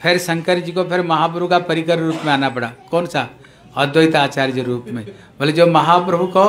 फिर शंकर जी को फिर महाप्रभु का परिकर रूप में आना पड़ा। कौन सा? अद्वैत आचार्य रूप में। बोले, जो महाप्रभु को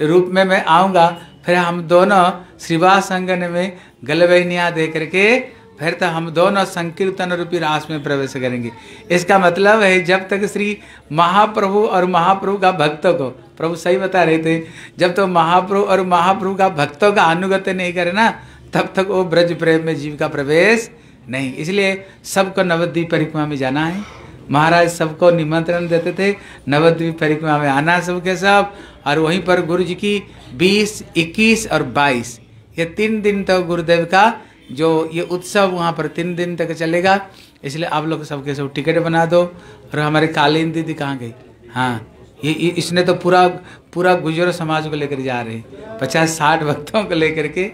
रूप में मैं आऊँगा, फिर हम दोनों श्रीवास संगन में गलबैनिया दे करके, फिर तो हम दोनों संकीर्तन रूपी रास में प्रवेश करेंगे। इसका मतलब है, जब तक श्री महाप्रभु और महाप्रभु का भक्तों को, प्रभु सही बता रहे थे, जब तो महाप्रभु और महाप्रभु का भक्तों का अनुगत्य नहीं करे ना, तब तक वो ब्रज प्रेम में जीव का प्रवेश नहीं इसलिए सबको नवद्वीप परिक्रमा में जाना है। महाराज सबको निमंत्रण देते थे नवद्वीप परिक्रमा में आना सबके सब और वहीं पर गुरु जी की 20, 21 और 22 ये तीन दिन तक तो गुरुदेव का जो ये उत्सव वहाँ पर तीन दिन तक चलेगा इसलिए आप लोग सबके सब टिकट बना दो। और हमारे कालीन दीदी कहाँ गई? हाँ ये ये- इसने तो पूरा पूरा गुजर समाज को लेकर जा रहे पचास साठ भक्तों को लेकर के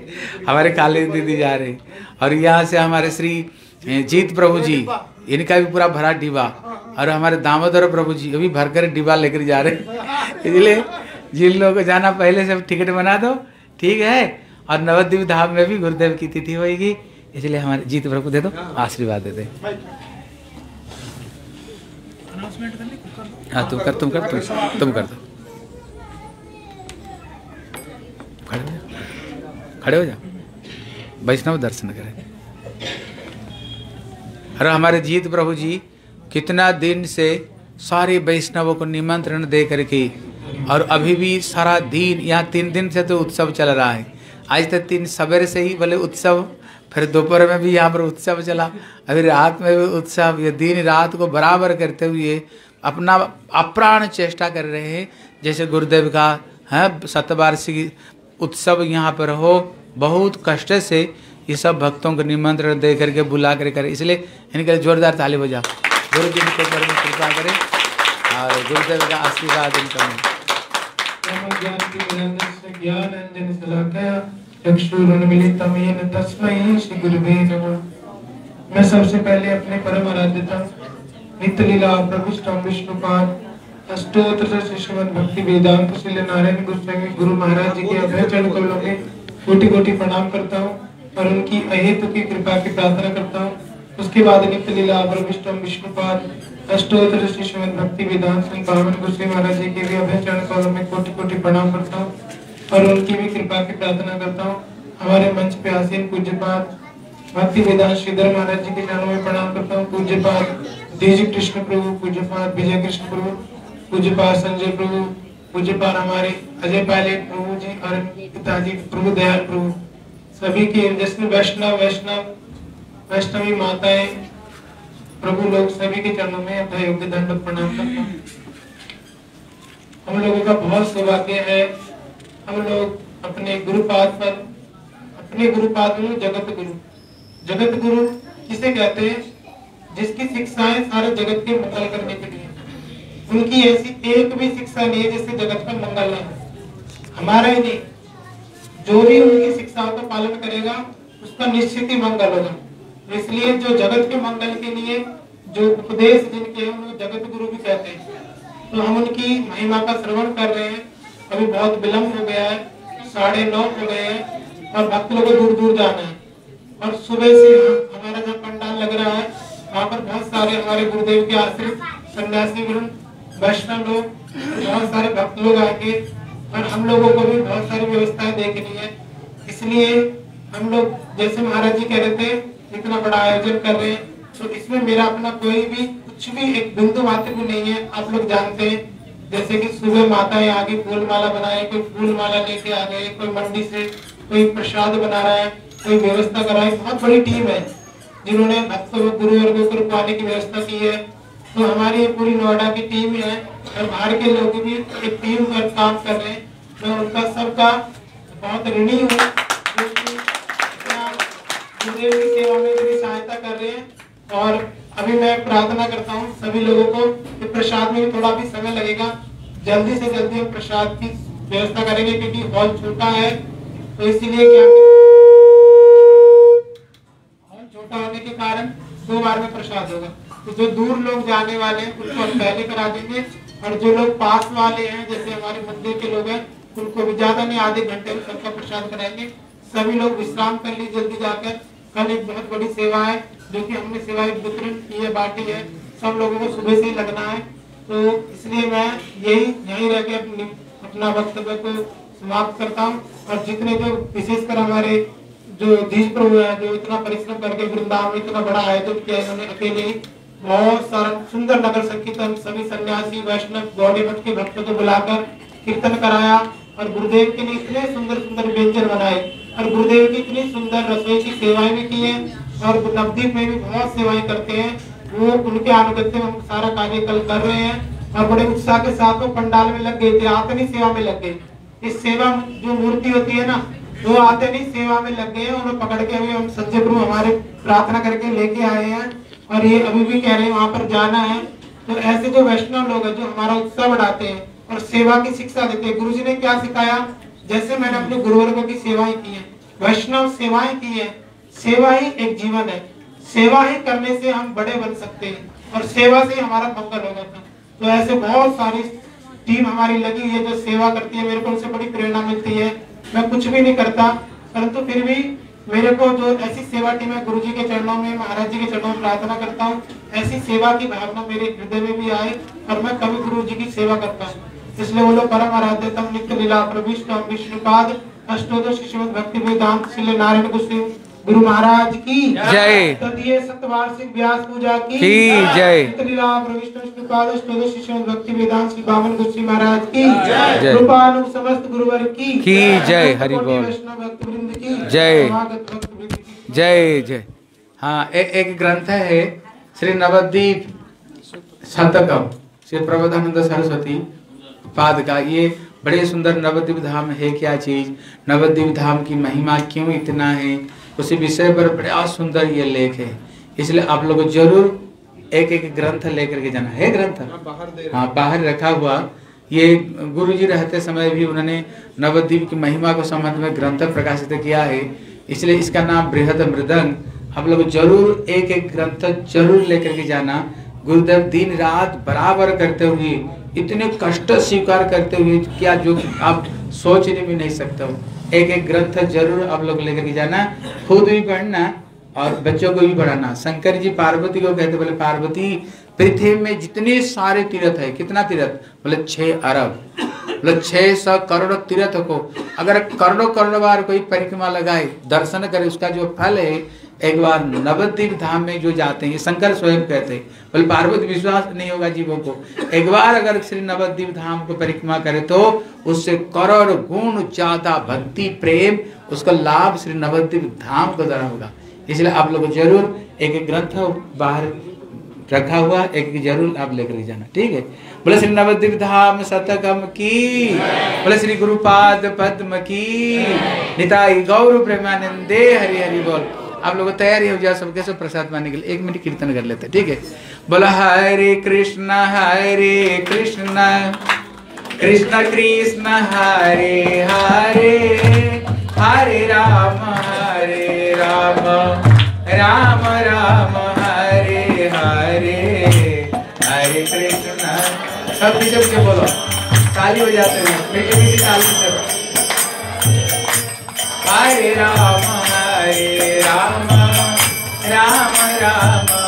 हमारे कालीन दीदी जा रहे और यहाँ से हमारे श्री जीत प्रभु जी, इनका भी पूरा भरा डिब्बा। और हमारे दामोदर प्रभु जी अभी भर कर डिब्बा लेकर जा रहे इसलिए जिन लोगों को जाना, पहले से टिकट बना दो, ठीक है? और नवद्वीप धाम में भी गुरुदेव की तिथि होगी इसलिए हमारे जीत प्रभु दे दो, आशीर्वाद दे दे। हाँ तुम कर तुम कर, तुम तुम कर दो खड़े हो जाओ खड़े हो जाओ वैष्णव दर्शन करें। अरे हमारे जीत प्रभु जी, कितना दिन से सारे वैष्णवों को निमंत्रण दे करके, और अभी भी सारा दिन, यहाँ तीन दिन से तो उत्सव चल रहा है। आज तक तीन, सवेरे से ही बोले उत्सव, फिर दोपहर में भी यहाँ पर उत्सव चला। अभी रात में भी उत्सव, ये दिन रात को बराबर करते हुए अपना, अप्राण चेष्टा कर रहे हैं। जैसे गुरुदेव का, है शतवार्षिक उत्सव यहाँ पर हो, बहुत कष्ट से ये सब भक्तों को निमंत्रण दे करके बुला कर करे। इसलिए इनके लिए जोरदार ताली बजा गुरु जी इनके ऊपर में कृपा करें और गुरुदेव का आशीर्वाद इनका मैं सबसे पहले अपने परम आराध्यता नित्य लीला प्रविष्टम विष्णुपाद अष्टोत्तर भक्ति वेदांत श्री नारायण गोस्वामी गुरु महाराज जी के अभय चरण कमलों कोटि कोटि प्रणाम करता हूँ और उनकी अहेतु की कृपा की प्रार्थना करता हूँ। उसके बाद नित्य लीला प्रविष्टम विष्णुपाद अष्टोत्तर भक्ति वेदांत श्री पावन गोस्वामी महाराज जी के अभय चरण कमलों में कोटि कोटि प्रणाम करता हूँ और उनकी भी कृपा की प्रार्थना करता हूँ। हमारे मंच पे आसीन पूज्यपाद, भक्ति वेदांत श्रीधर महाराज जी के चरणों में प्रणाम करता हूँ। पूज्यपाद देजी कृष्ण प्रभु, पूज्यपाद विजय कृष्ण प्रभु पूज्यपाद संजय प्रभु पूज्यपाद हमारे अजय पायलट प्रभु जी और पिताजी प्रभु दयाल प्रभु। सभी के जिसमें वैष्णव वैष्णव, वैष्णवी माताएँ, प्रभु लोग सभी के चरणों में अपना योग्य दंड प्रणाम करता हम लोगों का बहुत सौभाग्य है। हम लोग अपने गुरुपाद पर, अपने गुरुपाद में जगत गुरु। जगत गुरु किसे कहते हैं? जिसकी शिक्षाएँ सारे जगत के मंगल करने के लिए। उनकी ऐसी एक भी शिक्षा नहीं है जिससे जगत में मंगल हो। हमारा ही नहीं। जो भी उनकी शिक्षाओं का पालन करेगा, उसका निश्चित ही मंगल होगा। इसलिए जो जगत के मंगल के लिए, जो उपदेश जिनके हैं, उनको जगत गुरु भी कहते हैं। तो हम उनकी महिमा का श्रवण कर रहे हैं। अभी बहुत विलम्ब हो गया है, साढ़े नौ हो गए हैं, और भक्त लोगों को दूर दूर जाना है। और सुबह से हमारा जब पंडाल लग रहा है, वहाँ पर बहुत सारे हमारे गुरुदेव के आश्रित सन्यासी गुरु वैष्णव लोग, बहुत सारे भक्त लोग आएँगे और हम लोगों को भी बहुत सारी व्यवस्थाएँ देखनी है। इसलिए हम लोग, जैसे महाराज जी कह रहे थे, इतना बड़ा आयोजन कर रहे हैं तो इसमें मेरा अपना कोई भी, कुछ भी एक बिंदु मात्र भी नहीं है, आप लोग जानते हैं। जैसे कि सुबह माताएँ आगे फूल माला बनाए, कोई फूल माला लेके आ गए, कोई मंडी से कोई प्रसाद बना रहा है, कोई व्यवस्था कर रहा है बहुत बड़ी टीम है, जिन्होंने भक्तों गुरु वर्गो को रुकवाने की व्यवस्था की है। तो हमारी पूरी नोएडा की टीम है और बाहर के लोग भी एक टीम पर काम कर रहे हैं। मैं उनका सबका बहुत ऋणी हूँ सहायता कर रहे हैं। और अभी मैं प्रार्थना करता हूँ सभी लोगों को कि प्रसाद में थोड़ा भी समय लगेगा। जल्दी से जल्दी हम प्रसाद की व्यवस्था करेंगे, क्योंकि हॉल छोटा है। तो इसीलिए क्या हॉल छोटा होने के कारण दो बार में प्रसाद होगा। तो जो दूर लोग जाने वाले हैं, उनको हम पहले करा देंगे। और जो लोग पास वाले हैं, जैसे हमारे मंदिर के लोग हैं, उनको भी ज़्यादा नहीं, आधे घंटे में सबका प्रसाद कराएँगे। सभी लोग विश्राम कर ली जल्दी जाकर। कल एक बहुत बड़ी सेवा है, जो कि हमने सेवाएँ वितरण की है, बांटी है। सब लोगों को सुबह से ही लगना है। तो इसलिए मैं यही, यहीं रह के अपनी वक्तव्य को समाप्त करता हूँ। और जितने जो विशेषकर हमारे जो धीज प्रभु है, जो इतना परिश्रम करके वृंदावन इतना बड़ा आयोजन किया इन्होंने अकेले ही। बहुत सारा, सुंदर नगर संकीर्तन, सभी सन्यासी, वैष्णव गौड़ी मठ के भक्तों को बुलाकर कीर्तन कराया और गुरुदेव के लिए इतने सुंदर सुंदर व्यंजन बनाए और गुरुदेव की इतनी सुंदर रसोई की सेवाएँ भी की है और नवदीप में भी बहुत सेवाएँ करते हैं। वो उनके अनुगत्य में सारा कार्य कल कर रहे हैं और बड़े उत्साह के साथ वो पंडाल में लग गए थे, आते नहीं सेवा में लग गए। इस सेवा जो मूर्ति होती है ना, वो आते नहीं सेवा में लग गए उन्हें पकड़ के हम संजय प्रभु हमारे प्रार्थना करके लेके आए हैं। और ये अभी भी कह रहे हैं, वहाँ पर जाना है। तो ऐसे जो वैष्णव लोग हैं, जो हमारा उत्साह बढ़ाते हैं और सेवा की शिक्षा देते हैं गुरु जी ने क्या सिखाया? जैसे मैंने अपने गुरुवर्गों की सेवाएँ की है, वैष्णव सेवाएँ की है, सेवा ही एक जीवन है। सेवा ही करने से हम बड़े बन सकते हैं और सेवा से हमारा मंगल होगा था तो ऐसे बहुत सारी टीम हमारी लगी हुई है जो सेवा करती है, मेरे को उनसे बड़ी प्रेरणा मिलती है। मैं कुछ भी नहीं करता, परंतु फिर भी मेरे को जो ऐसी सेवा की मैं गुरु जी के चरणों में, महाराज जी के चरणों में प्रार्थना करता हूँ, ऐसी सेवा की भावना मेरे हृदय में भी आए और मैं कभी गुरु जी की सेवा करता हूँ। इसलिए बोलो परम आराध्य, तम नित्य लीला, प्रविष्ट विष्णुपाद अष्टोदश भक्ति वेदांत नारायण गुरु गुरु महाराज की जय। तदीय सतवार्षिक व्यास पूजा की की जय। भक्ति वेदांत श्री बावन गुरु महाराज की जय। कृपानु समस्त गुरुवर की की जय, हरि बोल। वैष्णव भक्त वृंद की जय। जय जय हाँ ए, एक ग्रंथ है श्री नवद्वीप शतकम श्री प्रबोधानंद सरस्वती पाद का ये बड़े सुंदर नवद्वीप धाम है क्या चीज़ नवद्वीप धाम की महिमा क्यों इतना है उसी विषय पर बड़ा सुंदर ये लेख है। इसलिए आप लोग ज़रूर एक एक ग्रंथ लेकर के जाना। है ग्रंथ? हाँ बाहर रखा हुआ। ये गुरु जी रहते समय भी उन्होंने नवद्वीप की महिमा को संबंध में ग्रंथ प्रकाशित किया है। इसलिए इसका नाम बृहद मृदंग। आप लोग ज़रूर एक एक ग्रंथ ज़रूर लेकर के जाना। गुरुदेव दिन रात बराबर करते हुए इतने कष्ट स्वीकार करते हुए क्या जो आप सोच नहीं भी नहीं सकते हो। एक एक ग्रंथ ज़रूर आप लोग लेकर के जाना, खुद भी पढ़ना और बच्चों को भी पढ़ाना। शंकर जी पार्वती को कहते बोले, पार्वती, पृथ्वी में जितने सारे तीर्थ है, कितना तीर्थ? बोले, छह अरब। बोले, छह सौ करोड़ तीर्थ को। अगर करोड़ों करोड़ बार कोई परिक्रमा लगाए, दर्शन करे, उसका जो फल है एक बार नवद्वीप धाम में जो जाते हैं, शंकर स्वयं कहते हैं, बोले, पार्वती, विश्वास नहीं होगा जीवों को। एक बार अगर श्री नवद्वीप धाम को परिक्रमा करे तो उससे करोड़ गुण ज़्यादा भक्ति, प्रेम, उसका लाभ श्री नवद्वीप धाम को द्वारा होगा। इसलिए आप लोग ज़रूर एक ग्रंथ बाहर रखा हुआ, एक ज़रूर आप लेकर जाना, ठीक है? बोले, श्री नवद्वीप धाम शतकम की। बोले, श्री गुरुपाद पद्म की। निताई गौर प्रेमानंदे हरि हरि बोल। आप लोग तैयारी हो जाओ सब कैसे प्रसाद पाने के लिए? एक मिनट कीर्तन कर लेते ठीक है? बोला हरे कृष्ण हरे कृष्ण कृष्ण कृष्ण हरे हरे हरे राम हरे राम राम राम हरे हरे हरे कृष्ण। सब पीछे बोलो। ताली हो। जाते हैं मीठी मीठी ताली हरे राम राम राम राम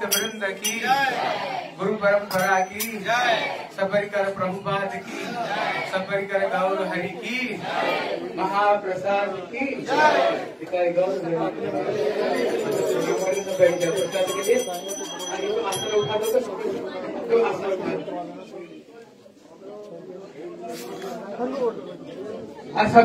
भक्त वृंद की गुरु परंपरा की सबरिकर प्रभुपाद की सबरिकर गौर हरि की महाप्रसाद की। आसन उठा दो तो आसन उठा दो